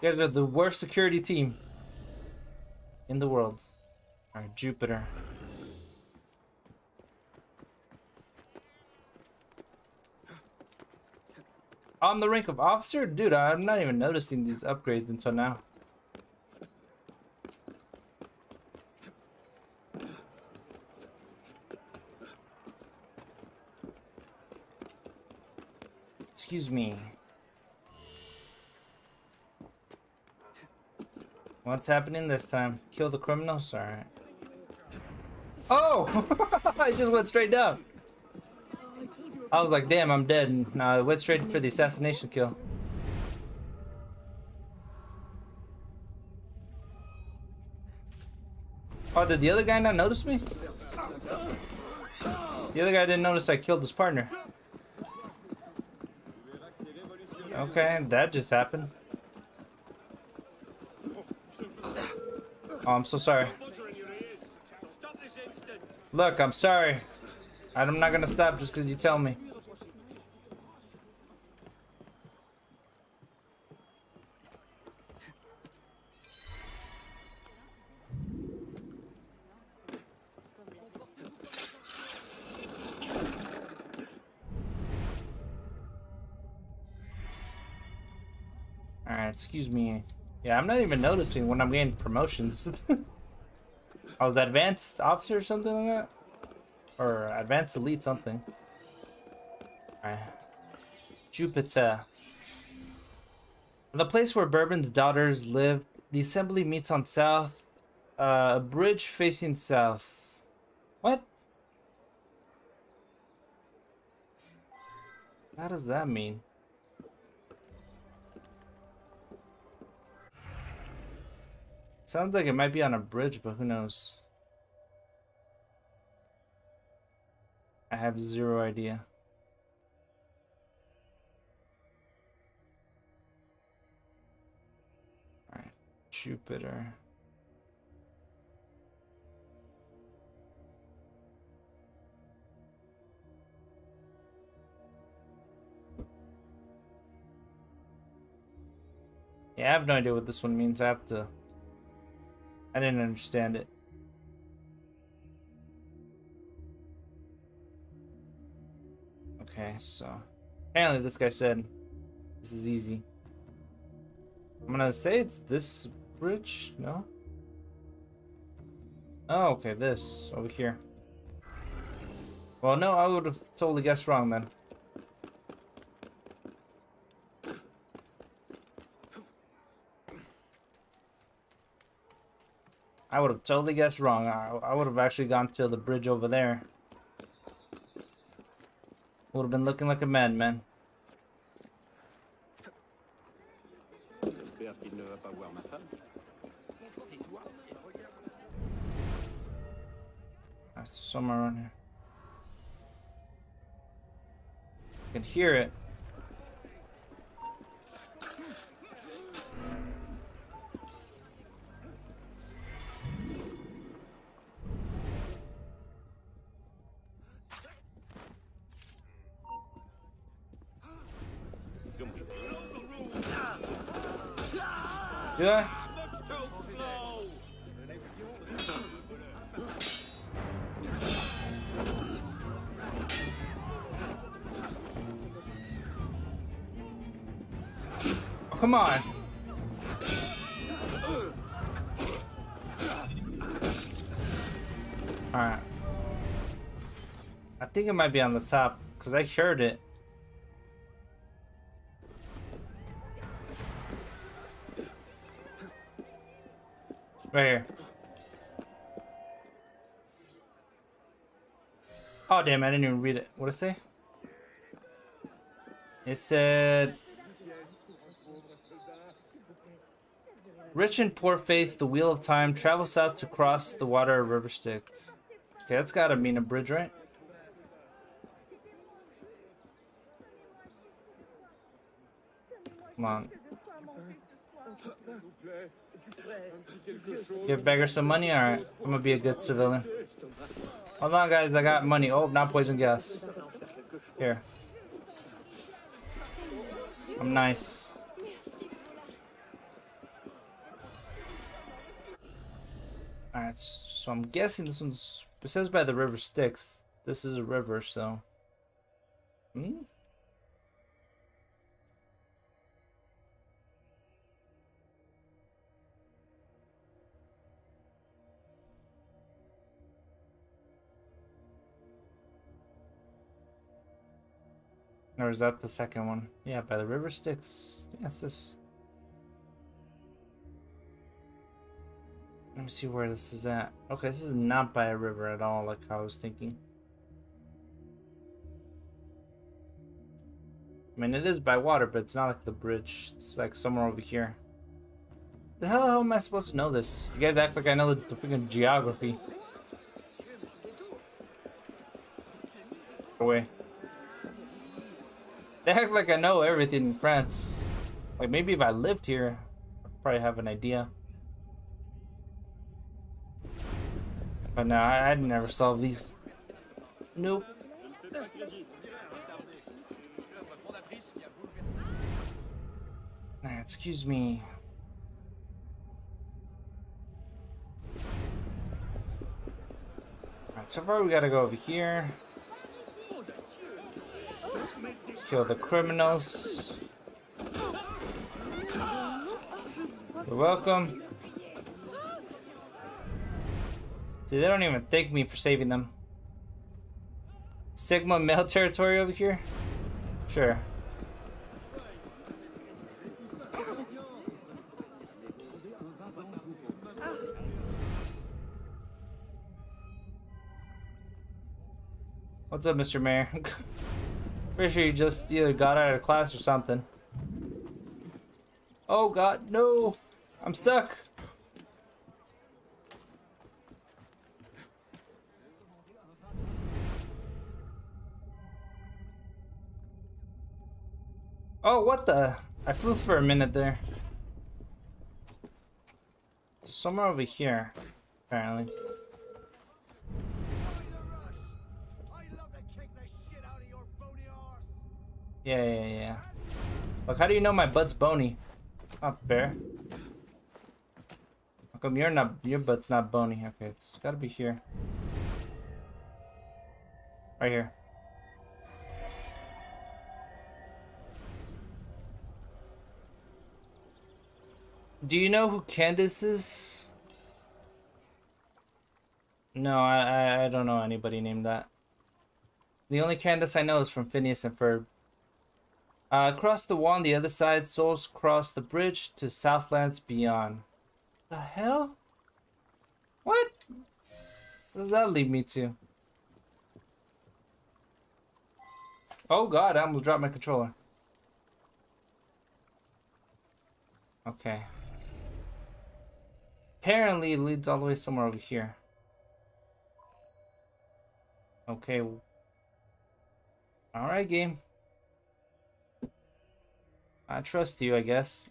You guys are the worst security team in the world. Alright, Jupiter. On the rank of officer? Dude, I'm not even noticing these upgrades until now. Excuse me. What's happening this time? Kill the criminals? Alright. Oh! I just went straight down. I was like, damn, I'm dead. And no, I went straight for the assassination kill. Oh, did the other guy not notice me? The other guy didn't notice I killed his partner. Okay, that just happened. Oh, I'm so sorry. Look, I'm sorry. I'm not gonna stop just because you tell me. Alright, excuse me. Yeah, I'm not even noticing when I'm getting promotions. I was advanced officer or something like that? Or advanced elite something. Alright. Jupiter. The place where Bourbon's daughters lived, the assembly meets on south. Uh, a bridge facing south. What? How does that mean? Sounds like it might be on a bridge, but who knows? I have zero idea. Alright, Jupiter. Yeah, I have no idea what this one means. I have to I didn't understand it. Okay, so apparently this guy said this is easy. I'm gonna say it's this bridge, no? Oh, okay, this over here. Well, no, I would have totally guessed wrong then. I would have totally guessed wrong. I, I would have actually gone to the bridge over there. Would have been looking like a madman. That's somewhere around here. I can hear it. Yeah. Oh, come on. Alright. I think it might be on the top, because I heard it. Right here. Oh damn, I didn't even read it. What did it say? It said Rich and poor face, the wheel of time, travel south to cross the water of River Styx. Okay, that's gotta mean a bridge, right? Come on. Give beggar some money? Alright, I'm gonna be a good civilian. Hold on, guys, I got money. Oh, not poison gas. Here. I'm nice. Alright, so I'm guessing this one's... It says by the river Styx. This is a river, so... Hmm? Or is that the second one? Yeah, by the river Styx. Yes, this. Let me see where this is at. Okay, this is not by a river at all, like I was thinking. I mean, it is by water, but it's not like the bridge. It's like somewhere over here. The hell, how am I supposed to know this? You guys act like I know the, the freaking geography. Away. They act like I know everything in France. Like, maybe if I lived here, I'd probably have an idea. But no, I, I'd never solve these. Nope. Excuse me. Alright, so far we gotta go over here. Kill the criminals. You're welcome. See, they don't even thank me for saving them. Sigma male territory over here? Sure. What's up, Mr. Mayor? I'm pretty sure you just either got out of class or something. Oh god, no! I'm stuck! Oh, what the? I flew for a minute there. It's somewhere over here, apparently. Yeah, yeah, yeah. Look, how do you know my butt's bony? Not fair. How come um, you're not, your butt's not bony? Okay, it's gotta be here. Right here. Do you know who Candace is? No, I, I, I don't know anybody named that. The only Candace I know is from Phineas and Ferb. Uh, across the wall on the other side, souls cross the bridge to Southlands beyond. The hell? What? What does that lead me to? Oh god, I almost dropped my controller. Okay. Apparently it leads all the way somewhere over here. Okay. Alright, game. I trust you, I guess.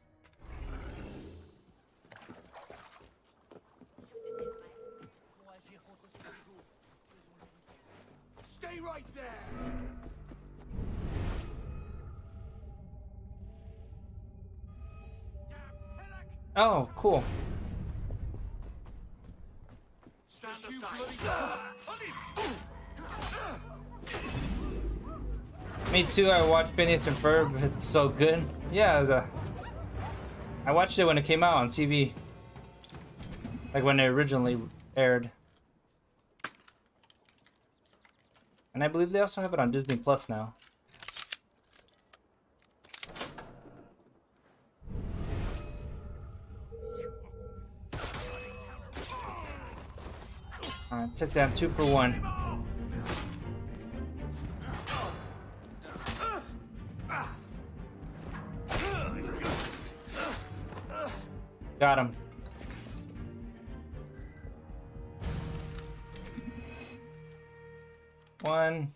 Stay right there. Oh, cool. Me too, I watched Phineas and Ferb, it's so good. Yeah, the I watched it when it came out on TV. Like when it originally aired. And I believe they also have it on Disney Plus now. Uh, Alright, took that two for one. Got him. One.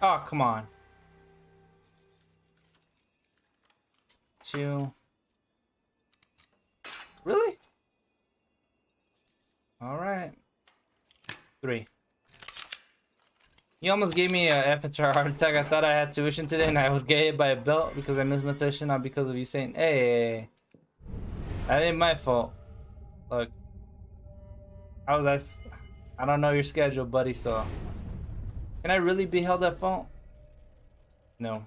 Oh, come on. Two. Really? Alright. Three. You almost gave me a Avatar heart attack. I thought I had tuition today and I would get hit by a belt because I missed my tuition, not because of you saying, hey, that ain't my fault. Look, I was, I, I don't know your schedule, buddy, so. Can I really be held at fault? No.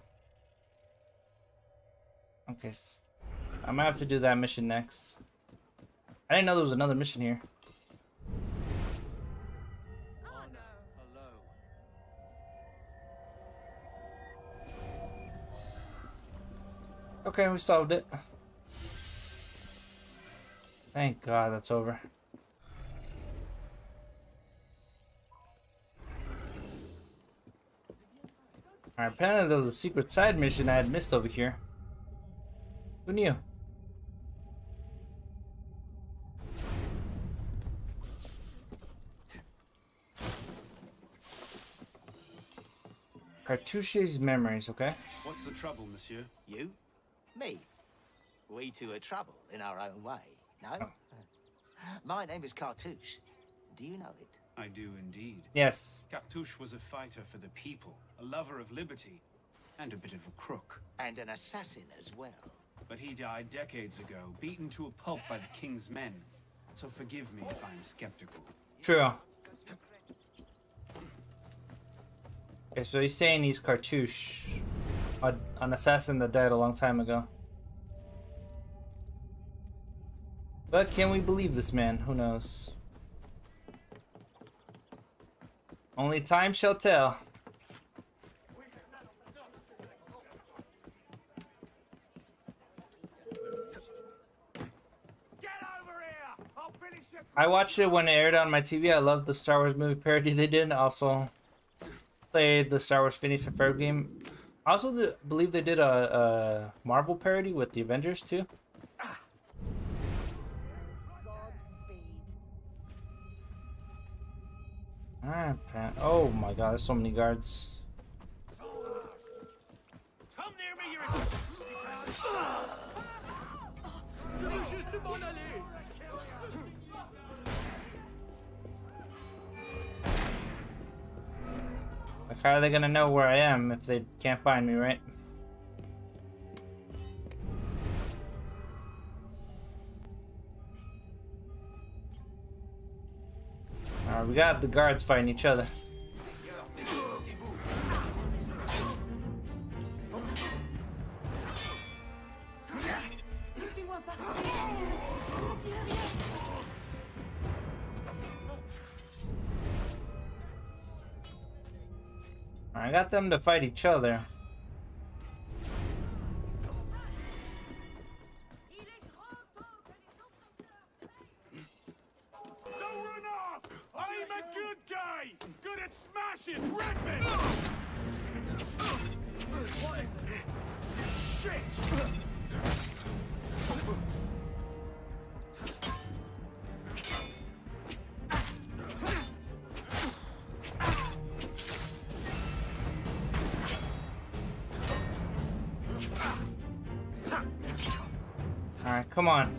Okay, I might have to do that mission next. I didn't know there was another mission here. Okay, we solved it. Thank God that's over. Alright, apparently there was a secret side mission I had missed over here. Who knew? Cartouche's memories, okay? What's the trouble, monsieur? You? Me? We two are trouble in our own way, no? My name is Cartouche. Do you know it? I do indeed. Yes. Cartouche was a fighter for the people, a lover of liberty, and a bit of a crook. And an assassin as well. But he died decades ago, beaten to a pulp by the king's men. So forgive me if I'm skeptical. True. Okay, so he's saying he's Cartouche, a, an assassin that died a long time ago. But can we believe this man? Who knows? Only time shall tell. I watched it when it aired on my TV. I loved the Star Wars movie parody they did. Also played the Star Wars Phineas and Ferb game. I also believe they did a, a Marvel parody with the Avengers too. Ah, oh my god, there's so many guards. Come near me, you're Like, how are they gonna know where I am if they can't find me, right? Alright, we got the guards fighting each other. I got them to fight each other. I'm come on.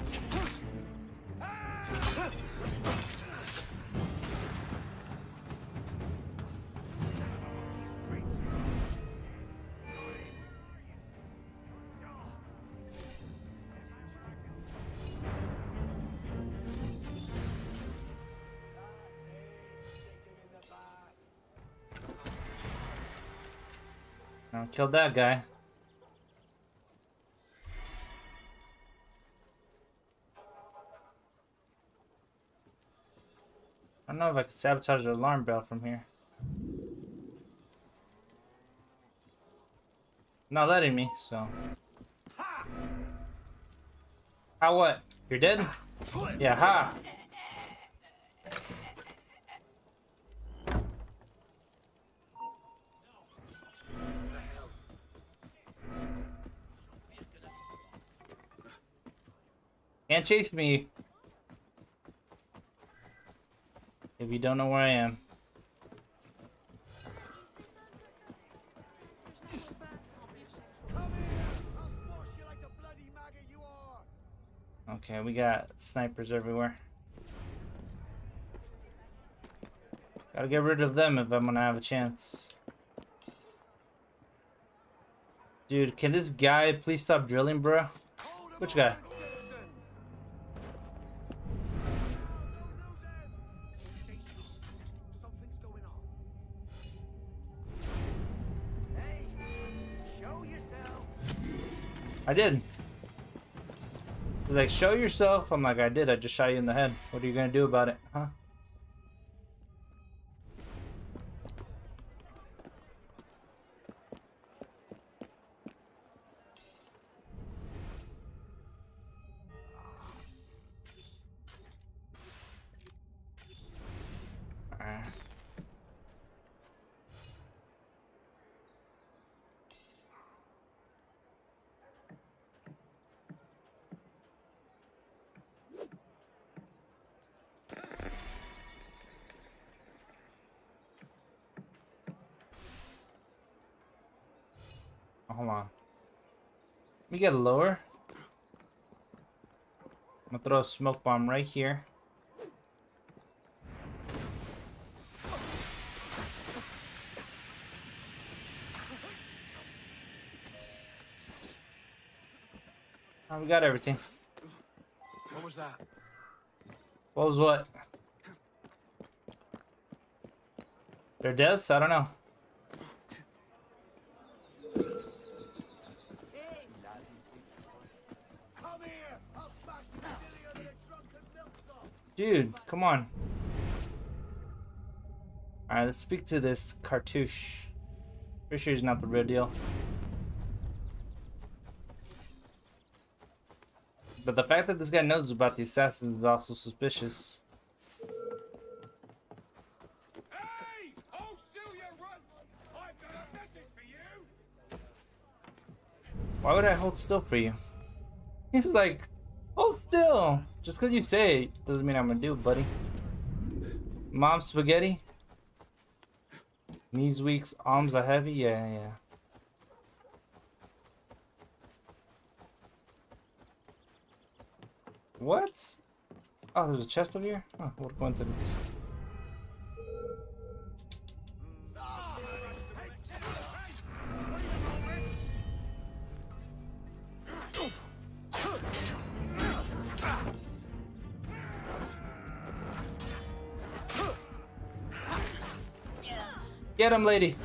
Now killed that guy. Know if I could sabotage the alarm bell from here. Not letting me, so. How what? You're dead? Yeah, ha! Can't chase me. If you don't know where I am. Okay, we got snipers everywhere. Gotta get rid of them if I'm gonna have a chance. Dude, can this guy please stop drilling, bro? Which guy? I did. Like, show yourself. I'm like, I did. I just shot you in the head. What are you gonna do about it, huh? Get lower. I'm gonna throw a smoke bomb right here. Oh, we got everything. What was that? What was what? Their deaths? I don't know. Dude, come on. Alright, let's speak to this cartouche. Pretty sure he's not the real deal. But the fact that this guy knows about the assassins is also suspicious. Why would I hold still for you? He's like, still. Just because you say it doesn't mean I'm gonna do it, buddy. Mom spaghetti? Knees weak, arms are heavy? Yeah, yeah. What? Oh, there's a chest over here? Oh, what a coincidence. Get him, lady.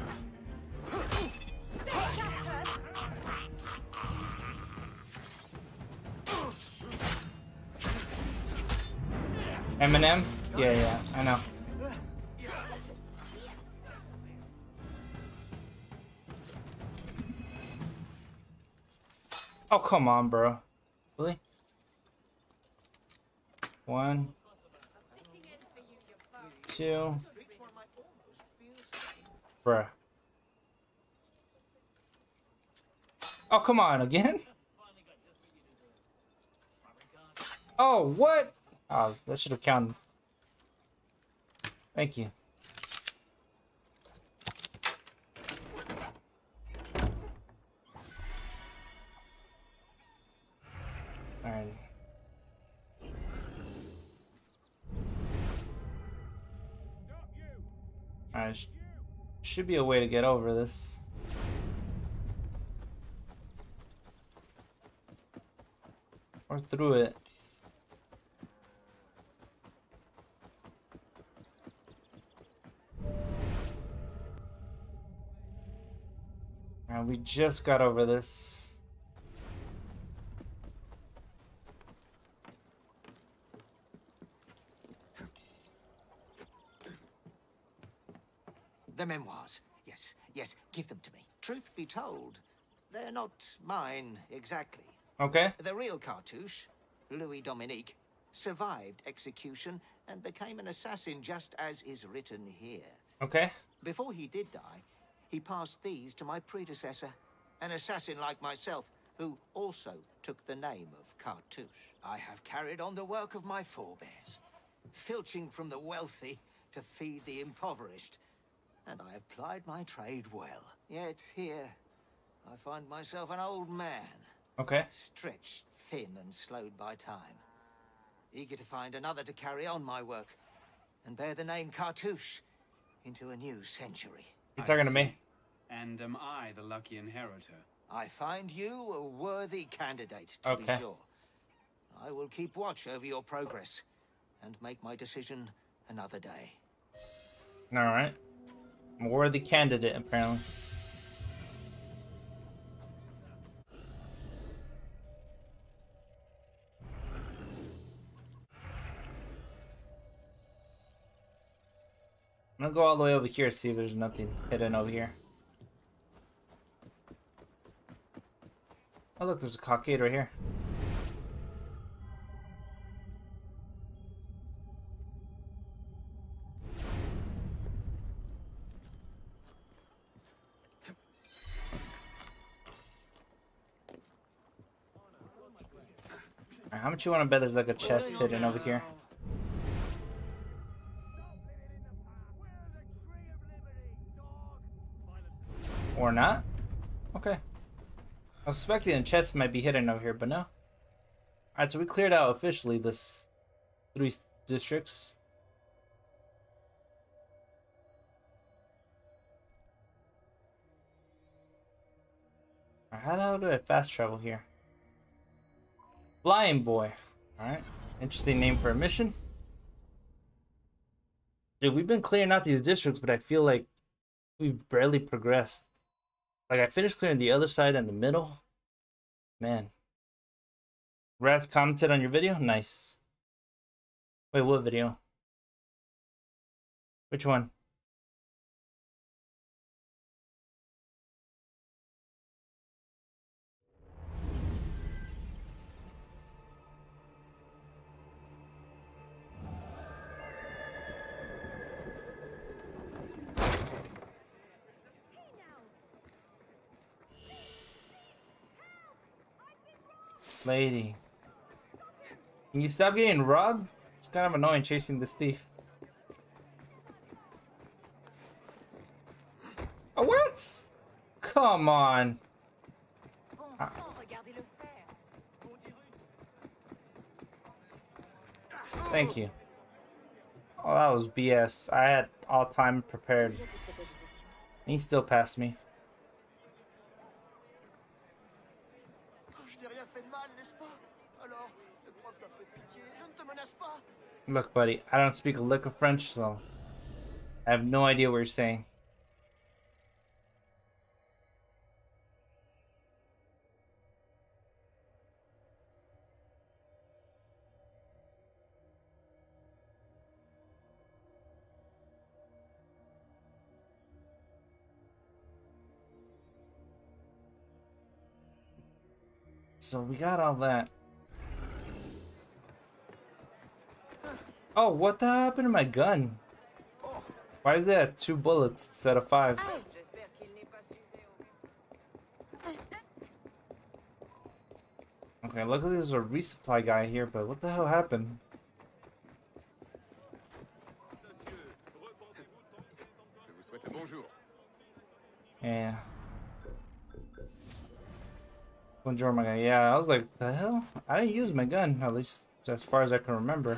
Eminem? Yeah, yeah, I know. Oh, come on, bro. Really? One. Two. Bruh. Oh, come on, again? Oh, what? Oh, that should have counted. Thank you. Alright. Alright, should be a way to get over this. Or through it. Alright, we just got over this. Memoirs. Yes, yes, give them to me. Truth be told, they're not mine exactly. Okay. The real cartouche, Louis Dominique, survived execution and became an assassin just as is written here. Okay. Before he did die, he passed these to my predecessor, an assassin like myself, who also took the name of Cartouche. I have carried on the work of my forebears, filching from the wealthy to feed the impoverished, and I have plied my trade well. Yet here, I find myself an old man, Okay. stretched thin and slowed by time, eager to find another to carry on my work, and bear the name Cartouche into a new century. You're talking to me? And am I the lucky inheritor? I find you a worthy candidate, to Okay. be sure. I will keep watch over your progress and make my decision another day. All right. Worthy candidate, apparently. I'm gonna go all the way over here, see if there's nothing hidden over here. Oh look, there's a cockade right here. Much you want to bet there's like a chest hidden over here? Or not? Okay. I was expecting a chest might be hidden over here, but no. Alright, so we cleared out officially this three districts. How do I fast travel here? Flying Boy. Alright. Interesting name for a mission. Dude, we've been clearing out these districts, but I feel like we've barely progressed. Like, I finished clearing the other side and the middle. Man. Raz commented on your video? Nice. Wait, what video? Which one? Lady. Can you stop getting robbed? It's kind of annoying chasing this thief. Oh, what? Come on. Ah. Thank you. Oh, that was BS. I had all time prepared. He still passed me. Look, buddy, I don't speak a lick of French, so I have no idea what you're saying. So we got all that. Oh, what the happened to my gun? Why is it at two bullets instead of five? Okay, luckily there's a resupply guy here, but what the hell happened? Yeah. Bonjour, my guy. Yeah, I was like, the hell? I didn't use my gun, at least as far as I can remember.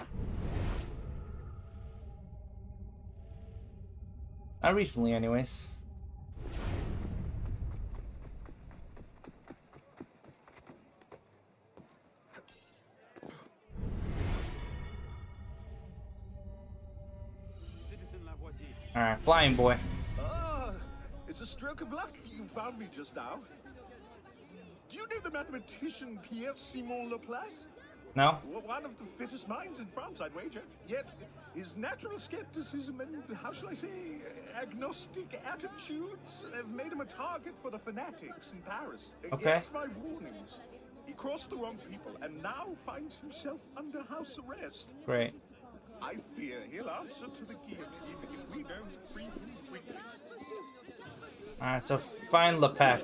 Not recently, anyways. Alright, flying boy. Ah, it's a stroke of luck you found me just now. Do you know the mathematician Pierre Simon Laplace? No? One of the fittest minds in France, I'd wager. Yet, His natural skepticism and, how shall I say, agnostic attitudes have made him a target for the fanatics in Paris. Okay. Against my warnings. He crossed the wrong people and now finds himself under house arrest. Great. I fear he'll answer to the guillotine if we don't free him quickly. Alright, so find Lepac.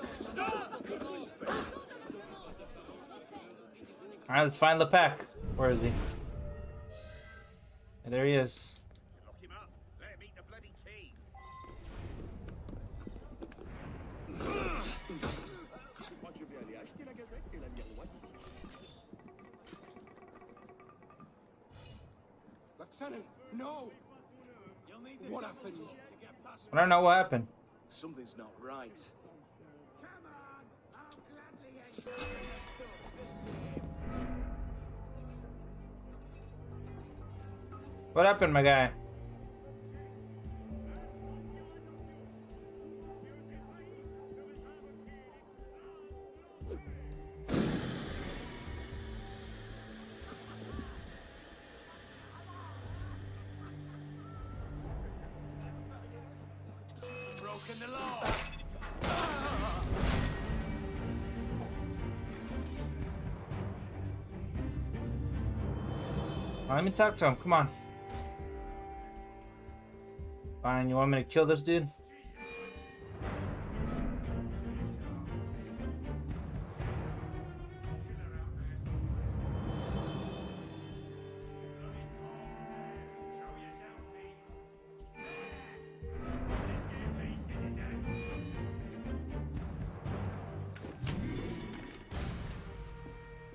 Alright, let's find Lepac. Where is he? there he is. Lieutenant, no! What happened? I don't know what happened. Something's not right. What happened, my guy? Talk to him. Come on. Fine, you want me to kill this dude?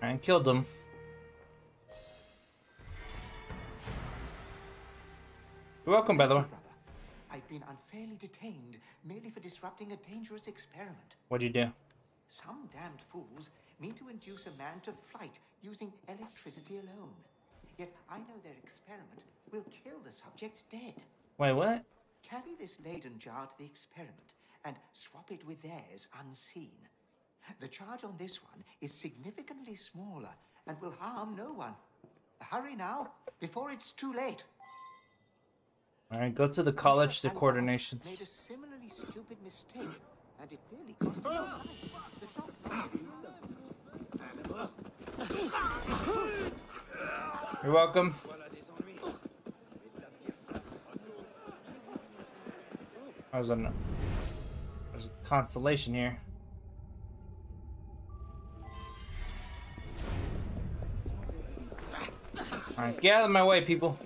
And killed him. You're welcome, by the way. I've been unfairly detained merely for disrupting a dangerous experiment. What'd you do? Some damned fools mean to induce a man to flight using electricity alone. Yet I know their experiment will kill the subject dead. Wait, what? Carry this Leyden jar to the experiment and swap it with theirs unseen. The charge on this one is significantly smaller and will harm no one. Hurry now, before it's too late. Alright, go to the college to coordinations. Made a similarly stupid mistake, and it nearly cost him life. You're welcome. There's a, there's a constellation here. Alright, get out of my way, people.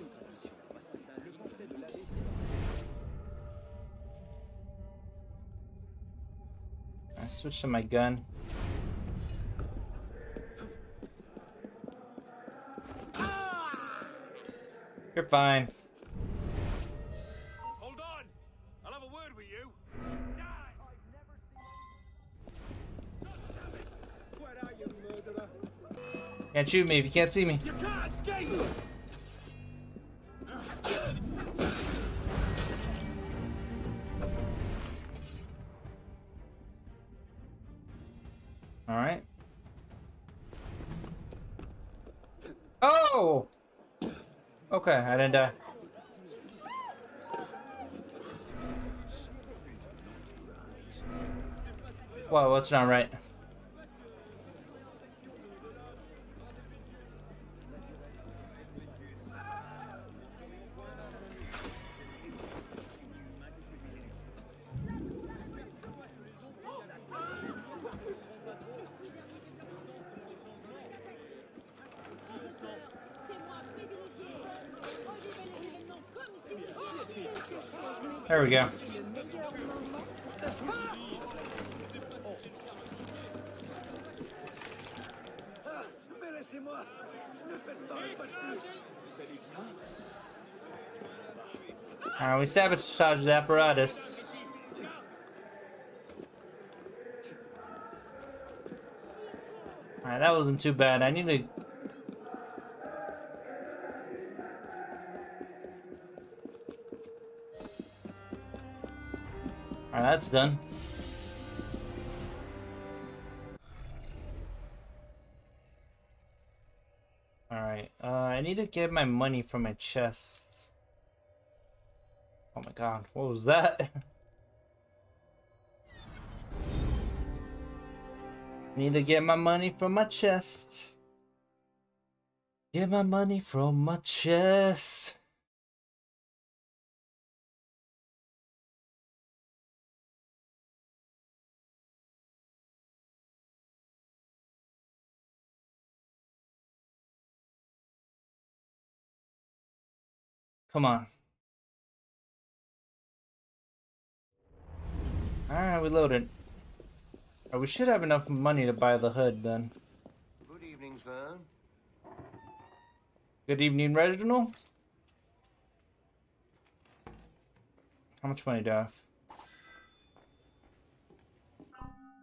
I switched to my gun. You're fine. Hold on. I'll have a word with you. Can't shoot me if you can't see me. You can't escape. Okay, I didn't die. Whoa, what's not right? There we go. Alright, we sabotage the apparatus. Alright, that wasn't too bad. I need to... that's done. Alright, uh, I need to get my money from my chest. Oh my god, what was that? Need to get my money from my chest. Get my money from my chest. Come on. Alright, we loaded. Oh, we should have enough money to buy the hood then. Good evening, sir. Good evening, Reginald. How much money do I have?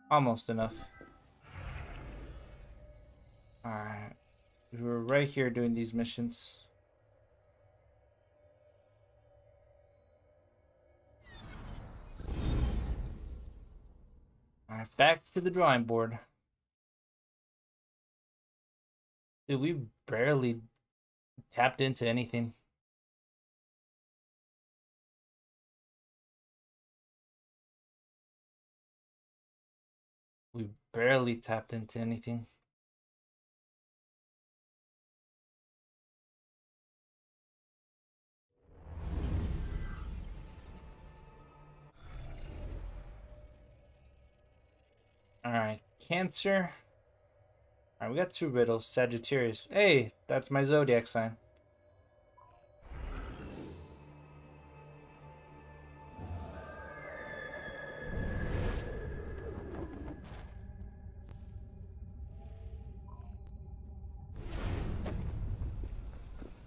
Almost enough. Alright. We were right here doing these missions. Alright, back to the drawing board. Dude, we barely tapped into anything. We barely tapped into anything. Alright, Cancer. Alright, we got two riddles. Sagittarius. Hey, that's my zodiac sign.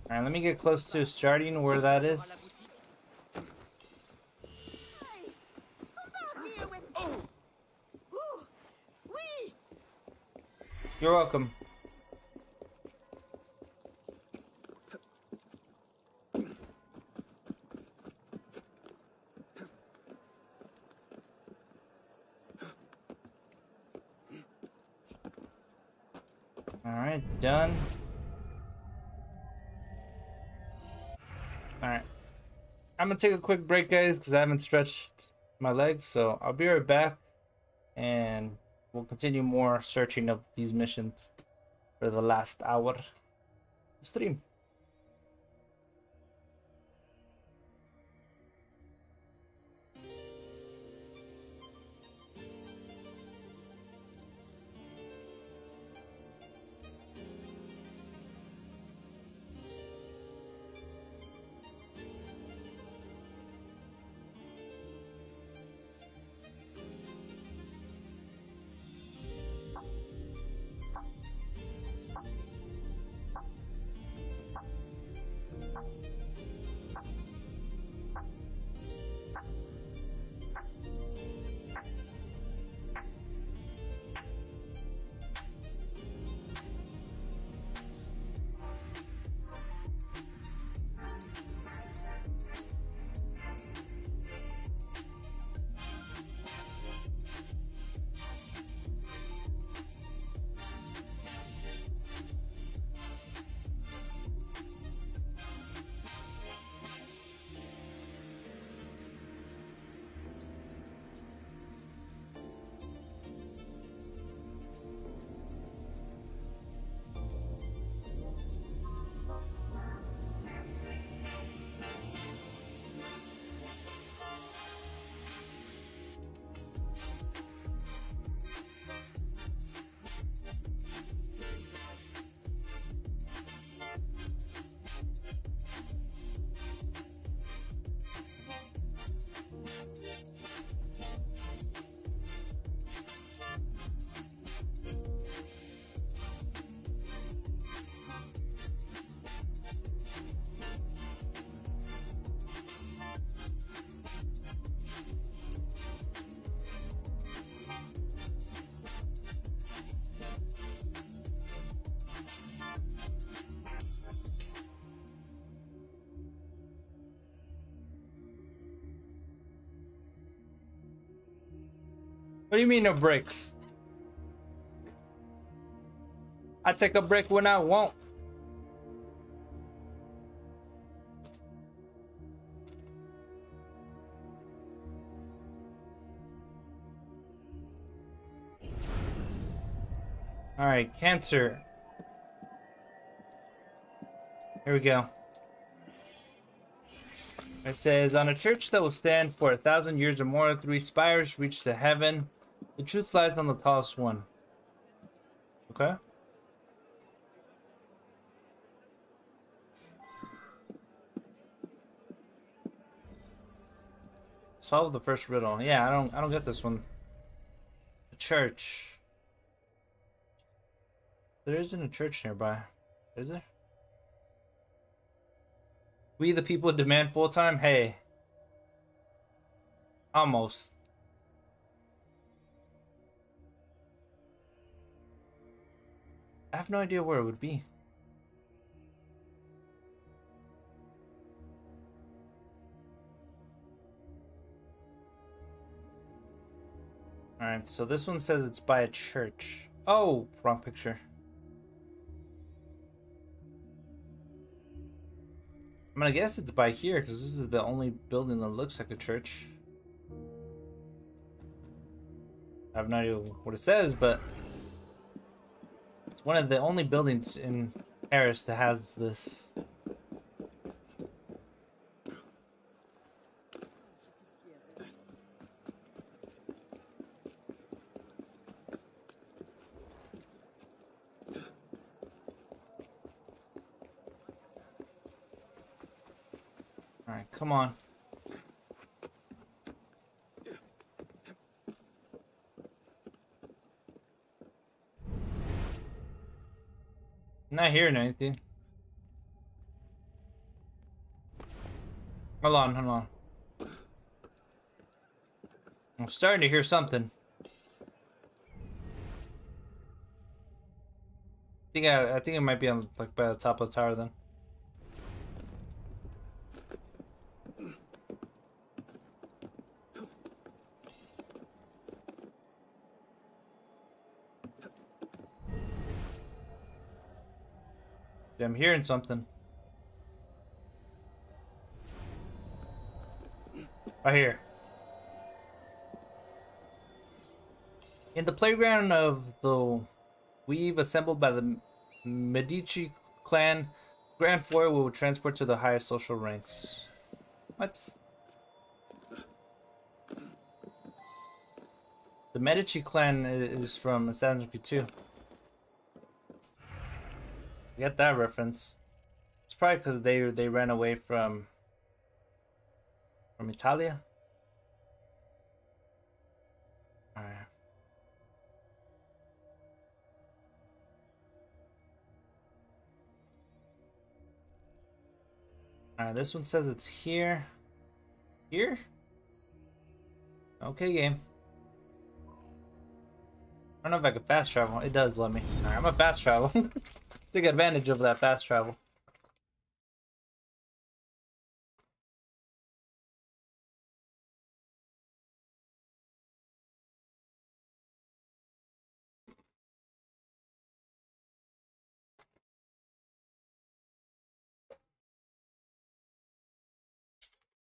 Alright, let me get close to starting where that is. You're welcome. Alright, done. Alright. I'm gonna take a quick break, guys, because I haven't stretched my legs, so I'll be right back. And we'll continue more searching of these missions for the last hour stream. What do you mean no breaks? I take a break when I want. All right, cancer. Here we go. It says, on a church that will stand for a thousand years or more, three spires reach to heaven. The truth lies on the tallest one. Okay. Solve the first riddle. Yeah, I don't I don't get this one. A church. There isn't a church nearby. Is there? We the people demand full time? Hey. Almost. I have no idea where it would be. Alright, so this one says it's by a church. Oh, wrong picture. I'm gonna guess it's by here because this is the only building that looks like a church. I have no idea what it says, but it's one of the only buildings in Paris that has this. Alright, come on. Not hearing anything. Hold on, hold on. I'm starting to hear something. I think I, I think it might be on like by the top of the tower then. Hearing something. Right here. In the playground of the weave assembled by the Medici clan, Grand Foyer will transport to the highest social ranks. What? The Medici clan is from Assassin's Creed 2. I get that reference. It's probably because they they ran away from from Italia. Alright. Alright, this one says it's here. Here? Okay, game. I don't know if I can fast travel. It does let me. Alright, I'm a fast travel. Take advantage of that fast travel.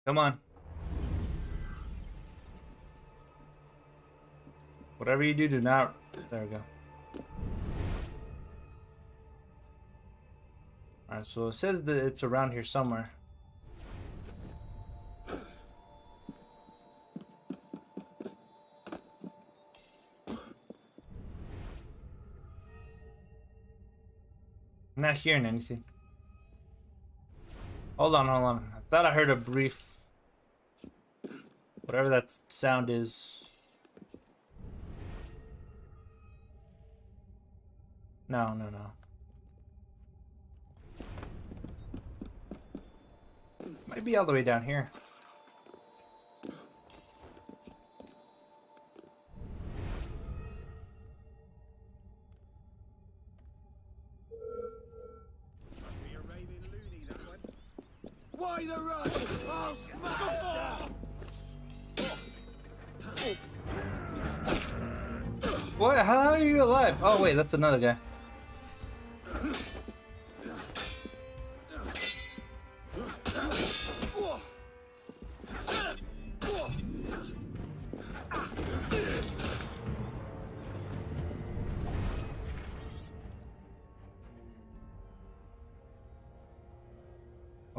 Come on. Whatever you do, do not. There we go. Alright, so it says that it's around here somewhere. I'm not hearing anything. Hold on, hold on. I thought I heard a brief. Whatever that sound is. No, no, no. Might be all the way down here. Why the rush? What? How are you alive? Oh wait, that's another guy.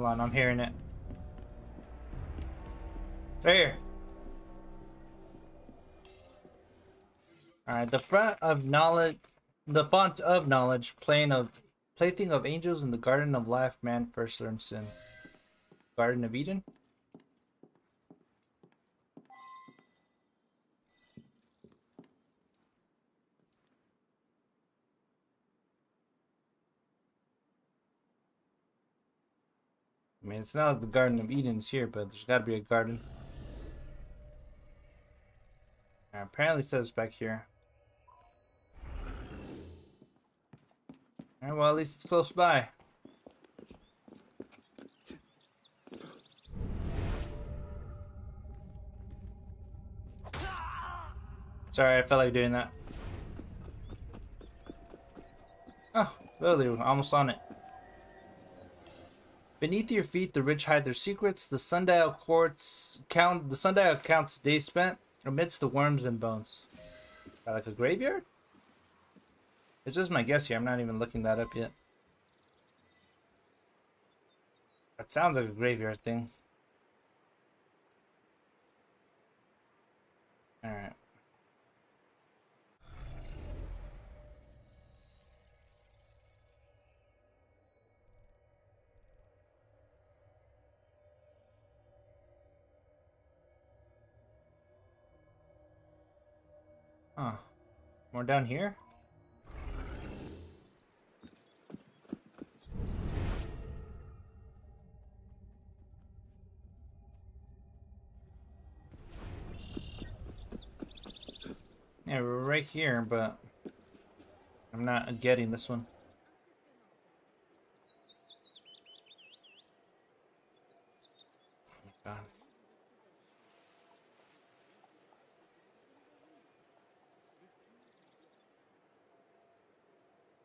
Hold on, I'm hearing it. Right here. Alright, the front of knowledge the font of knowledge, plane of plaything of angels in the garden of life, man first learned sin. Garden of Eden? Mean, it's not the Garden of Eden's here, but there's got to be a garden. Apparently says back here. Alright, well, at least it's close by. Sorry, I felt like doing that. Oh, literally, almost on it. Beneath your feet, the rich hide their secrets. The sundial courts count. The sundial counts days spent amidst the worms and bones. Got like a graveyard? It's just my guess here. I'm not even looking that up yet. That sounds like a graveyard thing. Alright. Huh. More down here? Yeah, we're right here, but I'm not getting this one. Oh my god.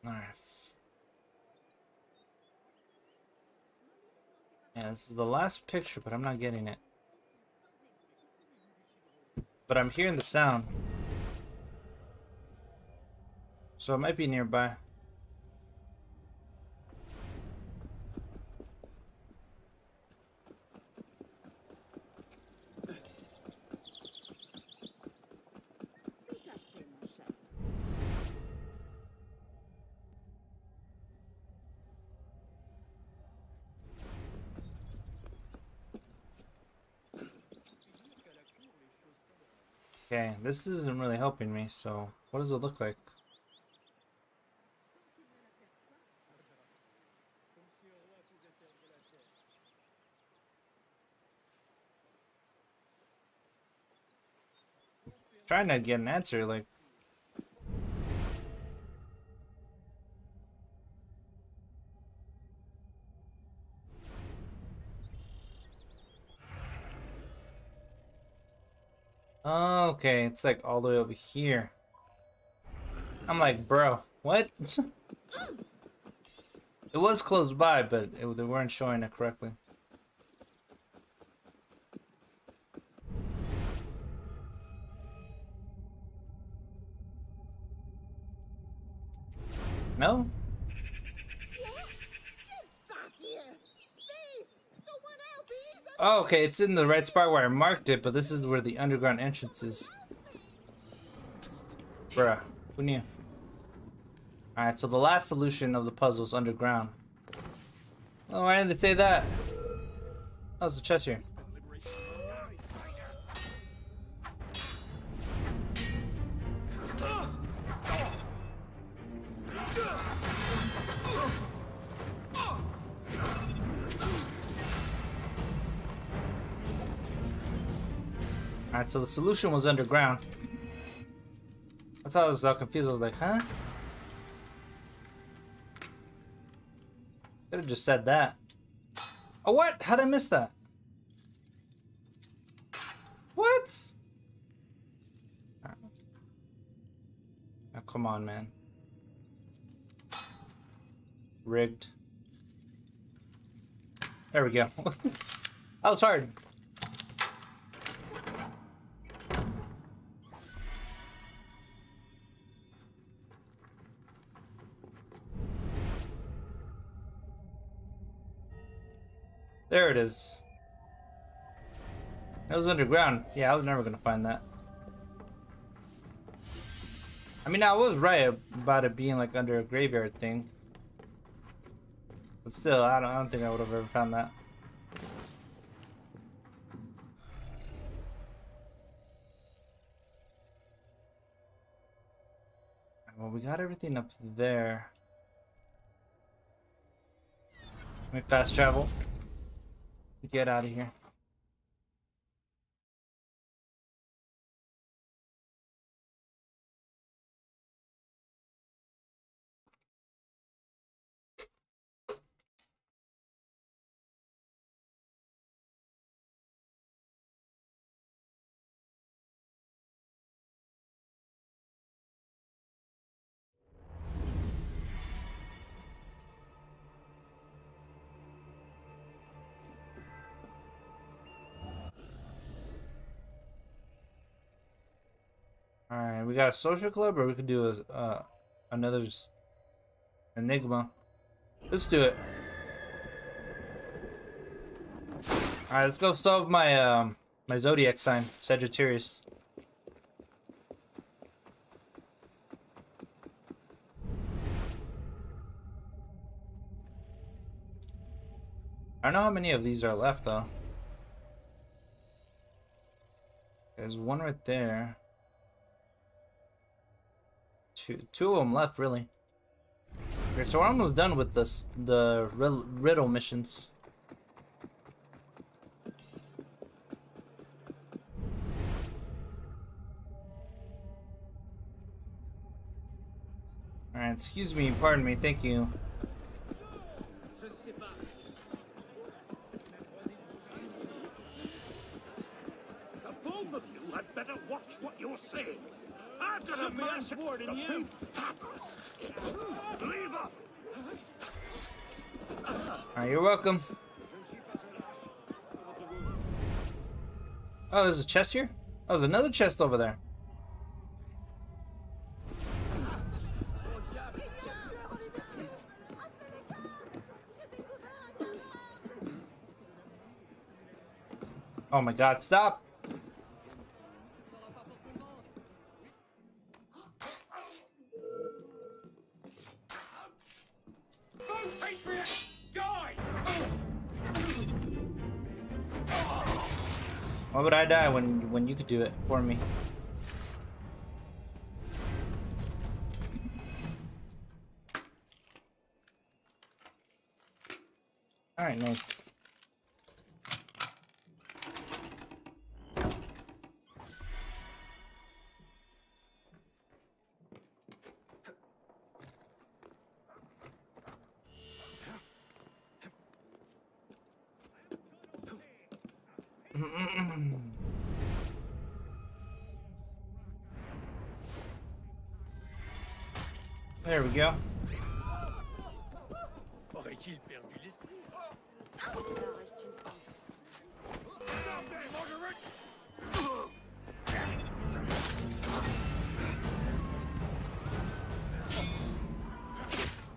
Alright. Yeah, this is the last picture, but I'm not getting it. But I'm hearing the sound. So it might be nearby. Okay, this isn't really helping me, so what does it look like? Trying to get an answer, like Okay, it's like all the way over here. I'm like, bro, what? it was close by, but it, they weren't showing it correctly. No? Oh, okay, it's in the right spot where I marked it, but this is where the underground entrance is. Bruh, who knew? Alright, so the last solution of the puzzle is underground. Oh, why didn't they say that? Oh, it's a chest here. Solution was underground. That's how I was so confused. I was like, huh? Could have just said that. Oh, what? How'd I miss that? What? Oh, come on, man. Rigged. There we go. that was hard. There it is. That was underground. Yeah, I was never gonna find that. I mean, I was right about it being like under a graveyard thing. But still, I don't, I don't think I would have ever found that. Well, we got everything up there. Let me fast travel. Get out of here. We got a social club or we could do a, uh, another enigma. Let's do it. Alright, let's go solve my um my zodiac sign, Sagittarius. I don't know how many of these are left though. There's one right there. Two, two of them left, really. Okay, so we're almost done with this, the riddle missions. Alright, excuse me, pardon me, thank you. The both of you had better watch what you're saying. I've got a Should be man on and you. Leave off. Alright, you're welcome. Oh, there's a chest here? Oh, there's another chest over there. Oh my god, stop! Why would I die when when you could do it for me? Alright, nice.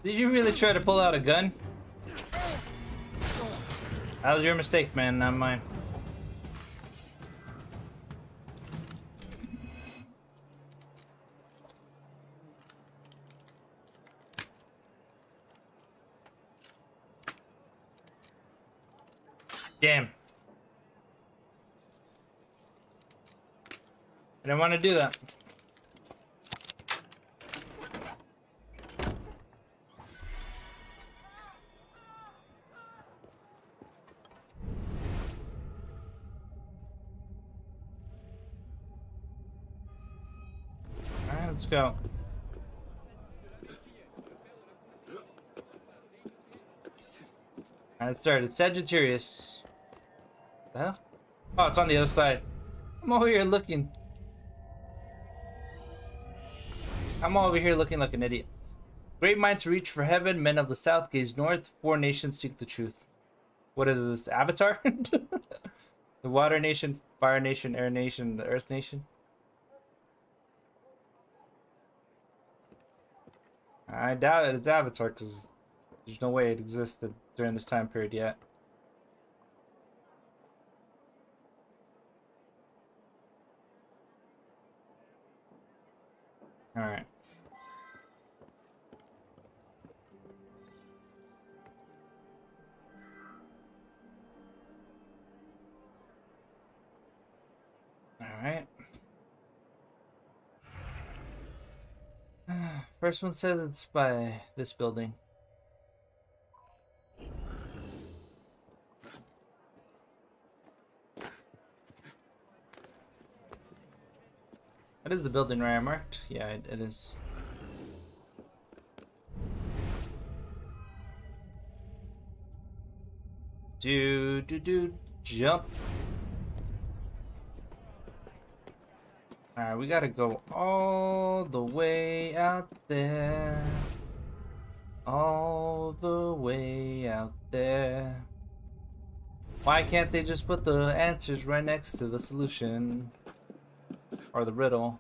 Did you really try to pull out a gun? That was your mistake, man, not mine. Do that. Alright, let's go. Alright, let's start. It's Sagittarius. Oh, it's on the other side. I'm over here looking. I'm over here looking like an idiot. Great minds reach for heaven, men of the south gaze north, four nations seek the truth. What is this, Avatar? the water nation, fire nation, air nation, the earth nation? I doubt it. it's Avatar because there's no way it existed during this time period yet. Alright. Right. All right. First one says it's by this building. That is the building right I marked? Yeah, it, it is. Do do do jump. Alright, we gotta go all the way out there. All the way out there. Why can't they just put the answers right next to the solution? Or the riddle?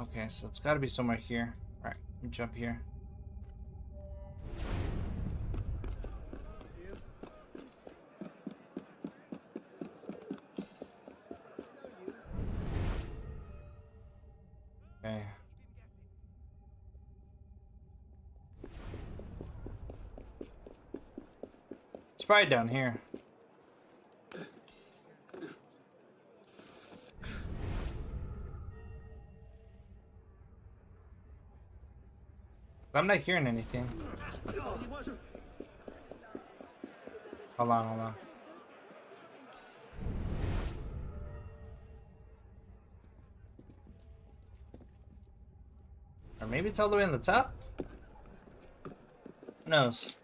Okay, so it's gotta be somewhere here. Alright, jump here. Probably down here. I'm not hearing anything. Hold on, hold on. Or maybe it's all the way on the top? Who knows?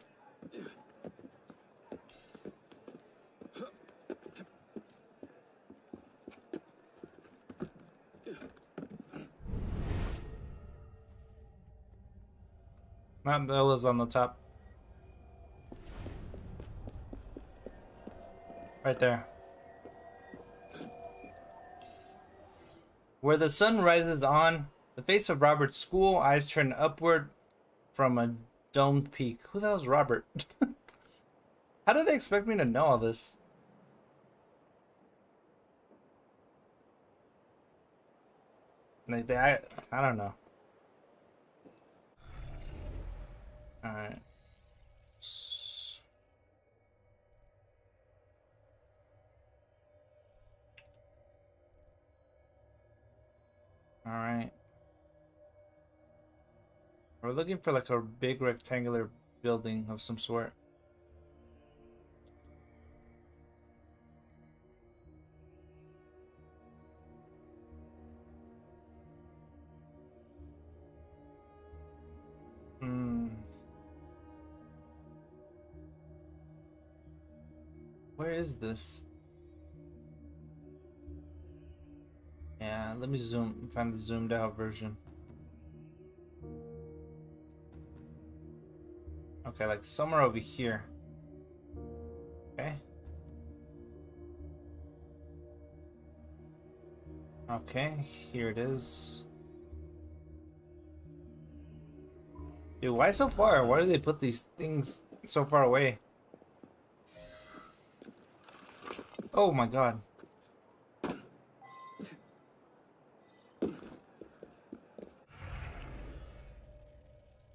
Mount Bella's on the top. Right there. Where the sun rises on the face of Robert's school, eyes turn upward from a domed peak. Who the hell's Robert? How do they expect me to know all this? Like they, I, I don't know. Alright. Alright. We're looking for like a big rectangular building of some sort. Is this? Yeah, let me zoom, find the zoomed out version. Okay, like somewhere over here. Okay. Okay, here it is. Dude, why so far? Why do they put these things so far away? Oh my god.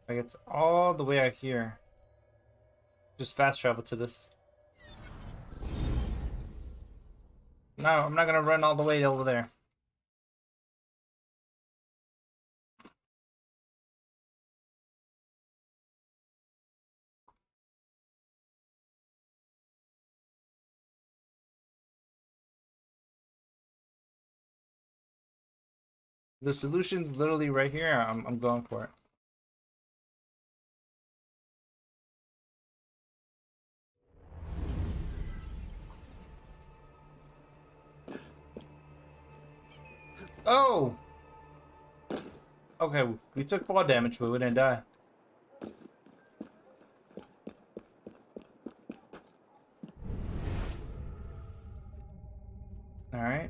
Like it's all the way out here. Just fast travel to this. No, I'm not gonna run all the way over there. The solution's literally right here. I'm, I'm going for it. Oh! Okay, we took fall damage, but we didn't die. Alright.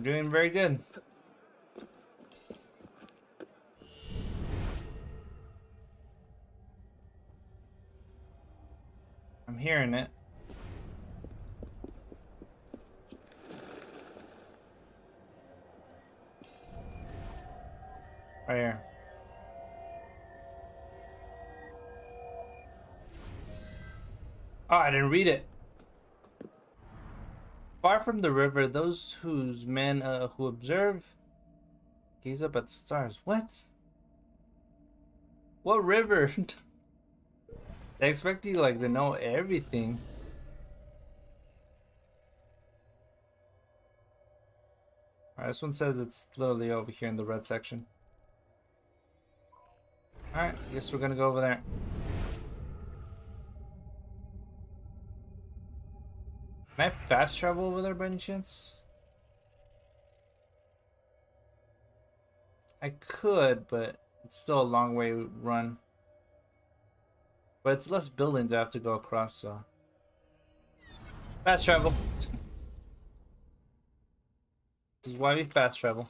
We're doing very good. I'm hearing it. Right here. Oh, I didn't read it. Far from the river, those whose men uh, who observe gaze up at the stars. What? What river? they expect you like to know everything. Alright, this one says it's literally over here in the red section. Alright, guess we're gonna go over there. Can I fast travel over there by any chance? I could, but it's still a long way run. But it's less buildings I have to go across, so. Fast travel. This is why we fast travel.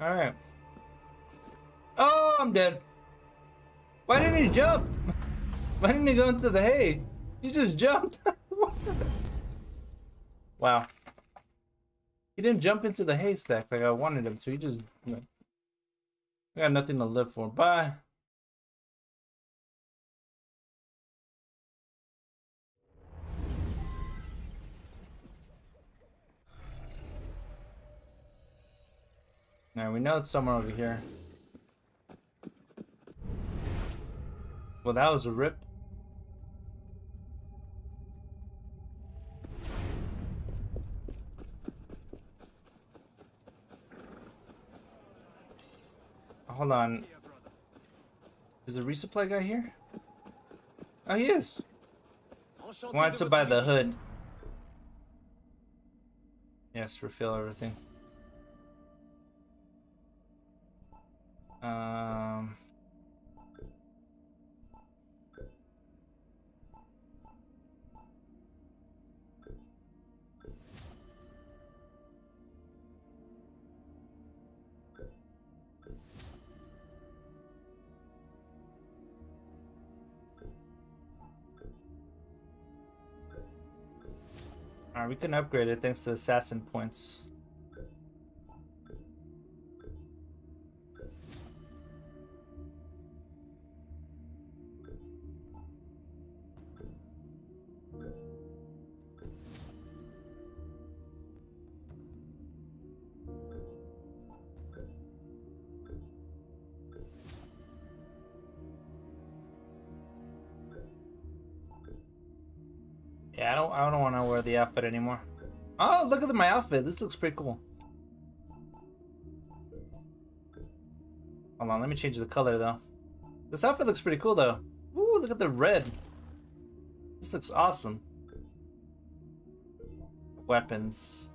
Alright. Oh, I'm dead. Why didn't he jump? Why didn't he go into the hay? He just jumped. wow. He didn't jump into the haystack like I wanted him to. He just, I got nothing to live for. Bye. Now we know it's somewhere over here. Well, that was a rip. Hold on. Is the resupply guy here? Oh, he is. Wanted to buy the hood. Yes, refill everything. Um. Alright, we can upgrade it thanks to assassin points. Wear the outfit anymore. Oh, look at my outfit. This looks pretty cool. Hold on, let me change the color though. This outfit looks pretty cool though. Ooh, look at the red. This looks awesome. Weapons.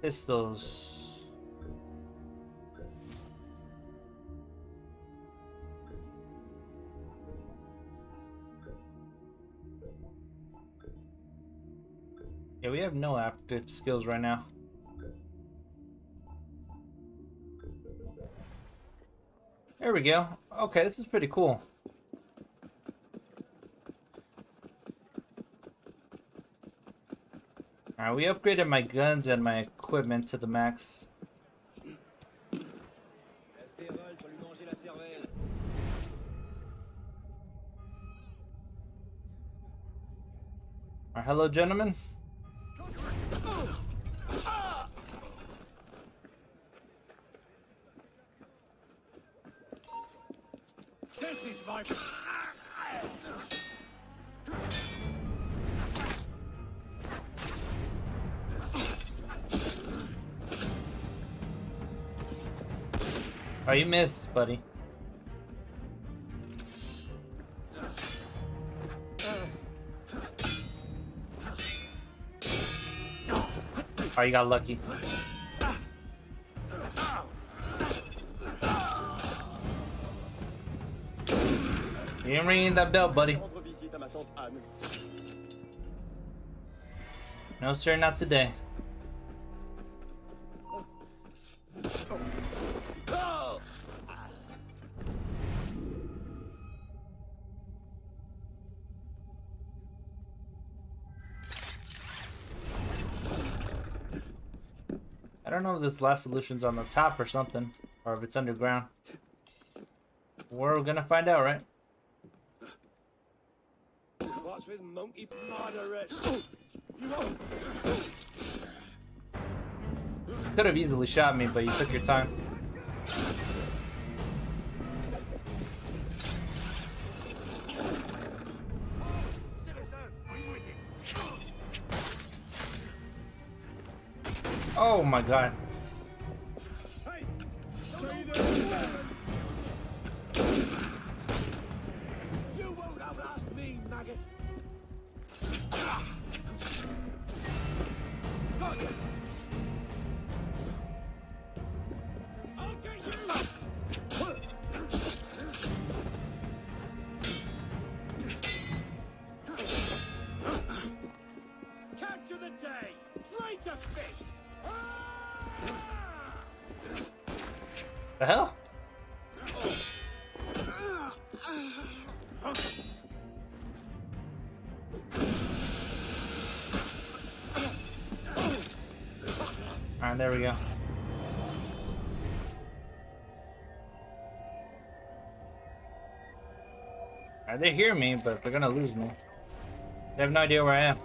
Pistols. Yeah, we have no active skills right now. There we go. Okay, this is pretty cool. Alright, we upgraded my guns and my equipment to the max. Hello gentlemen. miss, buddy. Oh, you got lucky. You ain't ringing that bell, buddy. No, sir, not today. This last solution's on the top or something, or if it's underground. We're gonna find out, right? What's with monkey moderates? Could have easily shot me, but you took your time. Oh my god. There we go. Alright, they hear me, but they're gonna lose me. They have no idea where I am.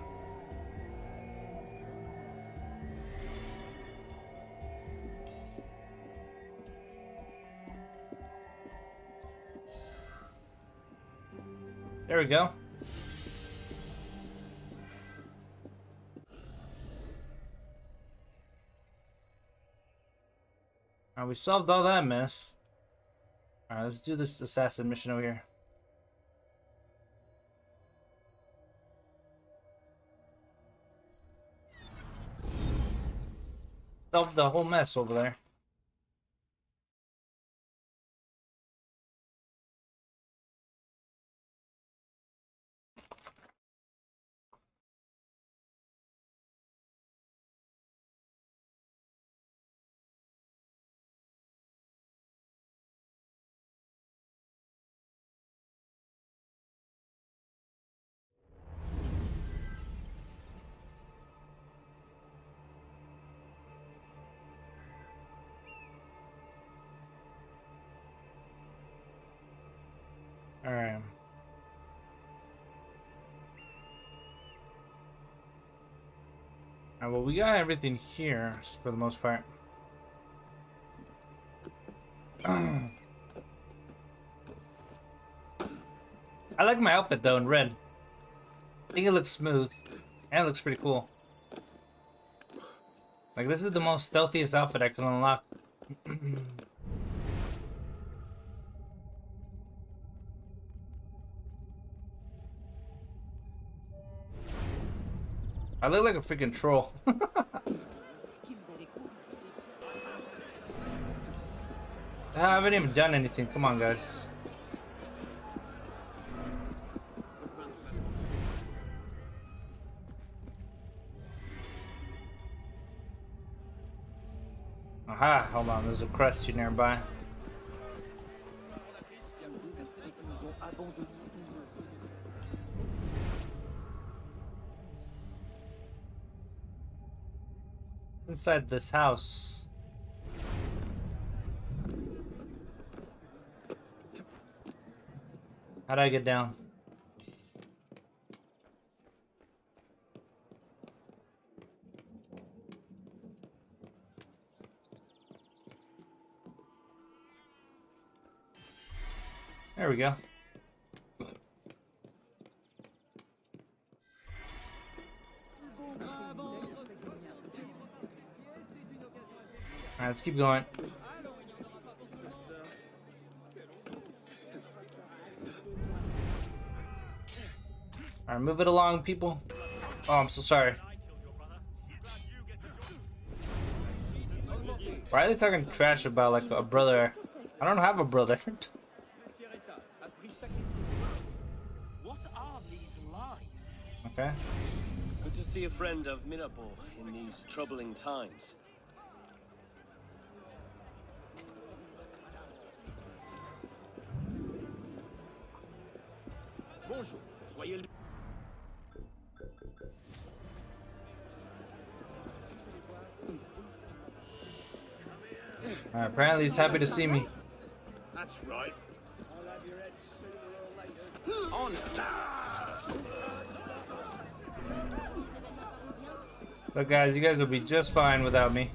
There we go. We solved all that mess. Alright, let's do this assassin mission over here. Solved the whole mess over there. We got everything here for the most part. I like my outfit though in red. I think it looks smooth. And it looks pretty cool. Like this is the most stealthiest outfit I can unlock. I look like a freaking troll. I haven't even done anything. Come on, guys. Aha, hold on, there's a crest nearby. Inside this house. How do I get down? There we go. Let's keep going. Alright, move it along, people. Oh, I'm so sorry. Why are they talking trash about like a brother? I don't have a brother. Okay. Good to see a friend of Mirabeau in these troubling times. Apparently he's happy to see me. That's right. On. Look guys, you guys will be just fine without me.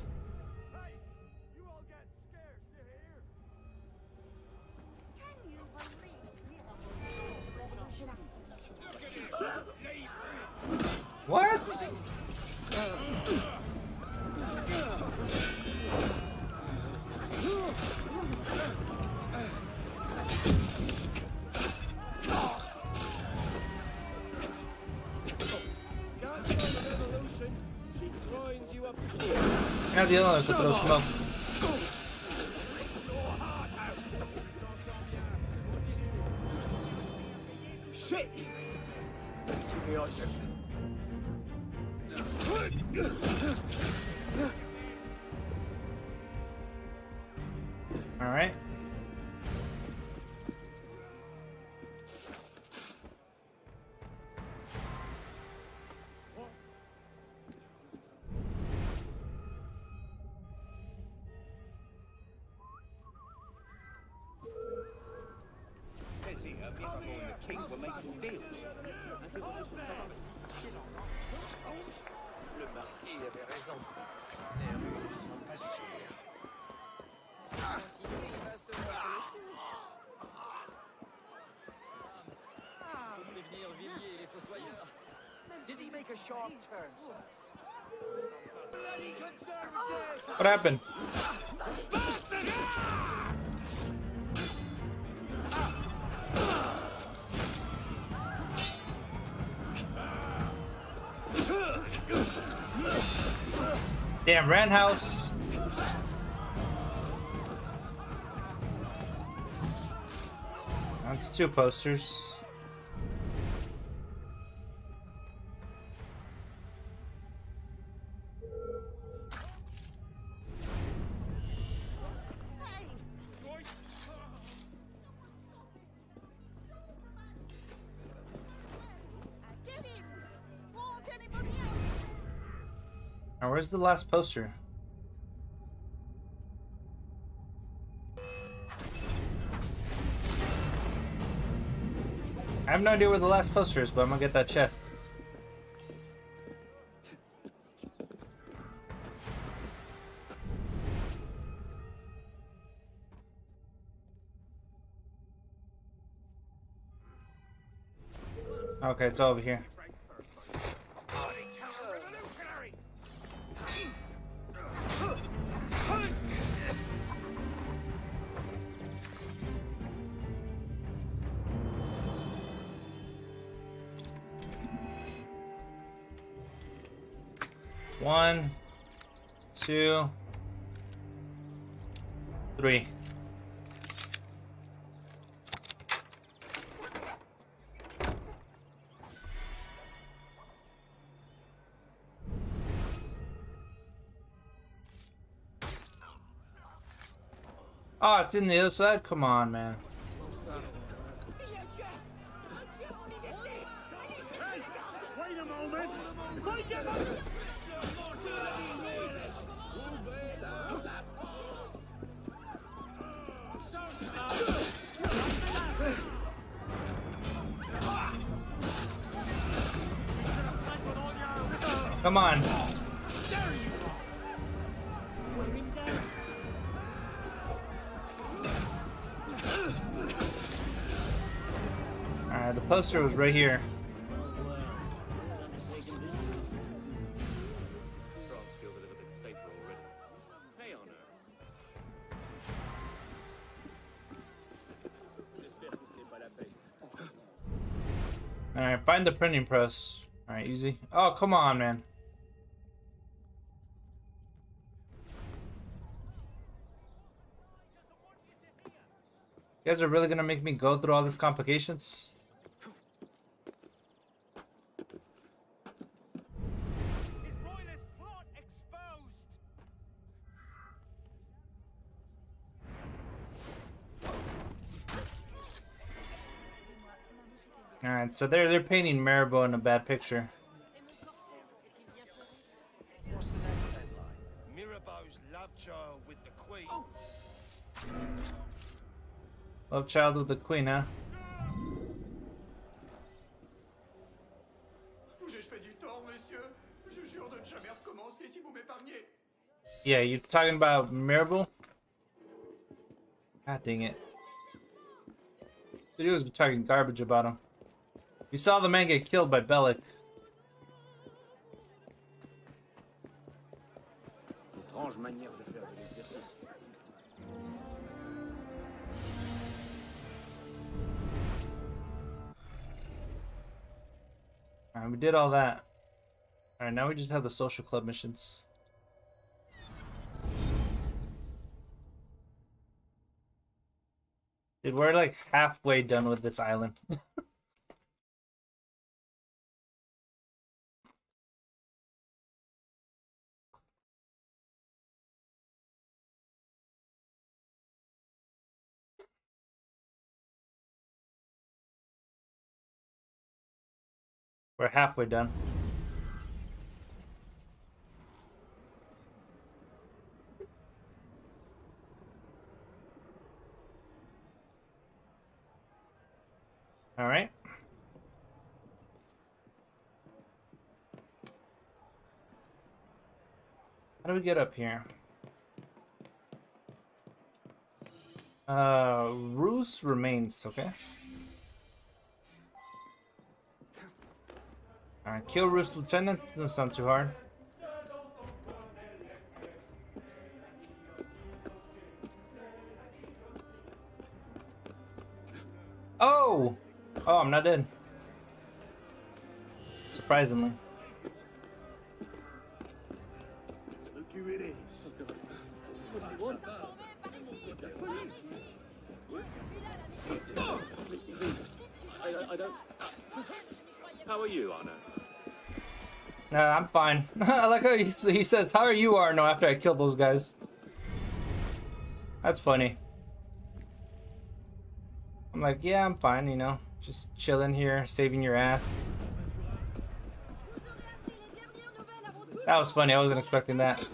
What happened? Damn, Ran House. That's two posters. Where's the last poster? I have no idea where the last poster is, but I'm gonna get that chest. Okay, it's over here. It's in the other side? Come on, man. Come on. poster was right here. Alright, find the printing press. Alright, easy. Oh, come on, man. You guys are really gonna make me go through all these complications? So they're they're painting Mirabeau in a bad picture. What's the next headline? Mirabeau's love child with the Queen. Love child with the queen, huh? Yeah, you talking about Mirabeau? God dang it. He was talking garbage about him. You saw the man get killed by Bellic. Étrange manière de faire de l'exercice. Alright, we did all that. Alright, now we just have the social club missions. Dude, we're like halfway done with this island. we're halfway done. All right. How do we get up here? Uh, Roos remains, okay. Alright, kill Roos Lieutenant. Doesn't sound too hard. Oh! Oh, I'm not dead. Surprisingly. Look who it is. I, I don't. How are you, Arno? Nah, I'm fine. I like how he, he says, How are you, Are Arno, after I killed those guys. That's funny. I'm like, yeah, I'm fine, you know. Just chilling here, saving your ass. That was funny. I wasn't expecting that.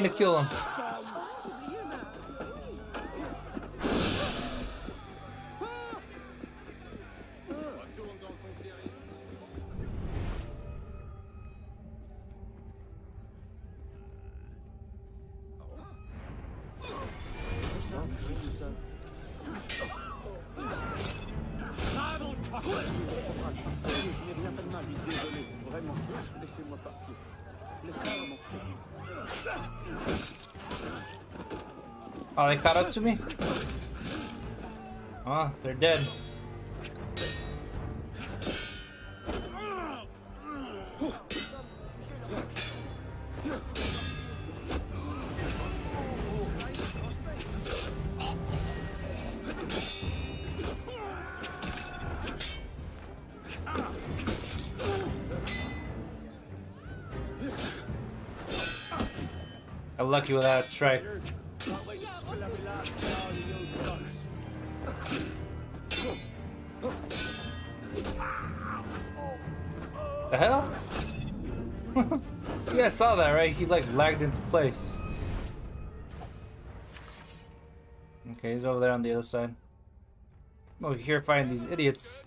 Mean to kill him. Oh, they caught up to me? Oh, they're dead. I'm lucky with that strike. The hell? you guys saw that, right? He like lagged into place. Okay, he's over there on the other side. Over here fighting these idiots.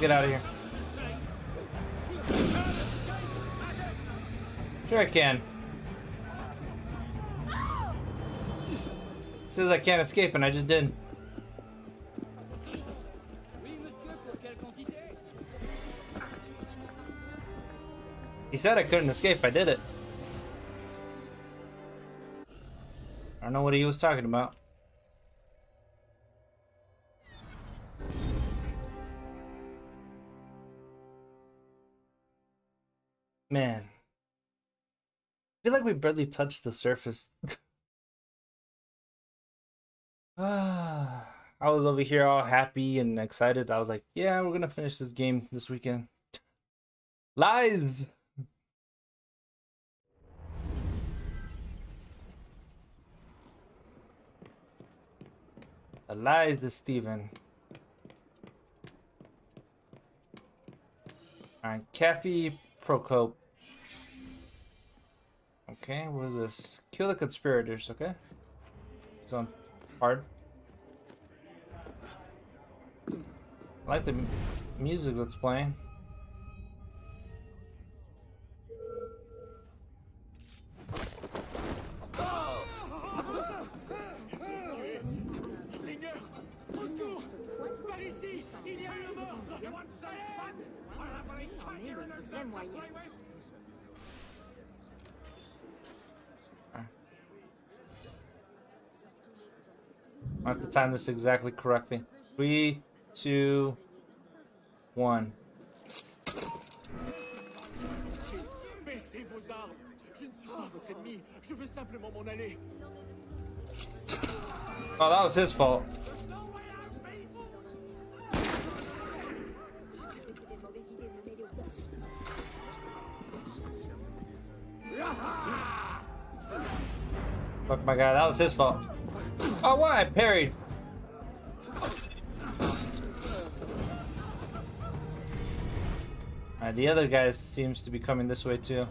Get out of here. Sure I can. Says I can't escape and I just did. He said I couldn't escape, I did it. I don't know what he was talking about. Barely touched the surface. I was over here all happy and excited. I was like, yeah, we're gonna finish this game this weekend. Lies! The lies of Steven. Alright, Café Procope. Okay, what is this? Kill the conspirators, okay? It's on hard. I like the music that's playing. Seigneur Au secours Par ici Il y a un mort What the fuck I have to time this exactly correctly. Three, two, one. Oh, that was his fault. Fuck my guy, that was his fault. Oh, why I parried? Alright, the other guy seems to be coming this way too.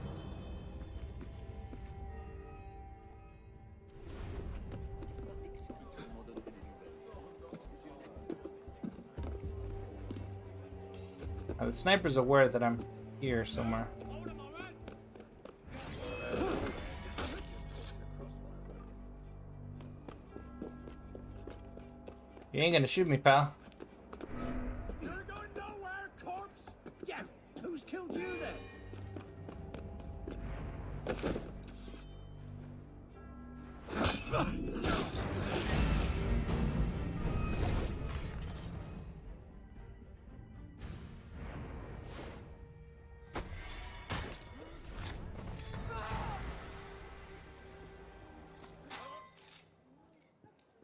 Now, the sniper's aware that I'm here somewhere. You ain't gonna shoot me, pal. You're going nowhere, corpse! Who's killed you then?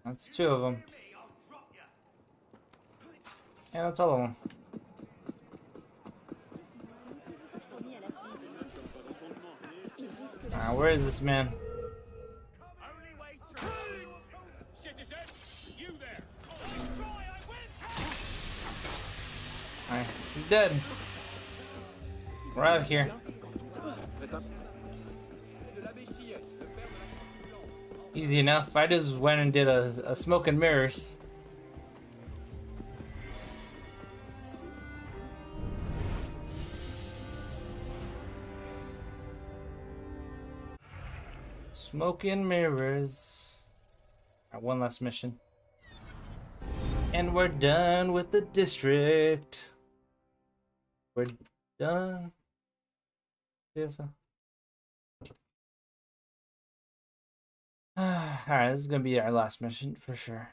That's two of them. Yeah, that's all of them. Ah, where is this man? Alright, he's dead. We're out of here. Easy enough. I just went and did a, a smoke and mirrors. Smoke and mirrors. Alright, one last mission. And we're done with the district. We're done. Yes. Alright, this is gonna be our last mission for sure.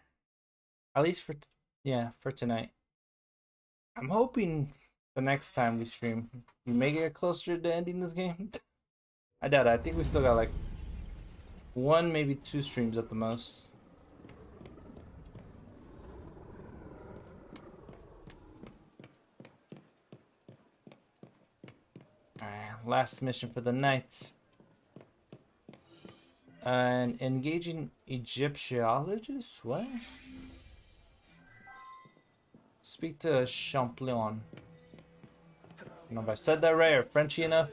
At least for, yeah, for tonight. I'm hoping the next time we stream, we may get closer to ending this game. I doubt it. I think we still got like one, maybe two streams at the most. Alright, last mission for the night. An engaging Egyptologist? What? Speak to Champollion. I don't know if I said that right or Frenchy enough.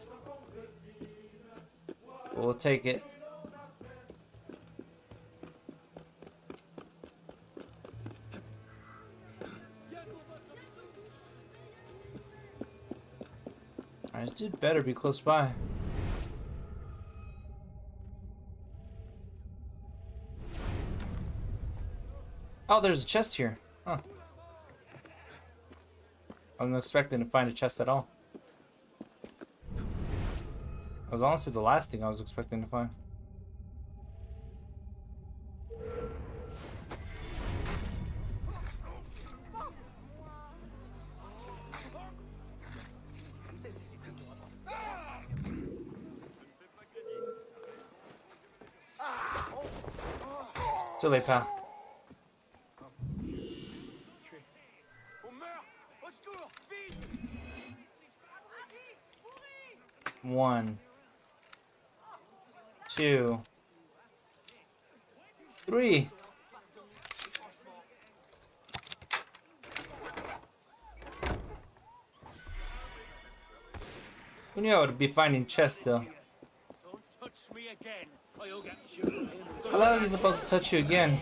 We'll take it. This dude better be close by. Oh, there's a chest here. Huh. I wasn't expecting to find a chest at all. It was honestly the last thing I was expecting to find. Pal. One, two, knew I would be finding chests though? How is he supposed to touch you again?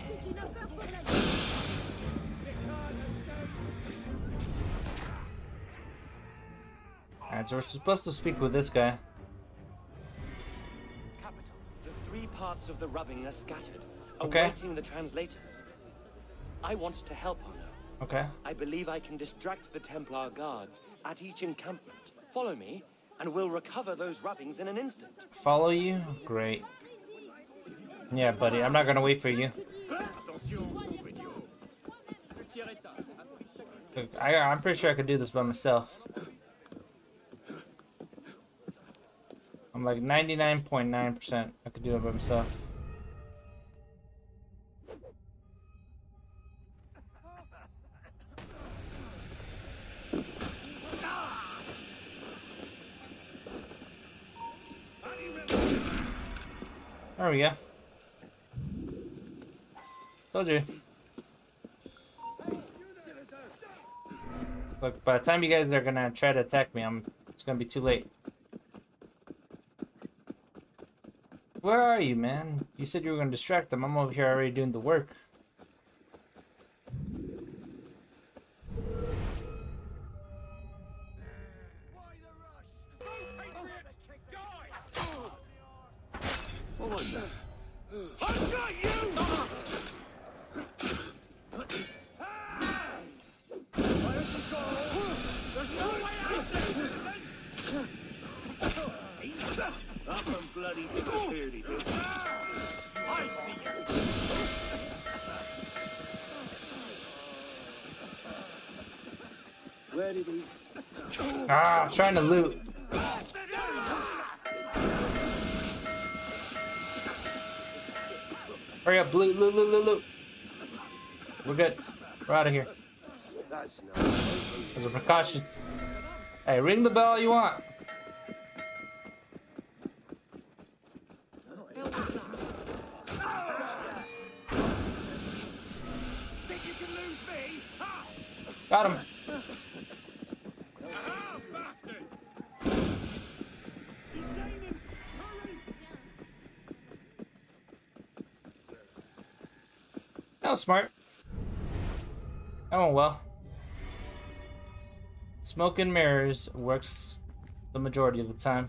Alright, so we're supposed to speak with this guy. Capital. The three parts of the rubbing are scattered, Okay. awaiting the translators. I want to help Arno. Okay. I believe I can distract the Templar guards at each encampment. Follow me, and we'll recover those rubbings in an instant. Follow you? Great. Yeah, buddy, I'm not gonna wait for you. I, I'm pretty sure I could do this by myself. I'm like 99.9% I could do it by myself. There we go. Told you. Look, by the time you guys are gonna try to attack me, I'm it's gonna be too late. Where are you, man? You said you were gonna distract them. I'm over here already doing the work. What was that? I've I'm trying to loot. Hurry up, loot, loot, loot, loot, loot. We're good. We're out of here. As a precaution. Hey, ring the bell you want. Smart. Went well. Smoke and mirrors works the majority of the time.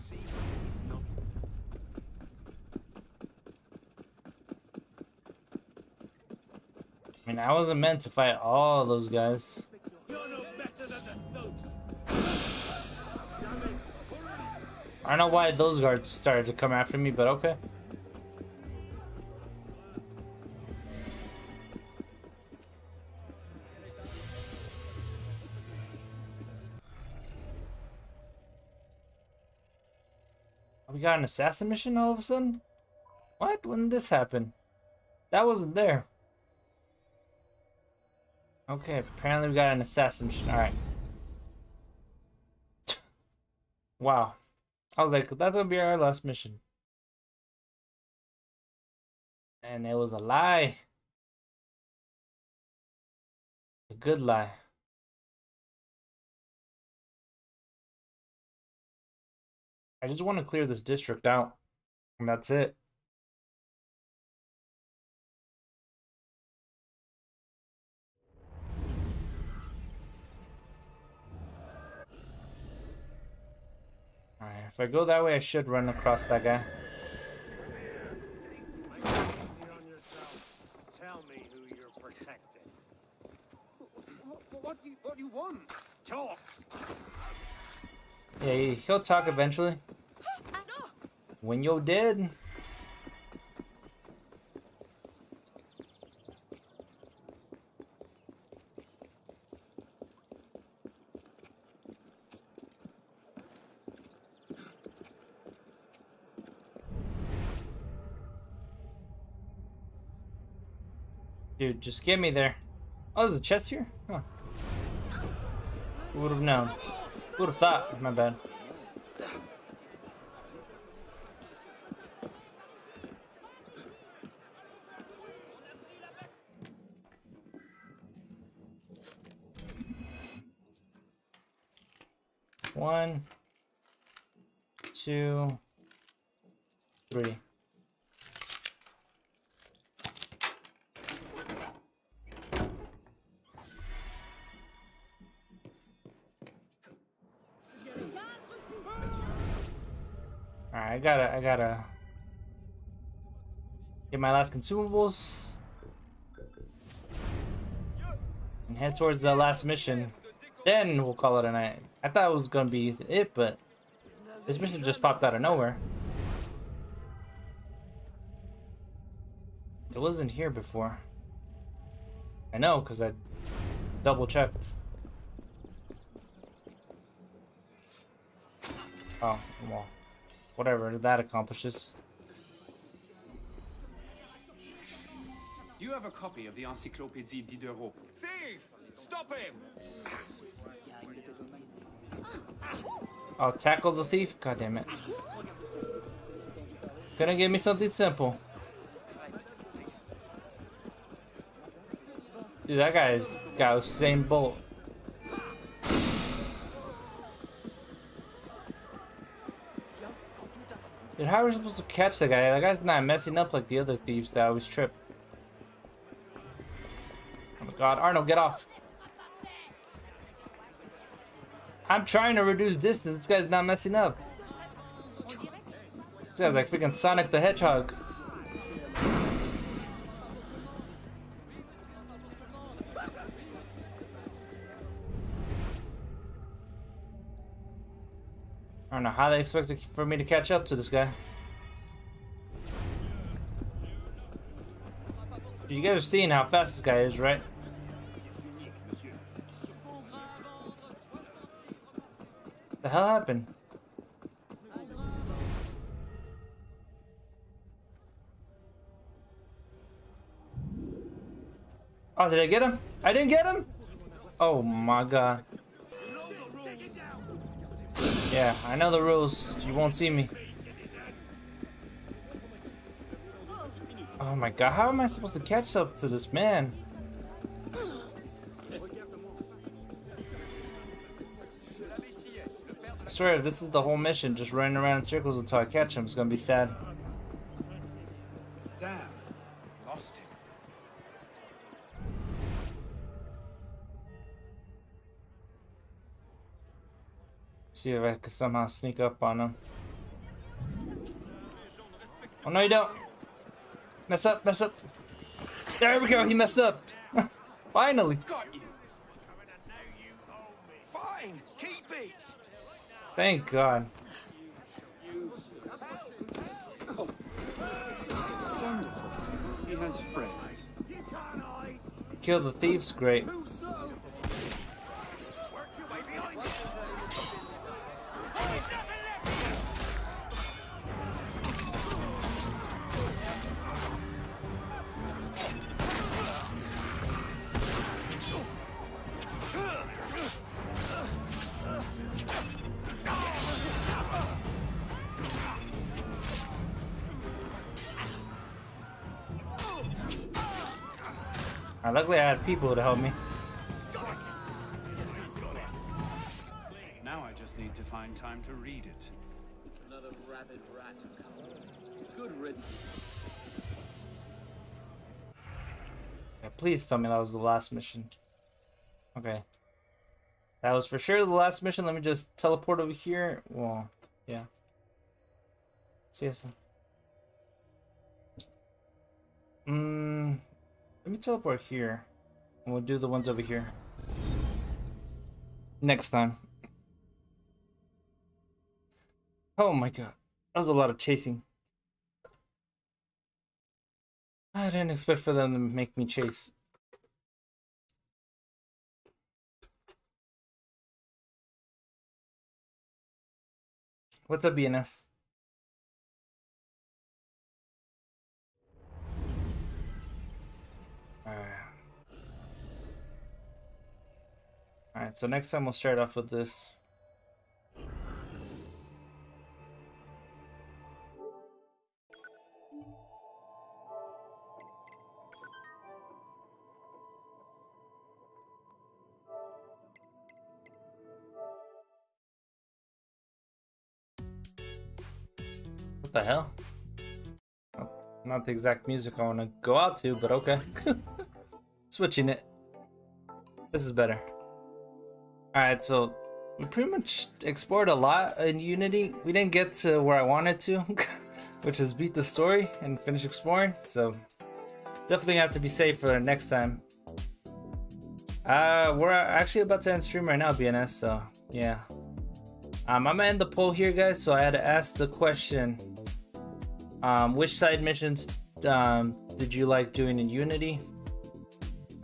I mean, I wasn't meant to fight all those guys. I don't know why those guards started to come after me, but okay. We got an assassin mission all of a sudden? What? When did this happen? That wasn't there. Okay, apparently we got an assassin mission. Alright. Wow. I was like, that's gonna be our last mission. And it was a lie. A good lie. I just want to clear this district out. And that's it. Alright, if I go that way, I should run across that guy. Tell me who you're protecting. What do you, what do you want? Talk. Yeah, he- he'll talk eventually. When you're dead. Dude, just get me there. Oh, there's a chest here? Huh. Who would have known? Would have thought? My bad. One, two, three. I gotta, I gotta get my last consumables and head towards the last mission. Then we'll call it a night. I thought it was gonna be it, but this mission just popped out of nowhere. It wasn't here before. I know, because I double checked. Oh, well. Whatever that accomplishes. Do you have a copy of the Encyclopédie Diderot? Thief! Stop him! I'll tackle the thief. God damn it. Gonna give me something simple. Dude, that guy's got the same Bolt. How are we supposed to catch the guy? That guy's not messing up like the other thieves that always trip. Oh my god, Arno, get off. I'm trying to reduce distance. This guy's not messing up. This guy's like freaking Sonic the Hedgehog. Don't know how they expect for me to catch up to this guy. You guys are seeing how fast this guy is, right? The hell happened? Oh, did I get him? I didn't get him? Oh my god. Yeah, I know the rules. You won't see me. Oh my god, how am I supposed to catch up to this man? I swear, this is the whole mission, just running around in circles until I catch him, it's gonna be sad. See if I can somehow sneak up on him. Oh no, you don't! Mess up, mess up! There we go, he messed up! Finally! Fine, keep it! Thank God. He has friends. Kill the thieves, great. Uh, luckily, I had people to help me. Now I just need to find time to read it. Another rabid rat. Good riddance. Yeah, please tell me that was the last mission. Okay. That was for sure the last mission. Let me just teleport over here. Well, yeah. See you soon. Mm, let me teleport here. And we'll do the ones over here. Next time. Oh my god. That was a lot of chasing. I didn't expect for them to make me chase. What's up, BNS? Alright, so next time we'll start off with this. What the hell? Oh, Not the exact music I want to go out to, but okay. Switching it. This is better. Alright, so we pretty much explored a lot in Unity. We didn't get to where I wanted to, which is beat the story and finish exploring. So definitely have to be safe for next time. Uh, we're actually about to end stream right now, BNS. So yeah. Um, I'm gonna end the poll here, guys. So I had to ask the question: um, Which side missions um, did you like doing in Unity?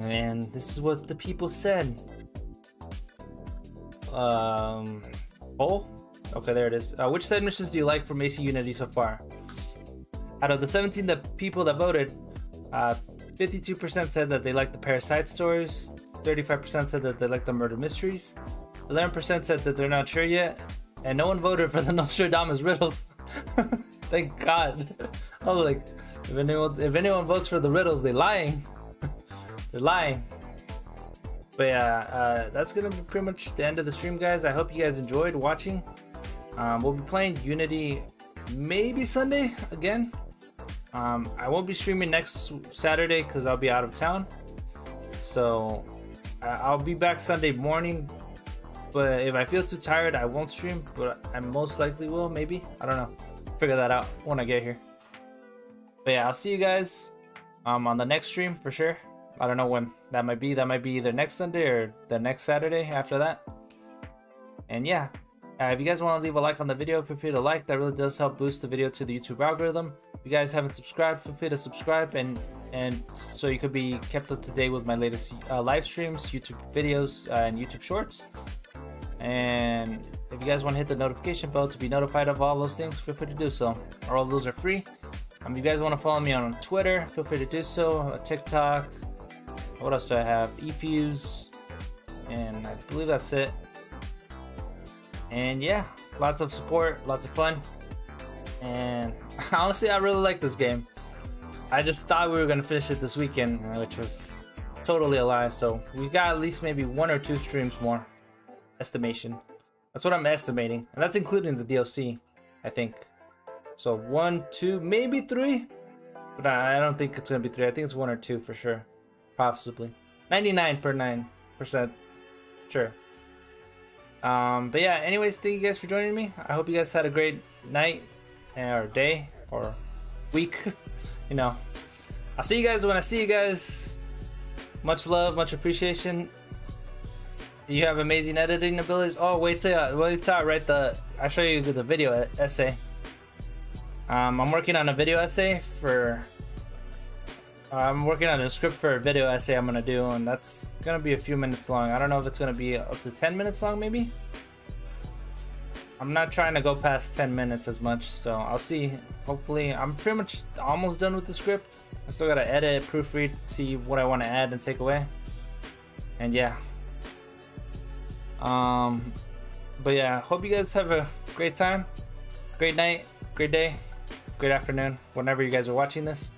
And this is what the people said. Um, poll. Okay, there it is. Uh, which side missions do you like from AC Unity so far? Out of the 17 that people that voted, uh, 52% said that they like the Paris stories. 35% said that they like the murder mysteries. 11% said that they're not sure yet, and no one voted for the Nostradamus riddles. Thank God. I was like, if anyone if anyone votes for the riddles, they're lying. they're lying. But yeah, uh, that's gonna be pretty much the end of the stream, guys. I hope you guys enjoyed watching. Um, we'll be playing Unity maybe Sunday again. Um, I won't be streaming next Saturday because I'll be out of town. So I'll be back Sunday morning but if I feel too tired, I won't stream. But I most likely will, maybe. I don't know. Figure that out when I get here. But yeah, I'll see you guys um, on the next stream for sure. I don't know when that might be. That might be either next Sunday or the next Saturday after that. And yeah, uh, if you guys want to leave a like on the video, feel free to like. That really does help boost the video to the YouTube algorithm. If you guys haven't subscribed, feel free to subscribe and and so you could be kept up to date with my latest uh, live streams, YouTube videos, uh, and YouTube shorts. And if you guys want to hit the notification bell to be notified of all those things, feel free to do so. All of those are free. Um, if you guys want to follow me on Twitter, feel free to do so. Uh, TikTok. What else do I have? eFuse, And I believe that's it. And yeah, lots of support, lots of fun. And honestly, I really like this game. I just thought we were to finish it this weekend, which was totally a lie. So we've got at least maybe one or two streams more estimation. That's what I'm estimating, and that's including the DLC, I think. So one, two, maybe three, but I don't think it's gonna be three. I think it's one or two for sure, possibly. Ninety-nine per nine percent, sure. Um, but yeah. Anyways, thank you guys for joining me. I hope you guys had a great night, or day, or week. you know, I'll see you guys when I see you guys. Much love, much appreciation. You have amazing editing abilities. Oh, wait till I, wait till I write the. I'll show you the video essay. Um, I'm working on a video essay for. I'm working on a script for a video essay I'm gonna do, and that's gonna be a few minutes long. I don't know if it's gonna be up to 10 minutes long, maybe. I'm not trying to go past 10 minutes as much, so I'll see. Hopefully, I'm pretty much almost done with the script. I still gotta edit, proofread, see what I want to add and take away. And yeah, um, but yeah, hope you guys have a great time, great night, great day, great afternoon, whenever you guys are watching this.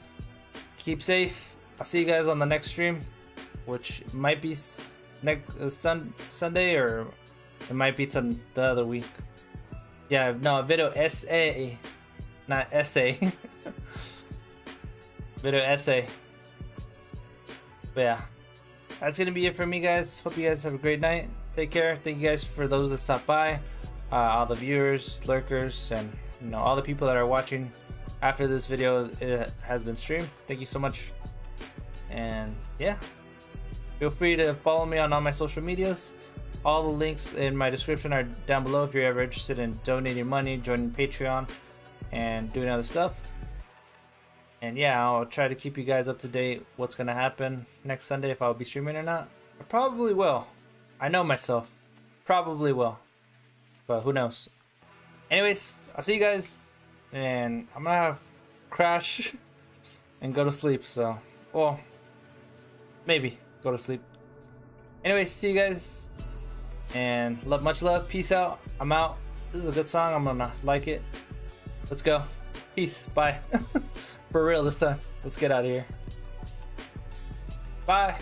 Keep safe. I'll see you guys on the next stream. which might be next uh, sun Sunday or it might be some the other week. Yeah, no, video SA, not essay. video essay. But yeah, that's gonna be it for me, guys. Hope you guys have a great night. Take care. Thank you guys for those that stopped by, uh, all the viewers, lurkers, and you know all the people that are watching after this video uh, has been streamed. Thank you so much. And yeah, feel free to follow me on all my social medias. All the links in my description are down below if you're ever interested in donating money, joining Patreon, and doing other stuff. And yeah, I'll try to keep you guys up to date what's gonna happen next Sunday if I'll be streaming or not. I probably will. I know myself. Probably will. But who knows? Anyways, I'll see you guys and I'm gonna have crash and go to sleep, so well maybe go to sleep. Anyways, see you guys and love much love, peace out. I'm out. This is a good song, I'm gonna like it. Let's go. Peace, bye. For real this time. Let's get out of here. Bye.